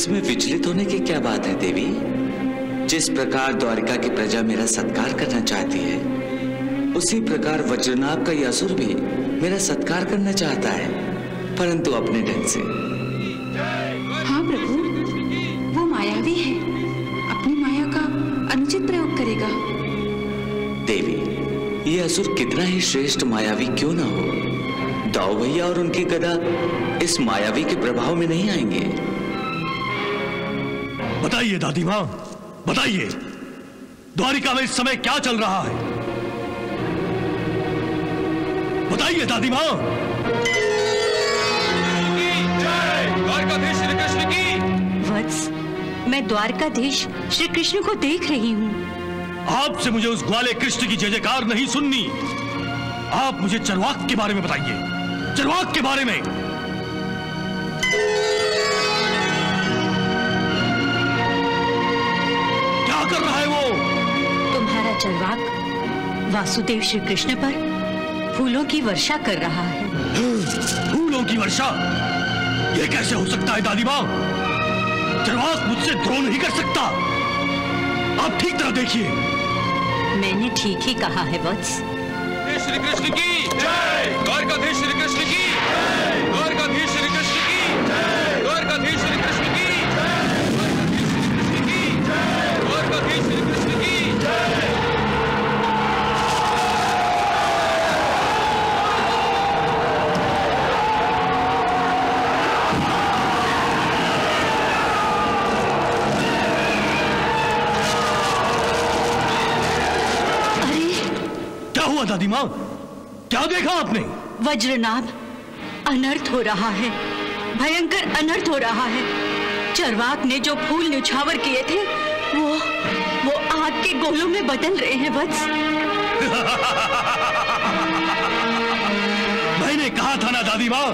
इसमें विचलित होने की क्या बात है देवी? जिस प्रकार द्वारिका की प्रजा मेरा सत्कार करना चाहती है उसी प्रकार वज्रनाभ का यह असुर भी मेरा सत्कार करना चाहता है परंतु अपने ढंग से। हाँ प्रभु वो मायावी है। अपनी माया का अनुचित प्रयोग करेगा। देवी ये असुर कितना ही श्रेष्ठ मायावी क्यों ना हो? दाऊ भैया और उनकी गदा इस मायावी के प्रभाव में नहीं आएँगे। बताइए दादी माँ। बताइए द्वारिका में इस समय क्या चल रहा है? बताइए दादी माँ। द्वारकाधीश श्री कृष्ण की। वत्स मैं द्वारकाधीश श्री कृष्ण को देख रही हूँ। आपसे मुझे उस ग्वाले कृष्ण की जय जयकार नहीं सुननी। आप मुझे चरवाक के बारे में बताइए। चरवाक के बारे में। वासुदेव श्री कृष्ण पर फूलों की वर्षा कर रहा है। फूलों की वर्षा? ये कैसे हो सकता है दादी माँ? चरवास मुझसे द्रोह नहीं कर सकता। आप ठीक तरह देखिए। मैंने ठीक ही कहा है वत्स। श्री कृष्ण की। जय। द्वारकाधीश श्री कृष्ण की। जय। हुआ दादी माँ? क्या देखा आपने? वज्रनाभ अनर्थ हो रहा है। भयंकर अनर्थ हो रहा है। चरवाक ने जो फूल न्यौछावर किए थे वो वो आग के गोलों में बदल रहे हैं वत्स। (laughs) मैंने कहा था ना दादी माँ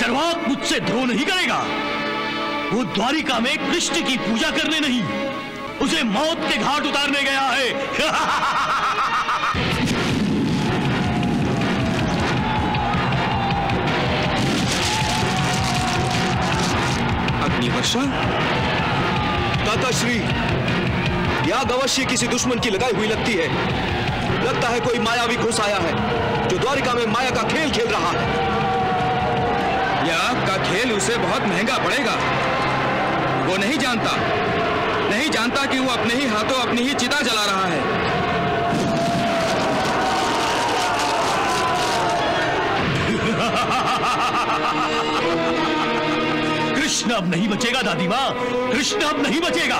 चरवाक मुझसे द्रोह नहीं करेगा। वो द्वारिका में कृष्ण की पूजा करने नहीं उसे मौत के घाट उतारने गया है। (laughs) अग्निवर्षा दाताश्री याद अवश्य किसी दुश्मन की लगाई हुई लगती है। लगता है कोई मायावी घुस आया है, जो द्वारिका में माया का खेल खेल रहा है। यह आग का खेल उसे बहुत महँगा पड़ेगा। वो नहीं जानता नहीं जानता कि वो अपने ही हाथों, अपनी ही चिता जला रहा है। (laughs) कृष्ण अब नहीं बचेगा, दादी माँ। कृष्ण अब नहीं बचेगा।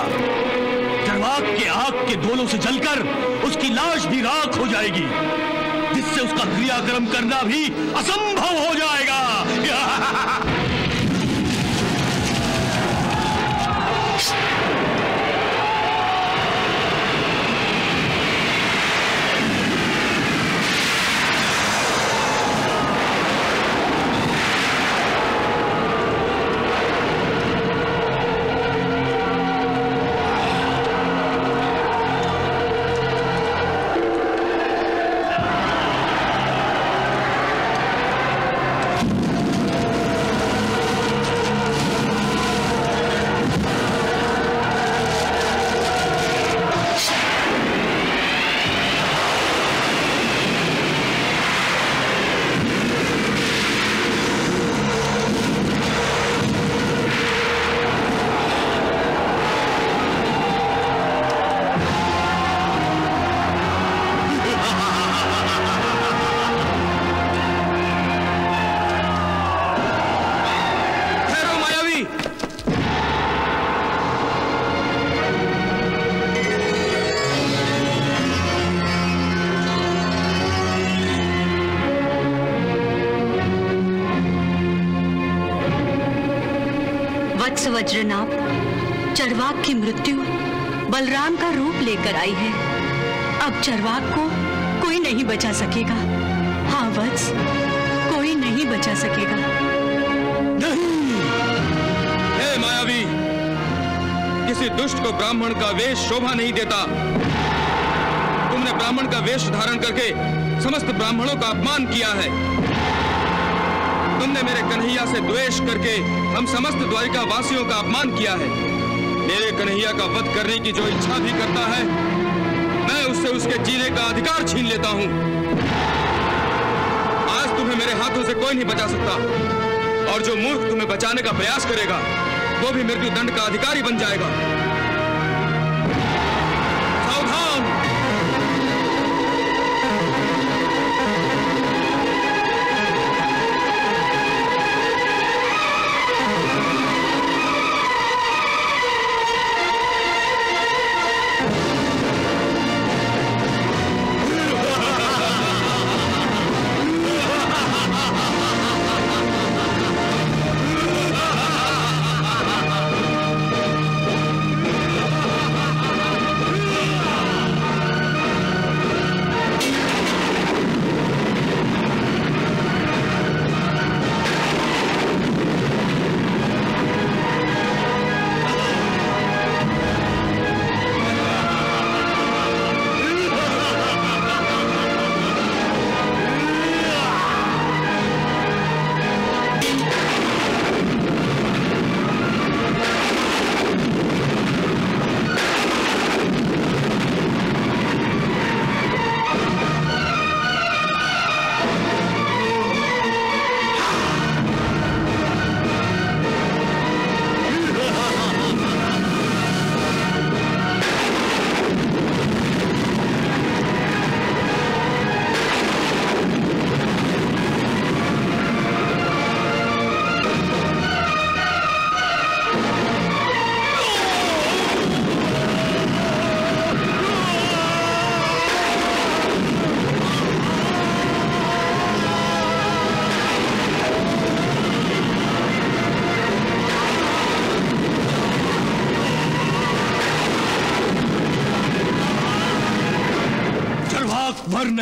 दरवाग के आग के दोनों से जलकर उसकी लाश भी राख हो जाएगी, जिससे उसका क्रियाक्रम करना भी असंभव चरवाक को कोई नहीं बचा सकेगा। हाँ वत्स, कोई नहीं बचा सकेगा। हे मायावी, किसी दुष्ट को ब्राह्मण का वेश शोभा नहीं देता। तुमने ब्राह्मण का वेश धारण करके समस्त ब्राह्मणों का अपमान किया है। तुमने मेरे कन्हैया से द्वेष करके हम समस्त द्वारिका वासियों का अपमान किया है। मेरे कन्हैया का वध करने की जो इच्छा भी करता है उसके जीने का अधिकार छीन लेता हूँ। आज तुम्हें मेरे हाथों से कोई नहीं बचा सकता। और जो मूर्ख तुम्हें बचाने का प्रयास करेगा, वो भी मृत्यु दंड का अधिकारी बन जाएगा।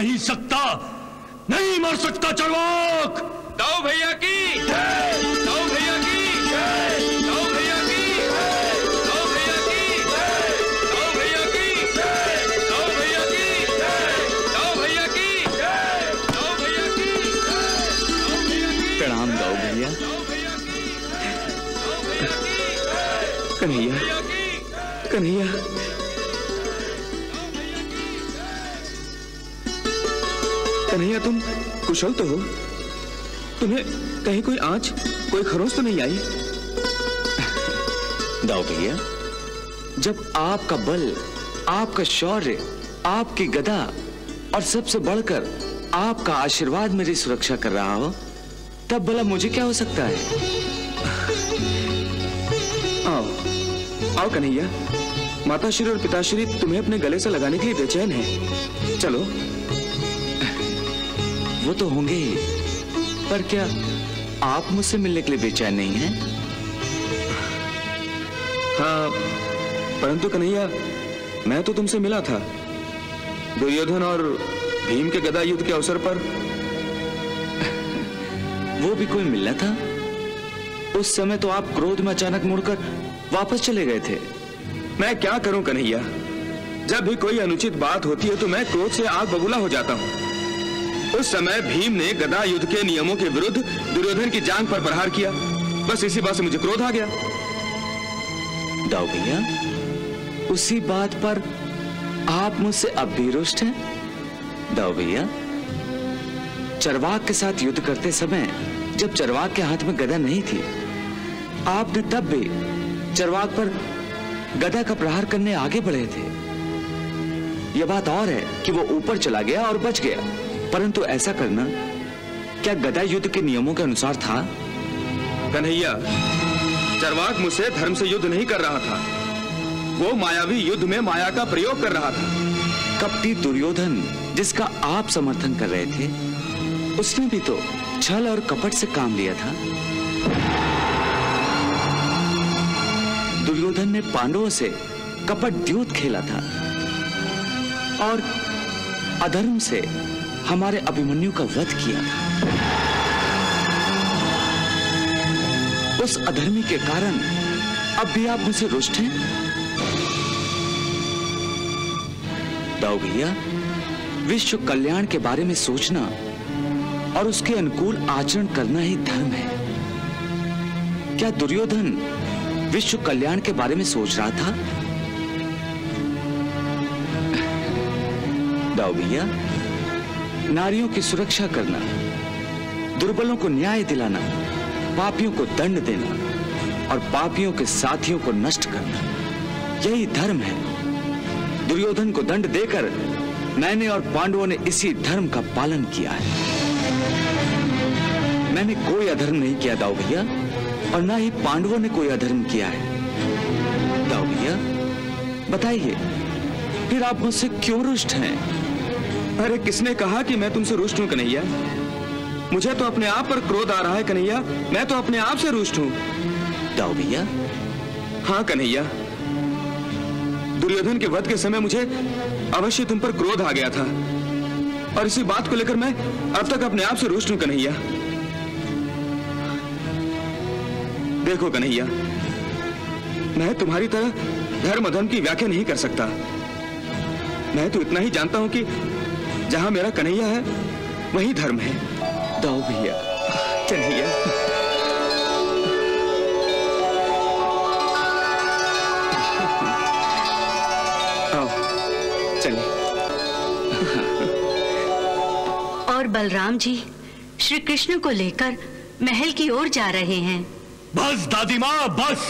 नहीं सकता कोई खरोच तो नहीं आई? दाओ भैया जब आपका बल आपका शौर्य आपकी गदा और सबसे बढ़कर आपका आशीर्वाद मेरी सुरक्षा कर रहा हो तब भला मुझे क्या हो सकता है? आओ आओ कन्हैया। माताश्री और पिताश्री तुम्हें अपने गले से लगाने के लिए बेचैन है। चलो। वो तो होंगे ही पर क्या आप मुझसे मिलने के लिए बेचैन नहीं हैं? हाँ परंतु कन्हैया मैं तो तुमसे मिला था। दुर्योधन और भीम के गदा युद्ध के अवसर पर। (laughs) वो भी कोई मिलना था? उस समय तो आप क्रोध में अचानक मुड़कर वापस चले गए थे। मैं क्या करूँ कन्हैया? जब भी कोई अनुचित बात होती है तो मैं क्रोध से आग बबूला हो जाता हूँ। उस समय भीम ने गदा युद्ध के नियमों के विरुद्ध दुर्योधन की जांग पर प्रहार किया। बस इसी बात से मुझे क्रोध आ गया। दाऊ भैया उसी बात पर आप मुझसे अब भी रुष्ट हैं? दाऊ भैया चरवाक के साथ युद्ध करते समय, जब चरवाक के हाथ में गदा नहीं थी आपने तब भी चरवाक पर गदा का प्रहार करने आगे बढ़े थे। यह बात और है कि वो ऊपर चला गया और बच गया। परंतु ऐसा करना क्या गदा युद्ध के नियमों के अनुसार था? कन्हैया चरवाक मुझसे धर्म से युद्ध नहीं कर रहा था। वो मायावी युद्ध में माया का प्रयोग कर रहा था। कपटी दुर्योधन जिसका आप समर्थन कर रहे थे उसने भी तो छल और कपट से काम लिया था। दुर्योधन ने पांडवों से कपट द्यूत खेला था। और अधर्म से हमारे अभिमन्यु का वध किया था। उस अधर्मी के कारण अब भी आप मुझसे रुष्ट हैं? दाऊ भैया, विश्व कल्याण के बारे में सोचना और उसके अनुकूल आचरण करना ही धर्म है। क्या दुर्योधन विश्व कल्याण के बारे में सोच रहा था? दाऊ भैया, नारियों की सुरक्षा करना, दुर्बलों को न्याय दिलाना पापियों को दंड देना और पापियों के साथियों को नष्ट करना। यही धर्म है। दुर्योधन को दंड देकर मैंने और पांडवों ने इसी धर्म का पालन किया है। मैंने कोई अधर्म नहीं किया, दाऊ भैया, और ना ही पांडवों ने कोई अधर्म किया है। दाऊ भैया, बताइए, फिर आप मुझसे क्यों रुष्ट हैं? अरे, किसने कहा कि मैं तुमसे रुष्ट हूँ, कन्हैया? मुझे तो अपने आप पर क्रोध आ रहा है कन्हैया। मैं तो अपने आप से रुष्ट हूँ। दाऊ भैया। हाँ कन्हैया। दुर्योधन के वध के समय मुझे अवश्य तुम पर क्रोध आ गया था। और इसी बात को लेकर मैं अब तक अपने आप से रुष्ट हूँ कन्हैया। देखो कन्हैया मैं तुम्हारी तरह धर्म अधर्म की व्याख्या नहीं कर सकता। मैं तो इतना ही जानता हूँ कि जहाँ मेरा कन्हैया है वही धर्म है। दाओ भैया कन्हैया आओ चलिए और बलराम जी श्री कृष्ण को लेकर महल की ओर जा रहे हैं। बस दादी माँ बस।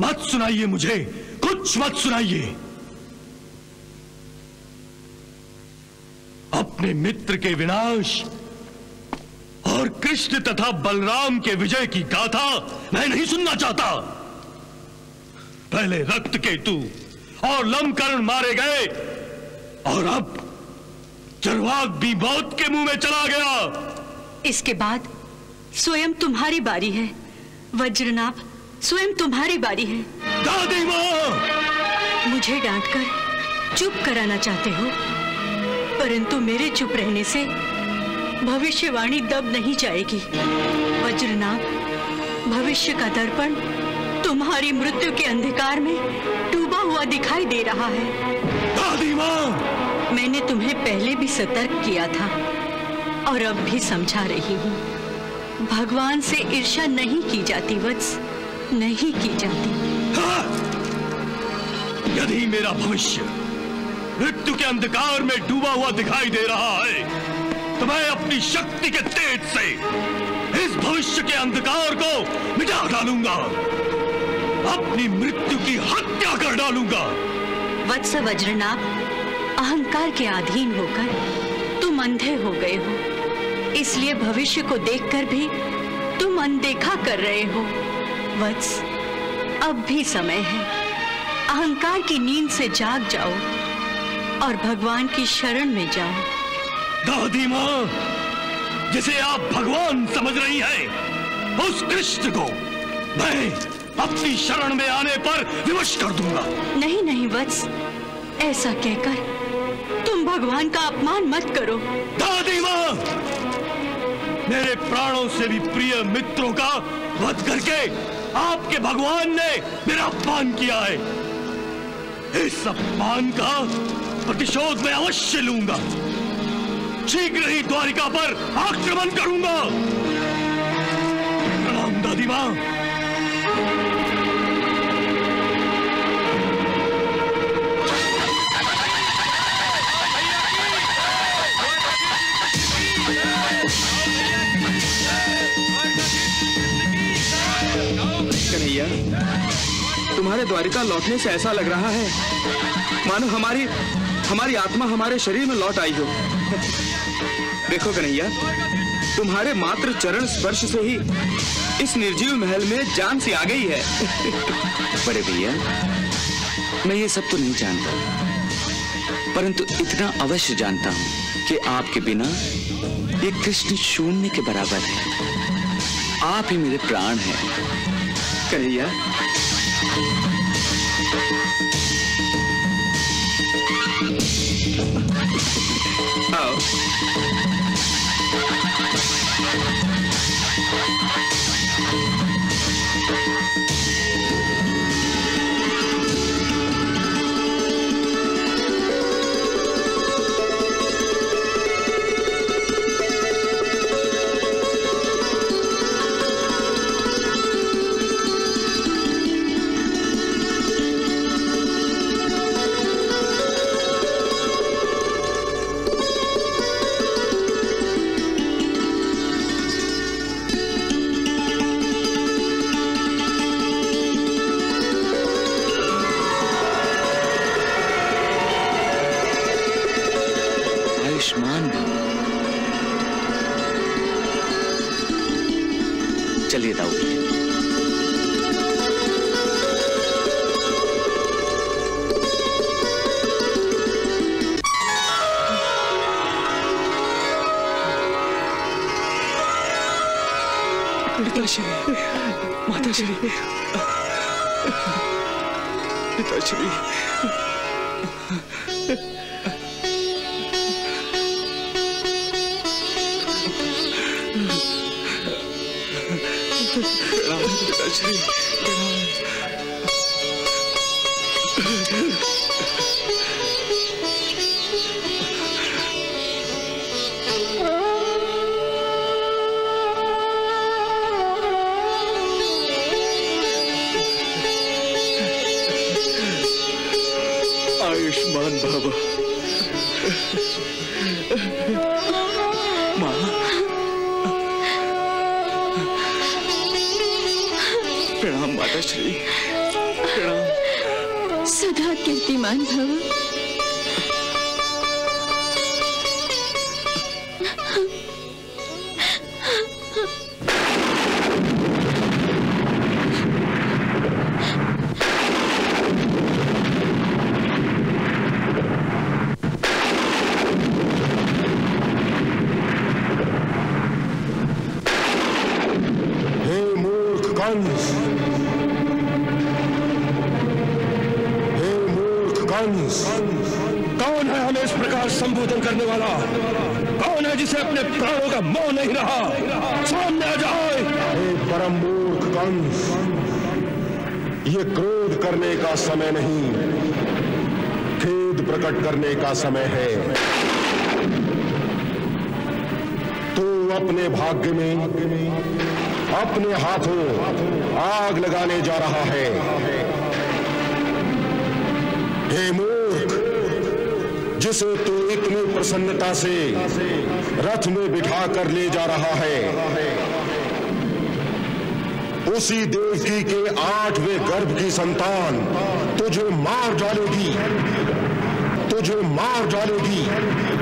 मत सुनाइए मुझे। कुछ मत सुनाइए। अपने मित्र के विनाश और कृष्ण तथा बलराम के विजय की गाथा मैं नहीं सुनना चाहता। पहले रक्त केतु और लमकर्ण मारे गए और अब चरवाक भी मौत के मुँह में चला गया। इसके बाद स्वयं तुम्हारी बारी है। वज्रनाभ स्वयं तुम्हारी बारी है। दादी माँ। मुझे डांटकर चुप कराना चाहते हो परंतु मेरे चुप रहने से भविष्यवाणी दब नहीं जाएगी। वज्रनाभ भविष्य का दर्पण तुम्हारी मृत्यु के अंधकार में डूबा हुआ दिखाई दे रहा है। दादी माँ! मैंने तुम्हें पहले भी सतर्क किया था और अब भी समझा रही हूँ। भगवान से ईर्षा नहीं की जाती वत्स नहीं की जाती। यदि मेरा भविष्य मृत्यु के अंधकार में डूबा हुआ दिखाई दे रहा है तो मैं अपनी शक्ति के तेज से इस भविष्य के अंधकार को मिटा डालूँगा। अपनी मृत्यु की हत्या कर डालूँगा। वत्स वज्रनाभ, अहंकार के अधीन होकर तुम अंधे हो गए हो। इसलिए भविष्य को देखकर भी तुम अनदेखा कर रहे हो। वत्स, अब भी समय है। अहंकार की नींद से जाग जाओ और भगवान की शरण में जाओ। दादी माँ जिसे आप भगवान समझ रही हैं, उस कृष्ण को मैं अपनी शरण में आने पर विवश कर दूँगा। नहीं नहीं वत्स। ऐसा कहकर तुम भगवान का अपमान मत करो। दादी माँ मेरे प्राणों से भी प्रिय मित्रों का वध करके आपके भगवान ने मेरा अपमान किया है। इस अपमान का प्रतिशोध मैं अवश्य लूँगा। शीघ्र ही द्वारिका पर आक्रमण करूँगा। प्रणाम दादी माँ तुम्हारे द्वारिका लौटने से ऐसा लग रहा है मानो हमारी हमारी आत्मा हमारे शरीर में लौट आई हो। देखो कन्हैया तुम्हारे मात्र चरण स्पर्श से ही इस निर्जीव महल में जान सी आ गई है। (laughs) बड़े भैया मैं ये सब तो नहीं जानता परंतु इतना अवश्य जानता हूँ कि आपके बिना ये कृष्ण शून्य के बराबर है। आप ही मेरे प्राण हैं। कन्हैया समय है। तू अपने भाग्य में, अपने हाथों आग लगाने जा रहा है। हे मूर्ख, जिसे तू इतनी प्रसन्नता से रथ में बिठा कर ले जा रहा है, उसी देवकी के आठवें गर्भ की संतान तुझे मार डालेगी। तुझे मार डालेगी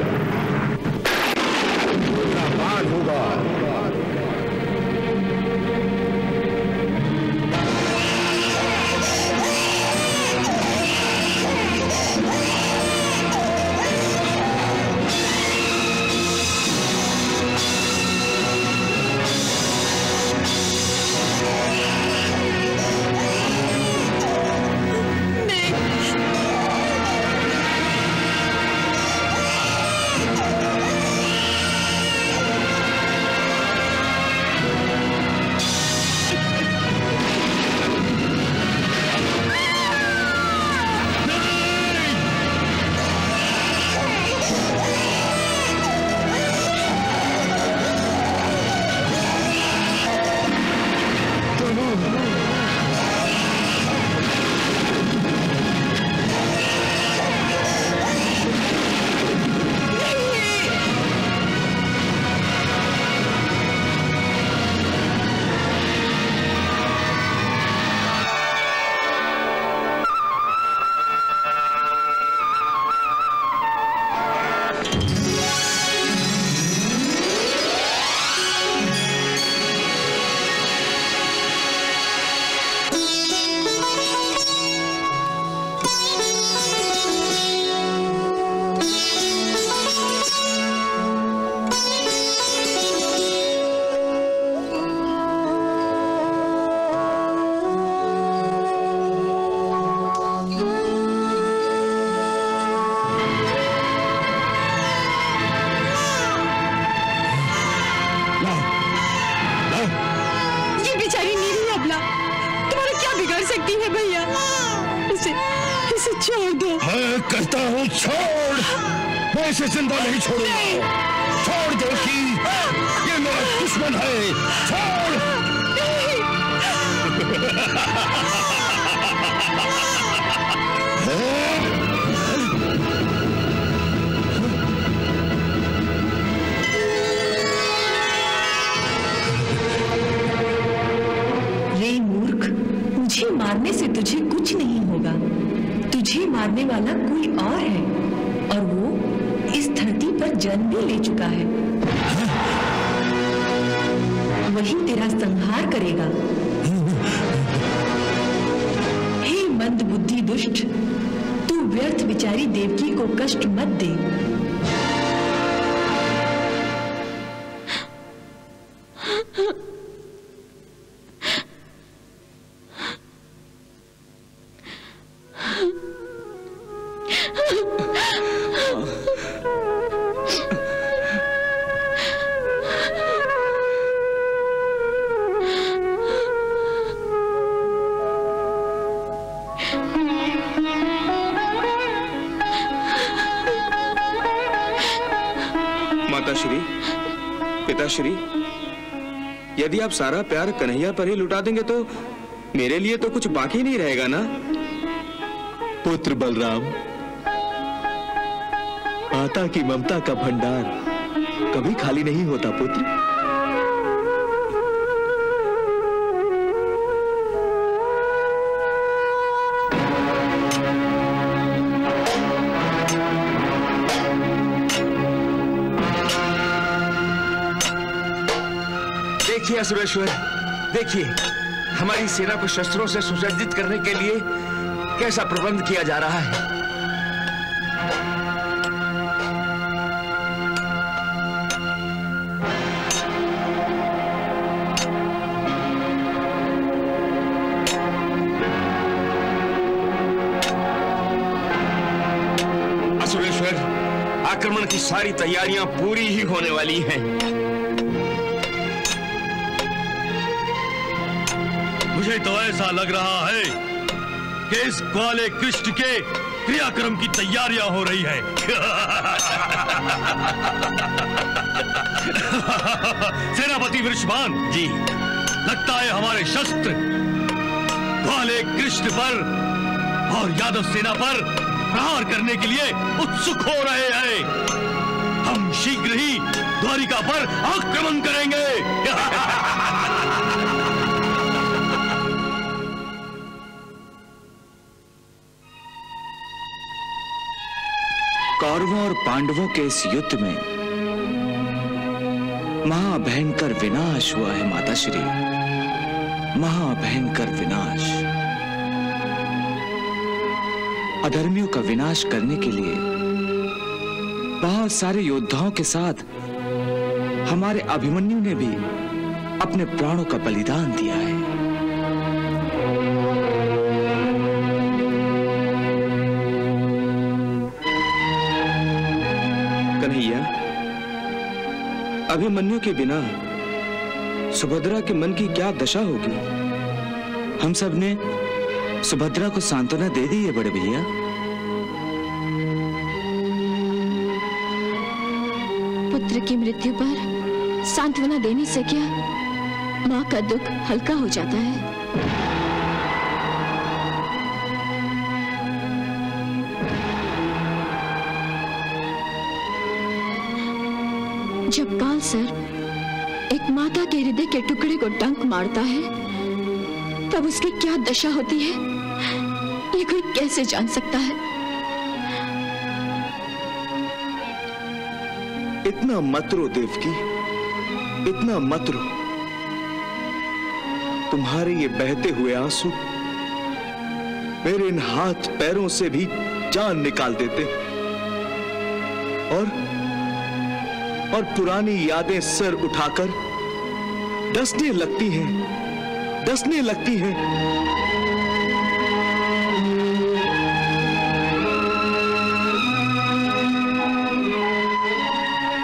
सारा प्यार कन्हैया पर ही लुटा देंगे तो मेरे लिए तो कुछ बाकी नहीं रहेगा ना? पुत्र बलराम माता की ममता का भंडार कभी खाली नहीं होता पुत्र। देखिए असुरेश्वर देखिए, हमारी सेना को शस्त्रों से सुसज्जित करने के लिए कैसा प्रबंध किया जा रहा है? आक्रमण की सारी तैयारियाँ पूरी ही होने वाली हैं। ऐसा लग रहा है कि इस ग्वाले कृष्ण के क्रियाक्रम की तैयारियाँ हो रही है। (laughs) सेनापति वृषभान जी। लगता है हमारे शस्त्र ग्वाले कृष्ण पर और यादव सेना पर प्रहार करने के लिए उत्सुक हो रहे हैं। हम शीघ्र ही द्वारिका पर आक्रमण करेंगे। (laughs) कौरवों और पांडवों के इस युद्ध में महाभयंकर विनाश हुआ है माता श्री। महाभयंकर विनाश। अधर्मियों का विनाश करने के लिए बहुत सारे योद्धाओं के साथ हमारे अभिमन्यु ने भी अपने प्राणों का बलिदान दिया है। अभिमन्यु के बिना सुभद्रा के मन की क्या दशा होगी? हम सबने सुभद्रा को सांत्वना दे दी है, बड़े भैया। पुत्र की मृत्यु पर सांत्वना देने से क्या माँ का दुख हल्का हो जाता है? सर, एक माता के हृदय के टुकड़े को डंक मारता है, तब उसकी क्या दशा होती है? ये कोई कैसे जान सकता है? इतना मत रो, देवकी। इतना मत रो। तुम्हारे ये बहते हुए आँसू मेरे इन हाथ पैरों से भी जान निकाल देते। और और पुरानी यादें सर उठाकर डसने लगती हैं, डसने लगती हैं।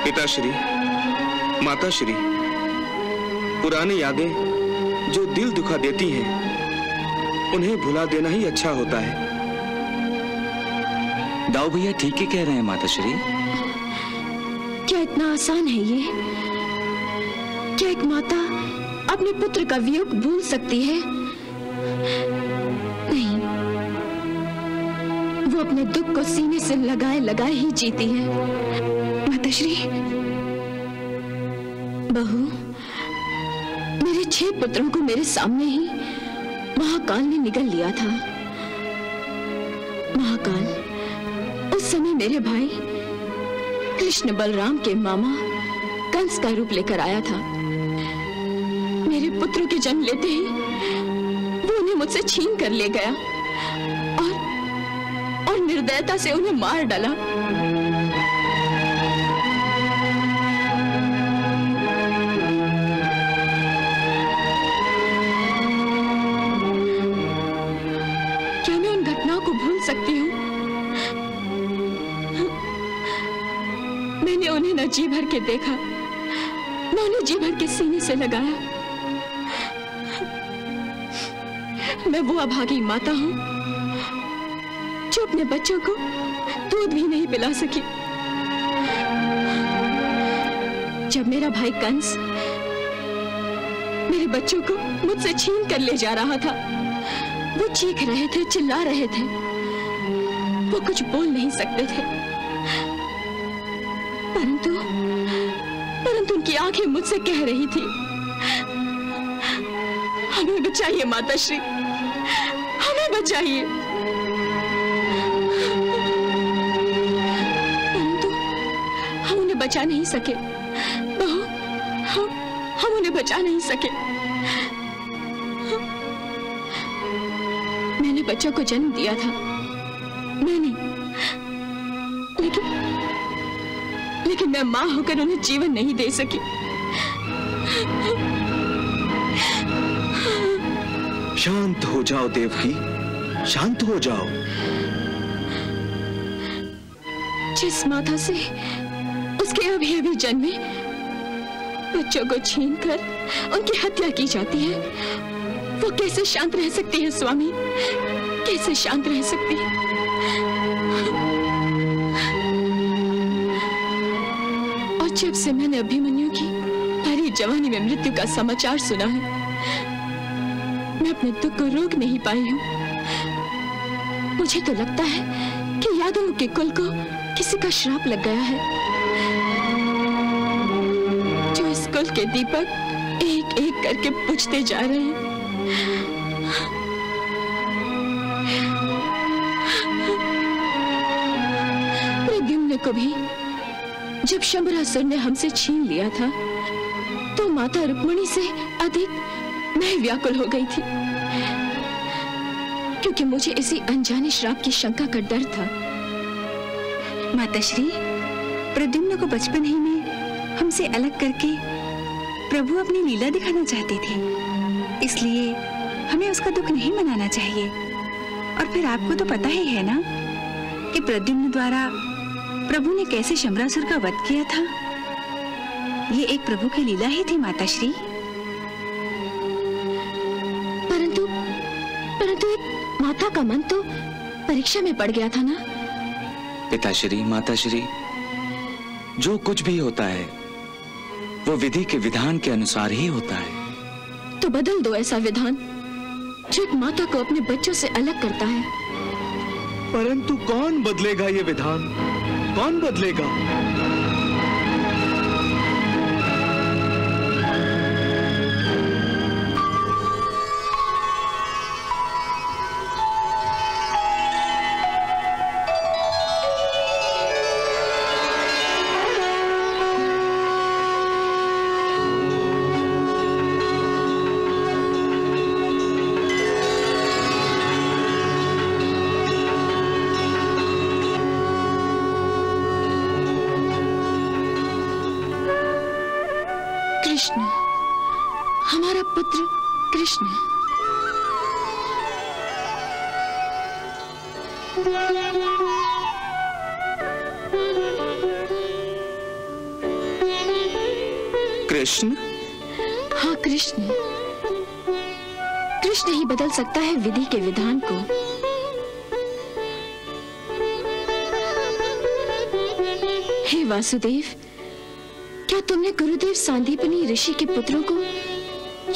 पिताश्री, माताश्री, पुरानी यादें जो दिल दुखा देती हैं, उन्हें भुला देना ही अच्छा होता है। दाऊ भैया ठीक ही कह रहे हैं, माताश्री। क्या इतना आसान है ये। क्या एक माता अपने पुत्र का वियोग भूल सकती है? नहीं। वो अपने दुख को सीने से लगाए लगाए ही जीती है। माताश्री, बहू, मेरे छह पुत्रों को मेरे सामने ही महाकाल ने निगल लिया था। महाकाल, उस समय मेरे भाई कृष्ण बलराम के मामा कंस का रूप लेकर आया था। मेरे पुत्र के जन्म लेते ही वो उन्हें मुझसे छीन कर ले गया और और निर्दयता से उन्हें मार डाला। से लगाया। मैं वो अभागी माता हूँ, जो अपने बच्चों को दूध भी नहीं पिला सकी। जब मेरा भाई कंस मेरे बच्चों को मुझसे छीन कर ले जा रहा था, वो चीख रहे थे, चिल्ला रहे थे। वो कुछ बोल नहीं सकते थे। मुझसे कह रही थी। हमें बचाइए, माताश्री। हमें बचाइए। हम उन्हें बचा नहीं सके। बहू, हम हम उन्हें बचा नहीं सके। मैंने बच्चों को जन्म दिया था। मैंने। लेकिन लेकिन मैं माँ होकर उन्हें जीवन नहीं दे सकी। शांत हो जाओ, देवकी। शांत हो जाओ। जिस माता से उसके अभी अभी जन्मे, बच्चों को छीनकर उनकी हत्या की जाती है, वो कैसे शांत रह सकती है, स्वामी? कैसे शांत रह सकती है? और जब से मैंने अभिमन्यु की भरी जवानी में मृत्यु का समाचार सुना है अपने दुख को रोक नहीं पाई हूँ। मुझे तो लगता है कि यादवों के कुल को किसी का श्राप लग गया है। जो इस कुल के दीपक एक एक करके बुझते जा रहे हैं। को भी, जब शंबरासुर ने हमसे छीन लिया था तो माता रुक्मणी से अधिक मैं व्याकुल हो गई थी। क्योंकि मुझे इसी अनजाने श्राप की शंका का डर था। माताश्री प्रद्युम्न को बचपन ही में हमसे अलग करके प्रभु अपनी लीला दिखाना चाहते थे। इसलिए हमें उसका दुख नहीं मनाना चाहिए। और फिर आपको तो पता ही है ना कि प्रद्युम्न द्वारा प्रभु ने कैसे शमरासुर का वध किया था। ये एक प्रभु की लीला ही थी माताश्री एक माता का मन तो परीक्षा में पड़ गया था ना? पिताश्री माताश्री जो कुछ भी होता है वो विधि के विधान के अनुसार ही होता है। तो बदल दो ऐसा विधान जो एक माता को अपने बच्चों से अलग करता है। परंतु कौन बदलेगा ये विधान? कौन बदलेगा? सकता है विधि के विधान को। हे वासुदेव, क्या तुमने गुरुदेव सांदीपनी ऋषि के पुत्रों को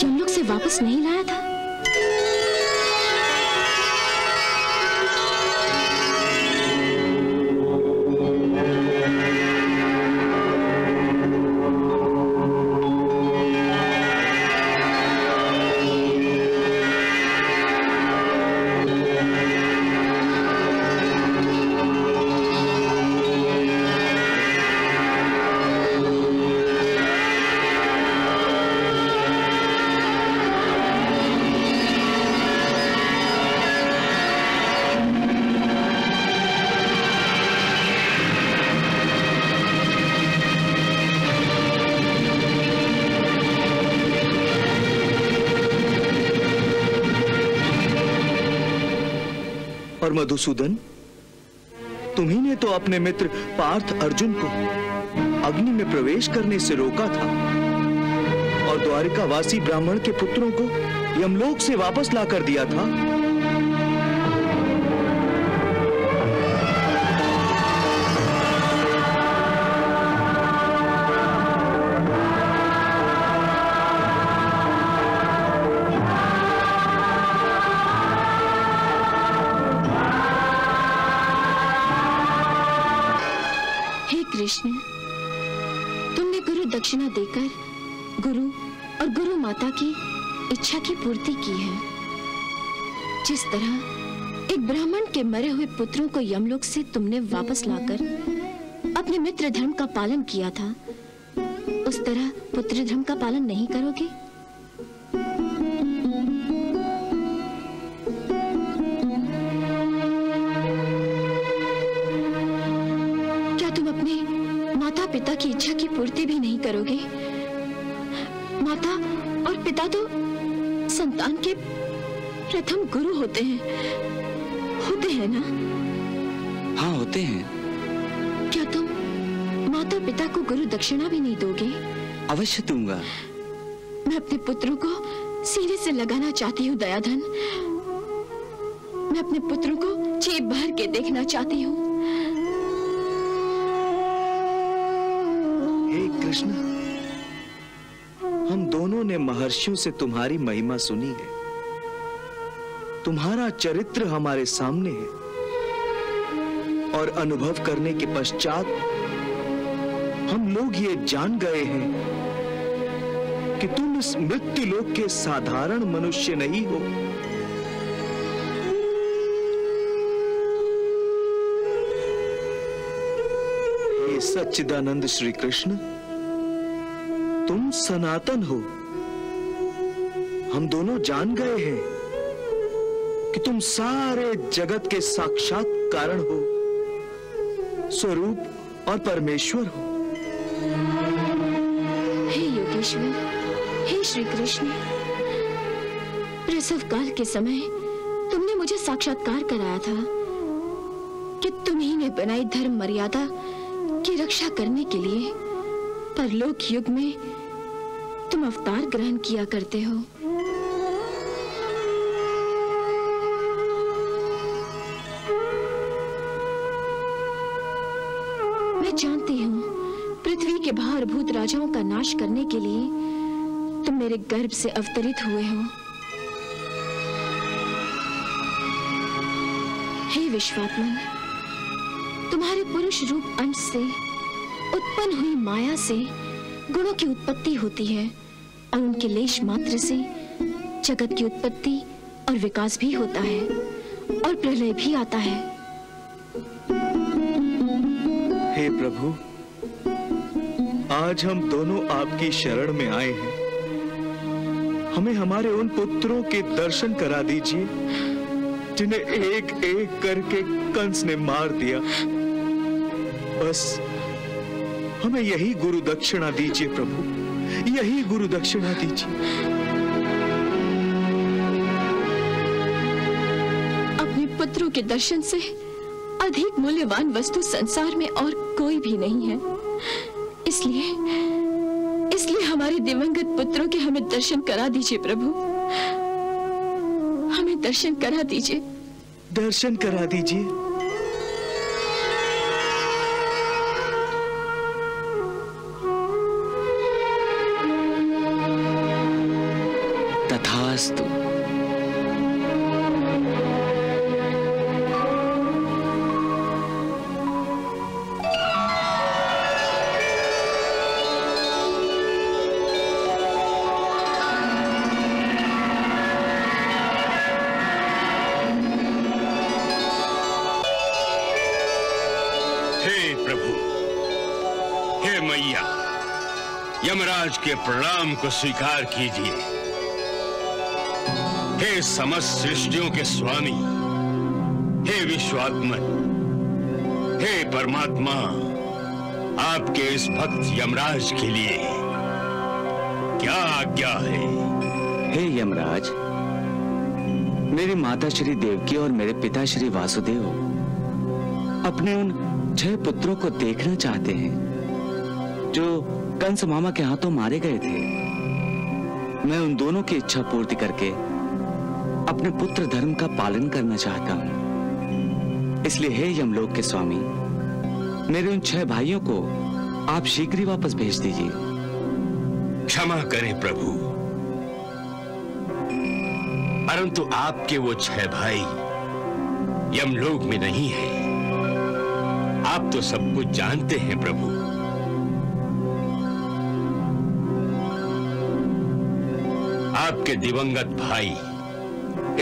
यमलोक से वापस नहीं लाया था? और मधुसूदन, तुम्ही ने तो अपने मित्र पार्थ अर्जुन को अग्नि में प्रवेश करने से रोका था और द्वारिकावासी ब्राह्मण के पुत्रों को यमलोक से वापस ला कर दिया था। की इच्छा की पूर्ति की है। जिस तरह एक ब्राह्मण के मरे हुए पुत्रों को यमलोक से तुमने वापस लाकर अपने मित्र धर्म का पालन किया था, उस तरह पुत्र धर्म का पालन नहीं करोगे? दक्षिणा भी नहीं दोगे? अवश्य दूँगा। मैं अपने पुत्रों को सीने से लगाना चाहती हूँ दयाधन। मैं अपने पुत्रों को जेब भर के देखना चाहती हूँ कृष्ण हम दोनों ने महर्षियों से तुम्हारी महिमा सुनी है। तुम्हारा चरित्र हमारे सामने है और अनुभव करने के पश्चात हम लोग ये जान गए हैं कि तुम इस मृत्यु लोक के साधारण मनुष्य नहीं हो। सच्चिदानंद श्री कृष्ण तुम सनातन हो। हम दोनों जान गए हैं कि तुम सारे जगत के साक्षात कारण हो, स्वरूप और परमेश्वर हो। योगेश्वर हे श्री कृष्ण प्रसव काल के समय तुमने मुझे साक्षात्कार कराया था कि तुम ही ने बनाई धर्म मर्यादा की रक्षा करने के लिए परलोक युग में तुम अवतार ग्रहण किया करते हो। राजाओं का नाश करने के लिए तुम मेरे गर्भ से अवतरित हुए हो। हे विश्वात्मन, तुम्हारे पुरुष रूप अंश से, उत्पन्न हुई माया से गुणों की उत्पत्ति होती है और उनके लेश मात्र से जगत की उत्पत्ति और विकास भी होता है और प्रलय भी आता है। हे प्रभु आज हम दोनों आपकी शरण में आए हैं। हमें हमारे उन पुत्रों के दर्शन करा दीजिए, जिन्हें एक एक करके कंस ने मार दिया। बस, हमें यही गुरु दक्षिणा दीजिए प्रभु। यही गुरु दक्षिणा दीजिए। अपने पुत्रों के दर्शन से अधिक मूल्यवान वस्तु संसार में और कोई भी नहीं है। इसलिए इसलिए हमारे दिवंगत पुत्रों के हमें दर्शन करा दीजिए प्रभु। हमें दर्शन करा दीजिए। दर्शन करा दीजिए। प्रणाम को स्वीकार कीजिए। हे समस्त सृष्टियों के स्वामी, हे विश्वात्मन, हे परमात्मा, आपके इस भक्त यमराज के लिए क्या आज्ञा है? हे यमराज, मेरी माता श्री देवकी और मेरे पिता श्री वासुदेव अपने उन छह पुत्रों को देखना चाहते हैं, जो कंस मामा के हाथों मारे गए थे। मैं उन दोनों की इच्छा पूर्ति करके अपने पुत्र धर्म का पालन करना चाहता हूँ। इसलिए हे यमलोक के स्वामी, मेरे उन छह भाइयों को आप शीघ्र ही वापस भेज दीजिए। क्षमा करें प्रभु। परंतु आपके वो छह भाई यमलोक में नहीं है। आप तो सब कुछ जानते हैं प्रभु। आपके दिवंगत भाई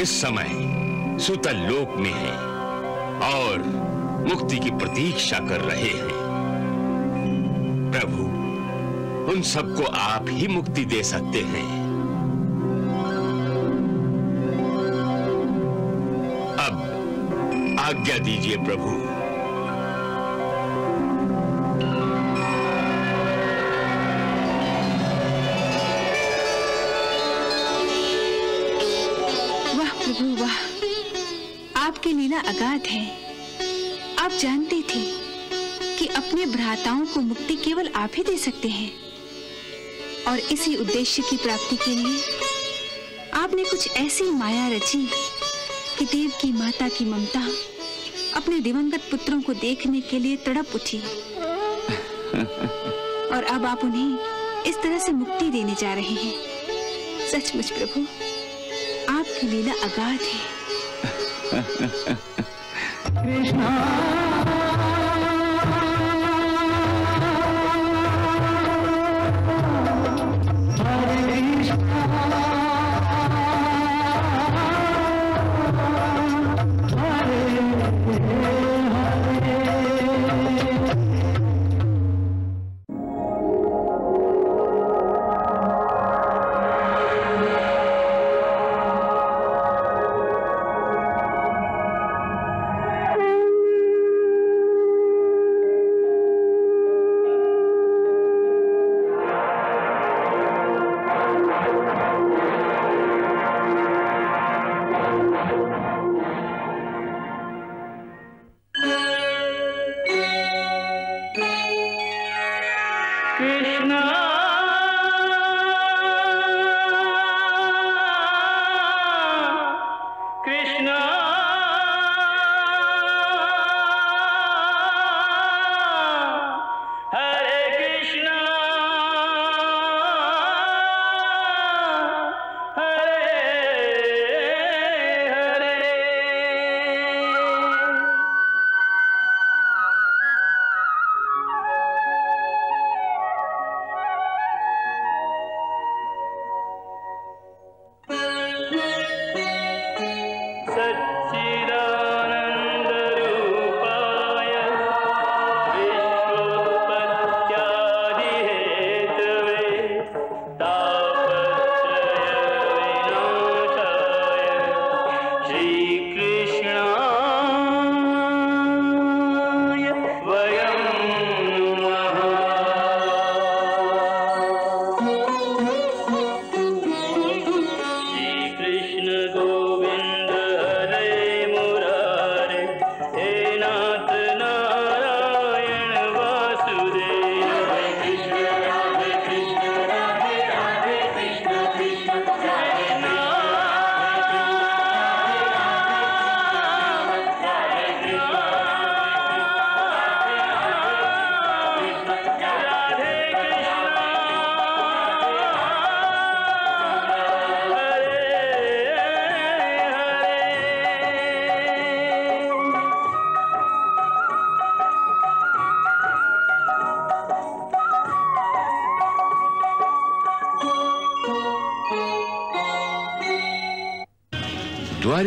इस समय सुतल लोक में हैं और मुक्ति की प्रतीक्षा कर रहे हैं। प्रभु, उन सबको आप ही मुक्ति दे सकते हैं। अब आज्ञा दीजिए प्रभु। आपकी लीला अगाध है। आप जानते थे कि अपने भ्राताओं को मुक्ति केवल आप ही दे सकते हैं। और इसी उद्देश्य की प्राप्ति के लिए आपने कुछ ऐसी माया रची कि देव की माता की ममता अपने दिवंगत पुत्रों को देखने के लिए तड़प उठी। (laughs) और अब आप उन्हें इस तरह से मुक्ति देने जा रहे हैं। सचमुच प्रभु आपकी लीला अगाध है। कृष्णा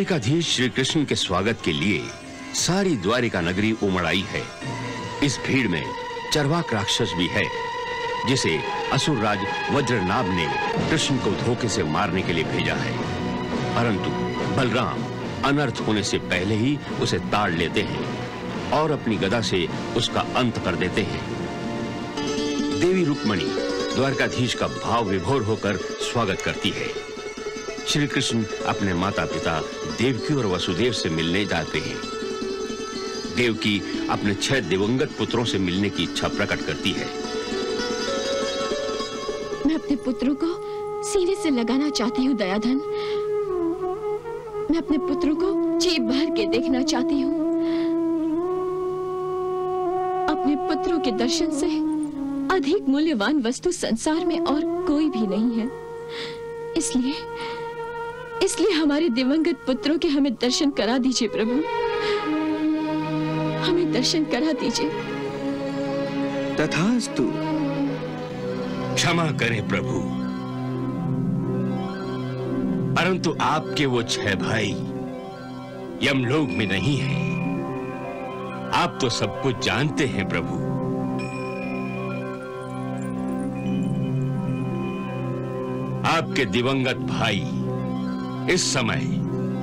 द्वारिकाधीश श्री कृष्ण के स्वागत के लिए सारी द्वारिका नगरी उमड़ आई है। इस भीड़ में चरवाक राक्षस भी है, जिसे असुरराज वज्रनाभ ने कृष्ण को धोखे से मारने के लिए भेजा है। परंतु बलराम अनर्थ होने से पहले ही उसे ताड़ लेते हैं और अपनी गदा से उसका अंत कर देते हैं। देवी रुक्मणी द्वारकाधीश का भाव विभोर होकर स्वागत करती है। श्री कृष्ण अपने माता पिता देवकी और वसुदेव से मिलने जाते हैं। देवकी अपने छह दिवंगत पुत्रों से मिलने की इच्छा प्रकट करती है। मैं अपने पुत्रों को सीने से लगाना चाहती हूँ, दयाधन। मैं अपने पुत्रों को जी भर के देखना चाहती हूँ। अपने पुत्रों के दर्शन से अधिक मूल्यवान वस्तु संसार में और कोई भी नहीं है। इसलिए इसलिए हमारे दिवंगत पुत्रों के हमें दर्शन करा दीजिए प्रभु। हमें दर्शन करा दीजिए। तथास्तु। क्षमा करें प्रभु। परंतु आपके वो छह भाई यमलोक में नहीं हैं। आप तो सब कुछ जानते हैं प्रभु। आपके दिवंगत भाई इस समय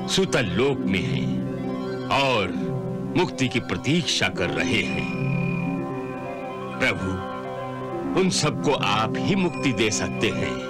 सुतल लोक में हैं और मुक्ति की प्रतीक्षा कर रहे हैं। प्रभु, उन सबको आप ही मुक्ति दे सकते हैं।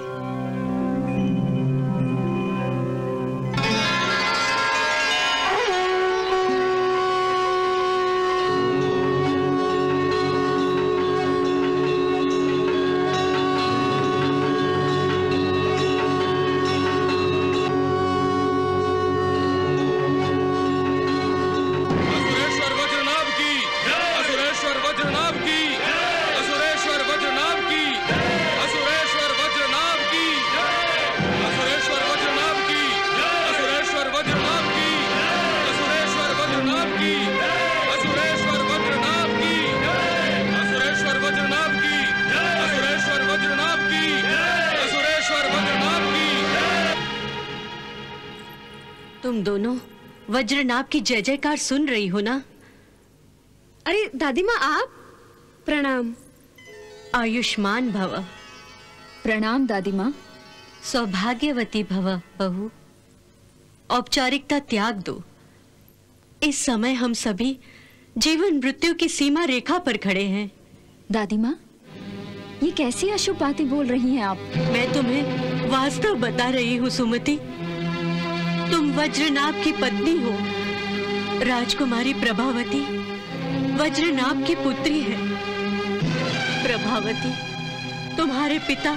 वज्रनाभ की जय जयकार सुन रही हो ना? अरे दादी माँ आप? प्रणाम। आयुष्मान भव। प्रणाम दादी माँ। सौभाग्यवती भव बहू। औपचारिकता त्याग दो। इस समय हम सभी जीवन मृत्यु की सीमा रेखा पर खड़े हैं। दादी माँ ये कैसी अशुभ बातें बोल रही हैं आप? मैं तुम्हें वास्तव बता रही हूँ सुमति। वज्रनाभ की पत्नी हो। राजकुमारी प्रभावती, वज्रनाभ की पुत्री है। प्रभावती, तुम्हारे पिता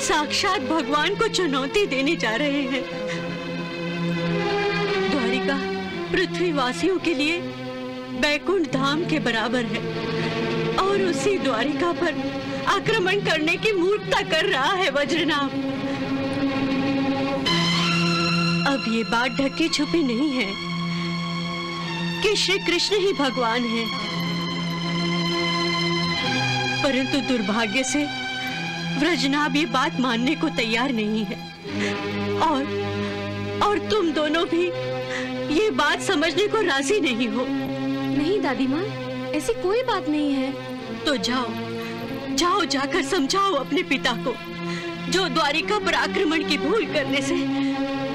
साक्षात भगवान को चुनौती देने जा रहे हैं। द्वारिका पृथ्वीवासियों के लिए बैकुंठ धाम के बराबर है और उसी द्वारिका पर आक्रमण करने की मूर्खता कर रहा है वज्रनाभ। अब ये बात ढकी छुपी नहीं है कि श्री कृष्ण ही भगवान है। परंतु दुर्भाग्य से व्रजनाभ ये बात मानने को तैयार नहीं है। और और तुम दोनों भी ये बात समझने को राज़ी नहीं हो। नहीं दादी माँ ऐसी कोई बात नहीं है। तो जाओ जाओ जाकर समझाओ अपने पिता को जो द्वारिका पर आक्रमण की भूल करने से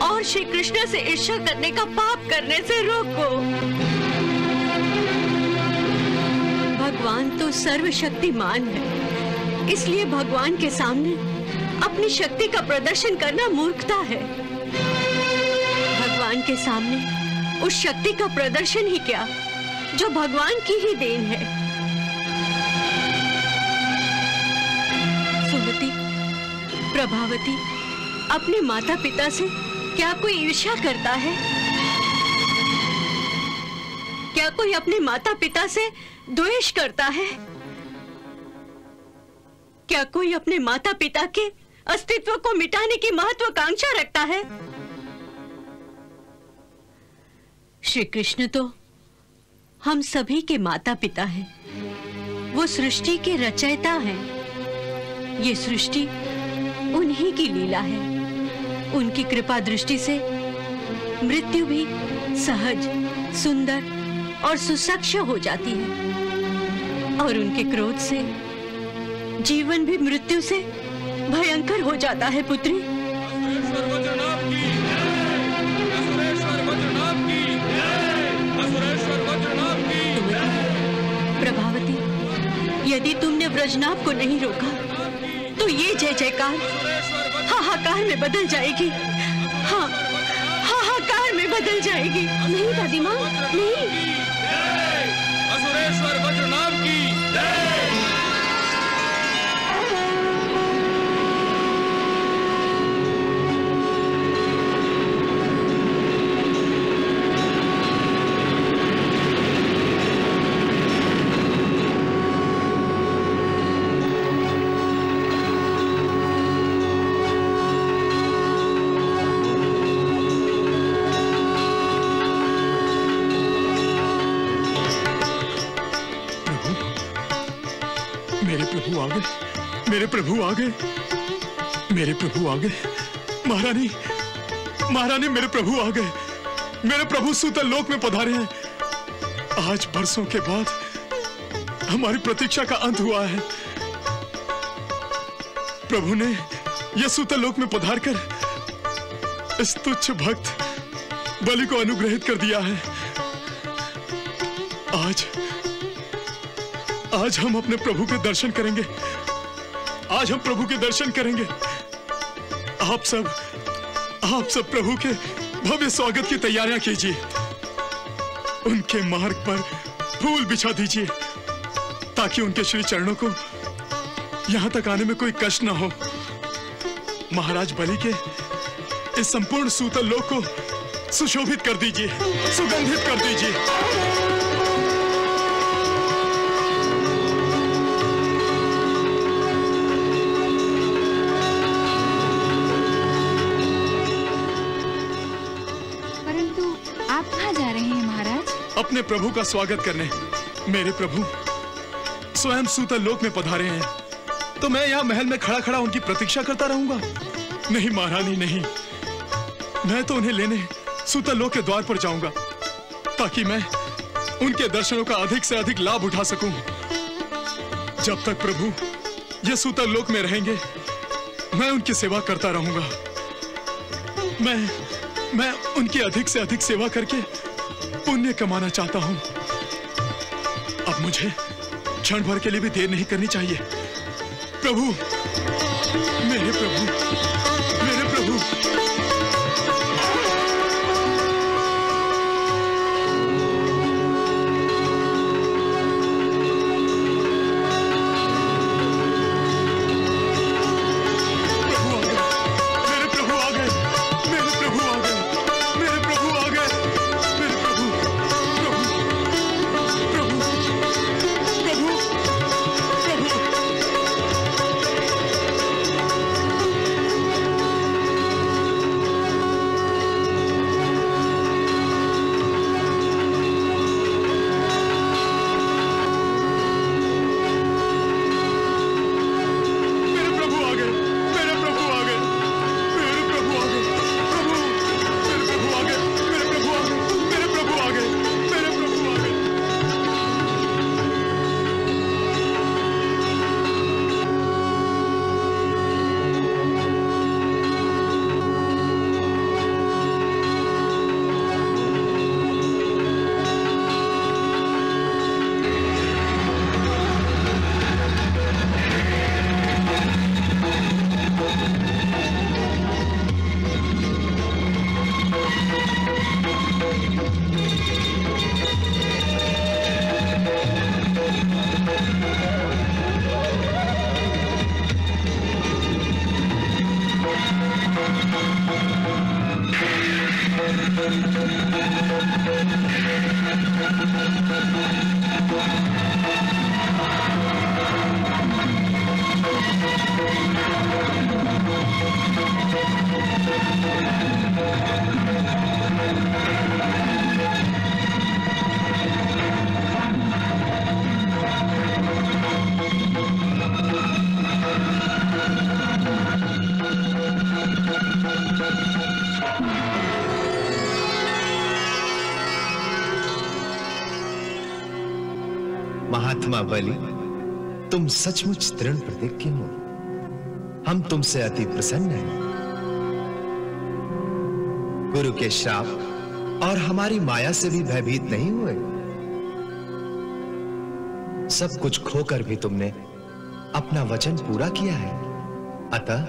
और श्री कृष्ण से ईर्ष्या करने का पाप करने से रोको। भगवान तो सर्वशक्तिमान है। इसलिए भगवान के सामने अपनी शक्ति का प्रदर्शन करना मूर्खता है। भगवान के सामने उस शक्ति का प्रदर्शन ही क्या, जो भगवान की ही देन है। सुमति, प्रभावती, अपने माता पिता से क्या कोई ईर्ष्या करता है? क्या कोई अपने माता पिता से द्वेष करता है? क्या कोई अपने माता पिता के अस्तित्व को मिटाने की महत्वाकांक्षा रखता है? श्री कृष्ण तो हम सभी के माता पिता हैं। वो सृष्टि के रचयिता हैं। ये सृष्टि उन्हीं की लीला है। उनकी कृपा दृष्टि से मृत्यु भी सहज, सुंदर और सुसक्ष हो जाती है। और उनके क्रोध से, जीवन भी मृत्यु से भयंकर हो जाता है, पुत्री। प्रभावती, यदि तुमने व्रजनाभ को नहीं रोका तो ये जय जयकार। हाहाकार में बदल जाएगी। हाँ हाहाकार में बदल जाएगी। नहीं दादी माँ नहीं। असुरेश्वर की मेरे प्रभु आ गए। मेरे प्रभु आ गए। महारानी महारानी मेरे प्रभु आ गए। मेरे प्रभु सूतल लोक में पधारे हैं। आज बरसों के बाद हमारी प्रतीक्षा का अंत हुआ है। प्रभु ने यह सूतल लोक में पधार कर इस तुच्छ भक्त बलि को अनुग्रहित कर दिया है। आज आज हम अपने प्रभु के दर्शन करेंगे। आज हम प्रभु के दर्शन करेंगे। आप सब आप सब प्रभु के भव्य स्वागत की तैयारियाँ कीजिए। उनके मार्ग पर फूल बिछा दीजिए, ताकि उनके श्री चरणों को यहाँ तक आने में कोई कष्ट ना हो। महाराज बलि के इस संपूर्ण सूतल लोक को सुशोभित कर दीजिए, सुगंधित कर दीजिए। अपने प्रभु का स्वागत करने। मेरे प्रभु स्वयं सूतल लोक में पधारे हैं। तो मैं यहाँ महल में खड़ा खड़ा उनकी प्रतीक्षा करता रहूँगा। नहीं महारानी, नहीं। मैं तो उन्हें लेने सूतल लोक के द्वार पर जाऊँगा, ताकि मैं उनके दर्शनों का अधिक से अधिक लाभ उठा सकूँ। जब तक प्रभु ये सूतल लोक में रहेंगे, मैं उनकी सेवा करता रहूँगा। मैं मैं उनकी अधिक से अधिक सेवा करके पुण्य कमाना चाहता हूँ। अब मुझे क्षण भर के लिए भी देर नहीं करनी चाहिए। प्रभु, मेरे प्रभु। तुम सचमुच दृढ़ प्रतिज्ञ हो। हम तुमसे अति प्रसन्न हैं। गुरु के श्राप और हमारी माया से भी भयभीत नहीं हुए। सब कुछ खोकर भी तुमने अपना वचन पूरा किया है। अतः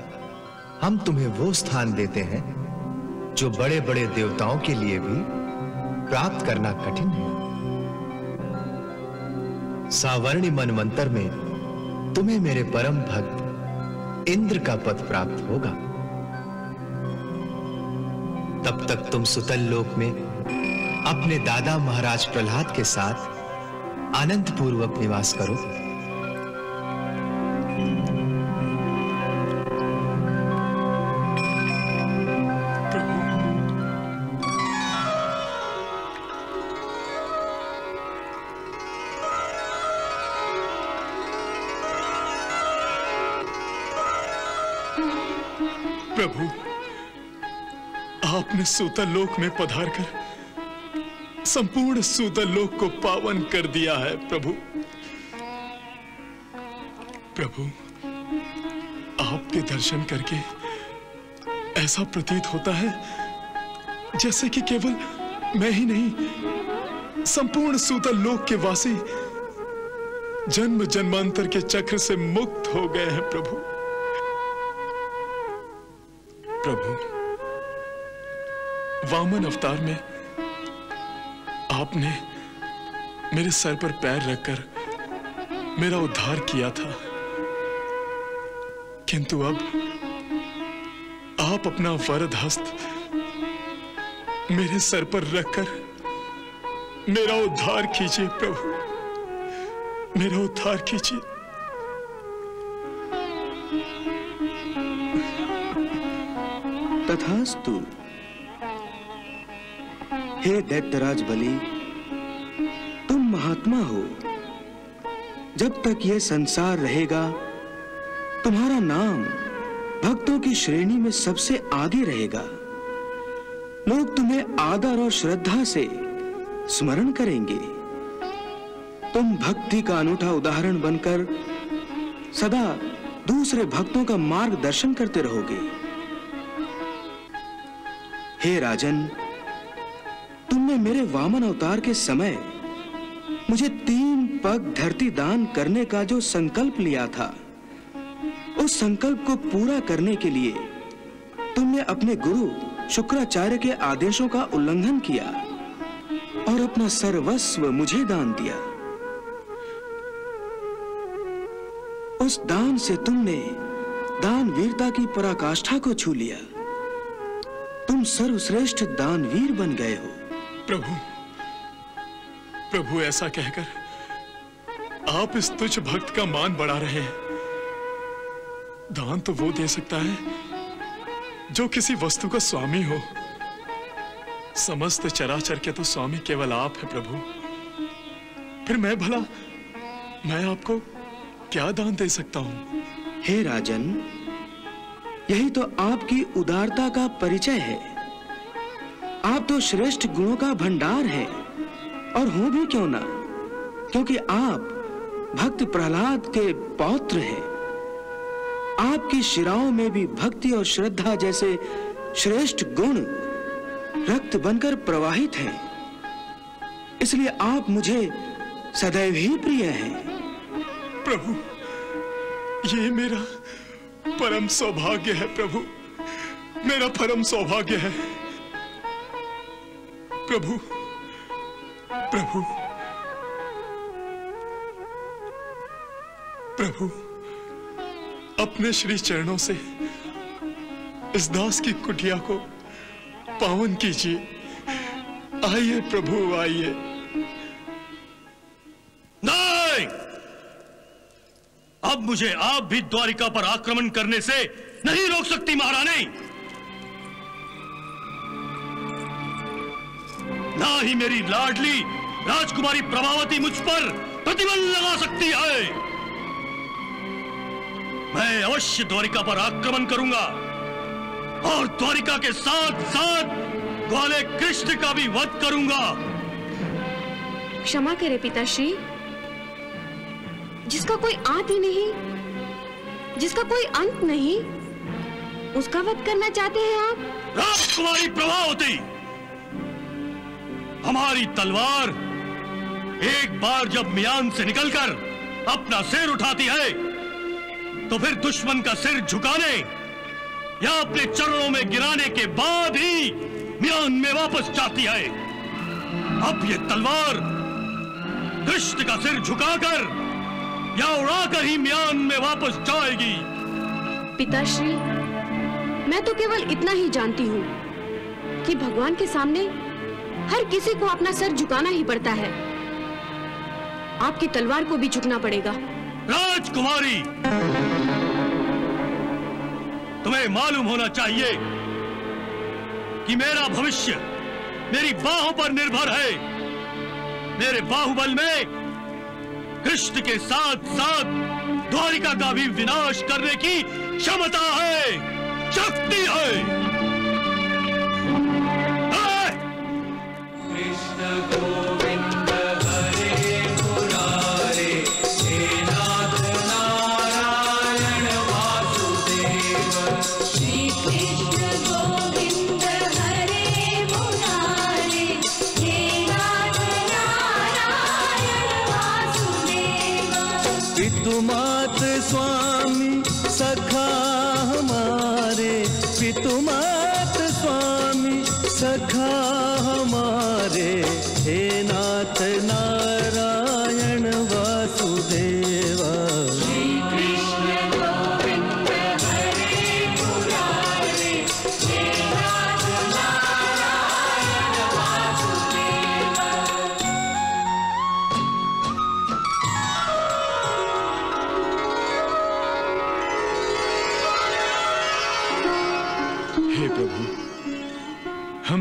हम तुम्हें वो स्थान देते हैं जो बड़े बड़े देवताओं के लिए भी प्राप्त करना कठिन है। सावर्णी मनमंत्र में तुम्हें मेरे परम भक्त इंद्र का पद प्राप्त होगा। तब तक तुम सुतल लोक में अपने दादा महाराज प्रहलाद के साथ आनंद पूर्वक निवास करो। सूतल लोक में पधार कर, संपूर्ण सूतल लोक को पावन कर दिया है प्रभु। प्रभु, आपके दर्शन करके ऐसा प्रतीत होता है जैसे कि केवल मैं ही नहीं, संपूर्ण सूतल लोक के वासी जन्म जन्मांतर के चक्र से मुक्त हो गए हैं प्रभु। प्रभु वामन अवतार में आपने मेरे सर पर पैर रखकर मेरा उद्धार किया था। किंतु अब आप अपना वरद हस्त मेरे सर पर रखकर मेरा उद्धार कीजिए प्रभु। मेरा उद्धार कीजिए। तथास्तु हे दैत्यराज बलि, तुम महात्मा हो। जब तक यह संसार रहेगा, तुम्हारा नाम भक्तों की श्रेणी में सबसे आगे रहेगा। लोग तुम्हें आदर और श्रद्धा से स्मरण करेंगे। तुम भक्ति का अनूठा उदाहरण बनकर सदा दूसरे भक्तों का मार्गदर्शन करते रहोगे। हे राजन तुमने मेरे वामन अवतार के समय मुझे तीन पग धरती दान करने का जो संकल्प लिया था, उस संकल्प को पूरा करने के लिए तुमने अपने गुरु शुक्राचार्य के आदेशों का उल्लंघन किया और अपना सर्वस्व मुझे दान दिया। उस दान से तुमने दान वीरता की पराकाष्ठा को छू लिया। तुम सर्वश्रेष्ठ दानवीर बन गए हो। प्रभु प्रभु ऐसा कहकर आप इस तुच्छ भक्त का मान बढ़ा रहे हैं। दान तो वो दे सकता है जो किसी वस्तु का स्वामी हो। समस्त चराचर के तो स्वामी केवल आप है प्रभु। फिर मैं भला, मैं आपको क्या दान दे सकता हूँ? हे राजन, यही तो आपकी उदारता का परिचय है। आप तो श्रेष्ठ गुणों का भंडार है। और हो भी क्यों ना? क्योंकि आप भक्त प्रहलाद के पौत्र हैं। आपकी शिराओं में भी भक्ति और श्रद्धा जैसे श्रेष्ठ गुण रक्त बनकर प्रवाहित हैं। इसलिए आप मुझे सदैव ही प्रिय हैं। प्रभु, ये मेरा परम सौभाग्य है प्रभु। मेरा परम सौभाग्य है। प्रभु प्रभु प्रभु, अपने श्री चरणों से इस दास की कुटिया को पावन कीजिए। आइए प्रभु, आइए। नहीं! अब मुझे आप भी द्वारिका पर आक्रमण करने से नहीं रोक सकती महारानी। ना ही मेरी लाडली राजकुमारी प्रभावती मुझ पर प्रतिबंध लगा सकती है। मैं अवश्य द्वारिका पर आक्रमण करूँगा और द्वारिका के साथ साथ ग्वाले कृष्ण का भी वध करूँगा। क्षमा करे पिताश्री। जिसका कोई आद ही नहीं जिसका कोई अंत नहीं उसका वध करना चाहते हैं आप? राजकुमारी प्रभावती! हमारी तलवार एक बार जब मियान से निकलकर अपना सिर उठाती है तो फिर दुश्मन का सिर झुकाने या अपने चरणों में गिराने के बाद ही म्यान में वापस जाती है। अब ये तलवार कृष्ण का सिर झुकाकर या उड़ाकर ही मियान में वापस जाएगी। पिताश्री, मैं तो केवल इतना ही जानती हूँ कि भगवान के सामने हर किसी को अपना सर झुकाना ही पड़ता है। आपकी तलवार को भी झुकना पड़ेगा। राजकुमारी! तुम्हें मालूम होना चाहिए कि मेरा भविष्य मेरी बाहों पर निर्भर है। मेरे बाहुबल में कृष्ण के साथ साथ द्वारिका का भी विनाश करने की क्षमता है, शक्ति है।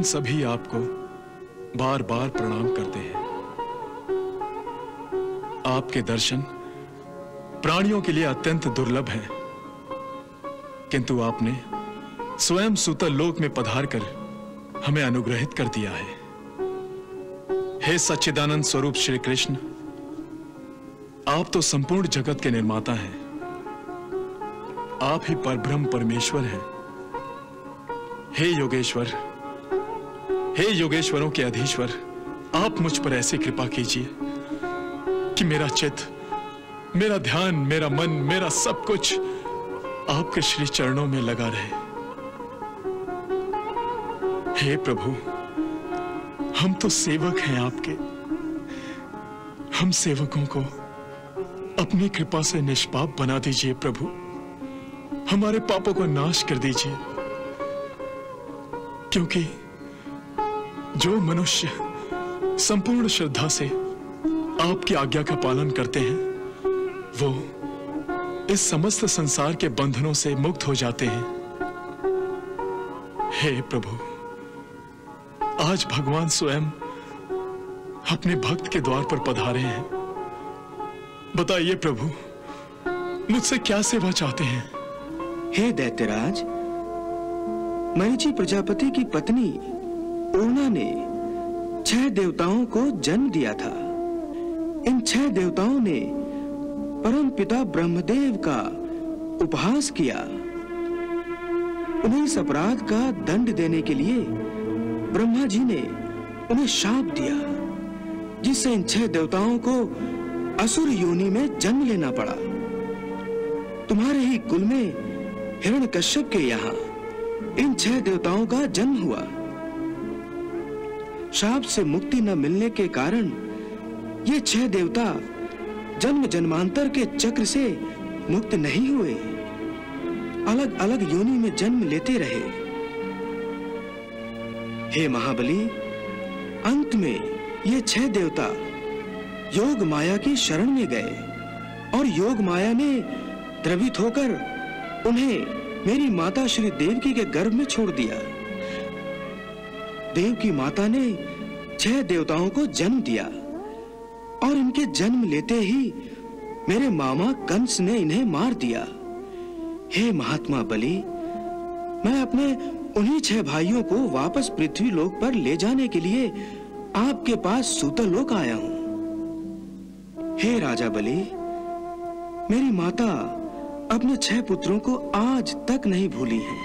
सभी आपको बार बार प्रणाम करते हैं। आपके दर्शन प्राणियों के लिए अत्यंत दुर्लभ हैं। किंतु आपने स्वयं सूतल लोक में पधार कर हमें अनुग्रहित कर दिया है। हे सच्चिदानंद स्वरूप श्री कृष्ण, आप तो संपूर्ण जगत के निर्माता हैं। आप ही परब्रह्म परमेश्वर हैं। हे योगेश्वर हे योगेश्वरों के अधीश्वर, आप मुझ पर ऐसी कृपा कीजिए कि मेरा चित मेरा ध्यान, मेरा मन, मेरा सब कुछ आपके श्री चरणों में लगा रहे। हे प्रभु, हम तो सेवक हैं आपके। हम सेवकों को अपनी कृपा से निष्पाप बना दीजिए प्रभु। हमारे पापों को नाश कर दीजिए। क्योंकि जो मनुष्य संपूर्ण श्रद्धा से आपकी आज्ञा का पालन करते हैं, वो इस समस्त संसार के बंधनों से मुक्त हो जाते हैं। हे प्रभु, आज भगवान स्वयं अपने भक्त के द्वार पर पधारे हैं। बताइए प्रभु, मुझसे क्या सेवा चाहते हैं? हे दैत्यराज मरीचि प्रजापति की पत्नी पूर्णा ने छह देवताओं को जन्म दिया था। इन छह देवताओं ने परम पिता ब्रह्मदेव का उपहास किया। उन्हें इस अपराध का दंड देने के लिए ब्रह्मा जी ने उन्हें शाप दिया, जिससे इन छह देवताओं को असुर योनि में जन्म लेना पड़ा। तुम्हारे ही कुल में हिरण्यकश्यप के यहाँ इन छह देवताओं का जन्म हुआ। शाप से मुक्ति न मिलने के कारण ये छह देवता जन्म जन्मांतर के चक्र से मुक्त नहीं हुए। अलग अलग योनि में जन्म लेते रहे। हे महाबली, अंत में ये छह देवता योग माया की शरण में गए और योग माया ने द्रवित होकर उन्हें मेरी माता श्री देवकी के गर्भ में छोड़ दिया। देव की माता ने छह देवताओं को जन्म दिया। और इनके जन्म लेते ही मेरे मामा कंस ने इन्हें मार दिया। हे महात्मा बलि, मैं अपने उन्हीं छह भाइयों को वापस पृथ्वी लोक पर ले जाने के लिए आपके पास सूतल लोक आया हूँ। हे राजा बलि, मेरी माता अपने छह पुत्रों को आज तक नहीं भूली है,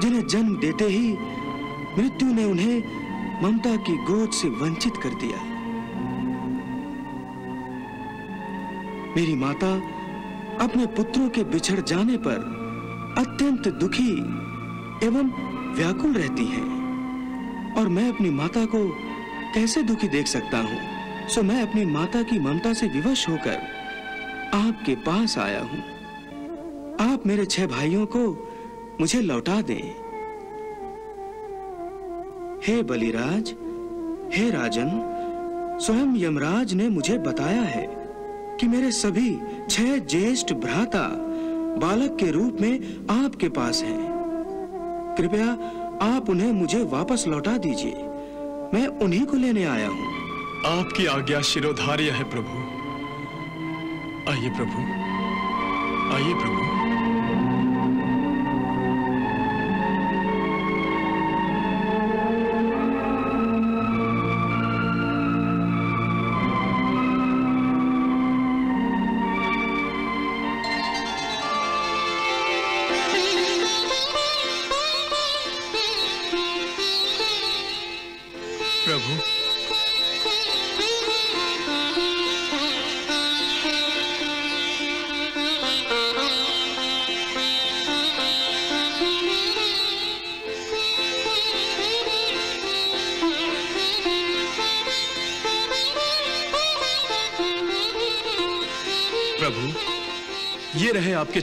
जिन्हें जन्म देते ही मृत्यु ने उन्हें ममता की गोद से वंचित कर दिया। मेरी माता अपने पुत्रों के बिछड़ जाने पर अत्यंत दुखी एवं व्याकुल रहती हैं और मैं अपनी माता को कैसे दुखी देख सकता हूँ? सो मैं अपनी माता की ममता से विवश होकर आपके पास आया हूँ। आप मेरे छह भाइयों को मुझे लौटा दें। हे बलिराज, हे राजन, स्वयं यमराज ने मुझे बताया है कि मेरे सभी छह ज्येष्ठ भ्राता बालक के रूप में आपके पास हैं। कृपया आप उन्हें मुझे वापस लौटा दीजिए। मैं उन्हीं को लेने आया हूँ। आपकी आज्ञा शिरोधार्य है, प्रभु। आइए प्रभु। आइए प्रभु।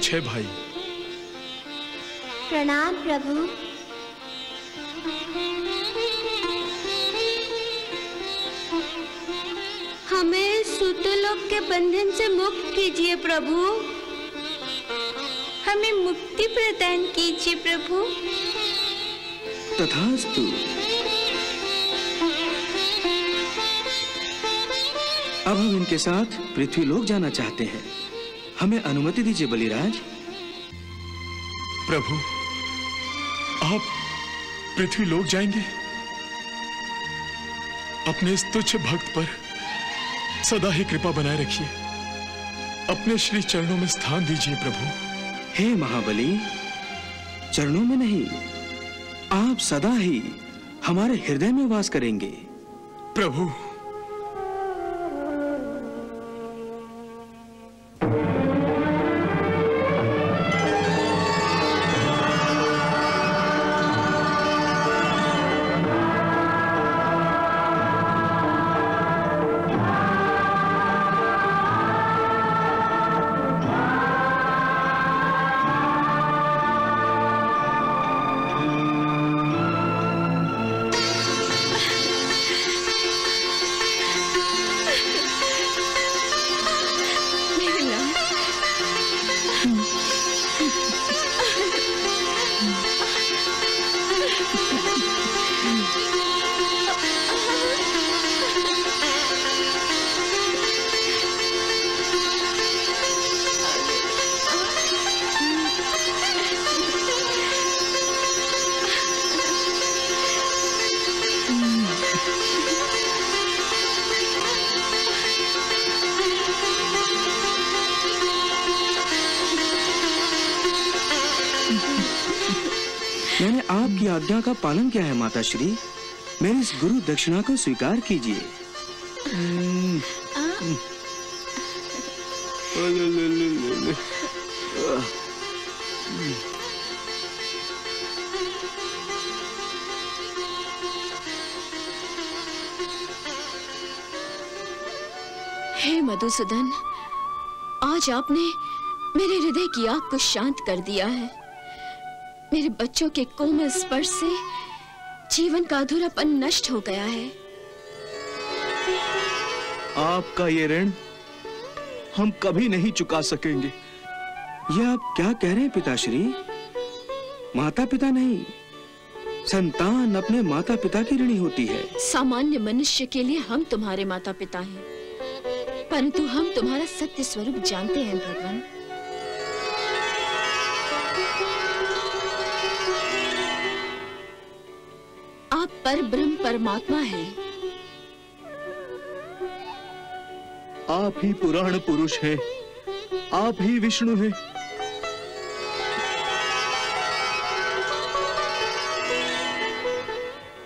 छह भाई। प्रणाम प्रभु। हमें सुतलोक के बंधन से मुक्त कीजिए प्रभु। हमें मुक्ति प्रदान कीजिए प्रभु। तथास्तु। अब हम इनके साथ पृथ्वी लोक जाना चाहते हैं। हमें अनुमति दीजिए बलिराज। प्रभु आप पृथ्वी लोक जाएँगे। अपने इस तुच्छ भक्त पर सदा ही कृपा बनाए रखिए। अपने श्री चरणों में स्थान दीजिए प्रभु। हे महाबली चरणों में नहीं आप सदा ही हमारे हृदय में वास करेंगे। प्रभु का पालन किया है माता श्री मेरी इस गुरु दक्षिणा को स्वीकार कीजिए। हे मधुसूदन, आज आपने मेरे हृदय की आग को शांत कर दिया है मेरे बच्चों के कोमल स्पर्श से जीवन का अधूरापन नष्ट हो गया है। आपका ये ऋण हम कभी नहीं चुका सकेंगे। ये आप क्या कह रहे हैं पिताश्री? माता पिता नहीं संतान अपने माता पिता की ऋणी होती है। सामान्य मनुष्य के लिए हम तुम्हारे माता पिता हैं परंतु हम तुम्हारा सत्य स्वरूप जानते हैं भगवान। पर ब्रह्म परमात्मा है। आप ही पुराण पुरुष हैं। आप ही विष्णु हैं।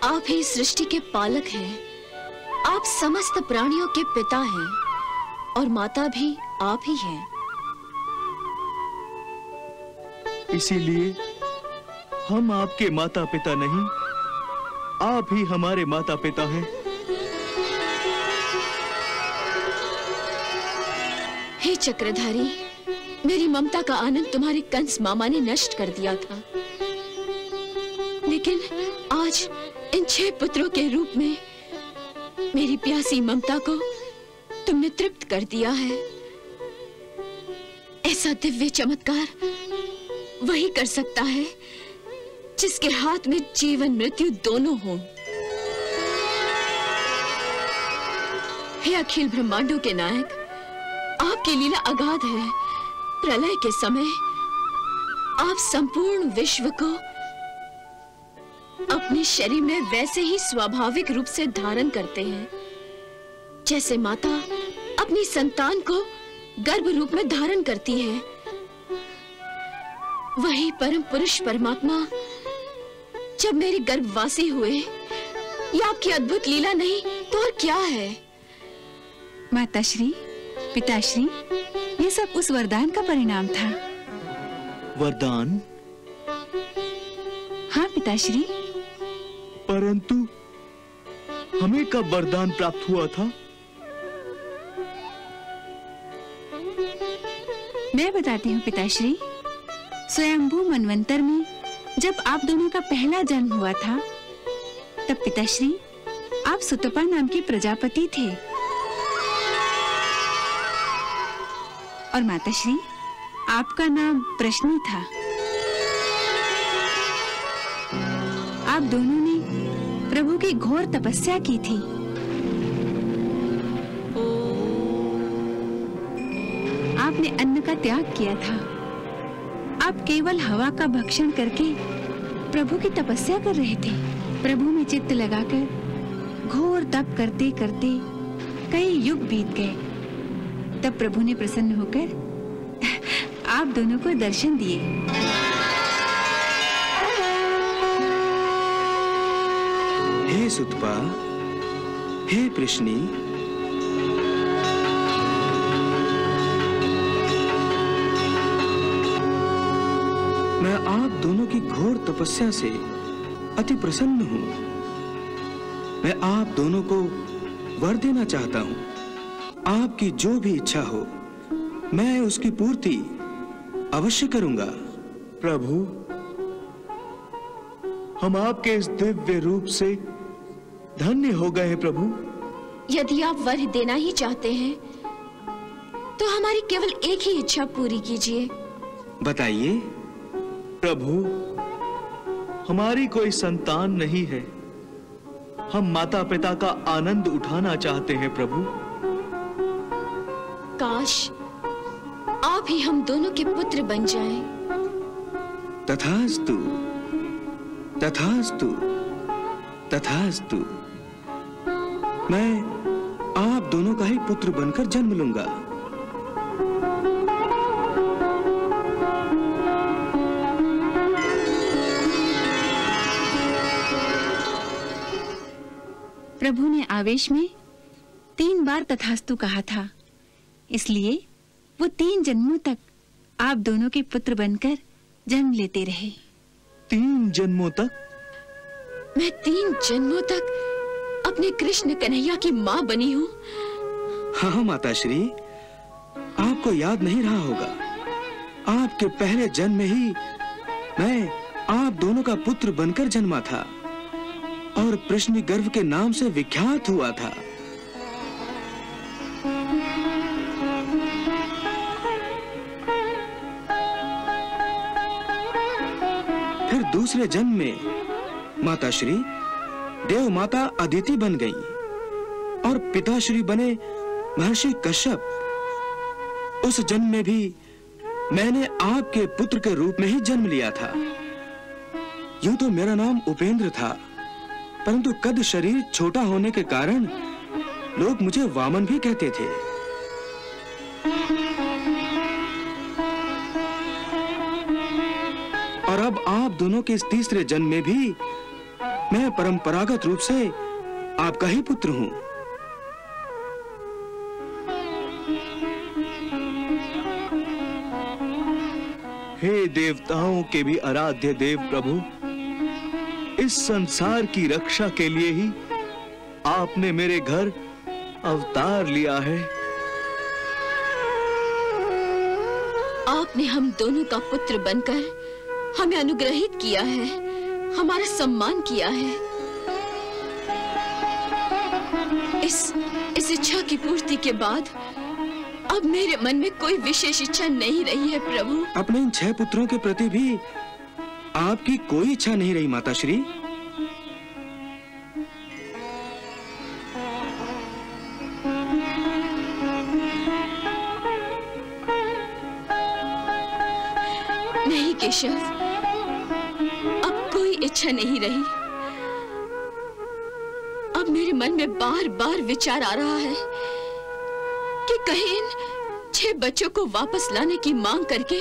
आप ही सृष्टि के पालक हैं। आप समस्त प्राणियों के पिता हैं और माता भी आप ही हैं। इसीलिए हम आपके माता पिता नहीं आप ही हमारे माता पिता हैं। हे चक्रधारी, मेरी ममता का आनंद तुम्हारे कंस मामा ने नष्ट कर दिया था। लेकिन आज इन छह पुत्रों के रूप में मेरी प्यासी ममता को तुमने तृप्त कर दिया है। ऐसा दिव्य चमत्कार वही कर सकता है जिसके हाथ में जीवन, मृत्यु दोनों हों। हे अखिल ब्रह्मांडों के नायक, आपकी लीला अगाध है। प्रलय के समय आप संपूर्ण विश्व को अपने शरीर में वैसे ही स्वाभाविक रूप से धारण करते हैं, जैसे माता अपनी संतान को गर्भ रूप में धारण करती है। वही परम पुरुष परमात्मा जब मेरे गर्भवासी हुए ये आपकी अद्भुत लीला नहीं तो और क्या है? माताश्री पिताश्री ये सब उस वरदान का परिणाम था। वरदान? हाँ पिताश्री। परंतु हमें कब वरदान प्राप्त हुआ था? मैं बताती हूँ पिताश्री। स्वयंभू मनवंतर में जब आप दोनों का पहला जन्म हुआ था, तब पिताश्री, आप सुतपा नाम के प्रजापति थे। और माताश्री, आपका नाम प्रश्नी था। आप दोनों ने प्रभु की घोर तपस्या की थी। आपने अन्न का त्याग किया था। आप केवल हवा का भक्षण करके प्रभु की तपस्या कर रहे थे। प्रभु में चित्त लगाकर घोर तप करते करते कई युग बीत गए। तब प्रभु ने प्रसन्न होकर आप दोनों को दर्शन दिए। हे सुतपा, हे प्रश्नी घोर तपस्या से अति प्रसन्न हूँ। मैं आप दोनों को वर देना चाहता हूँ। आपकी जो भी इच्छा हो मैं उसकी पूर्ति अवश्य करूँगा। प्रभु हम आपके इस दिव्य रूप से धन्य हो गए हैं प्रभु। यदि आप वर देना ही चाहते हैं तो हमारी केवल एक ही इच्छा पूरी कीजिए। बताइए। प्रभु हमारी कोई संतान नहीं है। हम माता पिता का आनंद उठाना चाहते हैं प्रभु। काश आप ही हम दोनों के पुत्र बन जाएँ। तथास्तु तथास्तु तथास्तु। मैं आप दोनों का ही पुत्र बनकर जन्म लूँगा। प्रभु ने आवेश में तीन बार तथास्तु कहा था। इसलिए वो तीन जन्मों तक आप दोनों के पुत्र बनकर जन्म लेते रहे। तीन जन्मों तक? मैं तीन जन्मों तक अपने कृष्ण कन्हैया की माँ बनी हूँ। हाँ माता श्री आपको याद नहीं रहा होगा। आपके पहले जन्म में ही मैं आप दोनों का पुत्र बनकर जन्मा था। और प्रश्न गर्भ के नाम से विख्यात हुआ था। फिर दूसरे जन्म में माता श्री देव माता अदिति बन गई और पिताश्री बने महर्षि कश्यप। उस जन्म में भी मैंने आपके पुत्र के रूप में ही जन्म लिया था। यूँ तो मेरा नाम उपेंद्र था। परंतु कद शरीर छोटा होने के कारण लोग मुझे वामन भी कहते थे। और अब आप दोनों के इस तीसरे जन्म में भी मैं परंपरागत रूप से आपका ही पुत्र हूँ। हे देवताओं के भी आराध्य देव प्रभु इस संसार की रक्षा के लिए ही आपने मेरे घर अवतार लिया है। आपने हम दोनों का पुत्र बनकर हमें अनुग्रहित किया है हमारा सम्मान किया है। इस इस इच्छा की पूर्ति के बाद अब मेरे मन में कोई विशेष इच्छा नहीं रही है प्रभु। अपने इन छह पुत्रों के प्रति भी आपकी कोई इच्छा नहीं रही माता श्री नहीं, केशव। अब कोई इच्छा नहीं रही। अब मेरे मन में बार बार विचार आ रहा है कि कहीं छह बच्चों को वापस लाने की मांग करके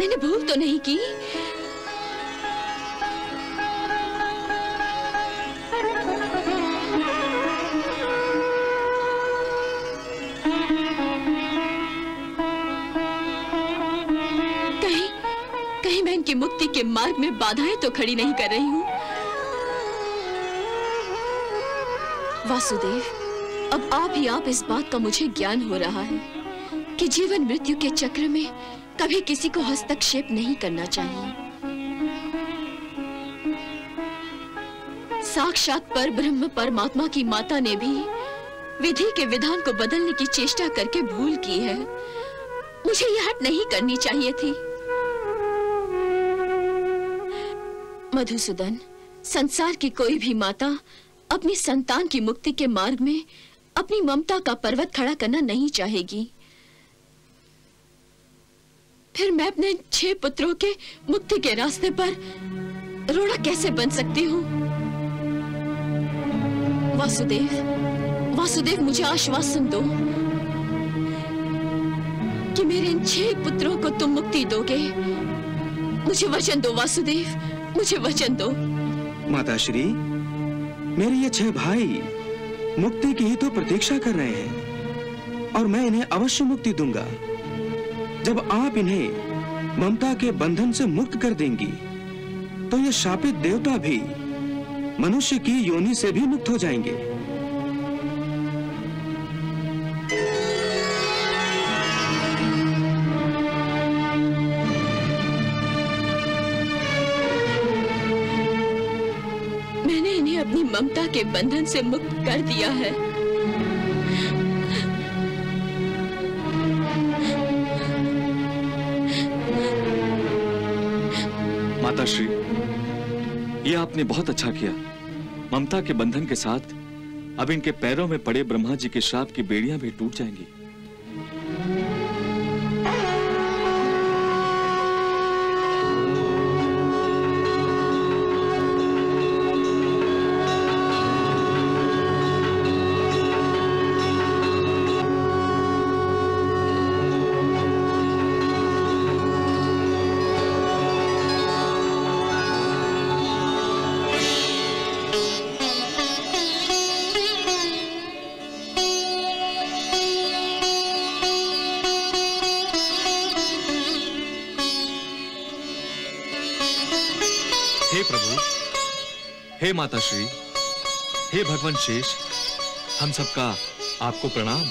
मैंने भूल तो नहीं की। कहीं कहीं मैं इनकी मुक्ति के मार्ग में बाधाएँ तो खड़ी नहीं कर रही हूँ। वासुदेव, अब आप ही आप इस बात का मुझे ज्ञान हो रहा है कि जीवन मृत्यु के चक्र में कभी किसी को हस्तक्षेप नहीं करना चाहिए। साक्षात पर ब्रह्म परमात्मा की माता ने भी विधि के विधान को बदलने की चेष्टा करके भूल की है। मुझे यह हट नहीं करनी चाहिए थी। मधुसूदन, संसार की कोई भी माता अपनी संतान की मुक्ति के मार्ग में अपनी ममता का पर्वत खड़ा करना नहीं चाहेगी। फिर मैं अपने छह पुत्रों के मुक्ति के रास्ते पर रोड़ा कैसे बन सकती हूँ? वासुदेव वासुदेव, मुझे आश्वासन दो कि मेरे इन छह पुत्रों को तुम मुक्ति दोगे। मुझे वचन दो, वासुदेव, मुझे वचन दो। माता श्री मेरे ये छह भाई मुक्ति की ही तो प्रतीक्षा कर रहे हैं, और मैं इन्हें अवश्य मुक्ति दूँगा। जब आप इन्हें ममता के बंधन से मुक्त कर देंगी तो ये शापित देवता भी मनुष्य की योनि से भी मुक्त हो जाएँगे। मैंने इन्हें अपनी ममता के बंधन से मुक्त कर दिया है। माता श्री ये आपने बहुत अच्छा किया। ममता के बंधन के साथ अब इनके पैरों में पड़े ब्रह्मा जी के श्राप की बेड़ियाँ भी टूट जाएँगी। हे माता श्री हे भगवान शेष, हम सबका आपको प्रणाम।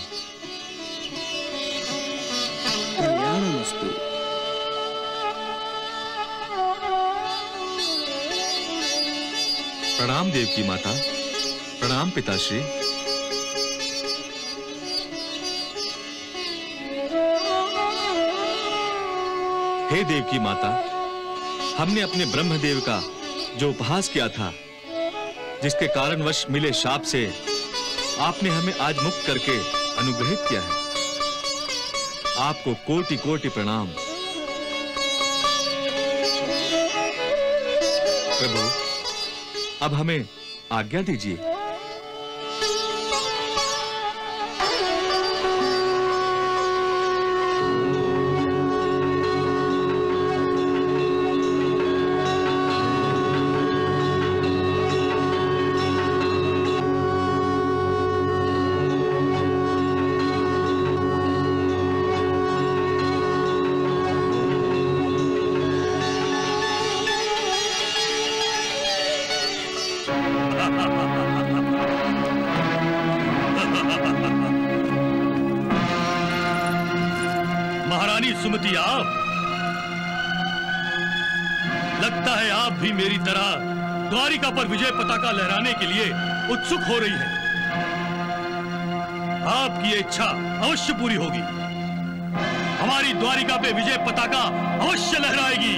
प्रणाम देव की माता, प्रणाम पिताश्री। हे देव की माता, हमने अपने ब्रह्मदेव का जो उपहास किया था जिसके कारणवश मिले शाप से आपने हमें आज मुक्त करके अनुग्रहित किया है। आपको कोटि कोटि प्रणाम। प्रभु, अब हमें आज्ञा दीजिए। पताका लहराने के लिए उत्सुक हो रही है। आपकी इच्छा अवश्य पूरी होगी। हमारी द्वारिका पे विजय पताका अवश्य लहराएगी।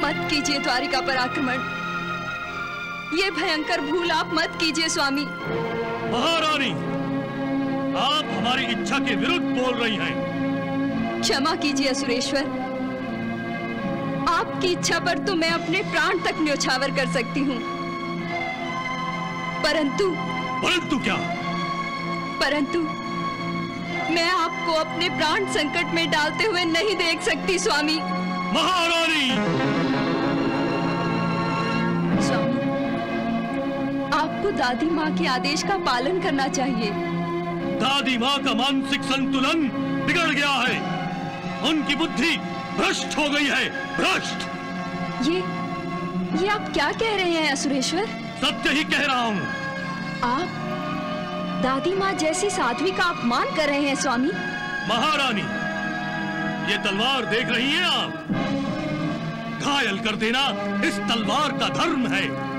मत कीजिए द्वारिका पर आक्रमण। ये भयंकर भूल आप मत कीजिए स्वामी। महारानी आप हमारी इच्छा के विरुद्ध बोल रही हैं। क्षमा कीजिए असुरेश्वर आपकी इच्छा पर तो मैं अपने प्राण तक न्योछावर कर सकती हूँ। परंतु परंतु क्या? परंतु मैं आपको अपने प्राण संकट में डालते हुए नहीं देख सकती स्वामी। महारानी! दादी माँ के आदेश का पालन करना चाहिए। दादी माँ का मानसिक संतुलन बिगड़ गया है। उनकी बुद्धि भ्रष्ट हो गई है। भ्रष्ट। ये ये आप क्या कह रहे हैं असुरेश्वर? सत्य ही कह रहा हूँ। आप दादी माँ जैसी साध्वी का अपमान कर रहे हैं स्वामी। महारानी ये तलवार देख रही हैं आप? घायल कर देना इस तलवार का धर्म है।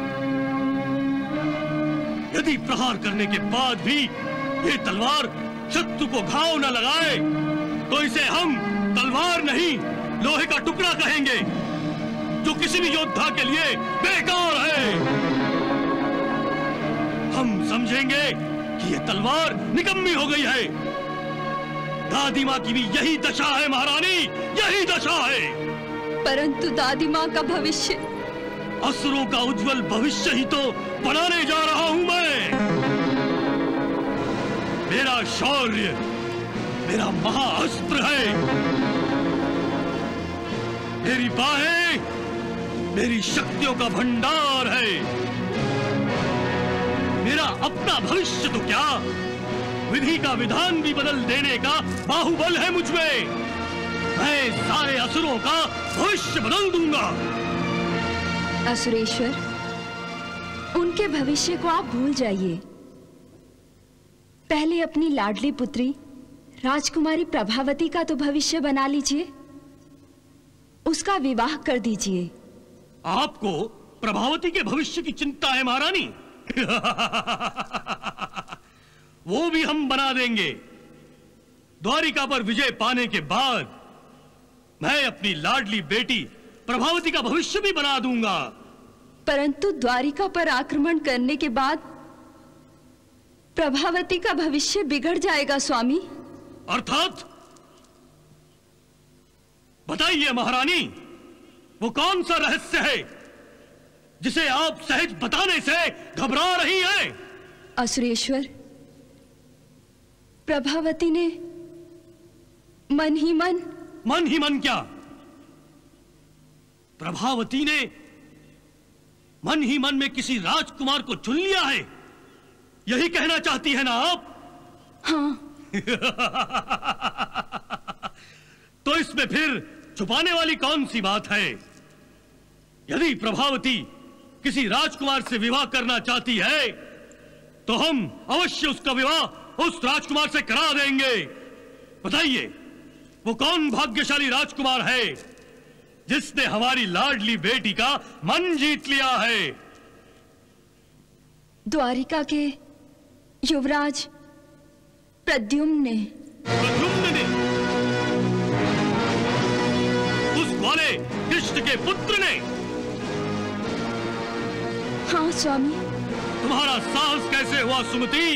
यदि प्रहार करने के बाद भी ये तलवार शत्रु को घाव न लगाए। तो इसे हम तलवार नहीं लोहे का टुकड़ा कहेंगे जो किसी भी योद्धा के लिए बेकार है। हम समझेंगे कि यह तलवार निकम्मी हो गई है। दादी माँ की भी यही दशा है महारानी यही दशा है। परंतु दादी माँ का भविष्य असुरों का उज्जवल भविष्य ही तो बनाने जा रहा हूँ मैं। मेरा शौर्य, मेरा महाअस्त्र है। मेरी बाहें, मेरी शक्तियों का भंडार है। मेरा अपना भविष्य तो क्या? विधि का विधान भी बदल देने का बाहुबल है मुझमें मैं सारे असुरों का भविष्य बदल दूँगा। असुरेश्वर, उनके भविष्य को आप भूल जाइए। पहले अपनी लाडली पुत्री राजकुमारी प्रभावती का तो भविष्य बना लीजिए। उसका विवाह कर दीजिए। आपको प्रभावती के भविष्य की चिंता है महारानी? (laughs) वो भी हम बना देंगे। द्वारिका पर विजय पाने के बाद मैं अपनी लाडली बेटी प्रभावती का भविष्य भी बना दूँगा। परंतु द्वारिका पर आक्रमण करने के बाद प्रभावती का भविष्य बिगड़ जाएगा स्वामी। अर्थात? बताइए महारानी वो कौन सा रहस्य है जिसे आप सहज बताने से घबरा रही हैं? असुरेश्वर प्रभावती ने मन ही मन मन ही मन क्या? प्रभावती ने मन ही मन में किसी राजकुमार को चुन लिया है? यही कहना चाहती है ना आप? हाँ। (laughs) तो इसमें फिर छुपाने वाली कौन सी बात है? यदि प्रभावती किसी राजकुमार से विवाह करना चाहती है तो हम अवश्य उसका विवाह उस राजकुमार से करा देंगे। बताइए वो कौन भाग्यशाली राजकुमार है जिसने हमारी लाडली बेटी का मन जीत लिया है? द्वारिका के युवराज प्रद्युम्न। ने प्रद्युम्न ने उस वाले कृष्ण के पुत्र ने। हाँ स्वामी। तुम्हारा साहस कैसे हुआ सुमति?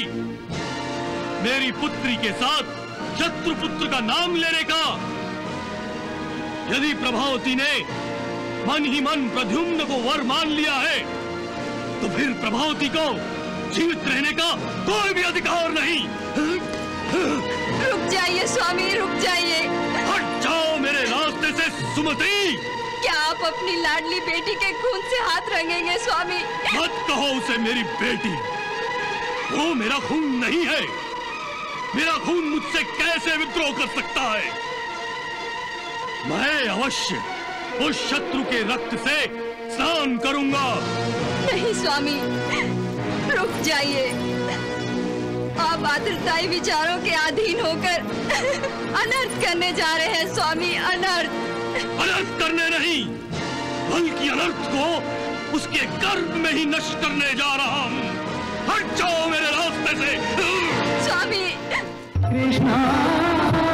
मेरी पुत्री के साथ शत्रु पुत्र का नाम लेने का। यदि प्रभावती ने मन ही मन प्रद्युम्न को वर मान लिया है तो फिर प्रभावती को जीवित रहने का कोई भी अधिकार नहीं। रुक जाइए स्वामी रुक जाइए। हट जाओ मेरे रास्ते से सुमति। क्या आप अपनी लाडली बेटी के खून से हाथ रंगेंगे स्वामी? मत कहो उसे मेरी बेटी। वो मेरा खून नहीं है। मेरा खून मुझसे कैसे विद्रोह कर सकता है? मैं अवश्य उस शत्रु के रक्त से स्नान करूँगा। नहीं स्वामी। रुक जाइए। आप आतृताई विचारों के अधीन होकर अनर्थ करने जा रहे हैं स्वामी अनर्थ। अनर्थ करने नहीं बल्कि अनर्थ को उसके गर्भ में ही नष्ट करने जा रहा हूँ। हट जाओ मेरे रास्ते से। स्वामी। कृष्णा।